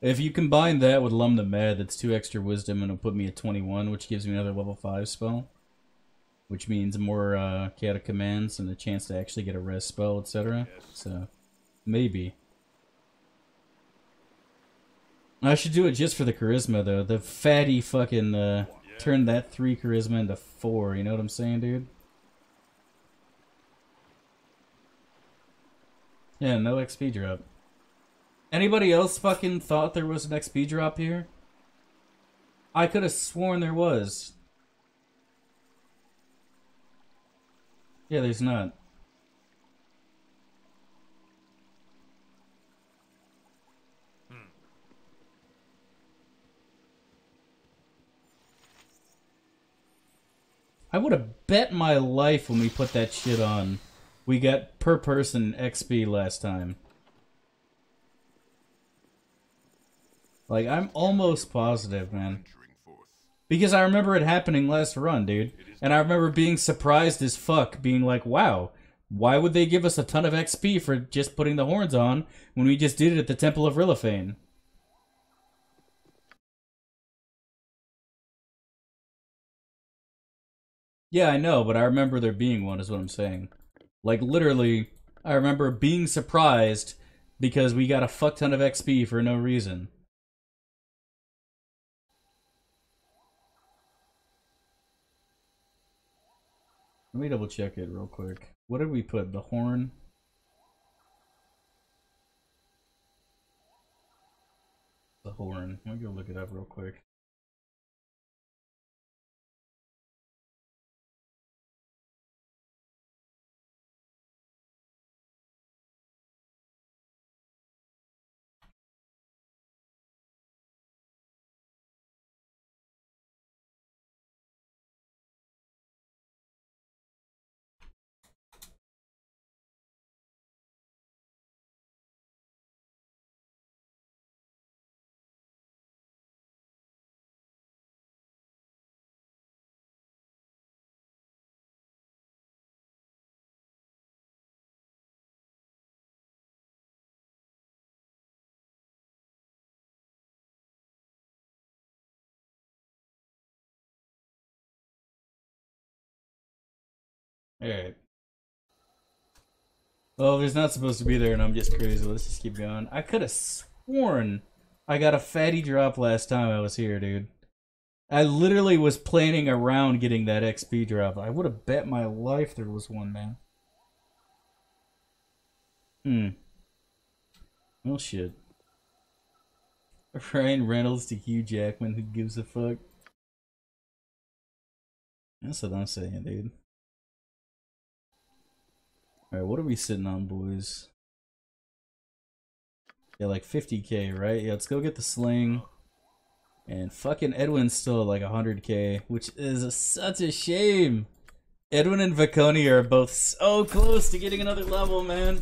If you combine that with Lum the Mad, that's two extra wisdom and it'll put me at 21, which gives me another level 5 spell. Which means more uh, chaotic commands and a chance to actually get a rest spell, etc. So, maybe. I should do it just for the charisma, though. The fatty fucking, uh, turn that 3 charisma into 4, you know what I'm saying, dude? Yeah, no XP drop. Anybody else fucking thought there was an XP drop here? I could have sworn there was. Yeah, there's not. I would have bet my life when we put that shit on. We got per person XP last time. Like, I'm almost positive, man. Because I remember it happening last run, dude. And I remember being surprised as fuck, being like, wow, why would they give us a ton of XP for just putting the horns on when we just did it at the Temple of Rillifane? Yeah, I know, but I remember there being one, is what I'm saying. Like, literally, I remember being surprised because we got a fuck ton of XP for no reason. Let me double check it real quick. What did we put? The horn? The horn. Let me go look it up real quick. Alright. Well, there's not supposed to be there, and I'm just crazy. Let's just keep going. I could have sworn I got a fatty drop last time I was here, dude. I literally was planning around getting that XP drop. I would have bet my life there was one, man. Hmm. Well, shit. Ryan Reynolds to Hugh Jackman, who gives a fuck? That's what I'm saying, dude. Alright, what are we sitting on, boys? Yeah, like 50k, right? Yeah, let's go get the sling. And fucking Edwin's still like 100k, which is a, such a shame. Edwin and Viconia are both so close to getting another level, man.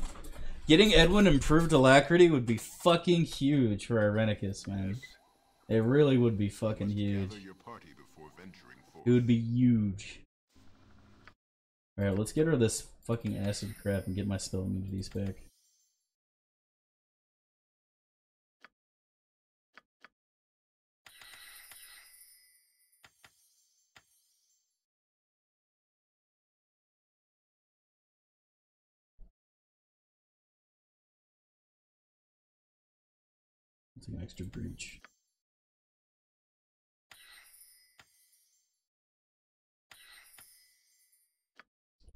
Getting Edwin improved alacrity would be fucking huge for Irenicus, man. It really would be fucking huge. Gather your party before venturing forth. It would be huge. Alright, let's get rid of this fucking acid crap and get my spell immunities back. It's an extra breach.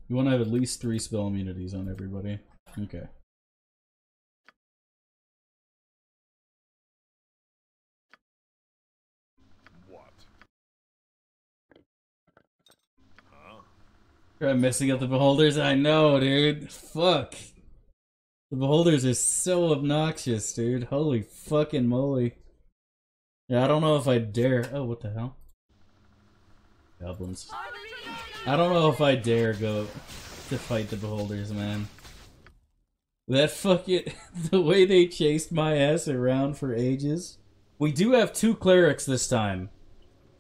You want to have at least three spell immunities on everybody. Okay. What? Huh? Try messing up the beholders. I know, dude. Fuck. The beholders are so obnoxious, dude. Holy fucking moly. Yeah, I don't know if I dare. Oh, what the hell? Goblins. I don't know if I dare go to fight the beholders, man. That fucking (laughs) the way they chased my ass around for ages. We do have two clerics this time,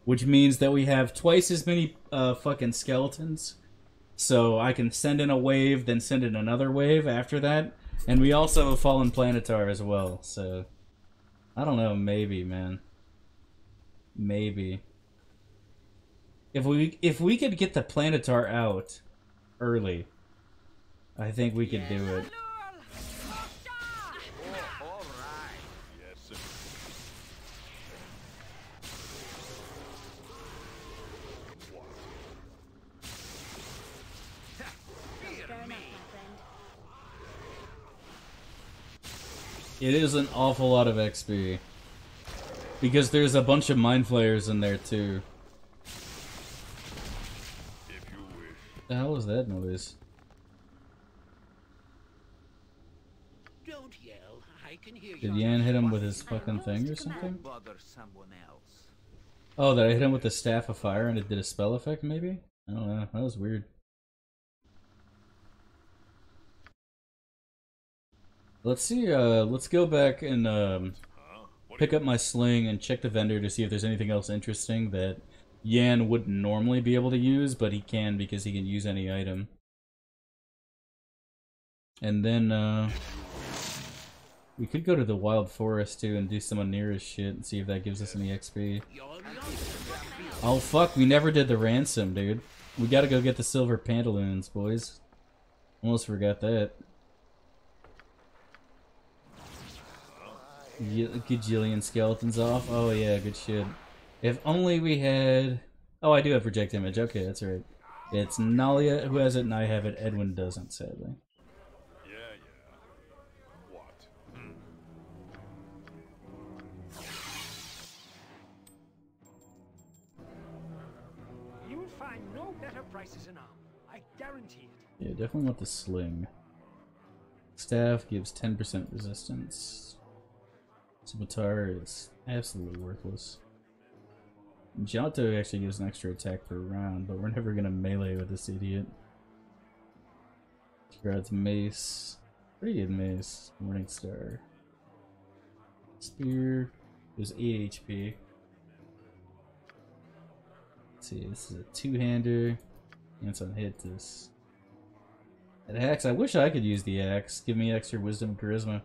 which means that we have twice as many uh, fucking skeletons. So I can send in a wave, then send in another wave after that, and we also have a fallen planetar as well. So I don't know, maybe, man, maybe. If we if we could get the planetar out early, I think we could do it. It is an awful lot of XP. Because there's a bunch of mind flayers in there too. If you wish. The hell was that noise? Don't yell. I can hear Did you. Jan hit him with his fucking thing or something? Bother someone else. Oh, did I hit him with the staff of fire and it did a spell effect maybe? I don't know. That was weird. Let's see, uh, let's go back and, um, pick up my sling and check the vendor to see if there's anything else interesting that Jan wouldn't normally be able to use, but he can because he can use any item. And then, uh, we could go to the wild forest too and do some Anira's shit and see if that gives us any XP. Oh fuck, we never did the ransom, dude. We gotta go get the silver pantaloons, boys. Almost forgot that. Gajillion skeletons off. Oh yeah, good shit. If only we had. Oh, I do have project image. Okay, that's right. It's Nalia who has it, and I have it. Edwin doesn't, sadly. Hmm. Yeah, yeah. What? You'll find no better prices in armor. I guarantee it. Yeah, definitely want the sling. Staff gives 10% resistance. Scimitar is absolutely worthless. Giotto actually gives an extra attack per round, but we're never gonna melee with this idiot. Grabs mace. Pretty good mace. Morning Star. Spear. There's EHP. Let's see, this is a two-hander. And it's on hit this. That axe, I wish I could use the axe. Give me extra wisdom charisma.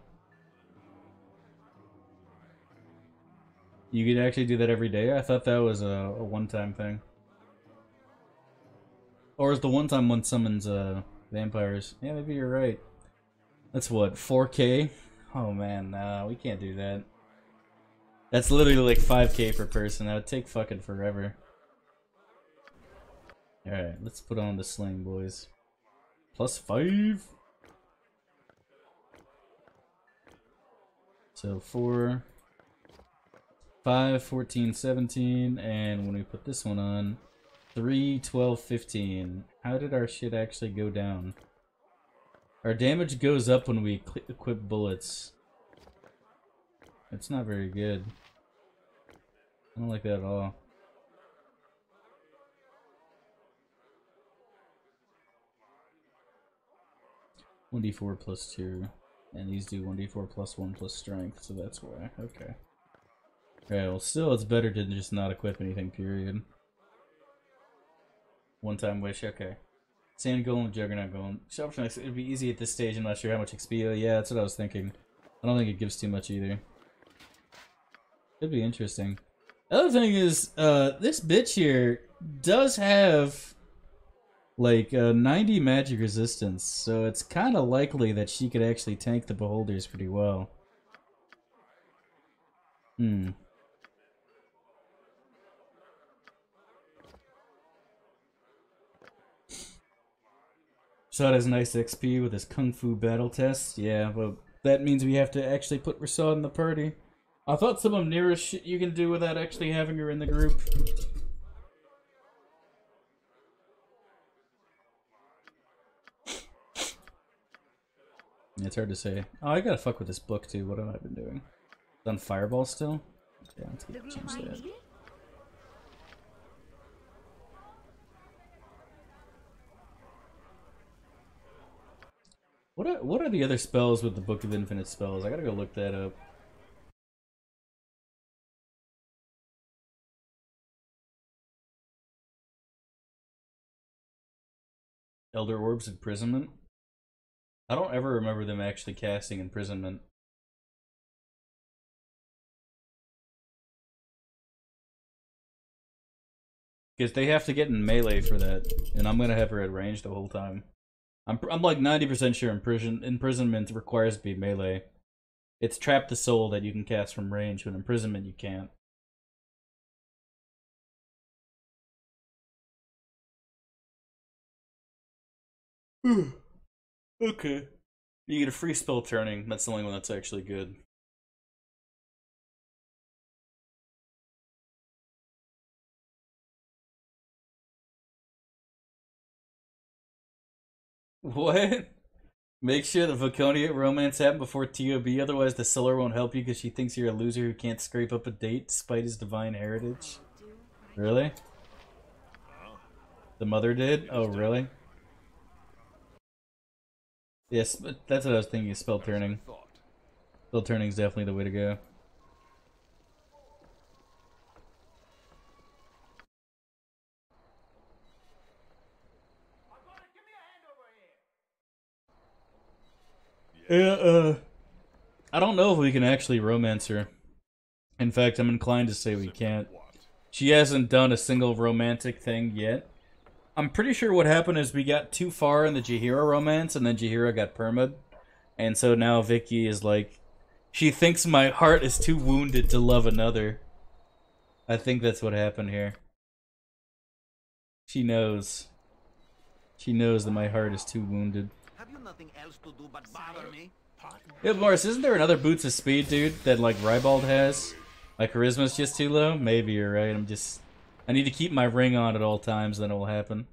You could actually do that every day? I thought that was a, a one-time thing. Or is the one-time one summons uh, vampires? Yeah, maybe you're right. That's what, 4k? Oh man, nah, we can't do that. That's literally like 5k per person. That would take fucking forever. Alright, let's put on the sling, boys. Plus 5. So 4, 5, 14, 17, and when we put this one on, 3, 12, 15. How did our shit actually go down? Our damage goes up when we equip bullets. It's not very good. I don't like that at all. 1d4 plus 2. And these do 1d4 plus 1 plus strength, so that's why. Okay. Okay, well still it's better to just not equip anything, period. One time wish, okay. Sand Golem, Juggernaut Golem. Sharpshot, it'd be easy at this stage, I'm not sure how much XP. Yeah, that's what I was thinking. I don't think it gives too much either. Could be interesting. Other thing is, uh, this bitch here does have like uh, 90 magic resistance, so it's kind of likely that she could actually tank the beholders pretty well. Hmm. Rasaad has nice XP with his Kung Fu battle test. Yeah, but that means we have to actually put Rasaad in the party. I thought some of Neera's shit you can do without actually having her in the group. It's hard to say. Oh, I gotta fuck with this book too. What have I been doing? Done Fireball still? Yeah, let's get, change. What are, what are the other spells with the Book of Infinite Spells? I gotta go look that up. Elder Orbs Imprisonment? I don't ever remember them actually casting Imprisonment. Because they have to get in melee for that, and I'm gonna have her at range the whole time. I'm I'm like 90% sure imprison imprisonment requires to be melee. It's trap the soul that you can cast from range, but imprisonment you can't. Hmm. okay. You get a free spell turning. That's the only one that's actually good. (laughs) What? Make sure the Viconia romance happened before TOB, otherwise the seller won't help you because she thinks you're a loser who can't scrape up a date despite his divine heritage. Really? The mother did? Oh, really? Yes, but that's what I was thinking. Spell turning. Spell turning is definitely the way to go. Yeah, uh, I don't know if we can actually romance her. In fact, I'm inclined to say we can't. She hasn't done a single romantic thing yet. I'm pretty sure what happened is we got too far in the Jaheira romance, and then Jaheira got permad. And so now Vicky is like, she thinks my heart is too wounded to love another. I think that's what happened here. She knows. She knows that my heart is too wounded. Have you nothing else to do but bother me? Yeah, Morris, isn't there another Boots of Speed, dude, that like Ribald has? My charisma's just too low? Maybe you're right. I'm just. I need to keep my ring on at all times, then it will happen.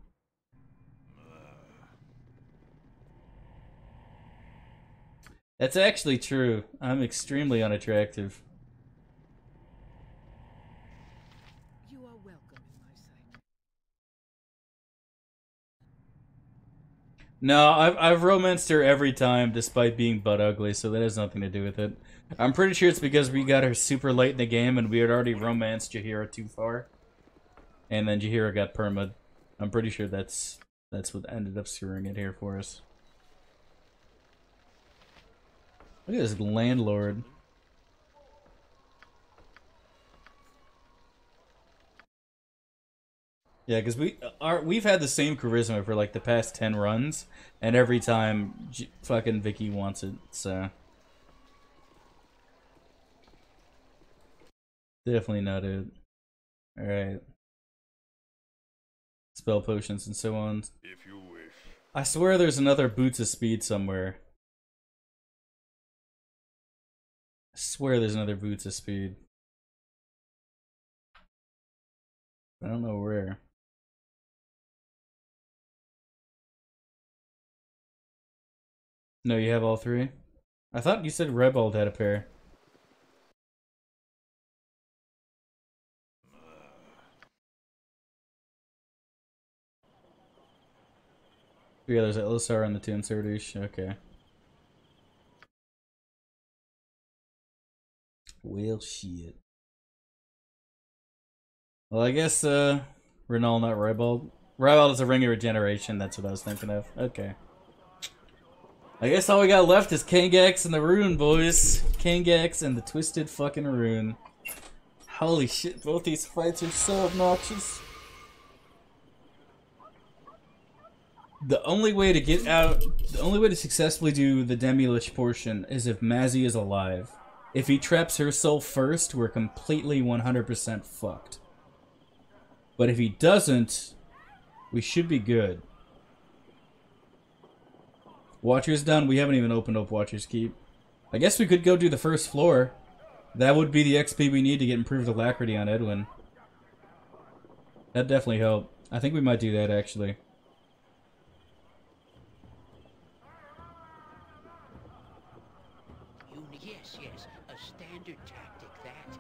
That's actually true. I'm extremely unattractive. You are welcome in my sight. No, I've I've romanced her every time, despite being butt ugly. So that has nothing to do with it. I'm pretty sure it's because we got her super late in the game, and we had already romanced Jaheira too far, and then Jaheira got permad. I'm pretty sure that's that's what ended up screwing it here for us. Look at this landlord. Yeah, because we are we've had the same charisma for like the past ten runs, and every time J- fucking Vicky wants it, so definitely not it. All right, spell potions and so on. If you wish. I swear there's another Boots of Speed somewhere. I swear there's another Boots of Speed. I don't know where. No, you have all three? I thought you said Ribald had a pair. Yeah, there's an Ilisar on the two Serdush. Okay. Well, shit. Well, I guess, uh, Rennal, not Ribald. Ribald is a ring of regeneration, that's what I was thinking of. Okay. I guess all we got left is Kangaxx and the Rune, boys. Kangaxx and the Twisted fucking Rune. Holy shit, both these fights are so obnoxious. The only way to get out, the only way to successfully do the Demilich portion is if Mazzy is alive. If he traps her soul first, we're completely 100% fucked. But if he doesn't, we should be good. Watcher's done. We haven't even opened up Watcher's Keep. I guess we could go do the first floor. That would be the XP we need to get improved alacrity on Edwin. That'd definitely help. I think we might do that, actually. Yes, yes, a standard tactic that.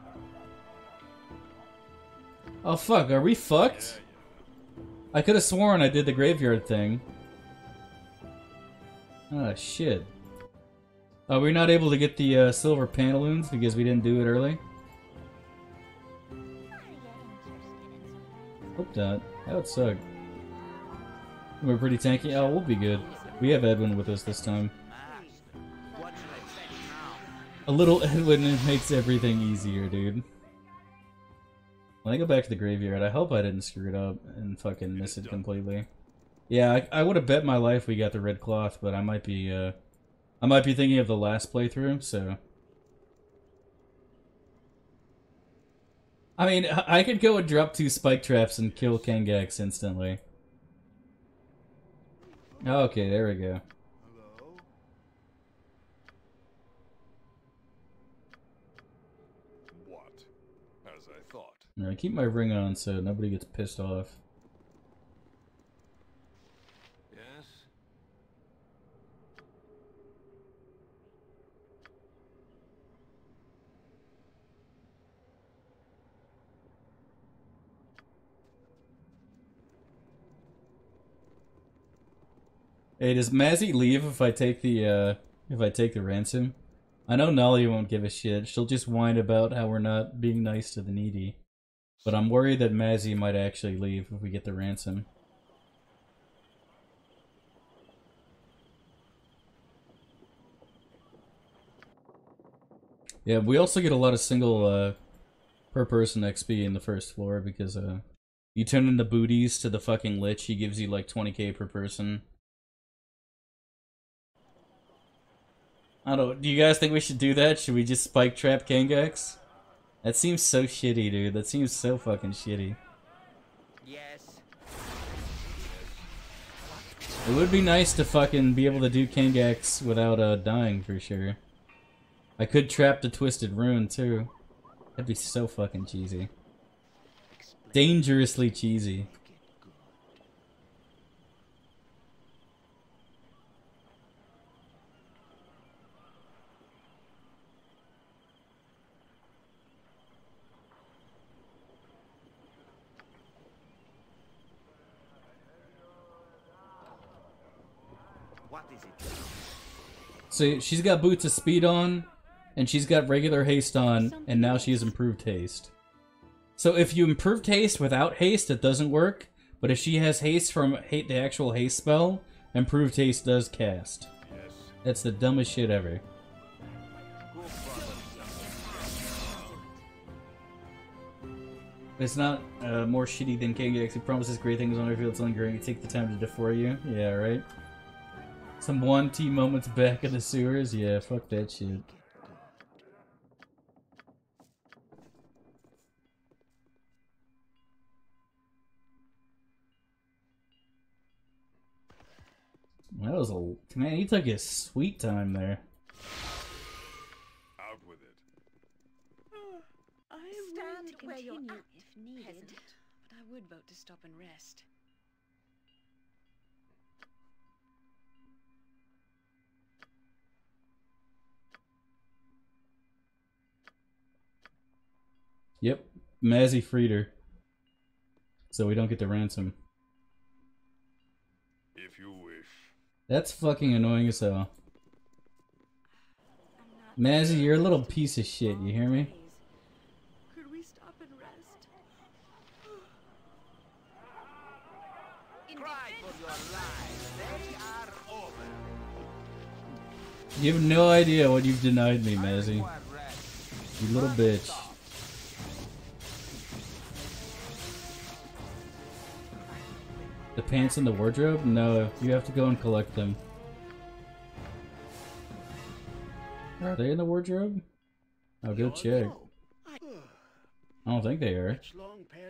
Oh fuck, are we fucked? I could have sworn I did the graveyard thing. Oh shit. Are we not able to get the uh, silver pantaloons because we didn't do it early? Hope not. That would suck. We're pretty tanky. Oh, we'll be good. We have Edwin with us this time. A little (laughs) Edwin makes everything easier, dude. When I go back to the graveyard, I hope I didn't screw it up and fucking miss it completely. Yeah, I, I would have bet my life we got the red cloth, but I might be, uh... I might be thinking of the last playthrough, so... I mean, I could go and drop two spike traps and kill Kangaxx instantly. Okay, there we go. What? As I thought. Now, I keep my ring on so nobody gets pissed off. Yes? Hey, does Mazzy leave if I take the uh if I take the ransom? I know Nolly won't give a shit. She'll just whine about how we're not being nice to the needy. But I'm worried that Mazzy might actually leave if we get the ransom. Yeah, we also get a lot of single uh per person XP in the first floor because uh you turn in the booties to the fucking lich, he gives you like 20k per person. I don't. Do you guys think we should do that? Should we just spike trap Kangaxx? That seems so shitty, dude. That seems so fucking shitty. Yes. It would be nice to fucking be able to do Kangaxx without uh dying for sure. I could trap the twisted rune too. That'd be so fucking cheesy. Dangerously cheesy. What is it? So she's got boots of speed on, and she's got regular haste on, and now she has improved haste. So if you improve haste without haste, it doesn't work. But if she has haste from ha- the actual haste spell, improved haste does cast. That's the dumbest shit ever. It's not uh, more shitty than Kangaxx who promises great things on every field's lingering. Take the time to defer you. Yeah, right. Some one T moments back in the sewers. Yeah, fuck that shit. That was a man. He took his sweet time there. Out with it. Uh, I am willing to Stand where you're at, if needed, peasant. but I would vote to stop and rest. Mazzy freed her. So we don't get the ransom. If you wish. That's fucking annoying as hell. Mazzy, you're a little piece of shit, you hear me? Could we stop and rest? Cry for your lives. They are over. You have no idea what you've denied me, Mazzy. You little bitch. The pants in the wardrobe? No, you have to go and collect them. Are they in the wardrobe? I'll go check. I don't think they are.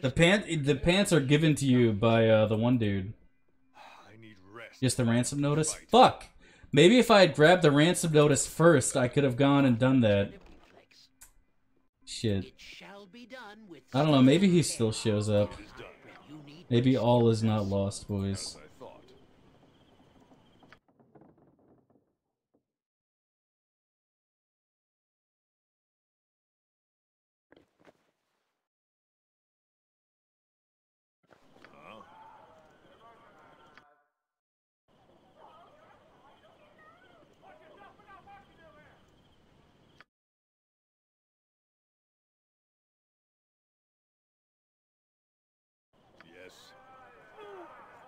The pant the pants are given to you by uh, the one dude. Just the ransom notice? Fuck! Maybe if I had grabbed the ransom notice first, I could have gone and done that. Shit. I don't know, maybe he still shows up. Maybe all is not lost, boys. I thought. Yes.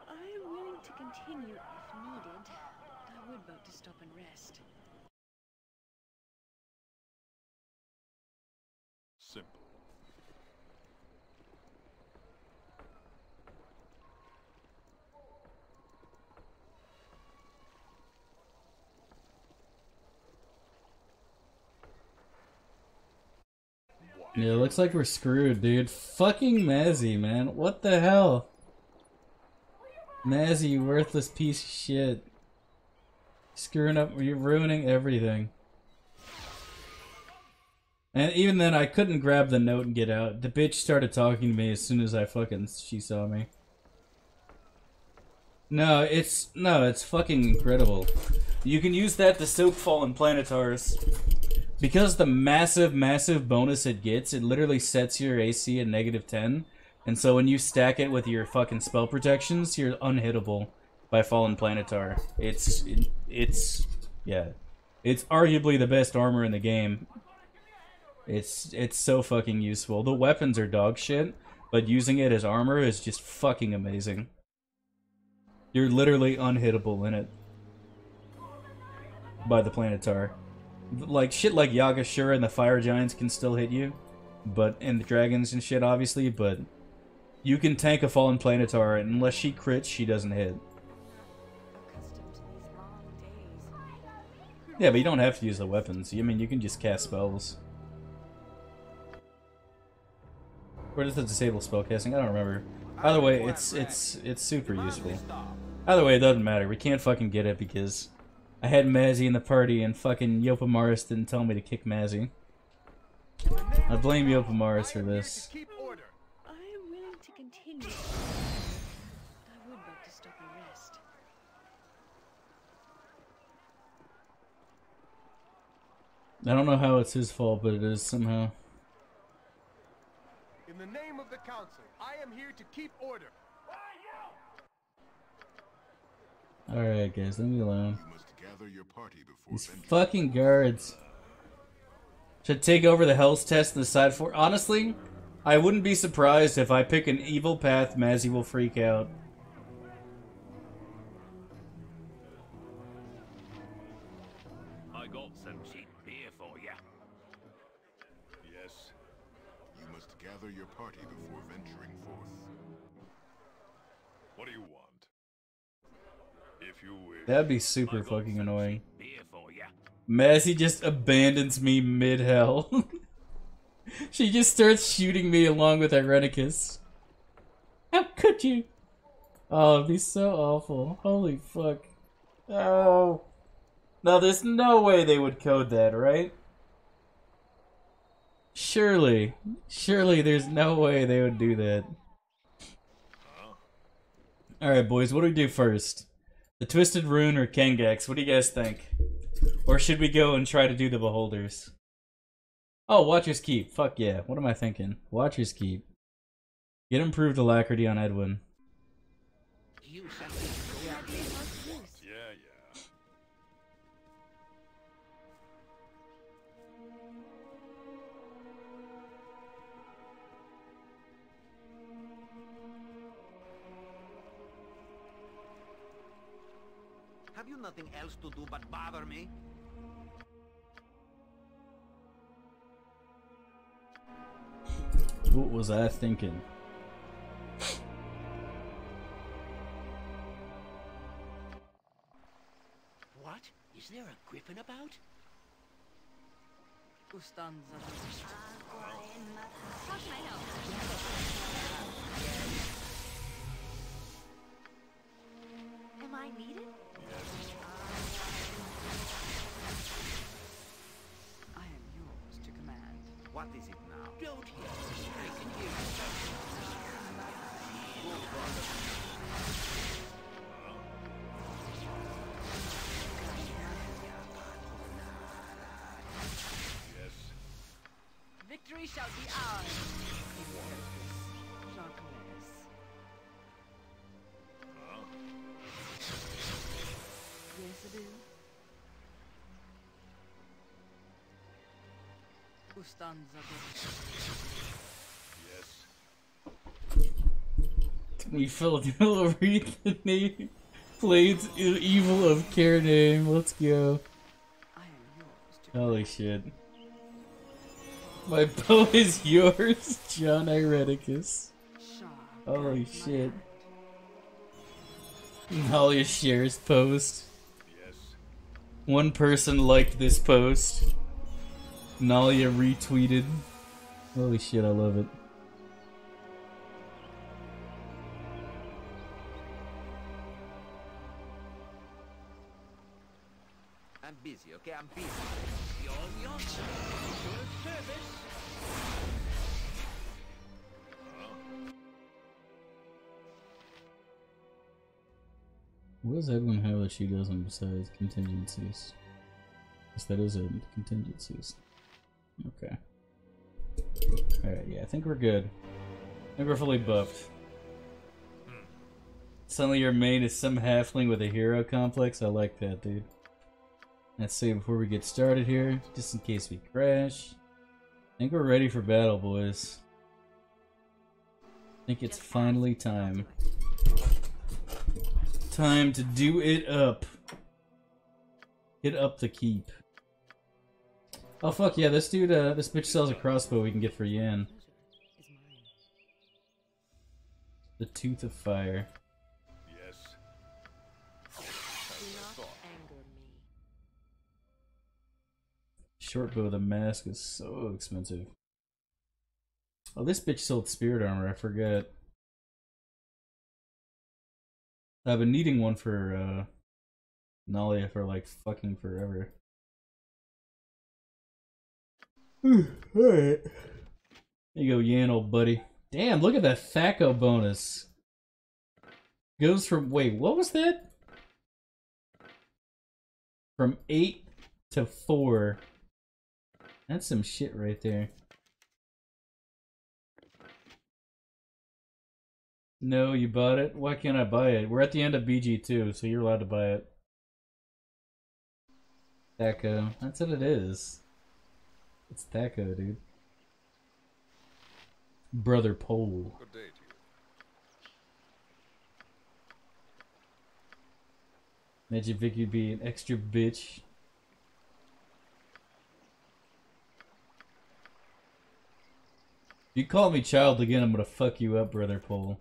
I am willing to continue if needed. I would vote to stop and rest. Simple. Yeah, it looks like we're screwed, dude. Fucking Mazzy, man. What the hell? Mazzy, worthless piece of shit. Screwing up, you're ruining everything. And even then, I couldn't grab the note and get out. The bitch started talking to me as soon as I fucking she saw me. No, it's no, it's fucking incredible. You can use that to soak fallen planetars. Because the massive, massive bonus it gets, it literally sets your AC at negative 10. And so when you stack it with your fucking spell protections, you're unhittable by Fallen Planetar. It's, it, it's, yeah. It's arguably the best armor in the game. It's, it's so fucking useful. The weapons are dog shit, but using it as armor is just fucking amazing. You're literally unhittable in it. By the Planetar like shit like Yaga-Shura and the fire giants can still hit you, but and the dragons and shit obviously, but you can tank a fallen planetar and unless she crits, she doesn't hit. Yeah, but you don't have to use the weapons. I mean, you can just cast spells. Or does it disable spell casting? I don't remember. Either way, it's it's it's super useful. Either way, it doesn't matter. We can't fucking get it because I had Mazzy in the party and fucking Yopa didn't tell me to kick Mazzy. I blame Yopa for this. I am willing to continue. I would vote to stop and rest. I don't know how it's his fault, but it is somehow. In the name of the council, I am here to keep order. Alright, guys, leave me alone. You must gather your party before These fucking guards. Should take over the Hell's Test in the side four. Honestly, I wouldn't be surprised if I pick an evil path, Mazzy will freak out. That'd be super fucking annoying. Beer for ya. Mazzy just abandons me mid hell. (laughs) she just starts shooting me along with Irenicus. How could you? Oh, it'd be so awful. Holy fuck. Oh. Now, there's no way they would code that, right? Surely. Surely there's no way they would do that. Alright, boys, what do we do first? The Twisted Rune or Kangaxx? What do you guys think? Or should we go and try to do the Beholders? Oh, Watcher's Keep. Fuck yeah. What am I thinking? Watcher's Keep. Get improved alacrity on Edwin. Nothing else to do but bother me? What was I thinking? What? Is there a griffin about? Ustanza. How can I help? Am I needed? What is it now? Don't hear. I can hear you. Ustanza. Yes. We filled (laughs) will read the name. Blades evil of care name. Let's go. I am yours Holy shit. My bow (laughs) is yours, Jon Irenicus. Holy shit. Nalia shares post. Yes. One person liked this post. Nalia retweeted. Holy shit, I love it. I'm busy, okay? I'm busy. Yon yon. Your service. What does Edwin have that she doesn't besides contingencies? Yes, that is it. Contingencies. Okay. Alright, yeah, I think we're good. I think we're fully buffed. Suddenly your main is some halfling with a hero complex. I like that, dude. Let's see before we get started here, just in case we crash. I think we're ready for battle, boys. I think it's finally time. Time to do it up. Get up the keep. Oh fuck yeah, this dude, uh, this bitch sells a crossbow we can get for yen. The Tooth of Fire. Yes. Short bow, the mask is so expensive. Oh, this bitch sold spirit armor, I forgot. I've been needing one for, uh, Nalia for like fucking forever. Hmm, Alright. There you go, Jan, old buddy. Damn, look at that THACO bonus. Goes from, wait, what was that? From 8 to 4. That's some shit right there. No, you bought it? Why can't I buy it? We're at the end of BG2, so you're allowed to buy it. THACO. That's what it is. It's THACO, dude. Brother Pol. Good day to you. Imagine Vicky would be an extra bitch. If you call me child again, I'm gonna fuck you up, Brother Pol.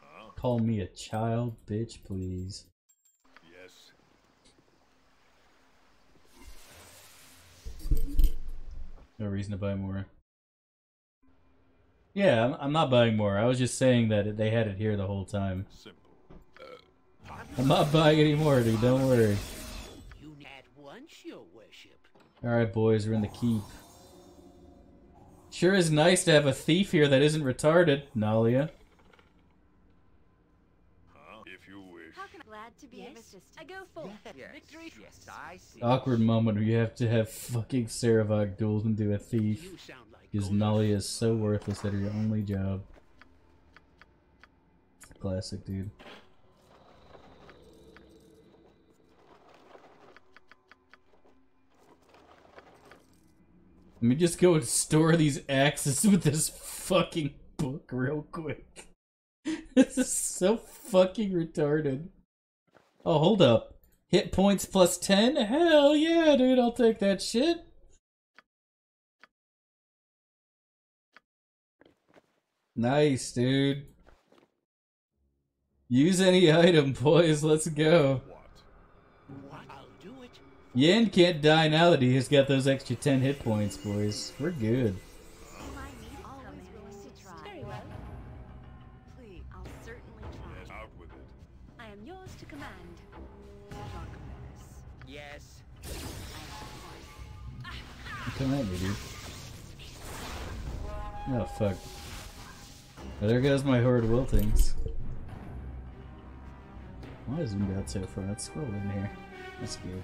Huh? Call me a child, bitch, please. Yes. No reason to buy more. Yeah, I'm, I'm not buying more. I was just saying that they had it here the whole time. I'm not buying any more, dude. Don't worry. Alright, boys, we're in the keep. Sure is nice to have a thief here that isn't retarded, Nalia. Huh? If you wish. How can I? Glad to assistance. I go full. Yes, Victory. yes, I see. Awkward moment where you have to have fucking Sarevok duels into a thief. You sound like Because Golden is so worthless that her only job. Classic, dude. Let me just go and store these axes with this fucking book real quick. (laughs) this is so fucking retarded. Oh, hold up. Hit points plus 10? Hell yeah, dude, I'll take that shit. Nice, dude. Use any (laughs) item, boys. Let's go. I'll do it. Jan can't die now that he has got those extra 10 hit points, boys. We're good. Come at me, dude. Oh, fuck. Well, there goes my horrid wiltings. Why is zoomed out so far? Let's scroll in here. That's good.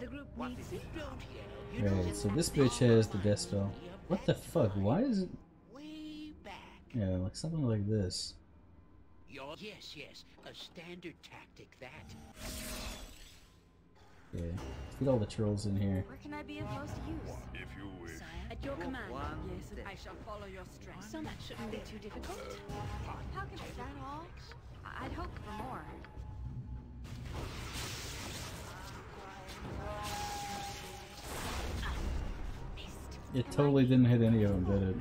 The group What needs is it? Don't yell. You know Right, so this bitch has the death spell. What the fuck? Why is it? way back. Yeah, like something like this. Your yes, yes. A standard tactic that. Yeah. Let's get all the trolls in here. Where can I be of most use? If you wish. At your command. Yes, and I shall follow your strength. Some that shouldn't be too difficult. Uh, How can is that all? I- I'd hope for more. It totally didn't hit any of them, did it?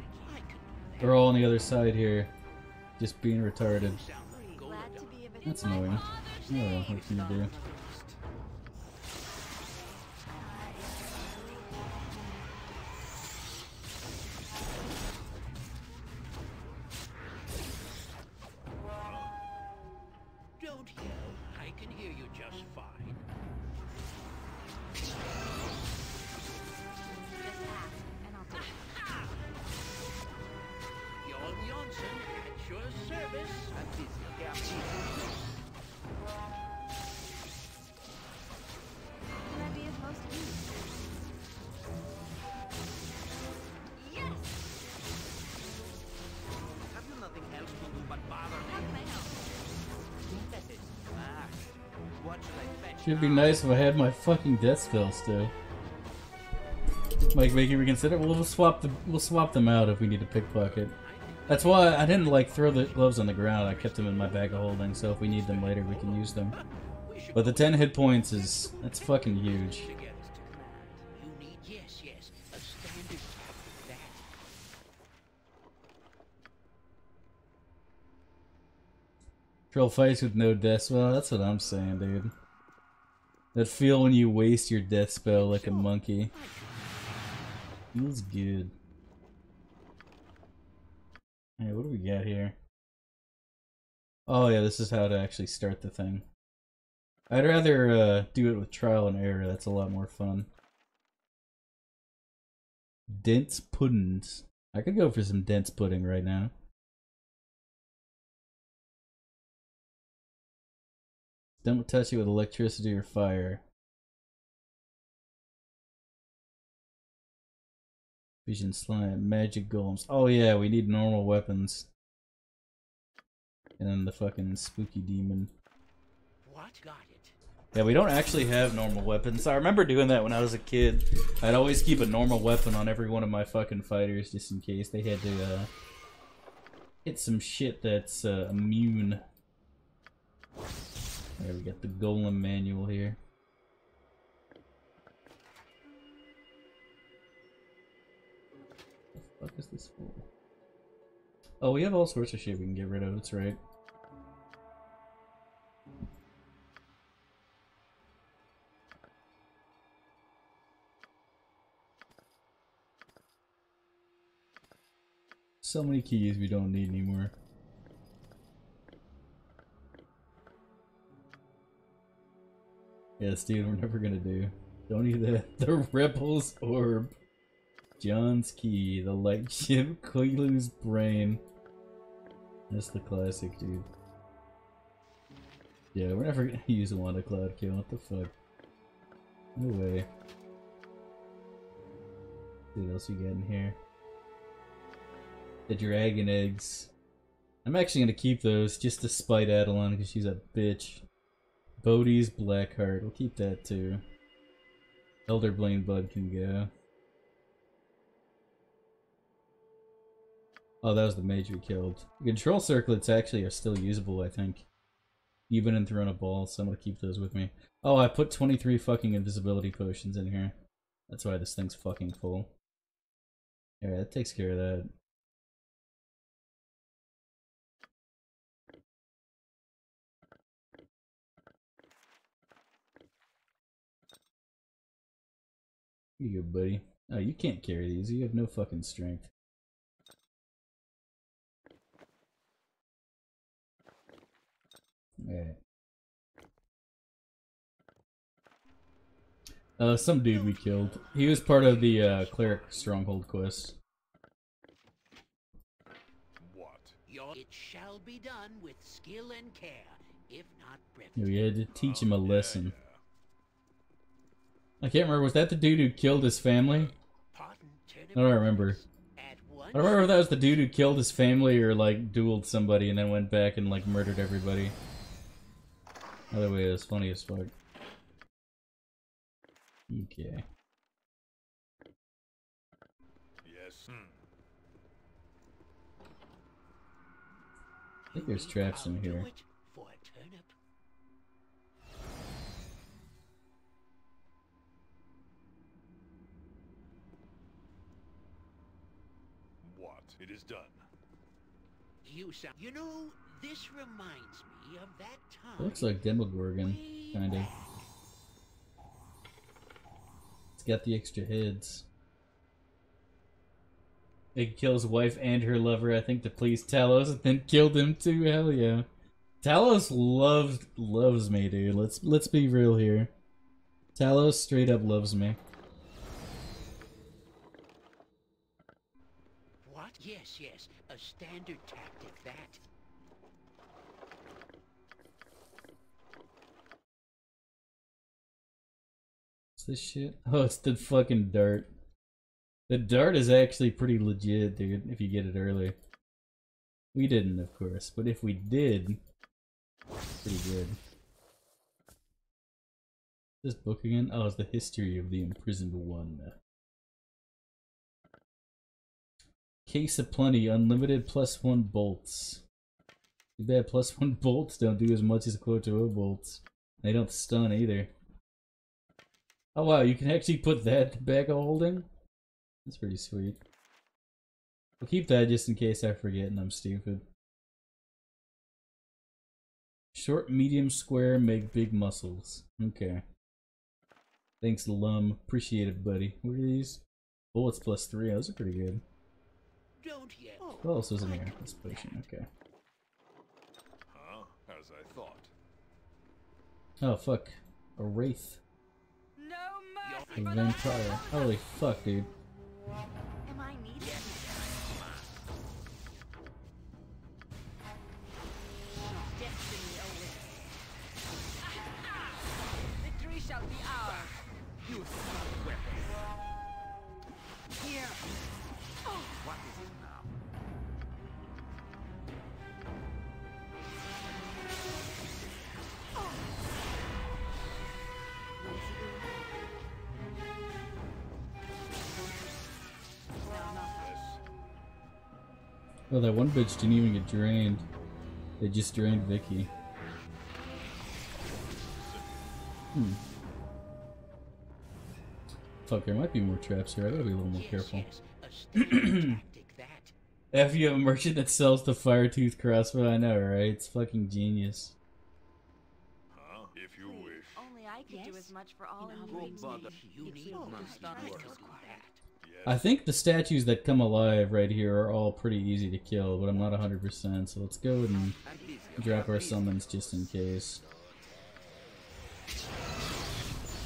They're all on the other side here, just being retarded. Glad to be of That's annoying. Oh, what can you do? Be nice if I had my fucking death spell still. Mike, making reconsider. We'll we'll swap the we'll swap them out if we need to pickpocket. That's why I didn't like throw the gloves on the ground. I kept them in my bag of holding, so if we need them later, we can use them. But the 10 hit points is that's fucking huge. Troll fights with no death spell. That's what I'm saying, dude. That feel when you waste your death spell like a monkey. Feels good. Hey, what do we got here? Oh yeah, this is how to actually start the thing. I'd rather uh, do it with trial and error. That's a lot more fun. Dense puddings. I could go for some dense pudding right now. Don't touch it with electricity or fire. Vision slime, magic golems. Oh yeah, we need normal weapons. And then the fucking spooky demon. What? Got it. Yeah, we don't actually have normal weapons. I remember doing that when I was a kid. I'd always keep a normal weapon on every one of my fucking fighters just in case they had to uh, hit some shit that's uh, immune. There, we got the golem manual here. The fuck is this for? Oh, we have all sorts of shit we can get rid of, that's right. So many keys we don't need anymore. Yes, dude, we're never gonna do. Don't need that. (laughs) The Rebels Orb. John's Key. The Light Ship. (laughs) Koilu's Brain. That's the classic, dude. Yeah, we're never gonna (laughs) use a Wanda Cloud Kill. What the fuck? No way. What else we got in here? The dragon eggs. I'm actually gonna keep those just to spite Adalon because she's a bitch. Bodhi's Blackheart. We'll keep that too. Elder Blade Bud can go. Oh, that was the mage we killed. The control circlets actually are still usable, I think. Even in Throne of Balls, so I'm gonna keep those with me. Oh, I put 23 fucking invisibility potions in here. That's why this thing's fucking full. Yeah, that takes care of that. Here you go, buddy. Oh, you can't carry these. You have no fucking strength. Alright. Uh, some dude we killed. He was part of the uh, cleric stronghold quest. Your, it shall be done with skill and care, if not brevity. We had to teach him a lesson. I can't remember. Was that the dude who killed his family? I don't remember. I don't remember if that was the dude who killed his family or like dueled somebody and then went back and like murdered everybody. Either way, it was funny as fuck. Okay. Yes. Hmm. I think there's traps in here. You sound. You know, this reminds me of that It looks like Demogorgon, kind of. It's got the extra heads. It kills wife and her lover, I think, to please Talos, and then killed him too. Hell yeah. Talos loves loves me, dude. Let's let's be real here. Talos straight up loves me. What? Yes, yes. A standard tactic, that. What's this shit? (laughs) Oh, it's the fucking dart. The dart is actually pretty legit, dude, if you get it early. We didn't, of course, but if we did, pretty good. This book again? Oh, it's the history of the imprisoned one. Case of plenty, unlimited plus one bolts. Too bad plus one (laughs) bolts don't do as much as Kuo-toa bolts. They don't stun either. Oh wow, you can actually put that in bag of holding? That's pretty sweet. I'll keep that just in case I forget and I'm stupid. Short, medium, square, make big muscles. Okay. Thanks, Lum. Appreciate it, buddy. What are these? Bullets plus three. Oh, those are pretty good. Don't yell. Oh, what else was in here? This potion. Okay. Huh? As I thought. Oh, fuck. A wraith. Holy fuck, dude. Oh, that one bitch didn't even get drained. They just drained Vicky. Hmm. Fuck, there might be more traps here. I gotta be a little more careful. (clears throat) If you have a merchant that sells the fire tooth crossbow, I know, right? It's fucking genius. Huh? If you wish. Only I could do as much for all In in our dreams. you need money. Right. Work that. I think the statues that come alive right here are all pretty easy to kill, but I'm not 100%, so let's go and drop our summons just in case.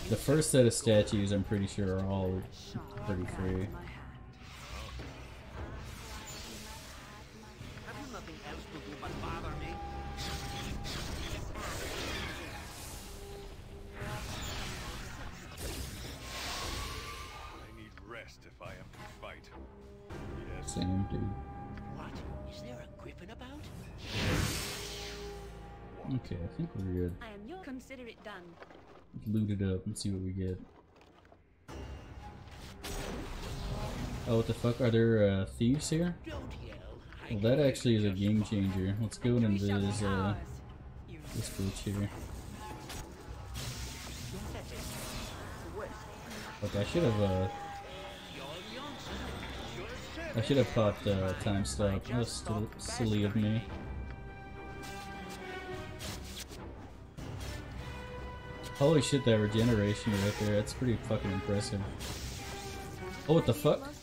The first set of statues, I'm pretty sure, are all pretty free. Consider it done. Loot it up and see what we get. Oh, what the fuck? Are there uh, thieves here? Well, that actually is a game changer. Let's go into this, uh, this bitch here. Look, I should have, uh, I should have popped, uh, time stop. That was silly of me. Holy shit, that regeneration right there, that's pretty fucking impressive. Oh, what the fuck?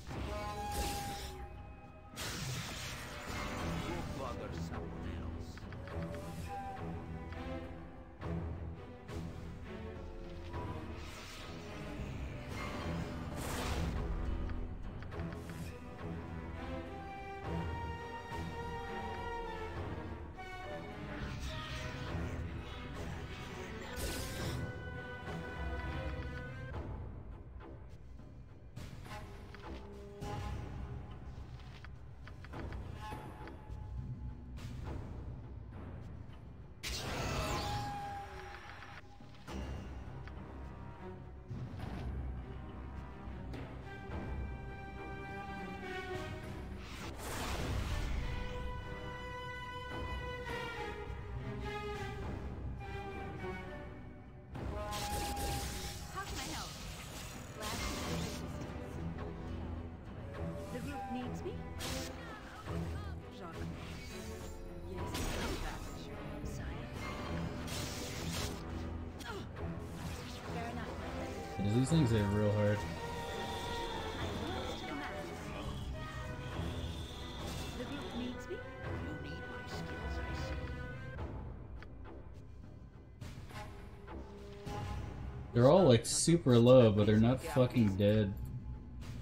Like super low, but they're not fucking dead.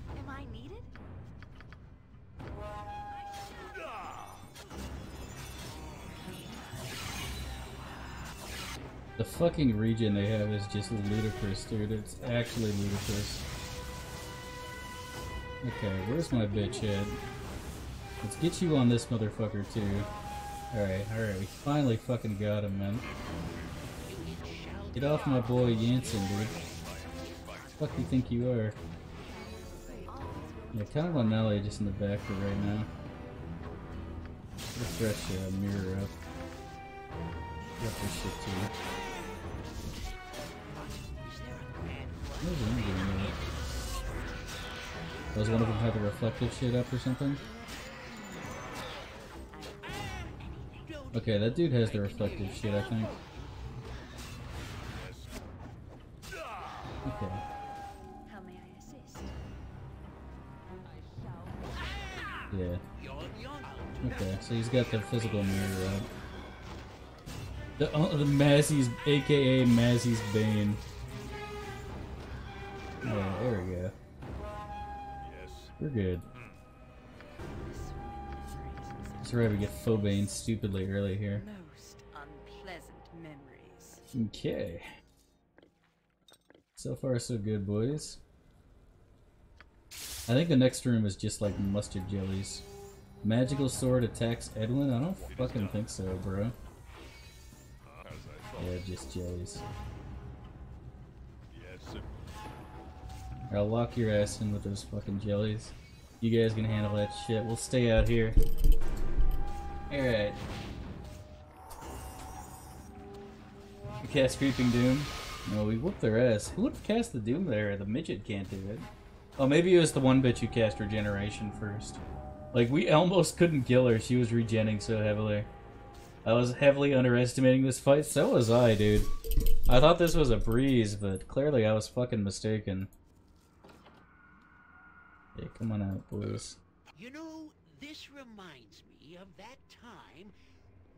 Am I needed? The fucking region they have is just ludicrous, dude. It's actually ludicrous. Okay, where's my bitch head? Let's get you on this motherfucker too. Alright, alright, we finally fucking got him, man. Get off my boy Jansen, dude. Fuck do you think you are? Yeah, kind of on Nelly just in the back for right now. Let's Refresh uh, mirror up. Got this shit too. Does one of them have the reflective shit up or something? Okay, that dude has the reflective shit, I think. Got the physical mirror up. The, uh, the Massey's, aka Massey's Bane. Yeah, there we go. We're good. That's right, we get Foebane stupidly early here. Most unpleasant memories. Okay. So far, so good, boys. I think the next room is just like mustard jellies. Magical sword attacks Edwin? I don't fucking think so, bro. Yeah, just jellies. I'll lock your ass in with those fucking jellies. You guys can handle that shit. We'll stay out here. Alright. Cast Creeping Doom. No, we whooped their ass. Who would have cast the Doom there? The midget can't do it. Oh, maybe it was the one bitch who cast Regeneration first. Like, we almost couldn't kill her. She was regenning so heavily. I was heavily underestimating this fight. So was I, dude. I thought this was a breeze, but clearly I was fucking mistaken. Hey, come on out, boys. You know, this reminds me of that time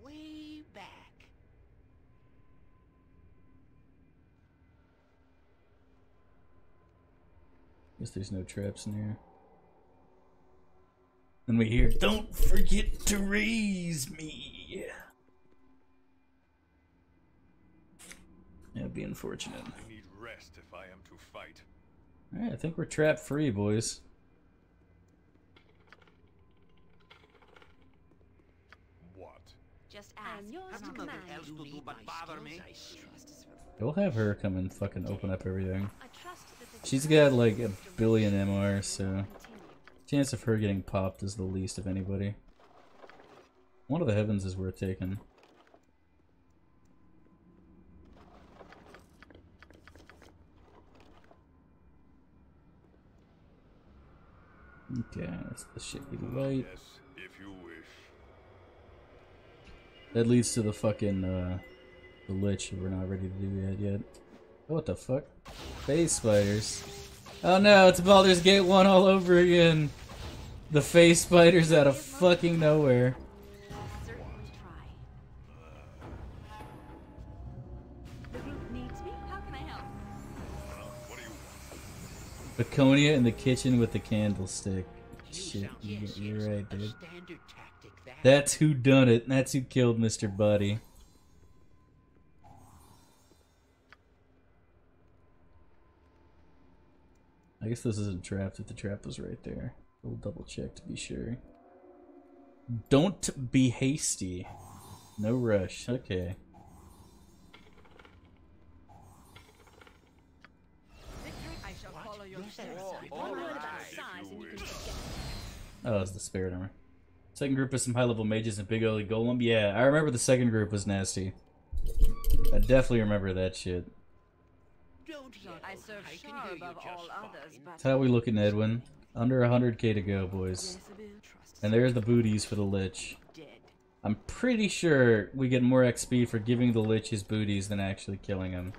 way back. Guess there's no traps in here. And we hear, don't forget to raise me. That'd be unfortunate. I need rest if I am to fight. Alright, I think we're trap free, boys. What? Just ask. yours Have to nothing command. else to do but bother me. We'll have her come and fucking open up everything. I trust that the She's got like a billion MR, so chance of her getting popped is the least of anybody. One of the heavens is worth taking. Okay, that's the shit we like. Yes, if you wish. That leads to the fucking, uh, the lich we're not ready to do that yet. Oh, what the fuck? Face spiders. Oh no, it's Baldur's Gate 1 all over again. The face spiders out of fucking nowhere. Viconia in the kitchen with the candlestick. Shit, you, you're right, dude. That's who done it. That's who killed Mr. Buddy. I guess this isn't trapped if the trap was right there. We'll double check to be sure. Don't be hasty. No rush. Okay. I shall follow your Yes, steps. sir. Don't All worry about right, the size and you can just get Oh, it's the spirit armor. Second group is some high level mages and big ugly golem. Yeah, I remember the second group was nasty. I definitely remember that shit. Don't. I serve I can Shar hear you above all others, but That's how we look at Edwin. Under 100k to go, boys. And there's the booties for the Lich. I'm pretty sure we get more XP for giving the Lich his booties than actually killing him.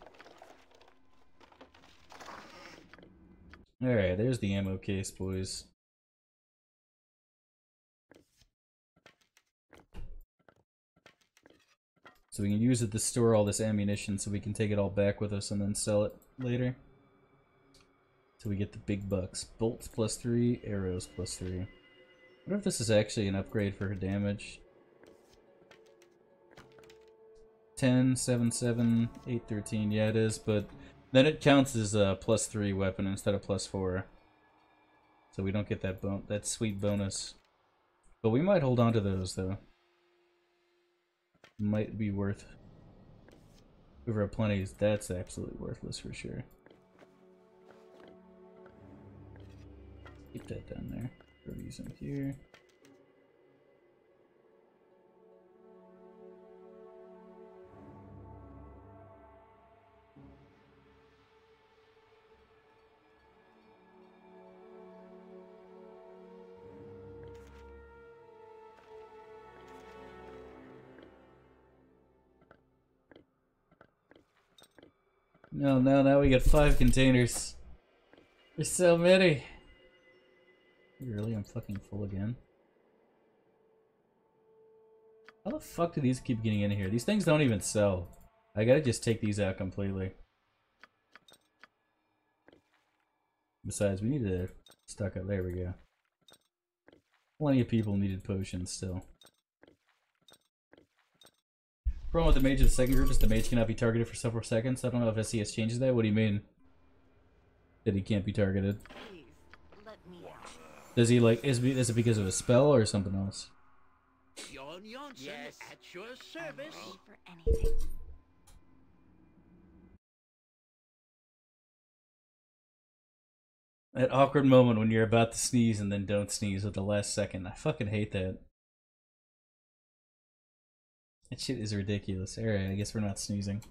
Alright, there's the ammo case, boys. So we can use it to store all this ammunition so we can take it all back with us and then sell it later. So we get the big bucks. Bolts plus 3, arrows plus 3. Wonder if this is actually an upgrade for her damage? 10, 7, 7, 8, 13. Yeah, it is, but then it counts as a plus 3 weapon instead of plus 4. So we don't get that bon that sweet bonus. But we might hold on to those, though. Might be worth... Over a plenty, that's absolutely worthless for sure. Keep that down there. These in here. No, no, now we got five containers. There's so many. Really? I'm fucking full again. How the fuck do these keep getting in here? These things don't even sell. I gotta just take these out completely. Besides, we need to stock up. There we go. Plenty of people needed potions still. Problem with the mage of the second group is the mage cannot be targeted for several seconds. I don't know if SCS changes that. What do you mean? That he can't be targeted? Please, let me out. Does he like is is it because of a spell or something else? Jansen Yes. at your service. Ready for anything. That awkward moment when you're about to sneeze and then don't sneeze at the last second. I fucking hate that. That shit is ridiculous. Alright, I guess we're not sneezing.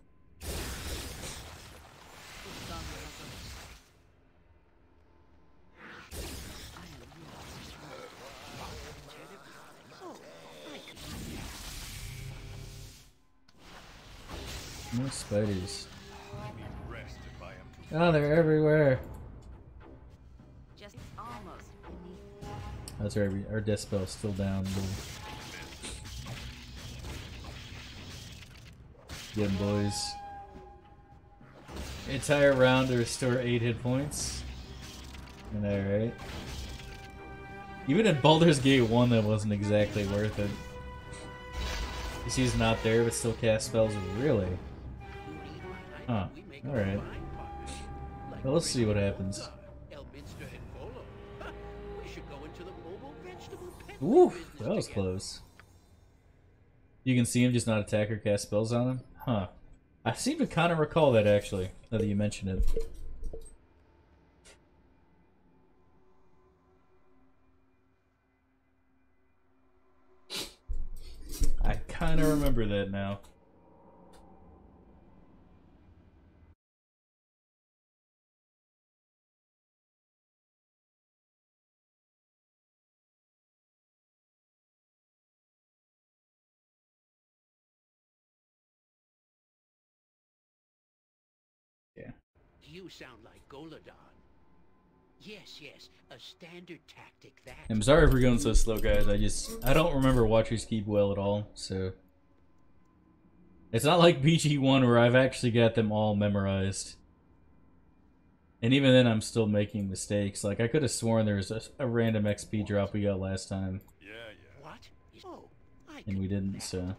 Spiders. Rest if I am to Oh, they're everywhere. Just almost beneath. That's right, we- our death spell's still down. We'll... Get 'em, boys. Entire round to restore 8 hit points. Isn't that right? Even in Baldur's Gate 1, that wasn't exactly worth it. He's not there, but still cast spells. Really? Huh. Alright. Well, let's see what happens. Elminster and Volo. Huh, We should go into the mobile vegetable pet Ooh, that was close. You can see him just not attack or cast spells on him? Huh. I seem to kind of recall that actually, now that you mention it. I kind of remember that now. You sound like Goladon. Yes, yes, a standard tactic that. I'm sorry for going so slow, guys. I just I don't remember Watcher's Keep well at all, so it's not like BG1 where I've actually got them all memorized. And even then, I'm still making mistakes. Like I could have sworn there was a, a random XP drop we got last time, Yeah, yeah. What? Oh, I and we didn't. So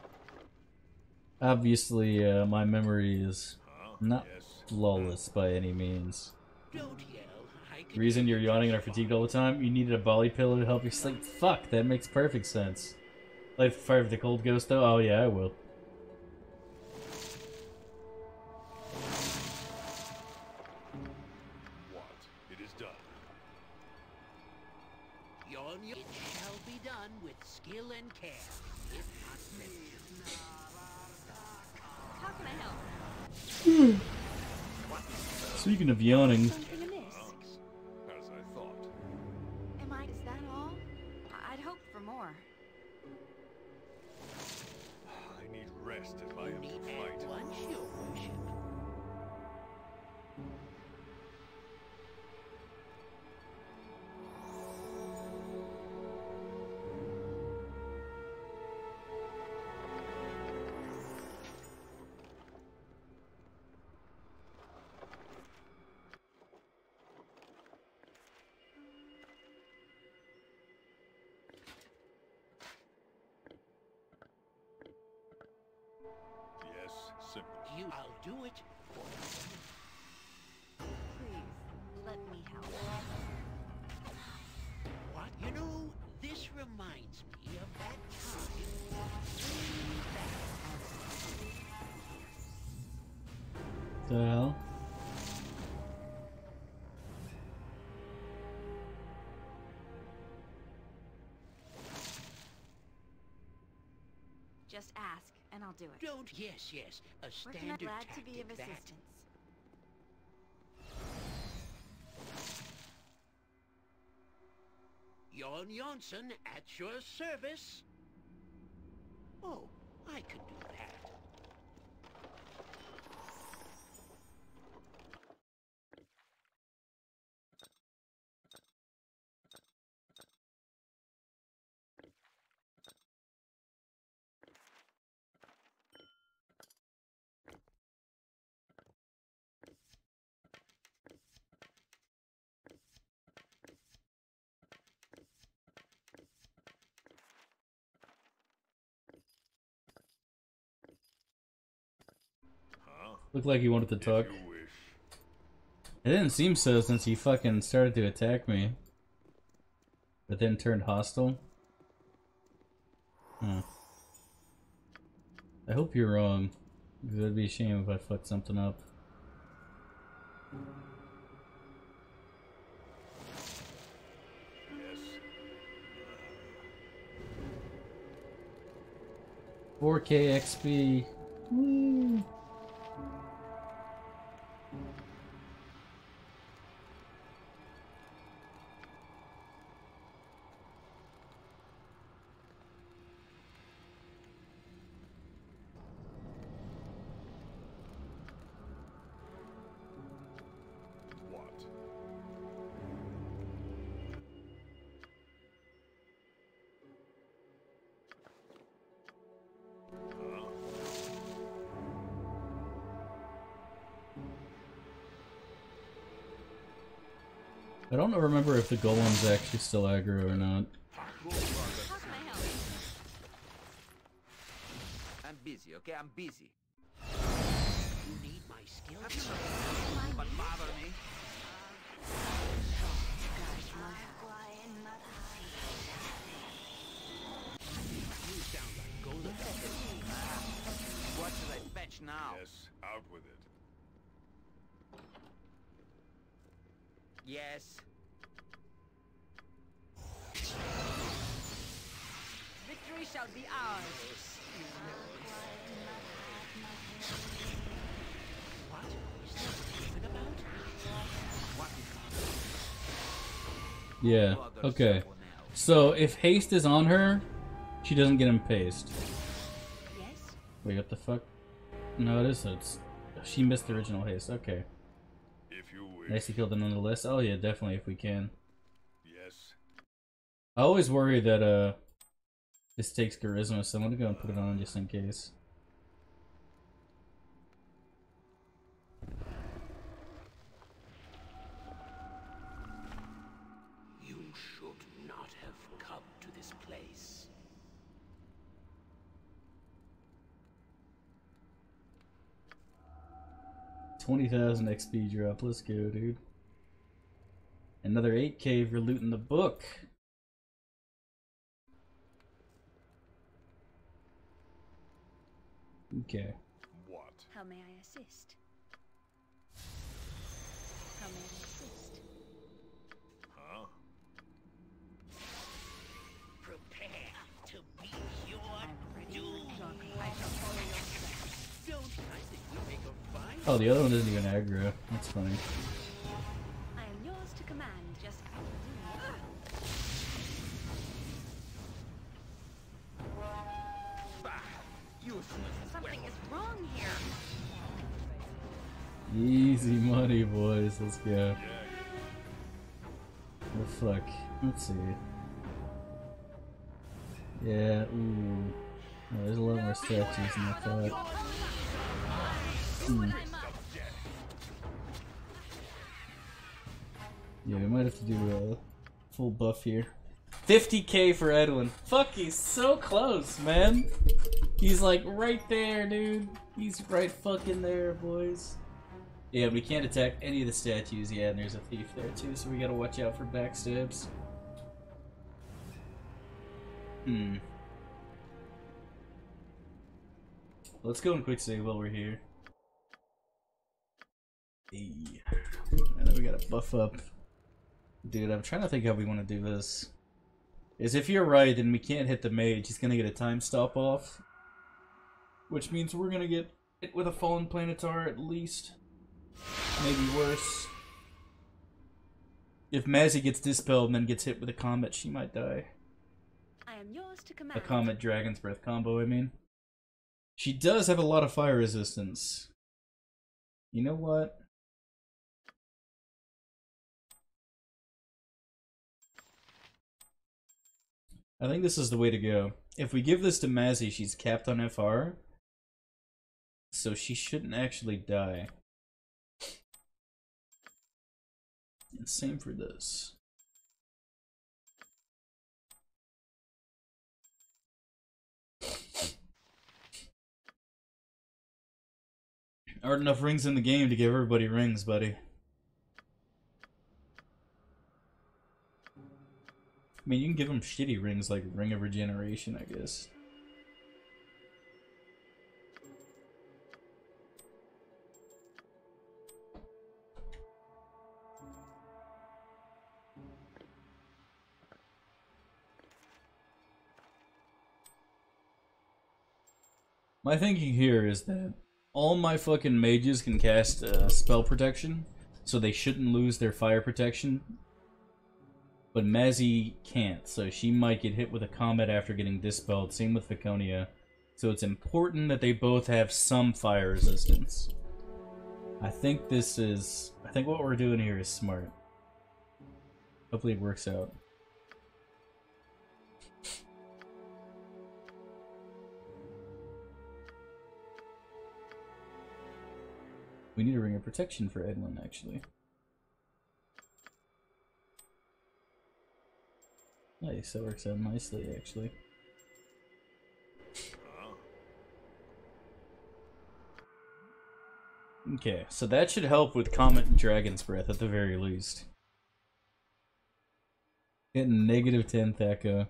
obviously, uh, my memory is Huh? not Yes. Flawless by any means. don't yell. I can Reason you're yawning and are fatigued all the time? You needed a body pillow to help you sleep? Fuck, that makes perfect sense. Light the fire the cold ghost though? Oh yeah, I will. Speaking of yawning, Just ask, and I'll do it. Don't. Yes, yes. A Where can I standard glad to be of that. assistance? Jan Jansen at your service. Oh, I could do that. Huh? Looked like he wanted to talk. If you wish. It didn't seem so since he fucking started to attack me. But then turned hostile. Huh. I hope you're wrong. It'd be a shame if I fucked something up. Yes. 4K XP. Woo. I don't remember if the golem's actually still aggro or not. I help? I'm busy, okay? I'm busy. You need my skill. But bother me. You sound like Goladon. What should I fetch now? Yes, out with it. Yes. Victory shall be ours. What? Is there something about? What is Yeah. Okay. So if haste is on her, she doesn't get impaced. Yes? Wait, what the fuck? No, it is. It's she missed the original haste. Okay. You wish. Nice to kill them nonetheless. Oh yeah, definitely if we can. Yes. I always worry that uh this takes charisma, so I'm gonna go and put it on just in case. 20,000 XP drop. Let's go, dude. Another 8k for looting the book. Okay. Oh, the other one isn't even aggro. That's funny. I am yours to command, just how you do. Something is wrong here. Easy money, boys. Let's go. Oh fuck. Let's see. Yeah, ooh. Oh, there's a lot more statues than I thought. Hmm. Yeah, we might have to do a full buff here. 50k for Edwin. Fuck, he's so close, man. He's like right there, dude. He's right fucking there, boys. Yeah, we can't attack any of the statues yet, and there's a thief there too, so we gotta watch out for backstabs. Hmm. Let's go and quick save while we're here. Hey. And then we gotta buff up. Dude, I'm trying to think how we want to do this. Is if you're right, then we can't hit the mage. He's gonna get a time stop off. Which means we're gonna get hit with a fallen planetar at least. Maybe worse. If Mazzy gets dispelled and then gets hit with a comet, she might die. I am yours to command. A comet dragon's breath combo, I mean. She does have a lot of fire resistance. You know what? I think this is the way to go. If we give this to Mazzy, she's capped on FR. So she shouldn't actually die. And same for this. Aren't enough rings in the game to give everybody rings, buddy. I mean, you can give them shitty rings like Ring of Regeneration, I guess. My thinking here is that all my fucking mages can cast uh, spell protection, so they shouldn't lose their fire protection. But Mazzy can't, so she might get hit with a comet after getting dispelled. Same with Viconia. So it's important that they both have some fire resistance. I think this is... I think what we're doing here is smart. Hopefully it works out. We need a ring of protection for Edwin, actually. Nice, that works out nicely, actually. Okay, so that should help with Comet and Dragon's Breath at the very least. Getting negative 10 Thaco.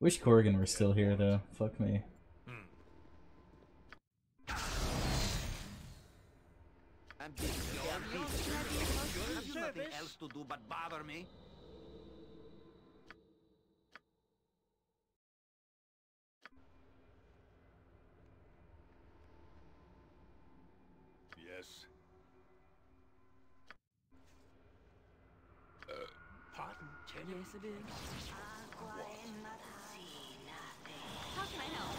Wish Korgan were still here, though. Fuck me. I'm busy. I'm busy. Have you nothing else to do but bother me? Pardon, tell him. Yes, it is. How can I help?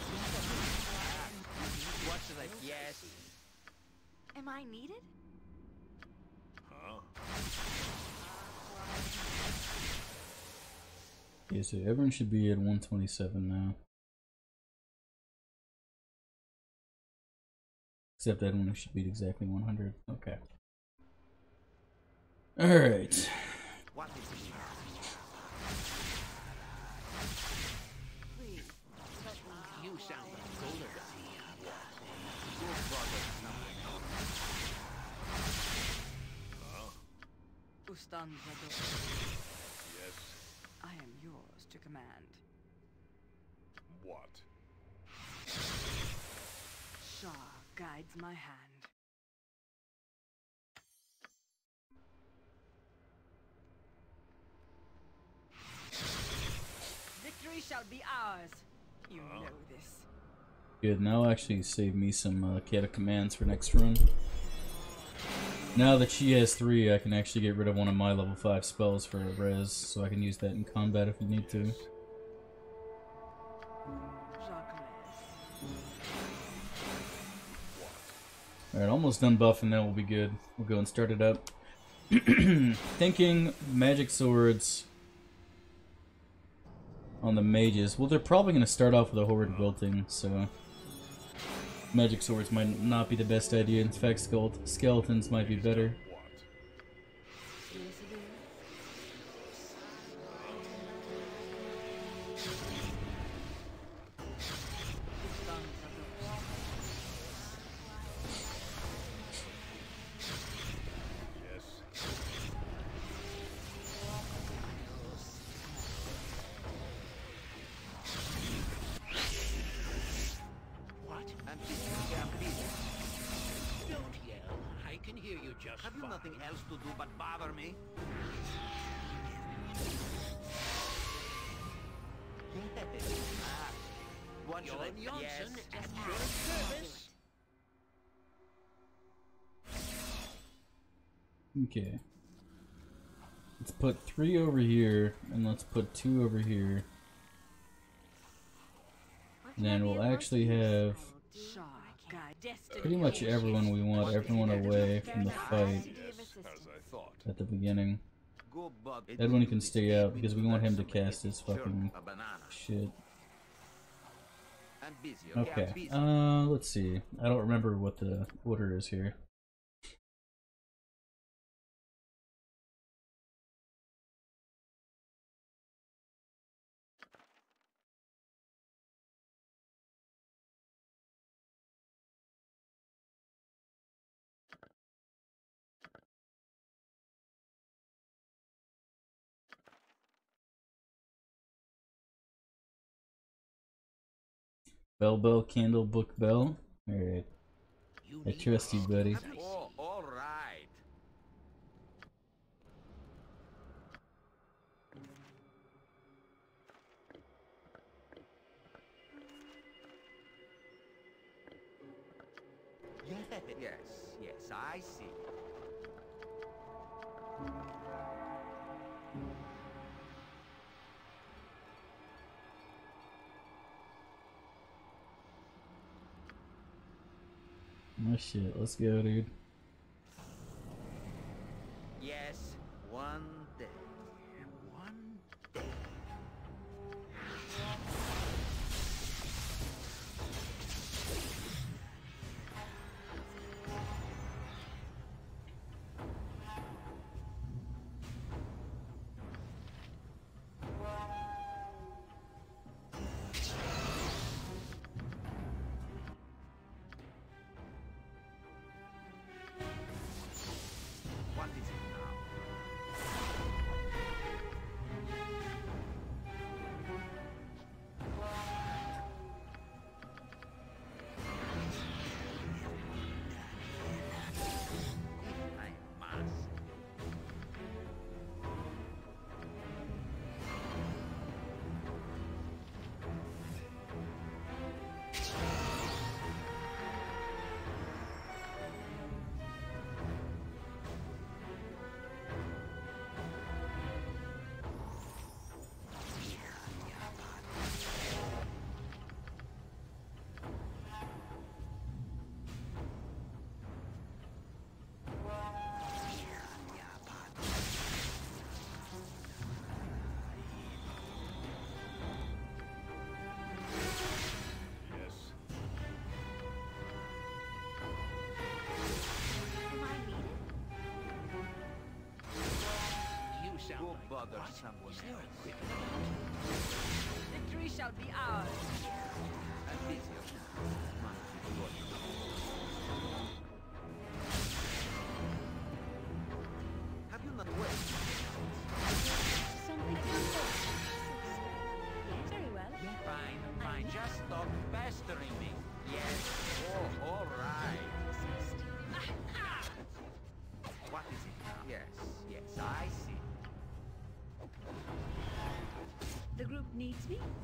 What should I yes? Am I needed? Huh? Okay, so everyone should be at 127 now. Except that one should be exactly 100. Okay. Alright. What is it? Please, let me You sound like Golden. Go bother something else. Ustan Zadok. Yes. I am yours to command. What? Shar guides my hand. Victory shall be ours. You know this. Good, now actually save me some uh, Kata commands for next run. Now that she has three, I can actually get rid of one of my level 5 spells for a res, so I can use that in combat if we need to. Alright, almost done buffing, that will be good. We'll go and start it up. (clears throat) Thinking magic swords on the mages. Well, they're probably going to start off with a horrid wilting, so magic swords might not be the best idea. In fact, skeletons might be better. Actually have pretty much everyone we want, everyone away from the fight at the beginning. Edwin can stay out because we want him to cast his fucking shit. Okay, uh, let's see. I don't remember what the order is here. Bell, bell, candle, book, bell. Alright. I trust you, buddy. Shit, let's go, dude. Bother someone Is there a else. Victory shall be ours. Needs me.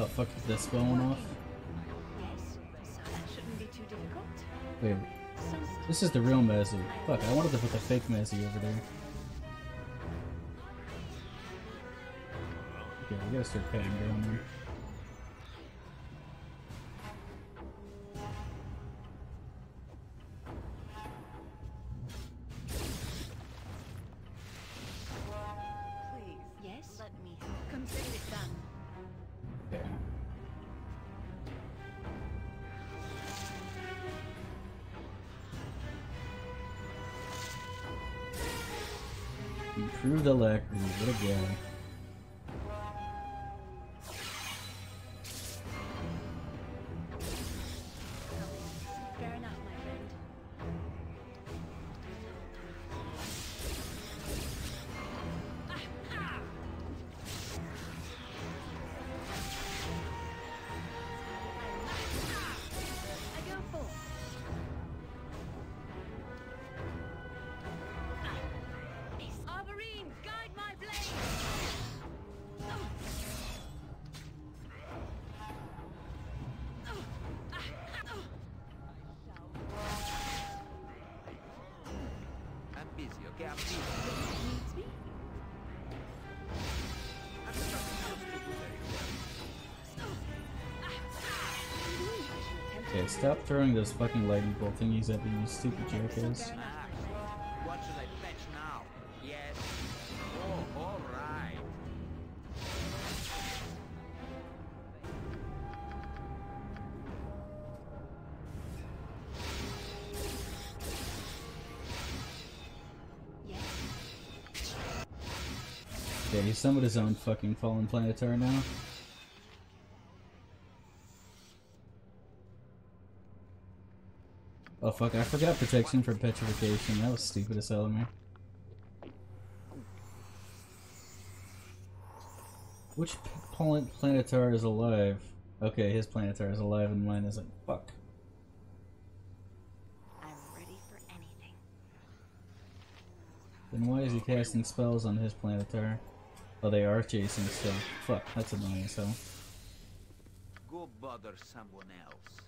Oh fuck, is this going off? Wait, this is the real Mazzy. Fuck, I wanted to put the fake Mazzy over there. Okay, we gotta start cutting down there. Stop throwing those fucking lightning bolt thingies at me, you stupid jackass. What should I fetch now? Yes. Oh, all right. Yes. Okay, he summoned his own fucking fallen planetar now. Fuck, I forgot protection for petrification. That was stupid as hell of me. Which planet planetar is alive? Okay, his planetar is alive and mine isn't. Fuck. I'm ready for anything. Then why is he casting spells on his planetar? Oh, they are chasing still. Fuck, that's annoying as hell. Go bother someone else.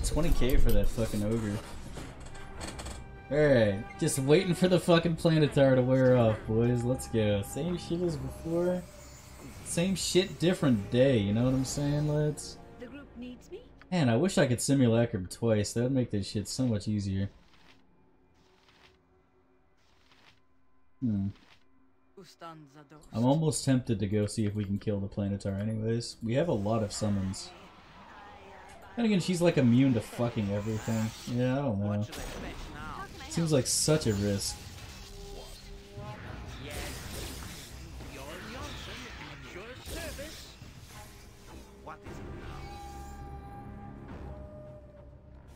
20k for that fucking ogre. Alright, just waiting for the fucking planetar to wear off, boys. Let's go. Same shit as before. Same shit, different day, you know what I'm saying, lads? The group needs me? Man, I wish I could simulacrum twice. That would make this shit so much easier. Hmm. I'm almost tempted to go see if we can kill the planetar anyways. We have a lot of summons. Then again, she's like immune to fucking everything. Yeah, I don't know. Seems like such a risk.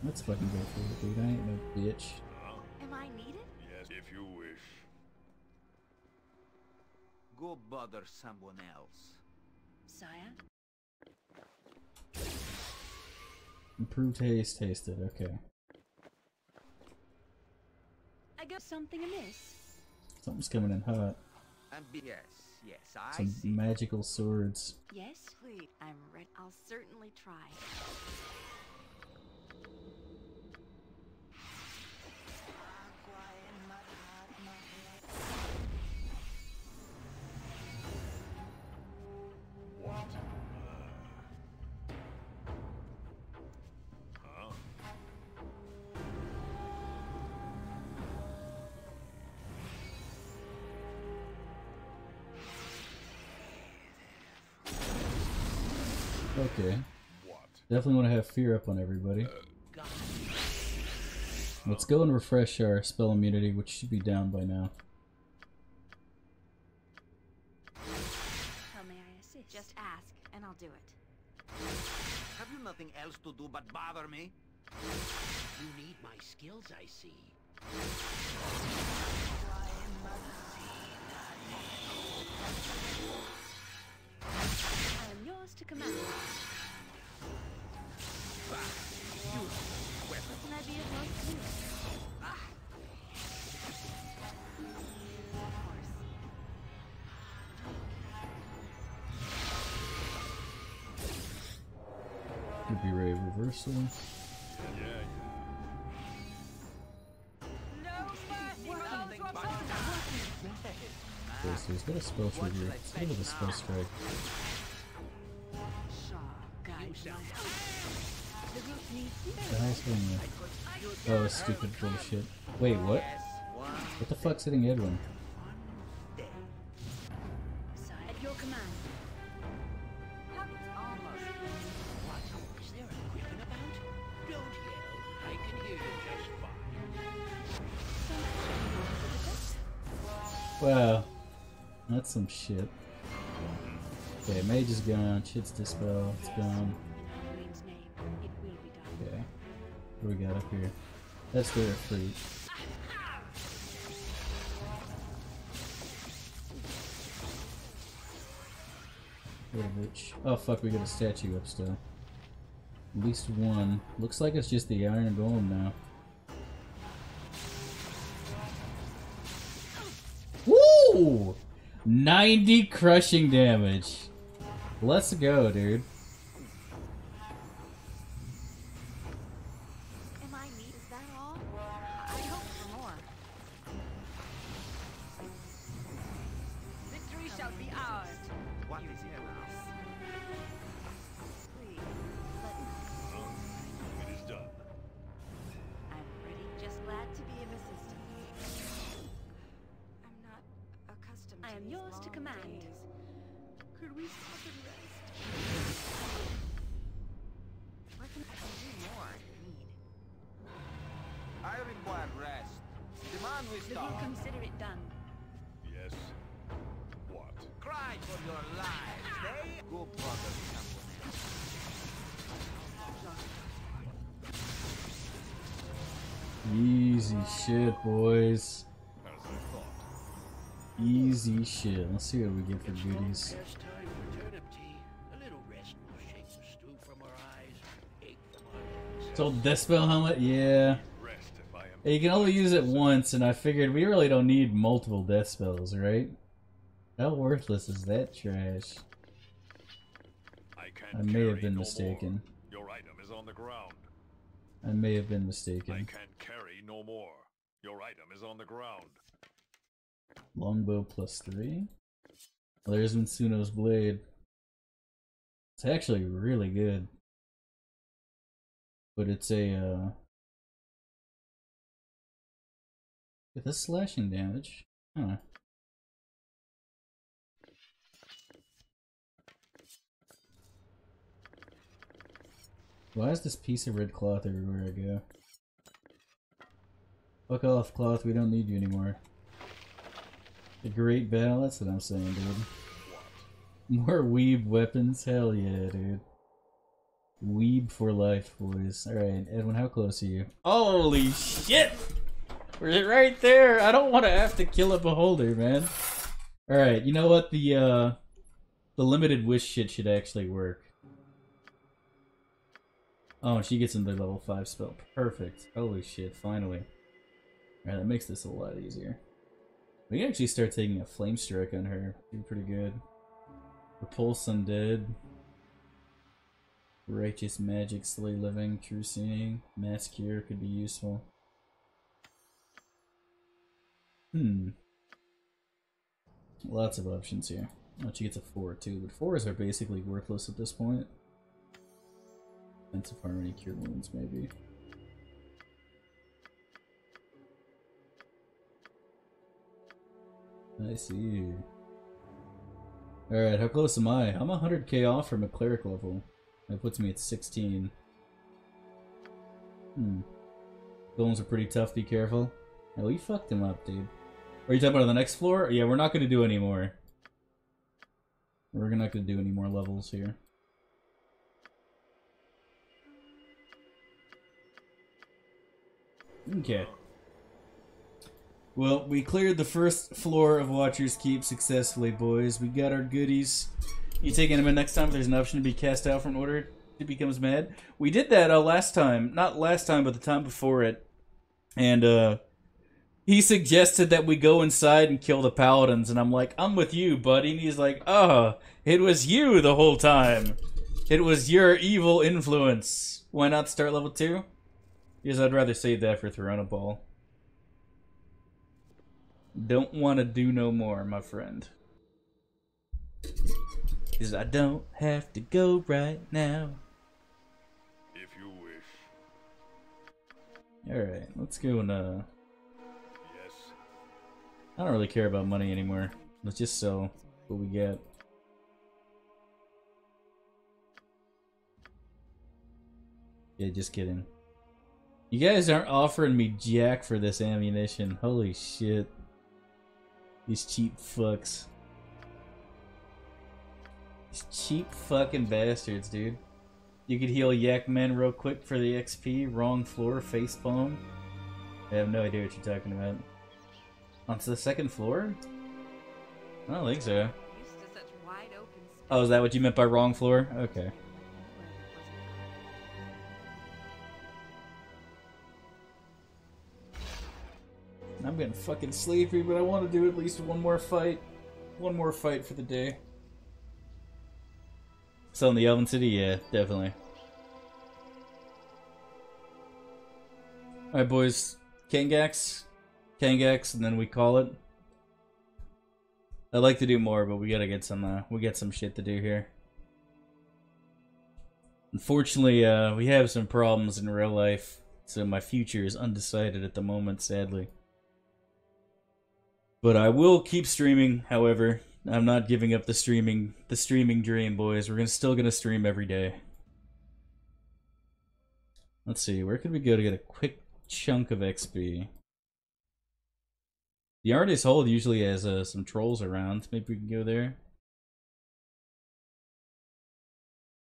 Let's fucking go for it, dude. I ain't no bitch. Am I needed? Yes, if you wish. Go bother someone else. Sire? Improved taste, tasted. Okay. I got something amiss. Something's coming in hot. And be yes, yes, I Some see. magical swords. Yes? Please. I'm ready. I'll certainly try. Definitely want to have fear up on everybody. Let's go and refresh our spell immunity, which should be down by now. How may I assist? Just ask, and I'll do it. Have you nothing else to do but bother me? You need my skills, I see. I am yours to command. Can? Could be Ray reversal. Okay, so he's got a spell trigger. Let's go with a spell strike. Oh, stupid bullshit. Wait, what? What the fuck's hitting Edwin? day. Sire, at your command. Almost. What? Is there a griffin about? Don't yell. I can hear you just fine. Wow. That's some shit. Okay, mage is gone. Shit's dispel. It's gone. What do we got up here? That's their fruit. Little bitch. Oh fuck, we got a statue up still. At least one. Looks like it's just the iron golem now. Woo! 90 crushing damage. Let's go, dude. See what we get for goodies. Best time for turnip tea. A little rest will shake the stew from our eyes, ache from our heads. It's old Deathspell helmet? Yeah. Rest if I am. You can only use it once, and I figured we really don't need multiple death spells, right? How worthless is that trash? I can't I may have been no mistaken. More. Your item is on the ground. I may have been mistaken. I mistaken. can't carry no more. Your item is on the ground. Longbow plus three. There's Mitsuno's blade. It's actually really good. But it's a, uh... With this slashing damage. Huh. Why is this piece of red cloth everywhere I go? Fuck off, cloth, we don't need you anymore. A great battle, that's what I'm saying, dude. More weeb weapons, hell yeah, dude. Weeb for life, boys. Alright, Edwin, how close are you? Holy shit! We're right there! I don't want to have to kill a beholder, man. Alright, you know what? The, uh... The limited wish shit should actually work. Oh, she gets into level 5 spell. Perfect. Holy shit, finally. Alright, that makes this a lot easier. We can actually start taking a flame strike on her. Be pretty good. Repulse undead. Righteous magic, slay living, true seeing, mass cure could be useful. Hmm. Lots of options here. Oh, she gets a four too, but fours are basically worthless at this point. Defensive harmony, cure wounds, maybe. I see. Alright, how close am I? I'm 100k off from a cleric level. That puts me at 16. Hmm. Golems are pretty tough, be careful. Oh, we fucked him up, dude. Are you talking about on the next floor? Yeah, we're not gonna do any more. We're not gonna do any more levels here. Okay. Well, we cleared the first floor of Watcher's Keep successfully, boys. We got our goodies. You taking him in next time if there's an option to be cast out from order? He becomes mad. We did that uh, last time. Not last time, but the time before it. And, uh... He suggested that we go inside and kill the paladins, and I'm like, I'm with you, buddy. And he's like, oh, it was you the whole time. It was your evil influence. Why not start level 2? Because I'd rather save that for throwing a ball. Don't want to do no more, my friend. Because I don't have to go right now. If you wish. Alright, let's go and, uh... Yes. I don't really care about money anymore. Let's just sell what we get. Yeah, just kidding. You guys aren't offering me jack for this ammunition. Holy shit. These cheap fucks. These cheap fucking bastards, dude. You could heal Yak Men real quick for the XP. Wrong floor, face palm. I have no idea what you're talking about. Onto the second floor? I don't think so. Used to such wide open space. Oh, is that what you meant by wrong floor? Okay. I'm getting fucking sleepy, but I want to do at least one more fight. One more fight for the day. So in the Elven City? Yeah, definitely. Alright, boys. Kangaxx. Kangaxx, and then we call it. I'd like to do more, but we gotta get some, uh, we got some shit to do here. Unfortunately, uh, we have some problems in real life, so my future is undecided at the moment, sadly. But I will keep streaming, however. I'm not giving up the streaming the streaming dream, boys. We're gonna still gonna stream every day. Let's see, where could we go to get a quick chunk of XP? The artist hold usually has uh, some trolls around. Maybe we can go there.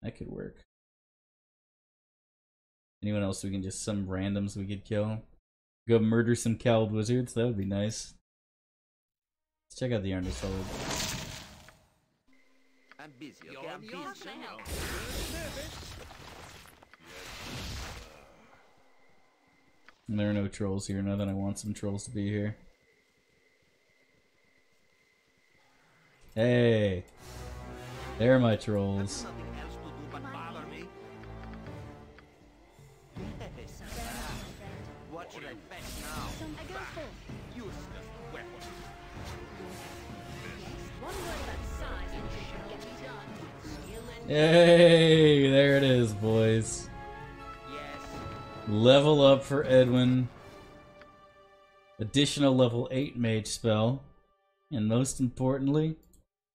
That could work. Anyone else we can just some randoms we could kill? Go murder some cowled wizards. That would be nice. Let's check out the artist hold. I'm busy, okay? I'm busy. How can I help? There are no trolls here now that I want some trolls to be here. Hey! There are my trolls. Hey! There it is, boys. Yes. Level up for Edwin. Additional level 8 mage spell. And most importantly,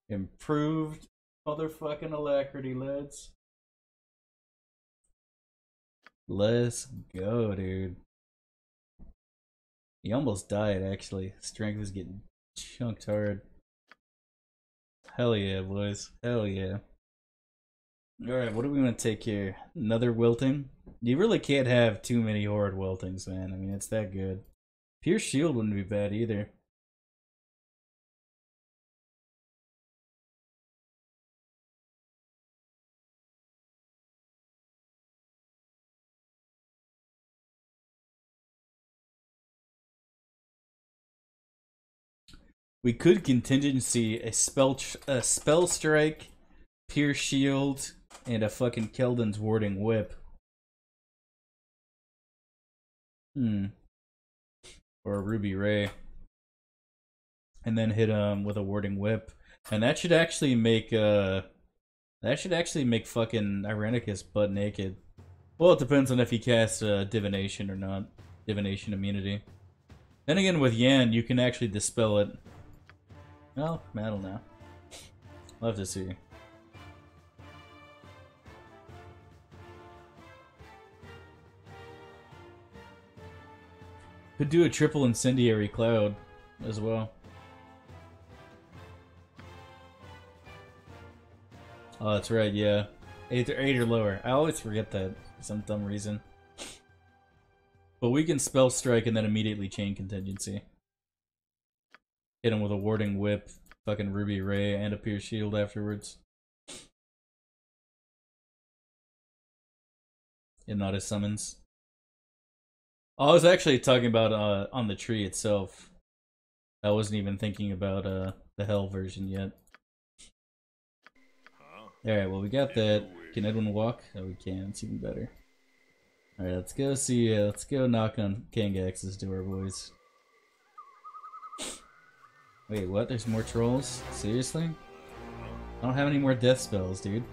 improved motherfucking alacrity, lads. Let's go, dude. He almost died, actually. Strength is getting chunked hard. Hell yeah, boys. Hell yeah. All right, what do we want to take here? Another wilting. You really can't have too many horrid wiltings, man. I mean, it's that good. Pierce shield wouldn't be bad either. We could contingency a spell a spell strike, pierce shield, and a fucking Khelben's warding whip. Hmm. Or a ruby ray. And then hit him with a warding whip. And that should actually make uh that should actually make fucking Irenicus butt naked. Well, it depends on if he casts uh, divination or not. Divination immunity. Then again, with Jan, you can actually dispel it. Well, I don't know. Love to see. Could do a triple incendiary cloud as well. Oh, that's right, yeah. Eight or, eight or lower. I always forget that for some dumb reason. But we can spell strike and then immediately chain contingency. Hit him with a warding whip, fucking ruby ray, and a pierce shield afterwards. And not his summons. I was actually talking about uh on the tree itself. I wasn't even thinking about uh the hell version yet. Alright, well we got that. Can Edwin walk? Oh we can, it's even better. Alright, let's go see uh, let's go knock on Kangaxx's door, boys. Wait, what? There's more trolls? Seriously? I don't have any more death spells, dude.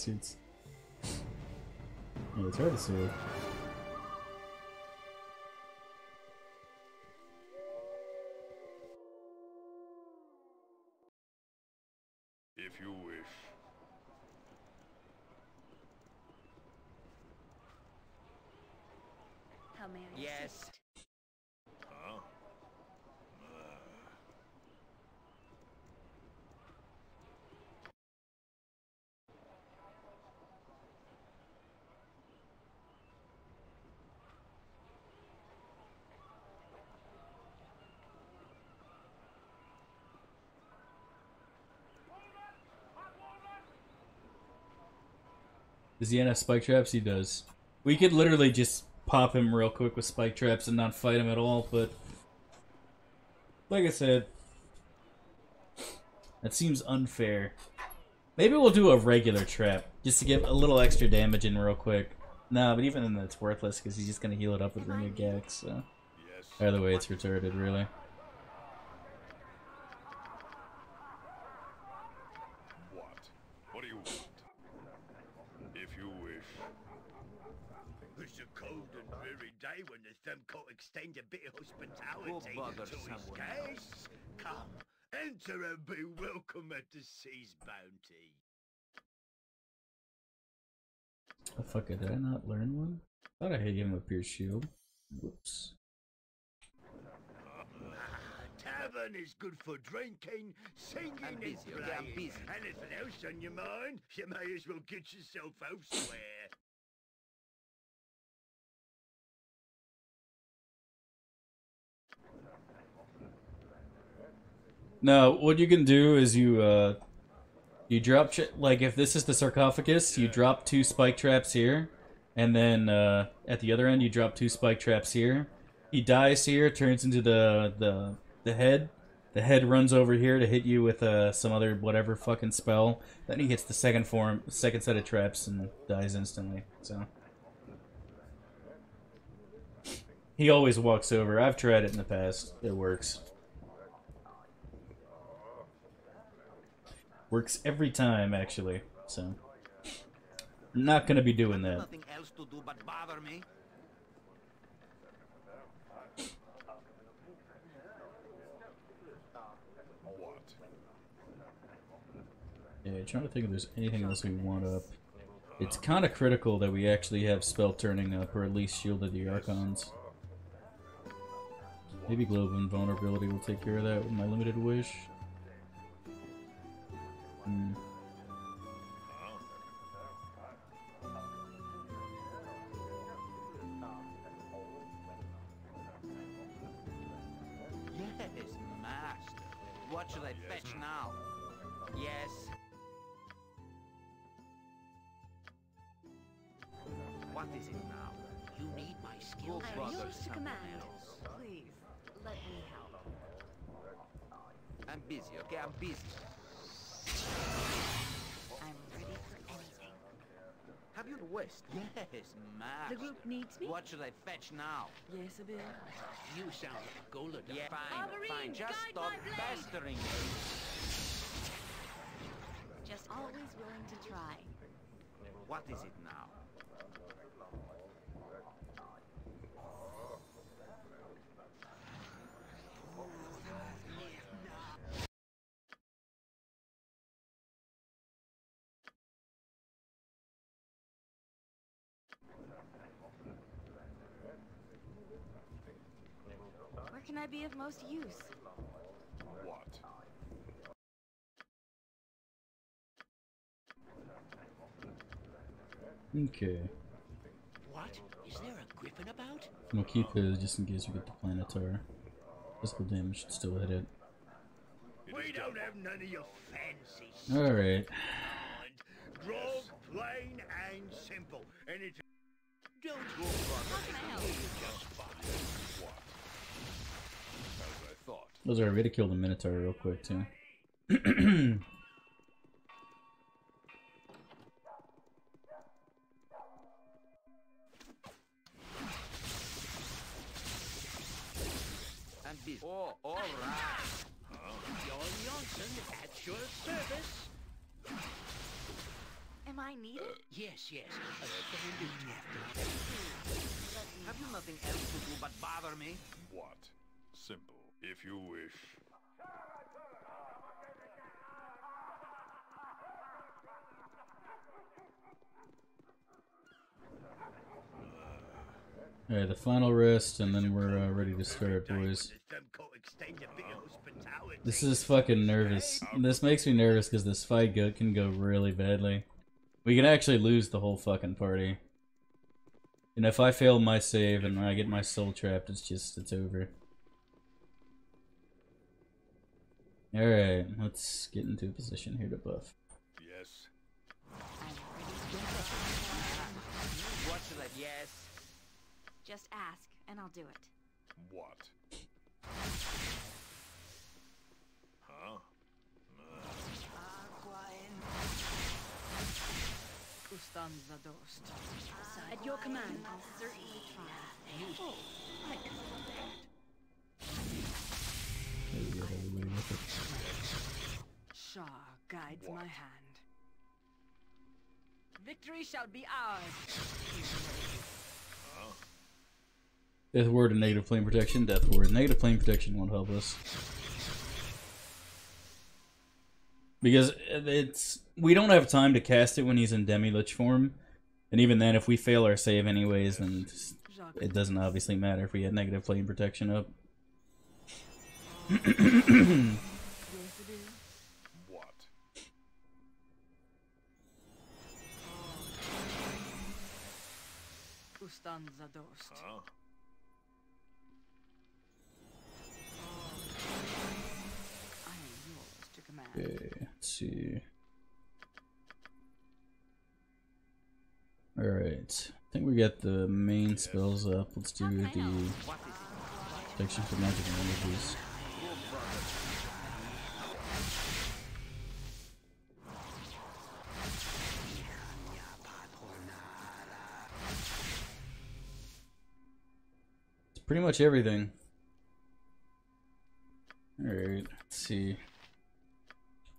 Bastards. Oh, it's hard to Does he have spike traps? He does. We could literally just pop him real quick with spike traps and not fight him at all, but like I said, that seems unfair. Maybe we'll do a regular trap just to get a little extra damage in real quick. No, but even then that's worthless because he's just gonna heal it up with Ring of Gaxx. So Yes. either way, it's retarded, really. What? What do you want? If you wish. It's a cold and dreary day when the Thumcoat extend a bit of hospitality Go bother to his someone guests. Come, enter and be welcome at the sea's bounty. Oh fuck it, did I not learn one? Thought I had him a pierce shield. Whoops. Ah, tavern is good for drinking, singing I'm busy, and okay, I'm playing. busy. Anything else on your mind? You may as well get yourself elsewhere. No, what you can do is you uh you drop like if this is the sarcophagus, you drop two spike traps here, and then uh, at the other end you drop two spike traps here. He dies here, turns into the the the head. The head runs over here to hit you with uh, some other whatever fucking spell. Then he hits the second form, second set of traps, and dies instantly. So he always walks over. I've tried it in the past. It works. Works every time, actually. So, I'm not gonna be doing that. Nothing else to do but bother me. Yeah, trying to think if there's anything else we want up. It's kind of critical that we actually have spell turning up, or at least Shield of the Archons. Maybe Global Invulnerability will take care of that with my limited wish. Hmm. Group needs me? What should I fetch now? Yes, a bit. You sound like a golden. Yeah, fine, fine. Just stop pestering me. Just always willing to try. What is it now? I be of most use? What? Okay. What? Is there a griffin about? We'll keep it just in case we get the Planetar. Physical damage should still hit it. We don't have none of your fancy Alright. kind. Grog, plain and simple. And it's Don't go How can just fine. What? As I thought. Those are ready to kill the Minotaur real quick, too. I'm. Oh, all right. Jan Jansen at your service. Am I needed? Uh, yes, yes. A standard captain. Have you nothing else to do but bother me? What? Simple. If you wish. Alright, the final rest, and then we're uh, ready to start, boys. This is fucking nervous. This makes me nervous because this fight go can go really badly. We can actually lose the whole fucking party. And if I fail my save and I get my soul trapped, it's just, it's over. Alright, let's get into a position here to buff. Yes. What should I? Yes. Just ask, and I'll do it. What? Huh? At your command, I'll certainly try. You. I can Shar guides What? my hand. Victory shall be ours. Death ward and negative flame protection. Death ward. Negative flame protection won't help us. Because it's we don't have time to cast it when he's in demi lich form, and even then, if we fail our save anyways, then It doesn't obviously matter if we had negative flame protection up. What? Ustanza dost. Huh? I am yours to command. Okay, let's see. Alright. I think we got the main spells up. Let's do the protection for magic energies. Pretty much everything. Alright, let's see.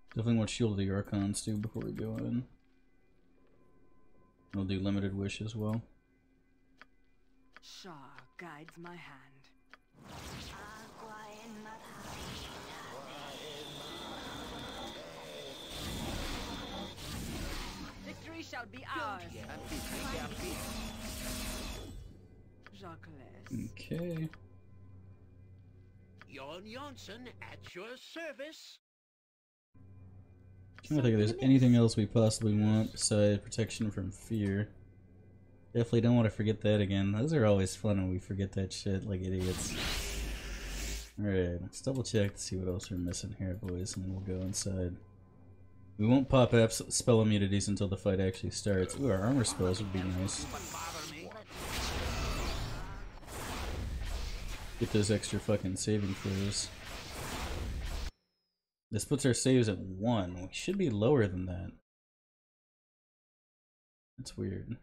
Definitely want Shield of the Archons too before we go in. We'll do Limited Wish as well. Shar guides my hand. Victory shall be ours. Jacques Okay. Jan Jansen at your service. trying to think if there's anything else we possibly want besides protection from fear. Definitely don't want to forget that again. Those are always fun when we forget that shit like idiots. Alright, let's double check to see what else we're missing here, boys, and then we'll go inside. We won't pop up spell immunities until the fight actually starts. Ooh, our armor spells would be nice. Get those extra fucking saving throws. This puts our saves at 1. We should be lower than that. That's weird.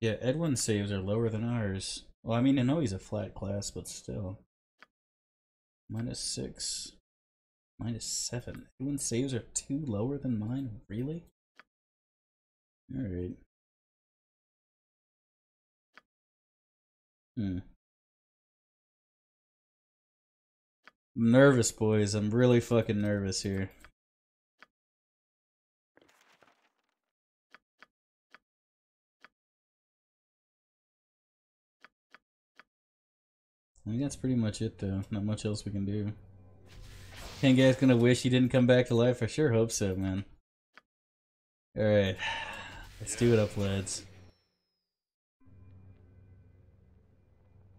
Yeah, Edwin's saves are lower than ours. Well, I mean, I know he's a flat class, but still. Minus 6. Minus 7. Edwin's saves are 2 lower than mine? Really? Alright. Hmm. I'm nervous, boys. I'm really fucking nervous here. I think that's pretty much it, though. Not much else we can do. Ken guy's gonna wish he didn't come back to life. I sure hope so, man. Alright. Let's do it up, lads.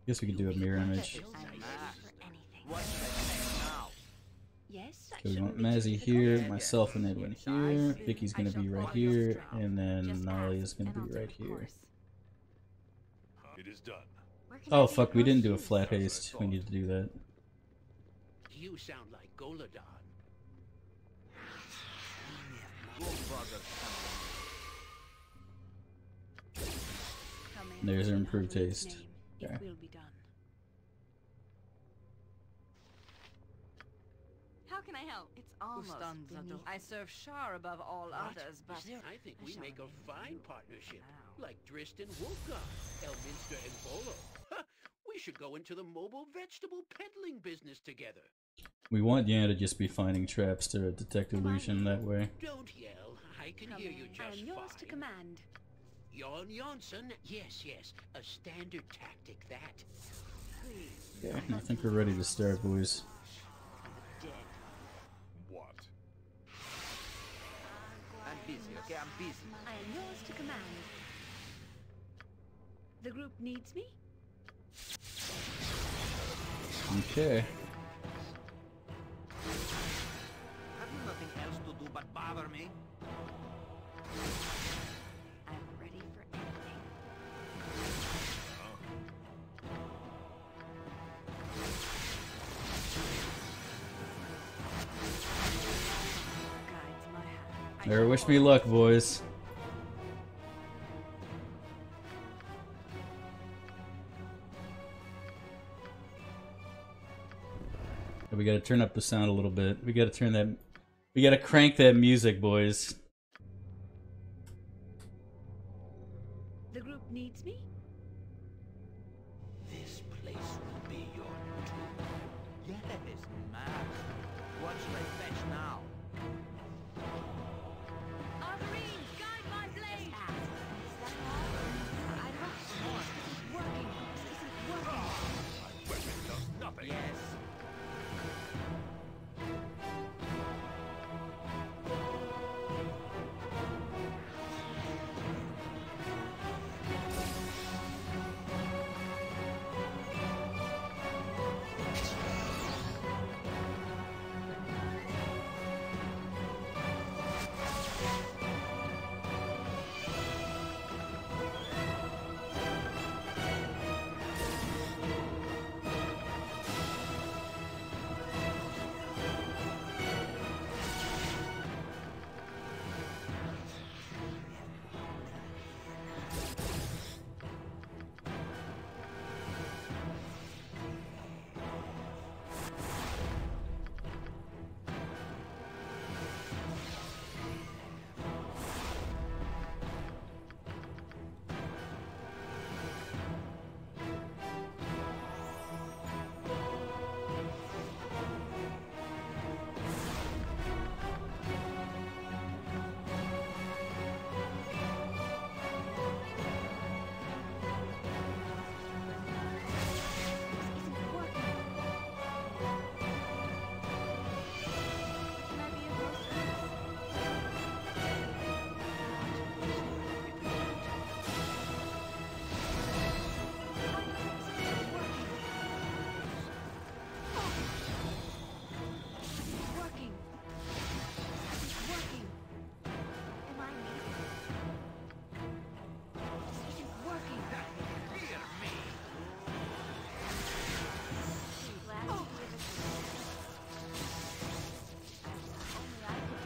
Guess we can do a mirror image. Yes? Okay, we want Mazzy here, myself and Edwin here, Vicky's gonna be right here, and then Nolly is gonna be right here. It is done. Oh fuck, we didn't do a flat haste. We need to do that. You sound like Goladon. There's an improved haste. It Okay. will be done. How can I help? It's almost Ustanza I serve Shar above all What? others, but I think we shall make a fine partnership, now. like Drizzt and Wulfgar, Elminster and Bolo. Huh, (laughs) we should go into the mobile vegetable peddling business together. We want Jan to just be finding traps to detect illusion that way. Don't yell. I can Come hear you in. I'm yours to command. Jan Jansen, yes, yes, a standard tactic that. Okay, I think we're ready to start, boys. What? I'm busy, okay? I'm busy. I am yours to command. The group needs me? Okay. Else to do but bother me? I'm ready for anything. guides. There, wish me luck, boys. We gotta turn up the sound a little bit. We gotta turn that. We gotta crank that music, boys. The group needs me?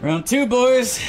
Round two, boys.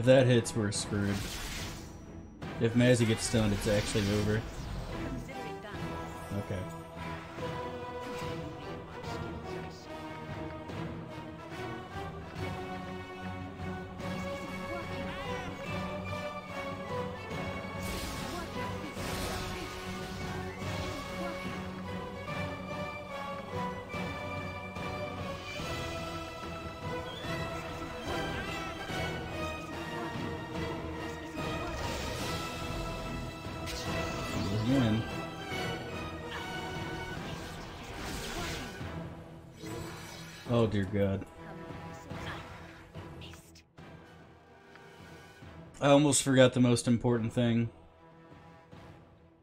If that hits, we're screwed. If Mazzy gets stunned, it's actually over. Oh dear God. I almost forgot the most important thing.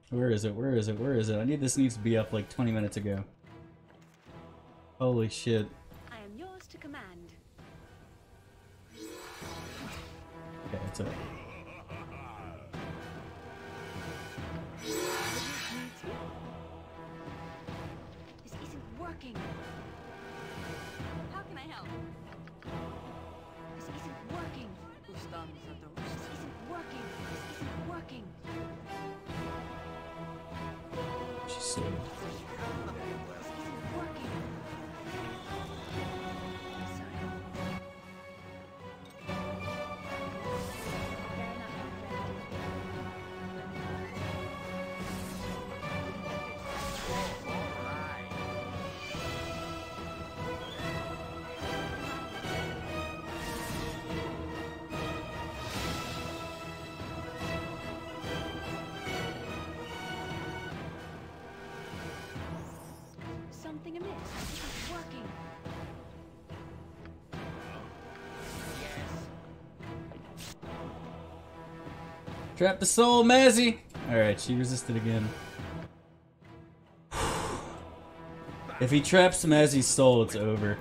Where is it? Where is it? Where is it? I need this needs to be up like 20 minutes ago. Holy shit. Trap the soul, Mazzy! Alright, she resisted again. if he traps Mazzy's soul, it's over.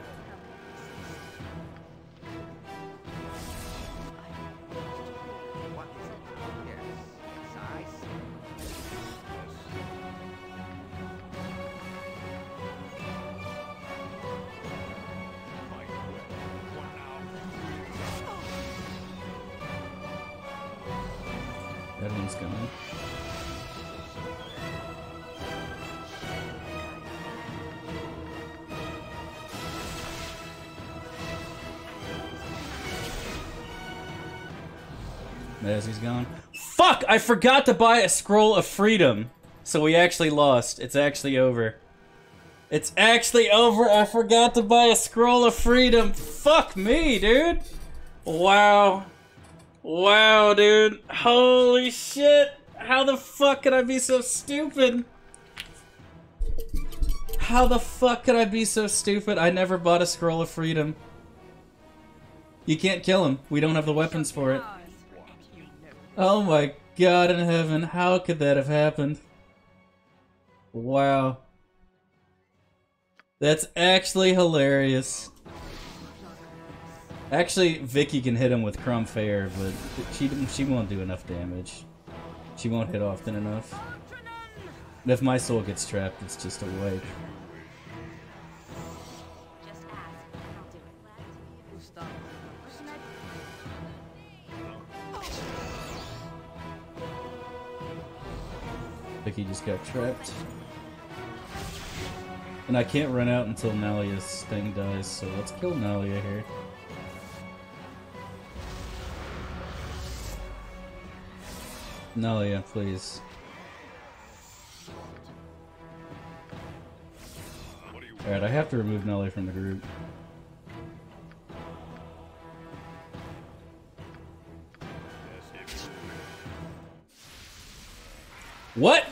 I forgot to buy a scroll of freedom. So we actually lost. It's actually over. It's actually over. I forgot to buy a scroll of freedom. Fuck me, dude. Wow. Wow, dude. Holy shit. How the fuck could I be so stupid? How the fuck could I be so stupid? I never bought a scroll of freedom. You can't kill him. We don't have the weapons for it. Oh my god in heaven. How could that have happened? Wow. That's actually hilarious. Actually, Vicky can hit him with Crom Faeyr, but she she won't do enough damage. She won't hit often enough. And if my soul gets trapped, it's just a wipe. he just got trapped. And I can't run out until Nalia's thing dies, so let's kill Nalia here. Nalia, please. Alright, I have to remove Nalia from the group. What?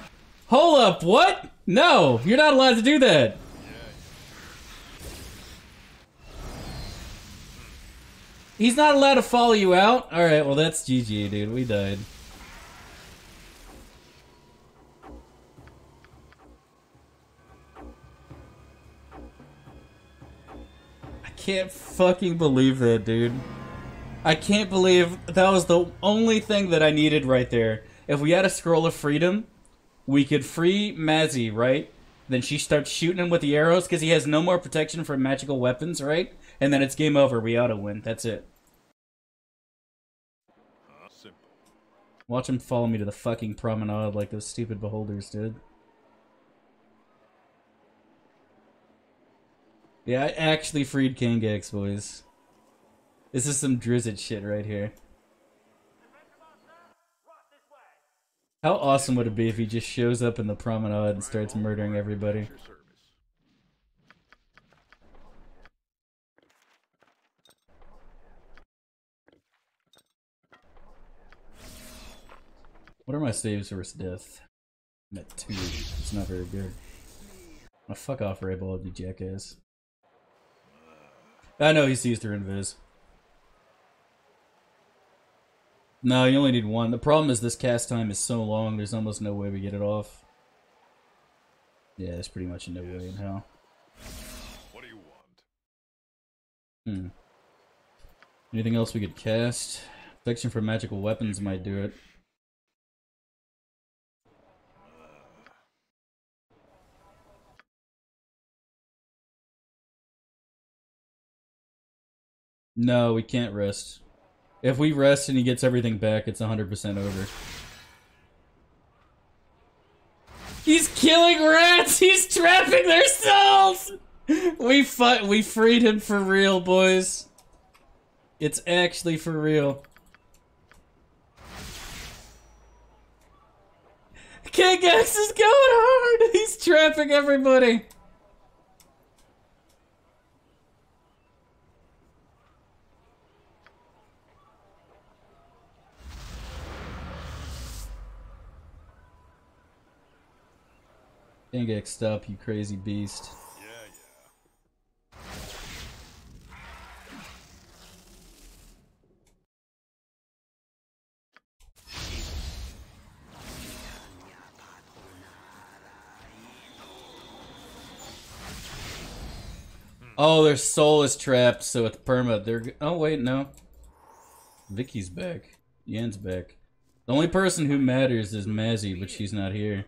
Hold up, what? No, you're not allowed to do that. He's not allowed to follow you out? Alright, well that's GG, dude. We died. I can't fucking believe that, dude. I can't believe that was the only thing that I needed right there. If we had a scroll of freedom, we could free Mazzy, right? Then she starts shooting him with the arrows because he has no more protection from magical weapons, right? And then it's game over. We auto win. That's it. Watch him follow me to the fucking promenade like those stupid beholders did. Yeah, I actually freed Kangaxx, boys. This is some Drizzt shit right here. How awesome would it be if he just shows up in the promenade and starts murdering everybody? What are my saves versus death? I'm at two. It's not very good. Oh, fuck off, Ribald, you jackass. I know he sees through invis. No, you only need one. The problem is this cast time is so long, there's almost no way we get it off. Yeah, there's pretty much no way in hell. What do you want? Hmm. Anything else we could cast? Protection for magical weapons might do it. No, we can't rest. If we rest and he gets everything back, it's 100% over. He's killing rats! He's trapping their souls! We fu- we freed him for real, boys. It's actually for real. Kangaxx is going hard! He's trapping everybody! Kangaxx, stop, you crazy beast. Yeah, yeah. Oh, their soul is trapped, so it's perma. They're oh wait, no. Vicky's back. Jan's back. The only person who matters is Mazzy, but she's not here.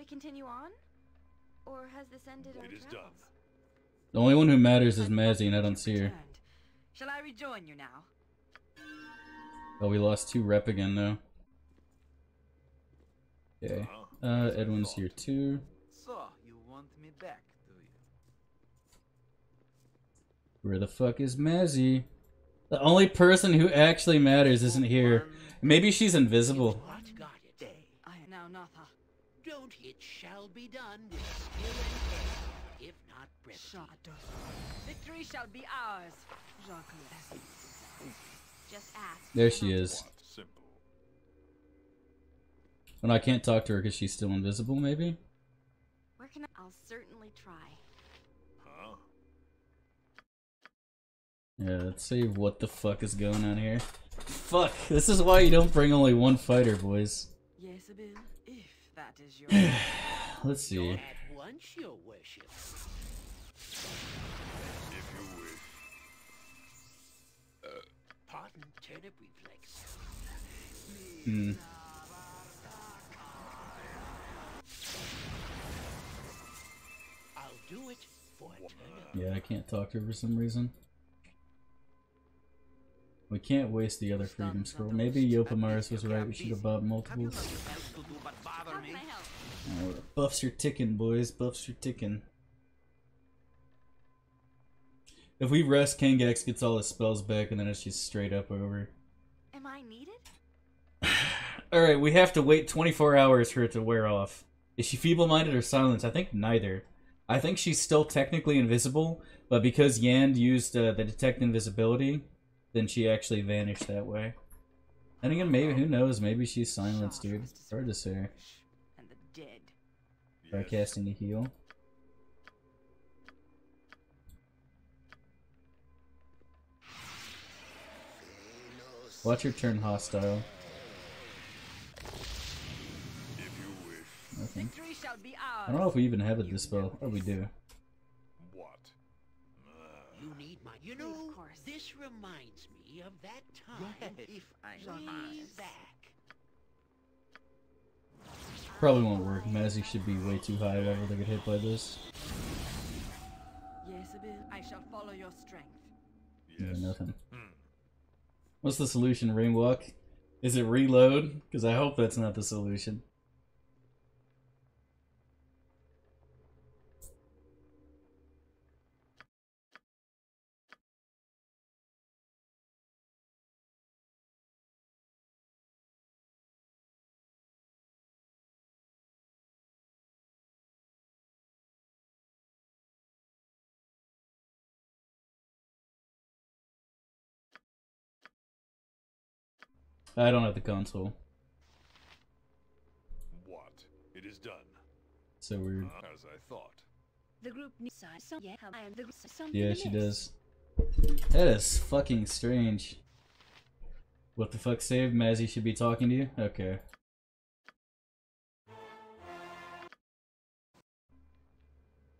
We continue on? Or has this ended our It is travels? done. The only one who matters is Mazzy, and I don't see her. Shall I rejoin you now? Oh, we lost two rep again though. Okay. Uh, Edwin's here too. So, you want me back, do you? Where the fuck is Mazzy? The only person who actually matters isn't here. Maybe she's invisible. Don't it shall be done with skill and care, if not brevity. Victory shall be ours. Jacques. Just ask. There she is. Simple. And I can't talk to her because she's still invisible, maybe? Where can I? I'll certainly try. Huh? Yeah, let's see what the fuck is going on here. Fuck, this is why you don't bring only one fighter, boys. Yes, Abil, if that is your. (sighs) Let's see. At once, your worship. If you wish. Pardon turnip reflex. Hmm. I'll do it for turnip. Yeah, I can't talk to her for some reason. We can't waste the other freedom scroll. Maybe Yopamaris was right, we should have bought Have you multiples. nothing else to do but bother me? can I help? Alright, buffs are ticking, boys. Buffs are ticking. If we rest, Kangaxx gets all his spells back, and then it's just straight up over. Am I needed? (sighs) Alright, we have to wait 24 hours for it to wear off. Is she feeble minded or silenced? I think neither. I think she's still technically invisible, but because Yand used uh, the detect invisibility, then she actually vanished that way. And again, maybe, who knows? Maybe she's silenced, dude. Hard to say. And the dead. Try casting to heal. Watch her turn hostile. Okay. Shall be ours. I don't know if we even have a dispel. Oh, we do. What? You need my. You know, this reminds me of that time. Yes, if I way back. Probably won't work. Mazzy should be way too high level to get hit by this. Yes, Abil, I shall follow your strength. Yeah, nothing. Hmm. What's the solution, Rainwalk? Is it reload? Because I hope that's not the solution. I don't have the console. What? It is done. So weird. Uh, as I thought. The group needs some. Yeah, I am the group. Something Yeah, she does. That is fucking strange. What the fuck, save? Mazzy should be talking to you? Okay.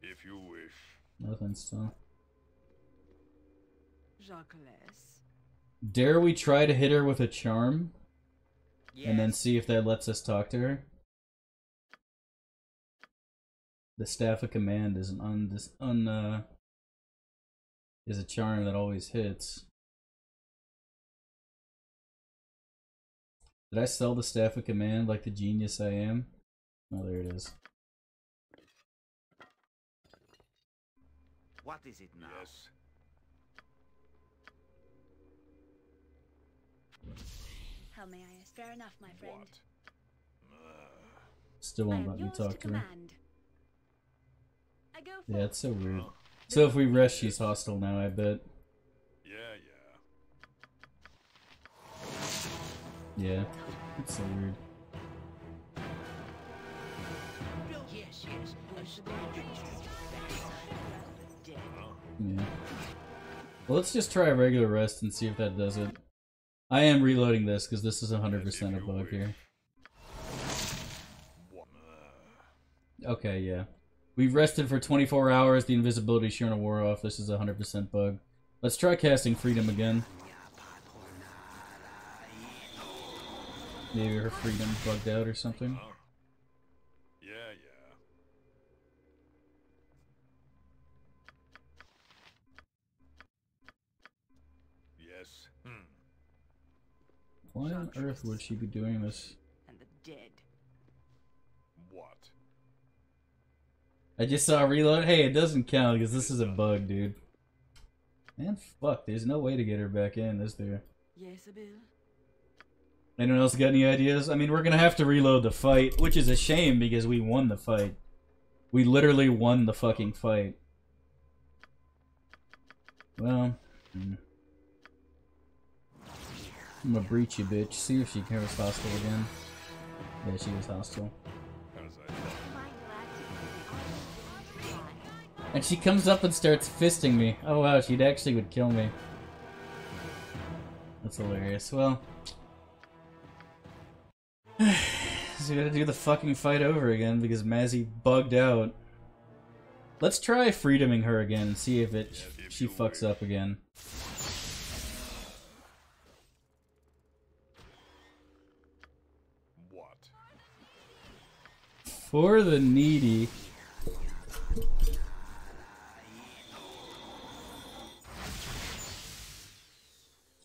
If you wish. Nothing still. Jacques. Dare we try to hit her with a charm? And then see if that lets us talk to her? The staff of command is an un, un uh, is a charm that always hits. Did I sell the staff of command like the genius I am? Oh, there it is. What is it now? Yes. How may I ask? Fair enough, my friend. Still I won't let me yours to talk to her. I go Yeah, it's so weird. So if we rest, she's hostile now, I bet. Yeah, yeah. Yeah. It's so weird. Yes, yes. A standard Dead. Yeah. Well, let's just try a regular rest and see if that does it. I am reloading this because this is 100% a bug here. Okay, yeah. We've rested for 24 hours. The invisibility Shirna wore off. This is a 100% bug. Let's try casting Freedom again. Maybe her Freedom bugged out or something. Why on earth would she be doing this? And the dead. What? I just saw a reload. Hey, it doesn't count because this is a bug, dude. Man, fuck. There's no way to get her back in, is there? Yes, Abil. Anyone else got any ideas? I mean, we're gonna have to reload the fight, which is a shame because we won the fight. We literally won the fucking fight. Well, hmm. I'm gonna breach you, bitch. See if she was hostile again. Yeah, she was hostile. And she comes up and starts fisting me. Oh wow, she'd actually would kill me. That's hilarious. Well, (sighs) so we gotta do the fucking fight over again because Mazzy bugged out. Let's try freedoming her again and see if it she fucks up again. What? For the needy.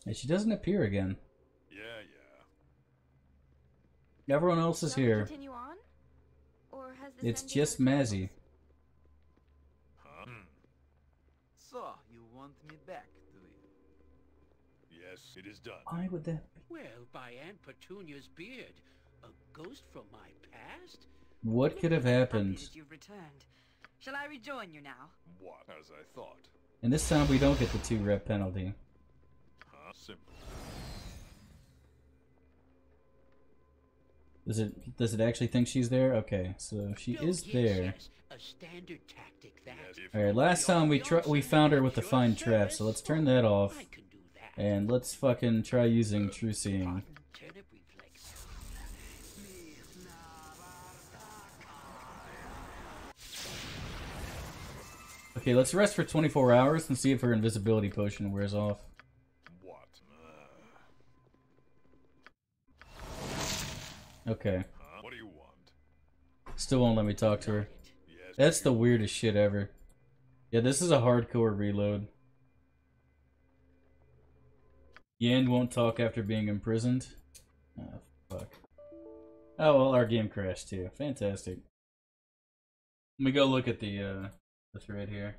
And she doesn't appear again. Yeah, yeah. Everyone else is here. Continue on? Or has this It's just Mazzy. Huh? So, you want me back, do you? Yes, it is done. Why would that Well, by Aunt Petunia's beard, A ghost from my past? What could have happened? You've returned. Shall I rejoin you now? What? As I thought. And this time we don't get the two rep penalty. Huh? Simple. Does it does it actually think she's there? Okay, so she is there. A standard tactic that. Alright, last time we tr we found her with the fine trap, so let's turn that off. And let's fucking try using uh, true seeing. Okay, let's rest for 24 hours and see if her invisibility potion wears off. What? Okay. Huh? What do you want? Still won't let me talk to her. That's the weirdest shit ever. Yeah, this is a hardcore reload. Jan won't talk after being imprisoned. Oh, fuck. Oh, well, our game crashed too. Fantastic. Let me go look at the, uh, the right here.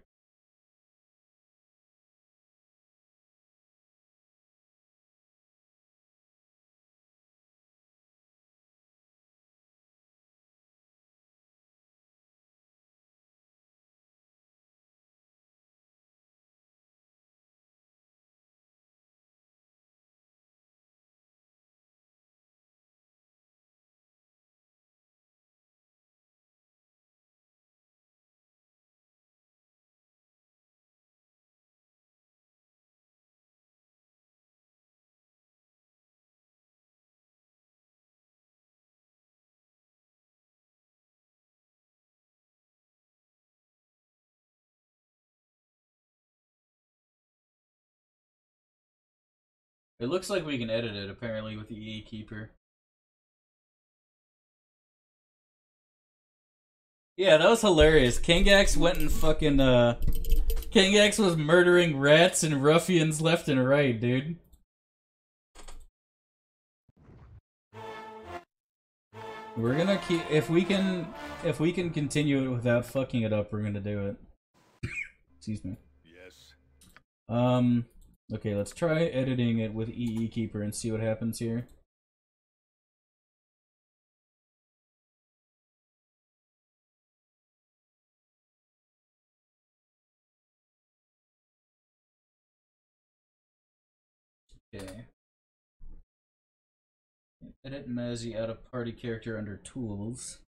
It looks like we can edit it, apparently, with the EE Keeper. Yeah, that was hilarious. Kangaxx went and fucking, uh... Kangaxx was murdering rats and ruffians left and right, dude. We're gonna keep... If we can... If we can continue it without fucking it up, we're gonna do it. (coughs) Excuse me. Yes. Um... Okay, let's try editing it with EE Keeper and see what happens here. Okay. Edit Mazzy out of party character under tools.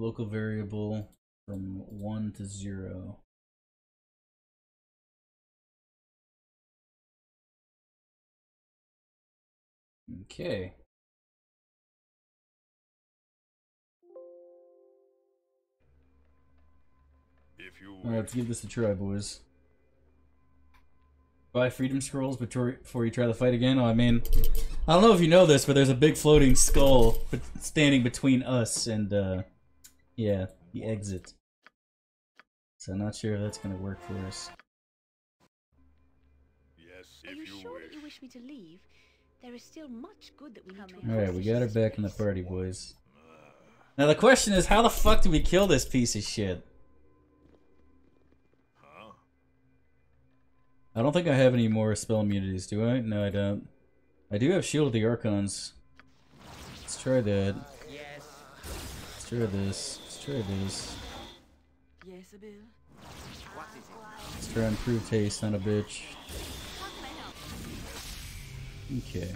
Local variable from 1 to 0. Okay. If you Alright, let's give this a try, boys. Buy Freedom Scrolls before before you try the fight again? Oh, I mean, I don't know if you know this, but there's a big floating skull standing between us and, uh, yeah, the exit. So I'm not sure if that's gonna work for us. Yes, Are you you sure wish. that you wish me to leave? There is still much good that we need to Alright, we got her back in the party, boys. Now the question is, how the fuck do we kill this piece of shit? Huh? I don't think I have any more spell immunities, do I? No, I don't. I do have Shield of the Archons. Let's try that. Yes. Let's try this. Let's try this. Yes, Bill. What is it? Let's try improved haste on a bitch. Okay.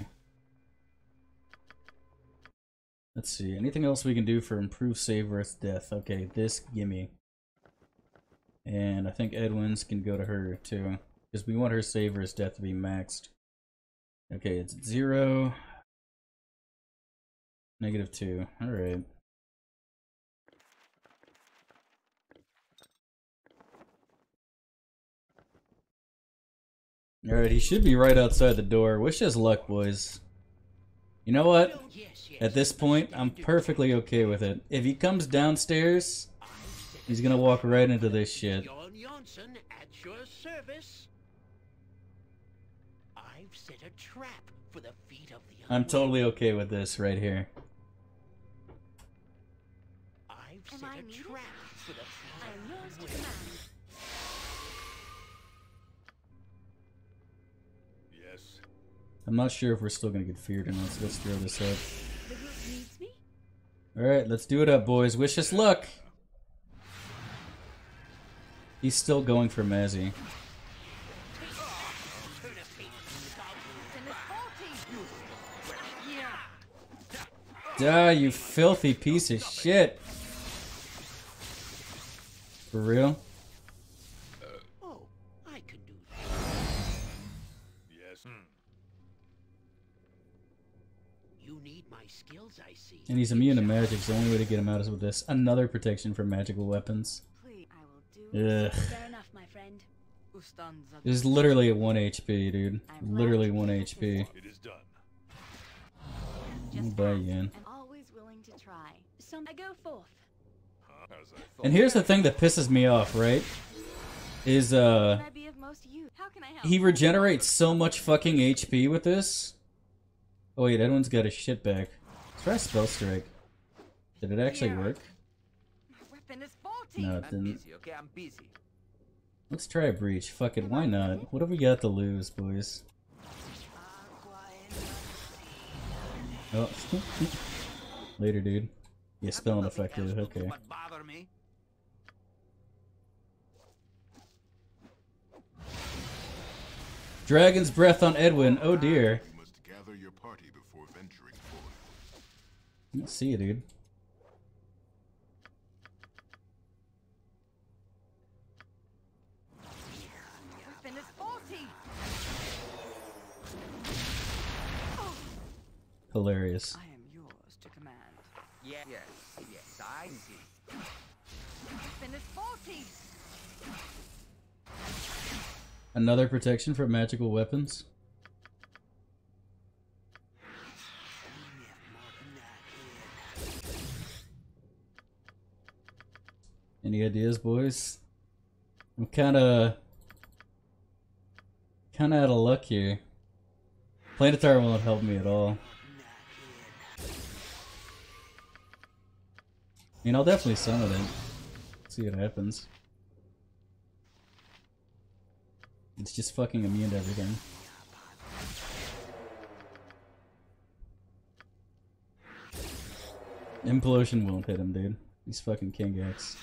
Let's see. Anything else we can do for improved save versus death? Okay, this gimme. And I think Edwin's can go to her too. Because we want her save versus death to be maxed. Okay, it's zero. Negative two. Alright. Alright, he should be right outside the door. Wish us luck, boys. You know what? At this point, I'm perfectly okay with it. If he comes downstairs, he's gonna walk right into this shit. At your service. I've set a trap for the feet of the I'm totally okay with this right here. I've set I a needed? trap I'm not sure if we're still gonna get feared or not, so let's throw this up. The group needs me. Alright, let's do it up, boys. Wish us luck! He's still going for Mazzy. Die, you filthy piece of shit! For real? And he's immune to magic, so the only way to get him out is with this. Another protection for magical weapons. Please, I will do. Ugh. Fair enough, my friend. This is literally at 1 HP, dude. Literally 1 HP. It is done. I'll buy you always willing to try. Some I go forth. As I thought. And here's the thing that pisses me off, right? Is, uh... Can I be of most use? How can I help? He regenerates so much fucking HP with this. Oh wait, Edwin's got his shit back. Try Spell Strike. Did it actually work? Weapon is faulty. No, it didn't. busy, okay? I'm busy. Let's try a breach. Fuck it, why not? What have we got to lose, boys? Oh. (laughs) Later, dude. Yeah, spell ineffective. Okay. Dragon's Breath on Edwin. Oh dear. You must gather your party before venturing forth. Let's see you, dude. Weapon is faulty. Hilarious. I am yours to command. Yes, yes, yes, I see. Weapon is faulty. Another protection from magical weapons. Any ideas, boys? I'm kind of, kind of out of luck here. Planetar won't help me at all. I mean, I'll definitely summon it. See what happens. It's just fucking immune to everything. Implosion won't hit him, dude. He's fucking King X.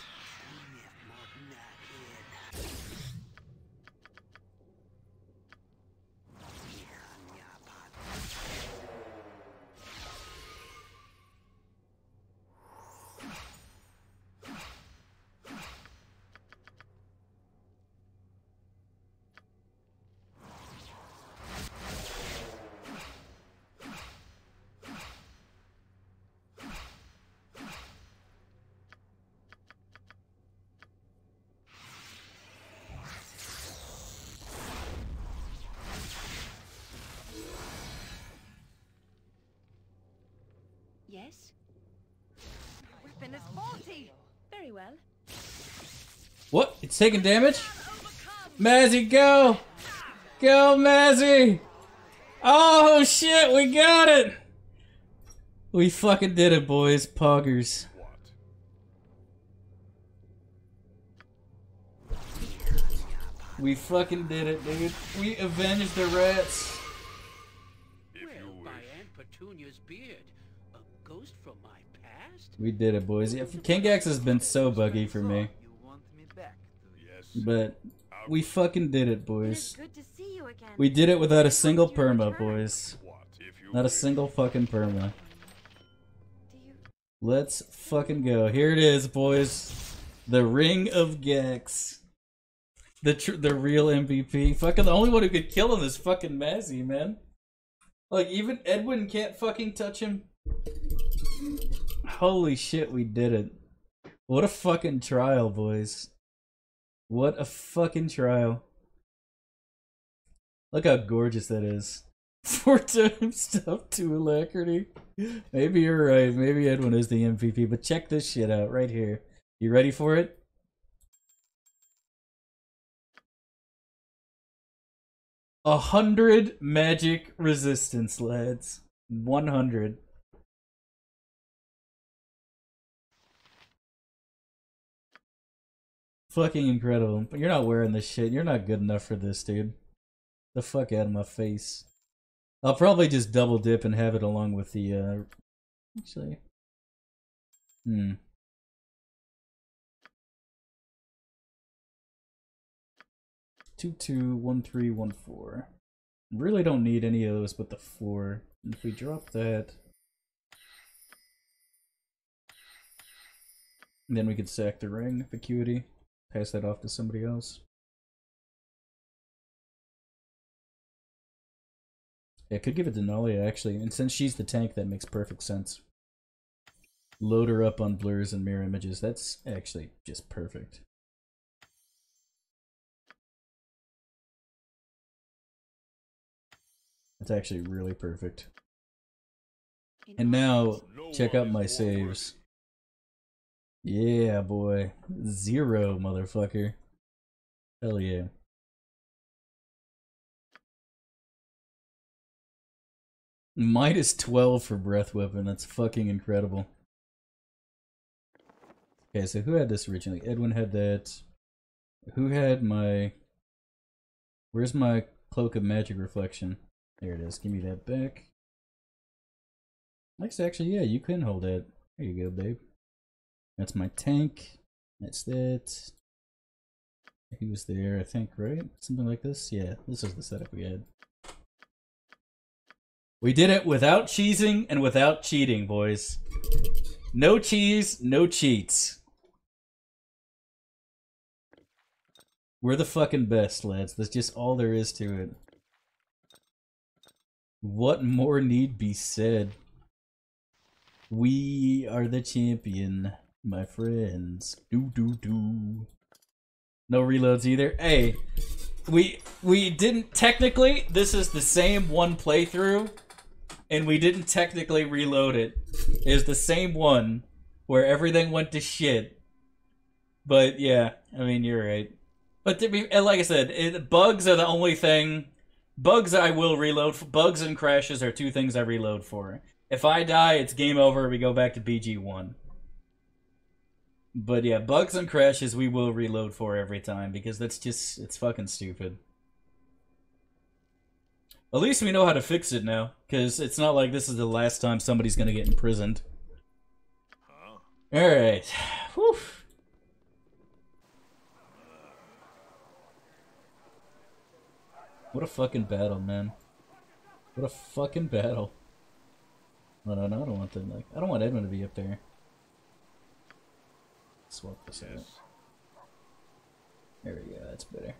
taking damage? Mazzy, go! Go, Mazzy! Oh shit, we got it! We fucking did it, boys. Poggers. We fucking did it, dude. We avenged the rats. Well, by Aunt Petunia's beard, a ghost from my past? We did it, boys. Yeah, Kangaxx has been so buggy for me. But we fucking did it, boys. Good to see you again. We did it without a single perma, boys. Not a single fucking perma. Let's fucking go. Here it is, boys. The Ring of Gaxx. The tr- the real MVP. Fucking the only one who could kill him is fucking Mazzy, man. Like even Edwin can't fucking touch him. Holy shit, we did it. What a fucking trial, boys. What a fucking trial. Look how gorgeous that is. (laughs) Four times stuff to alacrity. Maybe you're right. Maybe Edwin is the MVP, but check this shit out right here. You ready for it? A hundred magic resistance, lads. One hundred. Fucking incredible. But you're not wearing this shit. You're not good enough for this, dude. The fuck out of my face. I'll probably just double dip and have it along with the, uh, actually, hmm. Two two one three one four. Really don't need any of those but the four. And if we drop that, then we could sack the ring, vacuity, pass that off to somebody else. Yeah, I could give it to Nalia actually, and since she's the tank, that makes perfect sense. Load her up on blurs and mirror images. That's actually just perfect. That's actually really perfect. And now, check out my saves. Yeah, boy. Zero, motherfucker. Hell yeah. Minus 12 for Breath Weapon. That's fucking incredible. Okay, so who had this originally? Edwin had that. Who had my... Where's my Cloak of Magic Reflection? There it is. Give me that back. Nice, actually, yeah, you can hold that. There you go, babe. That's my tank. That's that. He was there, I think, right? Something like this? Yeah, this is the setup we had. We did it without cheesing and without cheating, boys. No cheese, no cheats. We're the fucking best, lads. That's just all there is to it. What more need be said? We are the champion, my friends. Do do do. No reloads either. Hey, we we didn't technically. This is the same one playthrough, and we didn't technically reload. It's the same one where everything went to shit. But yeah, I mean you're right. But to be like I said, it, bugs are the only thing. Bugs I will reload. For. Bugs and crashes are two things I reload for. If I die, it's game over. We go back to BG one. But yeah, bugs and crashes we will reload for every time because that's just it's fucking stupid. At least we know how to fix it now, because it's not like this is the last time somebody's gonna get imprisoned. Alright. (sighs) Whew. What a fucking battle, man. What a fucking battle. No, no, no, I don't want them, like, I don't want Edmund to be up there. Swap this out. There we go, that's better.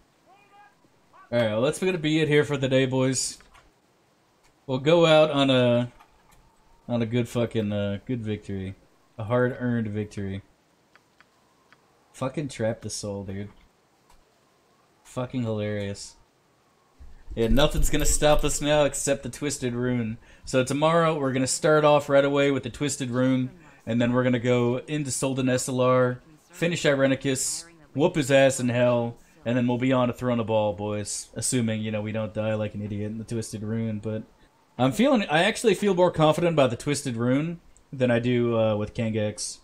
Alright, well, that's gonna be it here for the day, boys. We'll go out on a on a good fucking uh, good victory. A hard earned victory. Fucking trap the soul, dude. Fucking hilarious. Yeah, nothing's gonna stop us now except the Twisted Rune. So tomorrow we're gonna start off right away with the Twisted Rune, and then we're gonna go into Suldanessellar, finish Irenicus, whoop his ass in hell, and then we'll be on to Throne of Bhaal, boys. Assuming, you know, we don't die like an idiot in the Twisted Rune, but I'm feeling I actually feel more confident about the Twisted Rune than I do uh, with Kangaxx.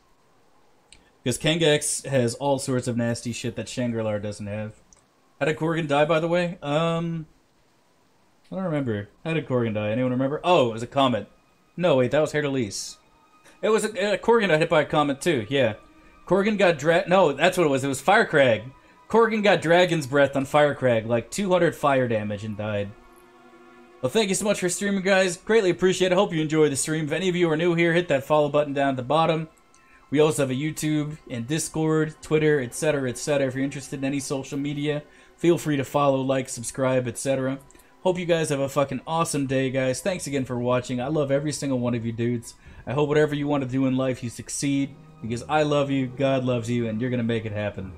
Because Kangaxx has all sorts of nasty shit that Shangalar doesn't have. How did Korgan die, by the way? Um, I don't remember. How did Korgan die? Anyone remember? Oh, it was a comet. No, wait, that was Haer'Dalis. It was a, Korgan got hit by a comet too. Yeah, Korgan got dra- No, that's what it was. It was Firkraag. Korgan got Dragon's Breath on Firkraag, like 200 fire damage, and died. Well, thank you so much for streaming, guys. Greatly appreciate it. Hope you enjoy the stream. If any of you are new here, hit that follow button down at the bottom. We also have a YouTube and Discord, Twitter, etc., etc. If you're interested in any social media, feel free to follow, like, subscribe, etc. Hope you guys have a fucking awesome day, guys. Thanks again for watching. I love every single one of you dudes. I hope whatever you want to do in life, you succeed. Because I love you, God loves you, and you're going to make it happen.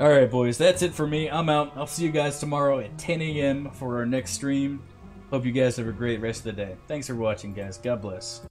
Alright, boys, that's it for me. I'm out. I'll see you guys tomorrow at 10 a.m. for our next stream. Hope you guys have a great rest of the day. Thanks for watching, guys. God bless.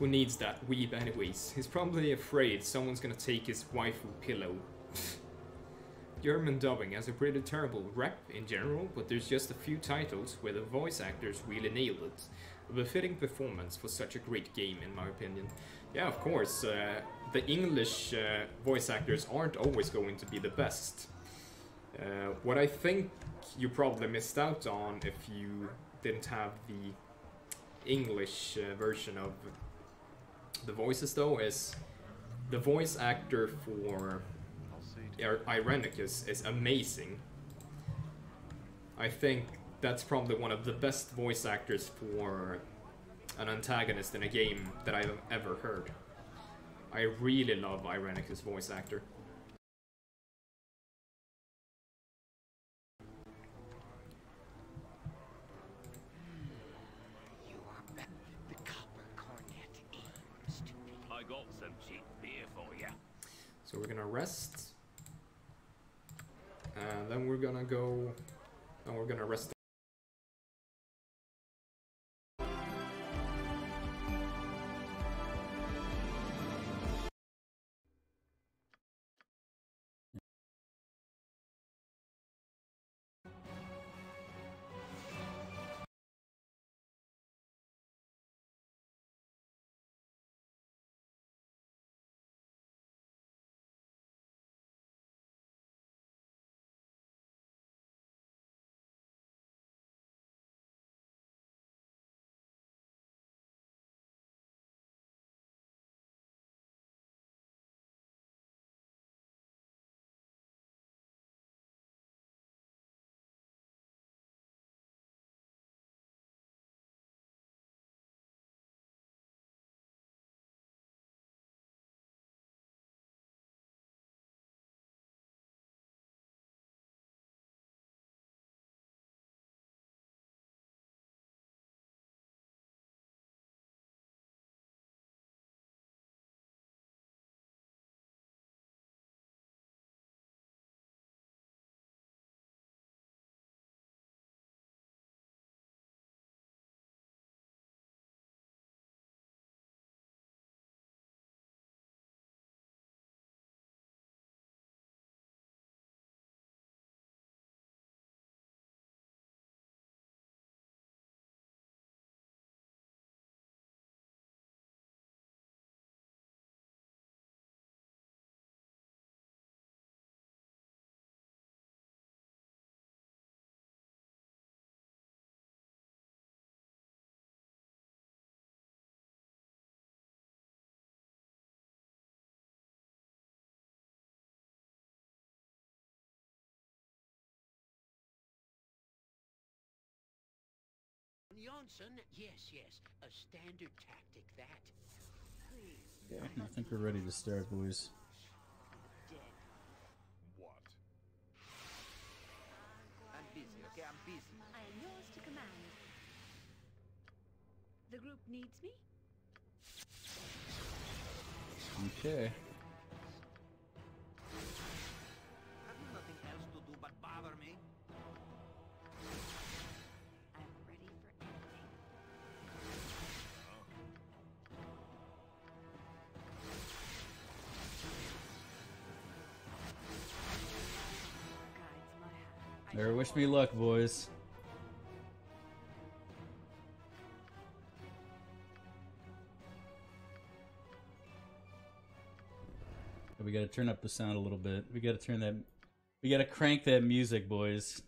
Who needs that weeb anyways. He's probably afraid someone's gonna take his waifu pillow. (laughs) German dubbing has a pretty terrible rep in general, but there's just a few titles where the voice actors really nailed it. A befitting performance for such a great game, in my opinion. Yeah, of course, uh, the English uh, voice actors aren't always going to be the best. Uh, what I think you probably missed out on if you didn't have the English uh, version of the voices, though, is the voice actor for Ir- Irenicus is amazing. I think that's probably one of the best voice actors for an antagonist in a game that I've ever heard. I really love Irenicus' voice actor. So we're gonna rest. And then we're gonna go. And we're gonna rest. Jansen, yes, yes, a standard tactic that. Please. Okay, I think we're ready to start, boys. What? I'm busy, okay? I'm busy. I am yours to command. The group needs me? Okay. Wish me luck, boys. We gotta turn up the sound a little bit. We gotta turn that. We gotta crank that music, boys.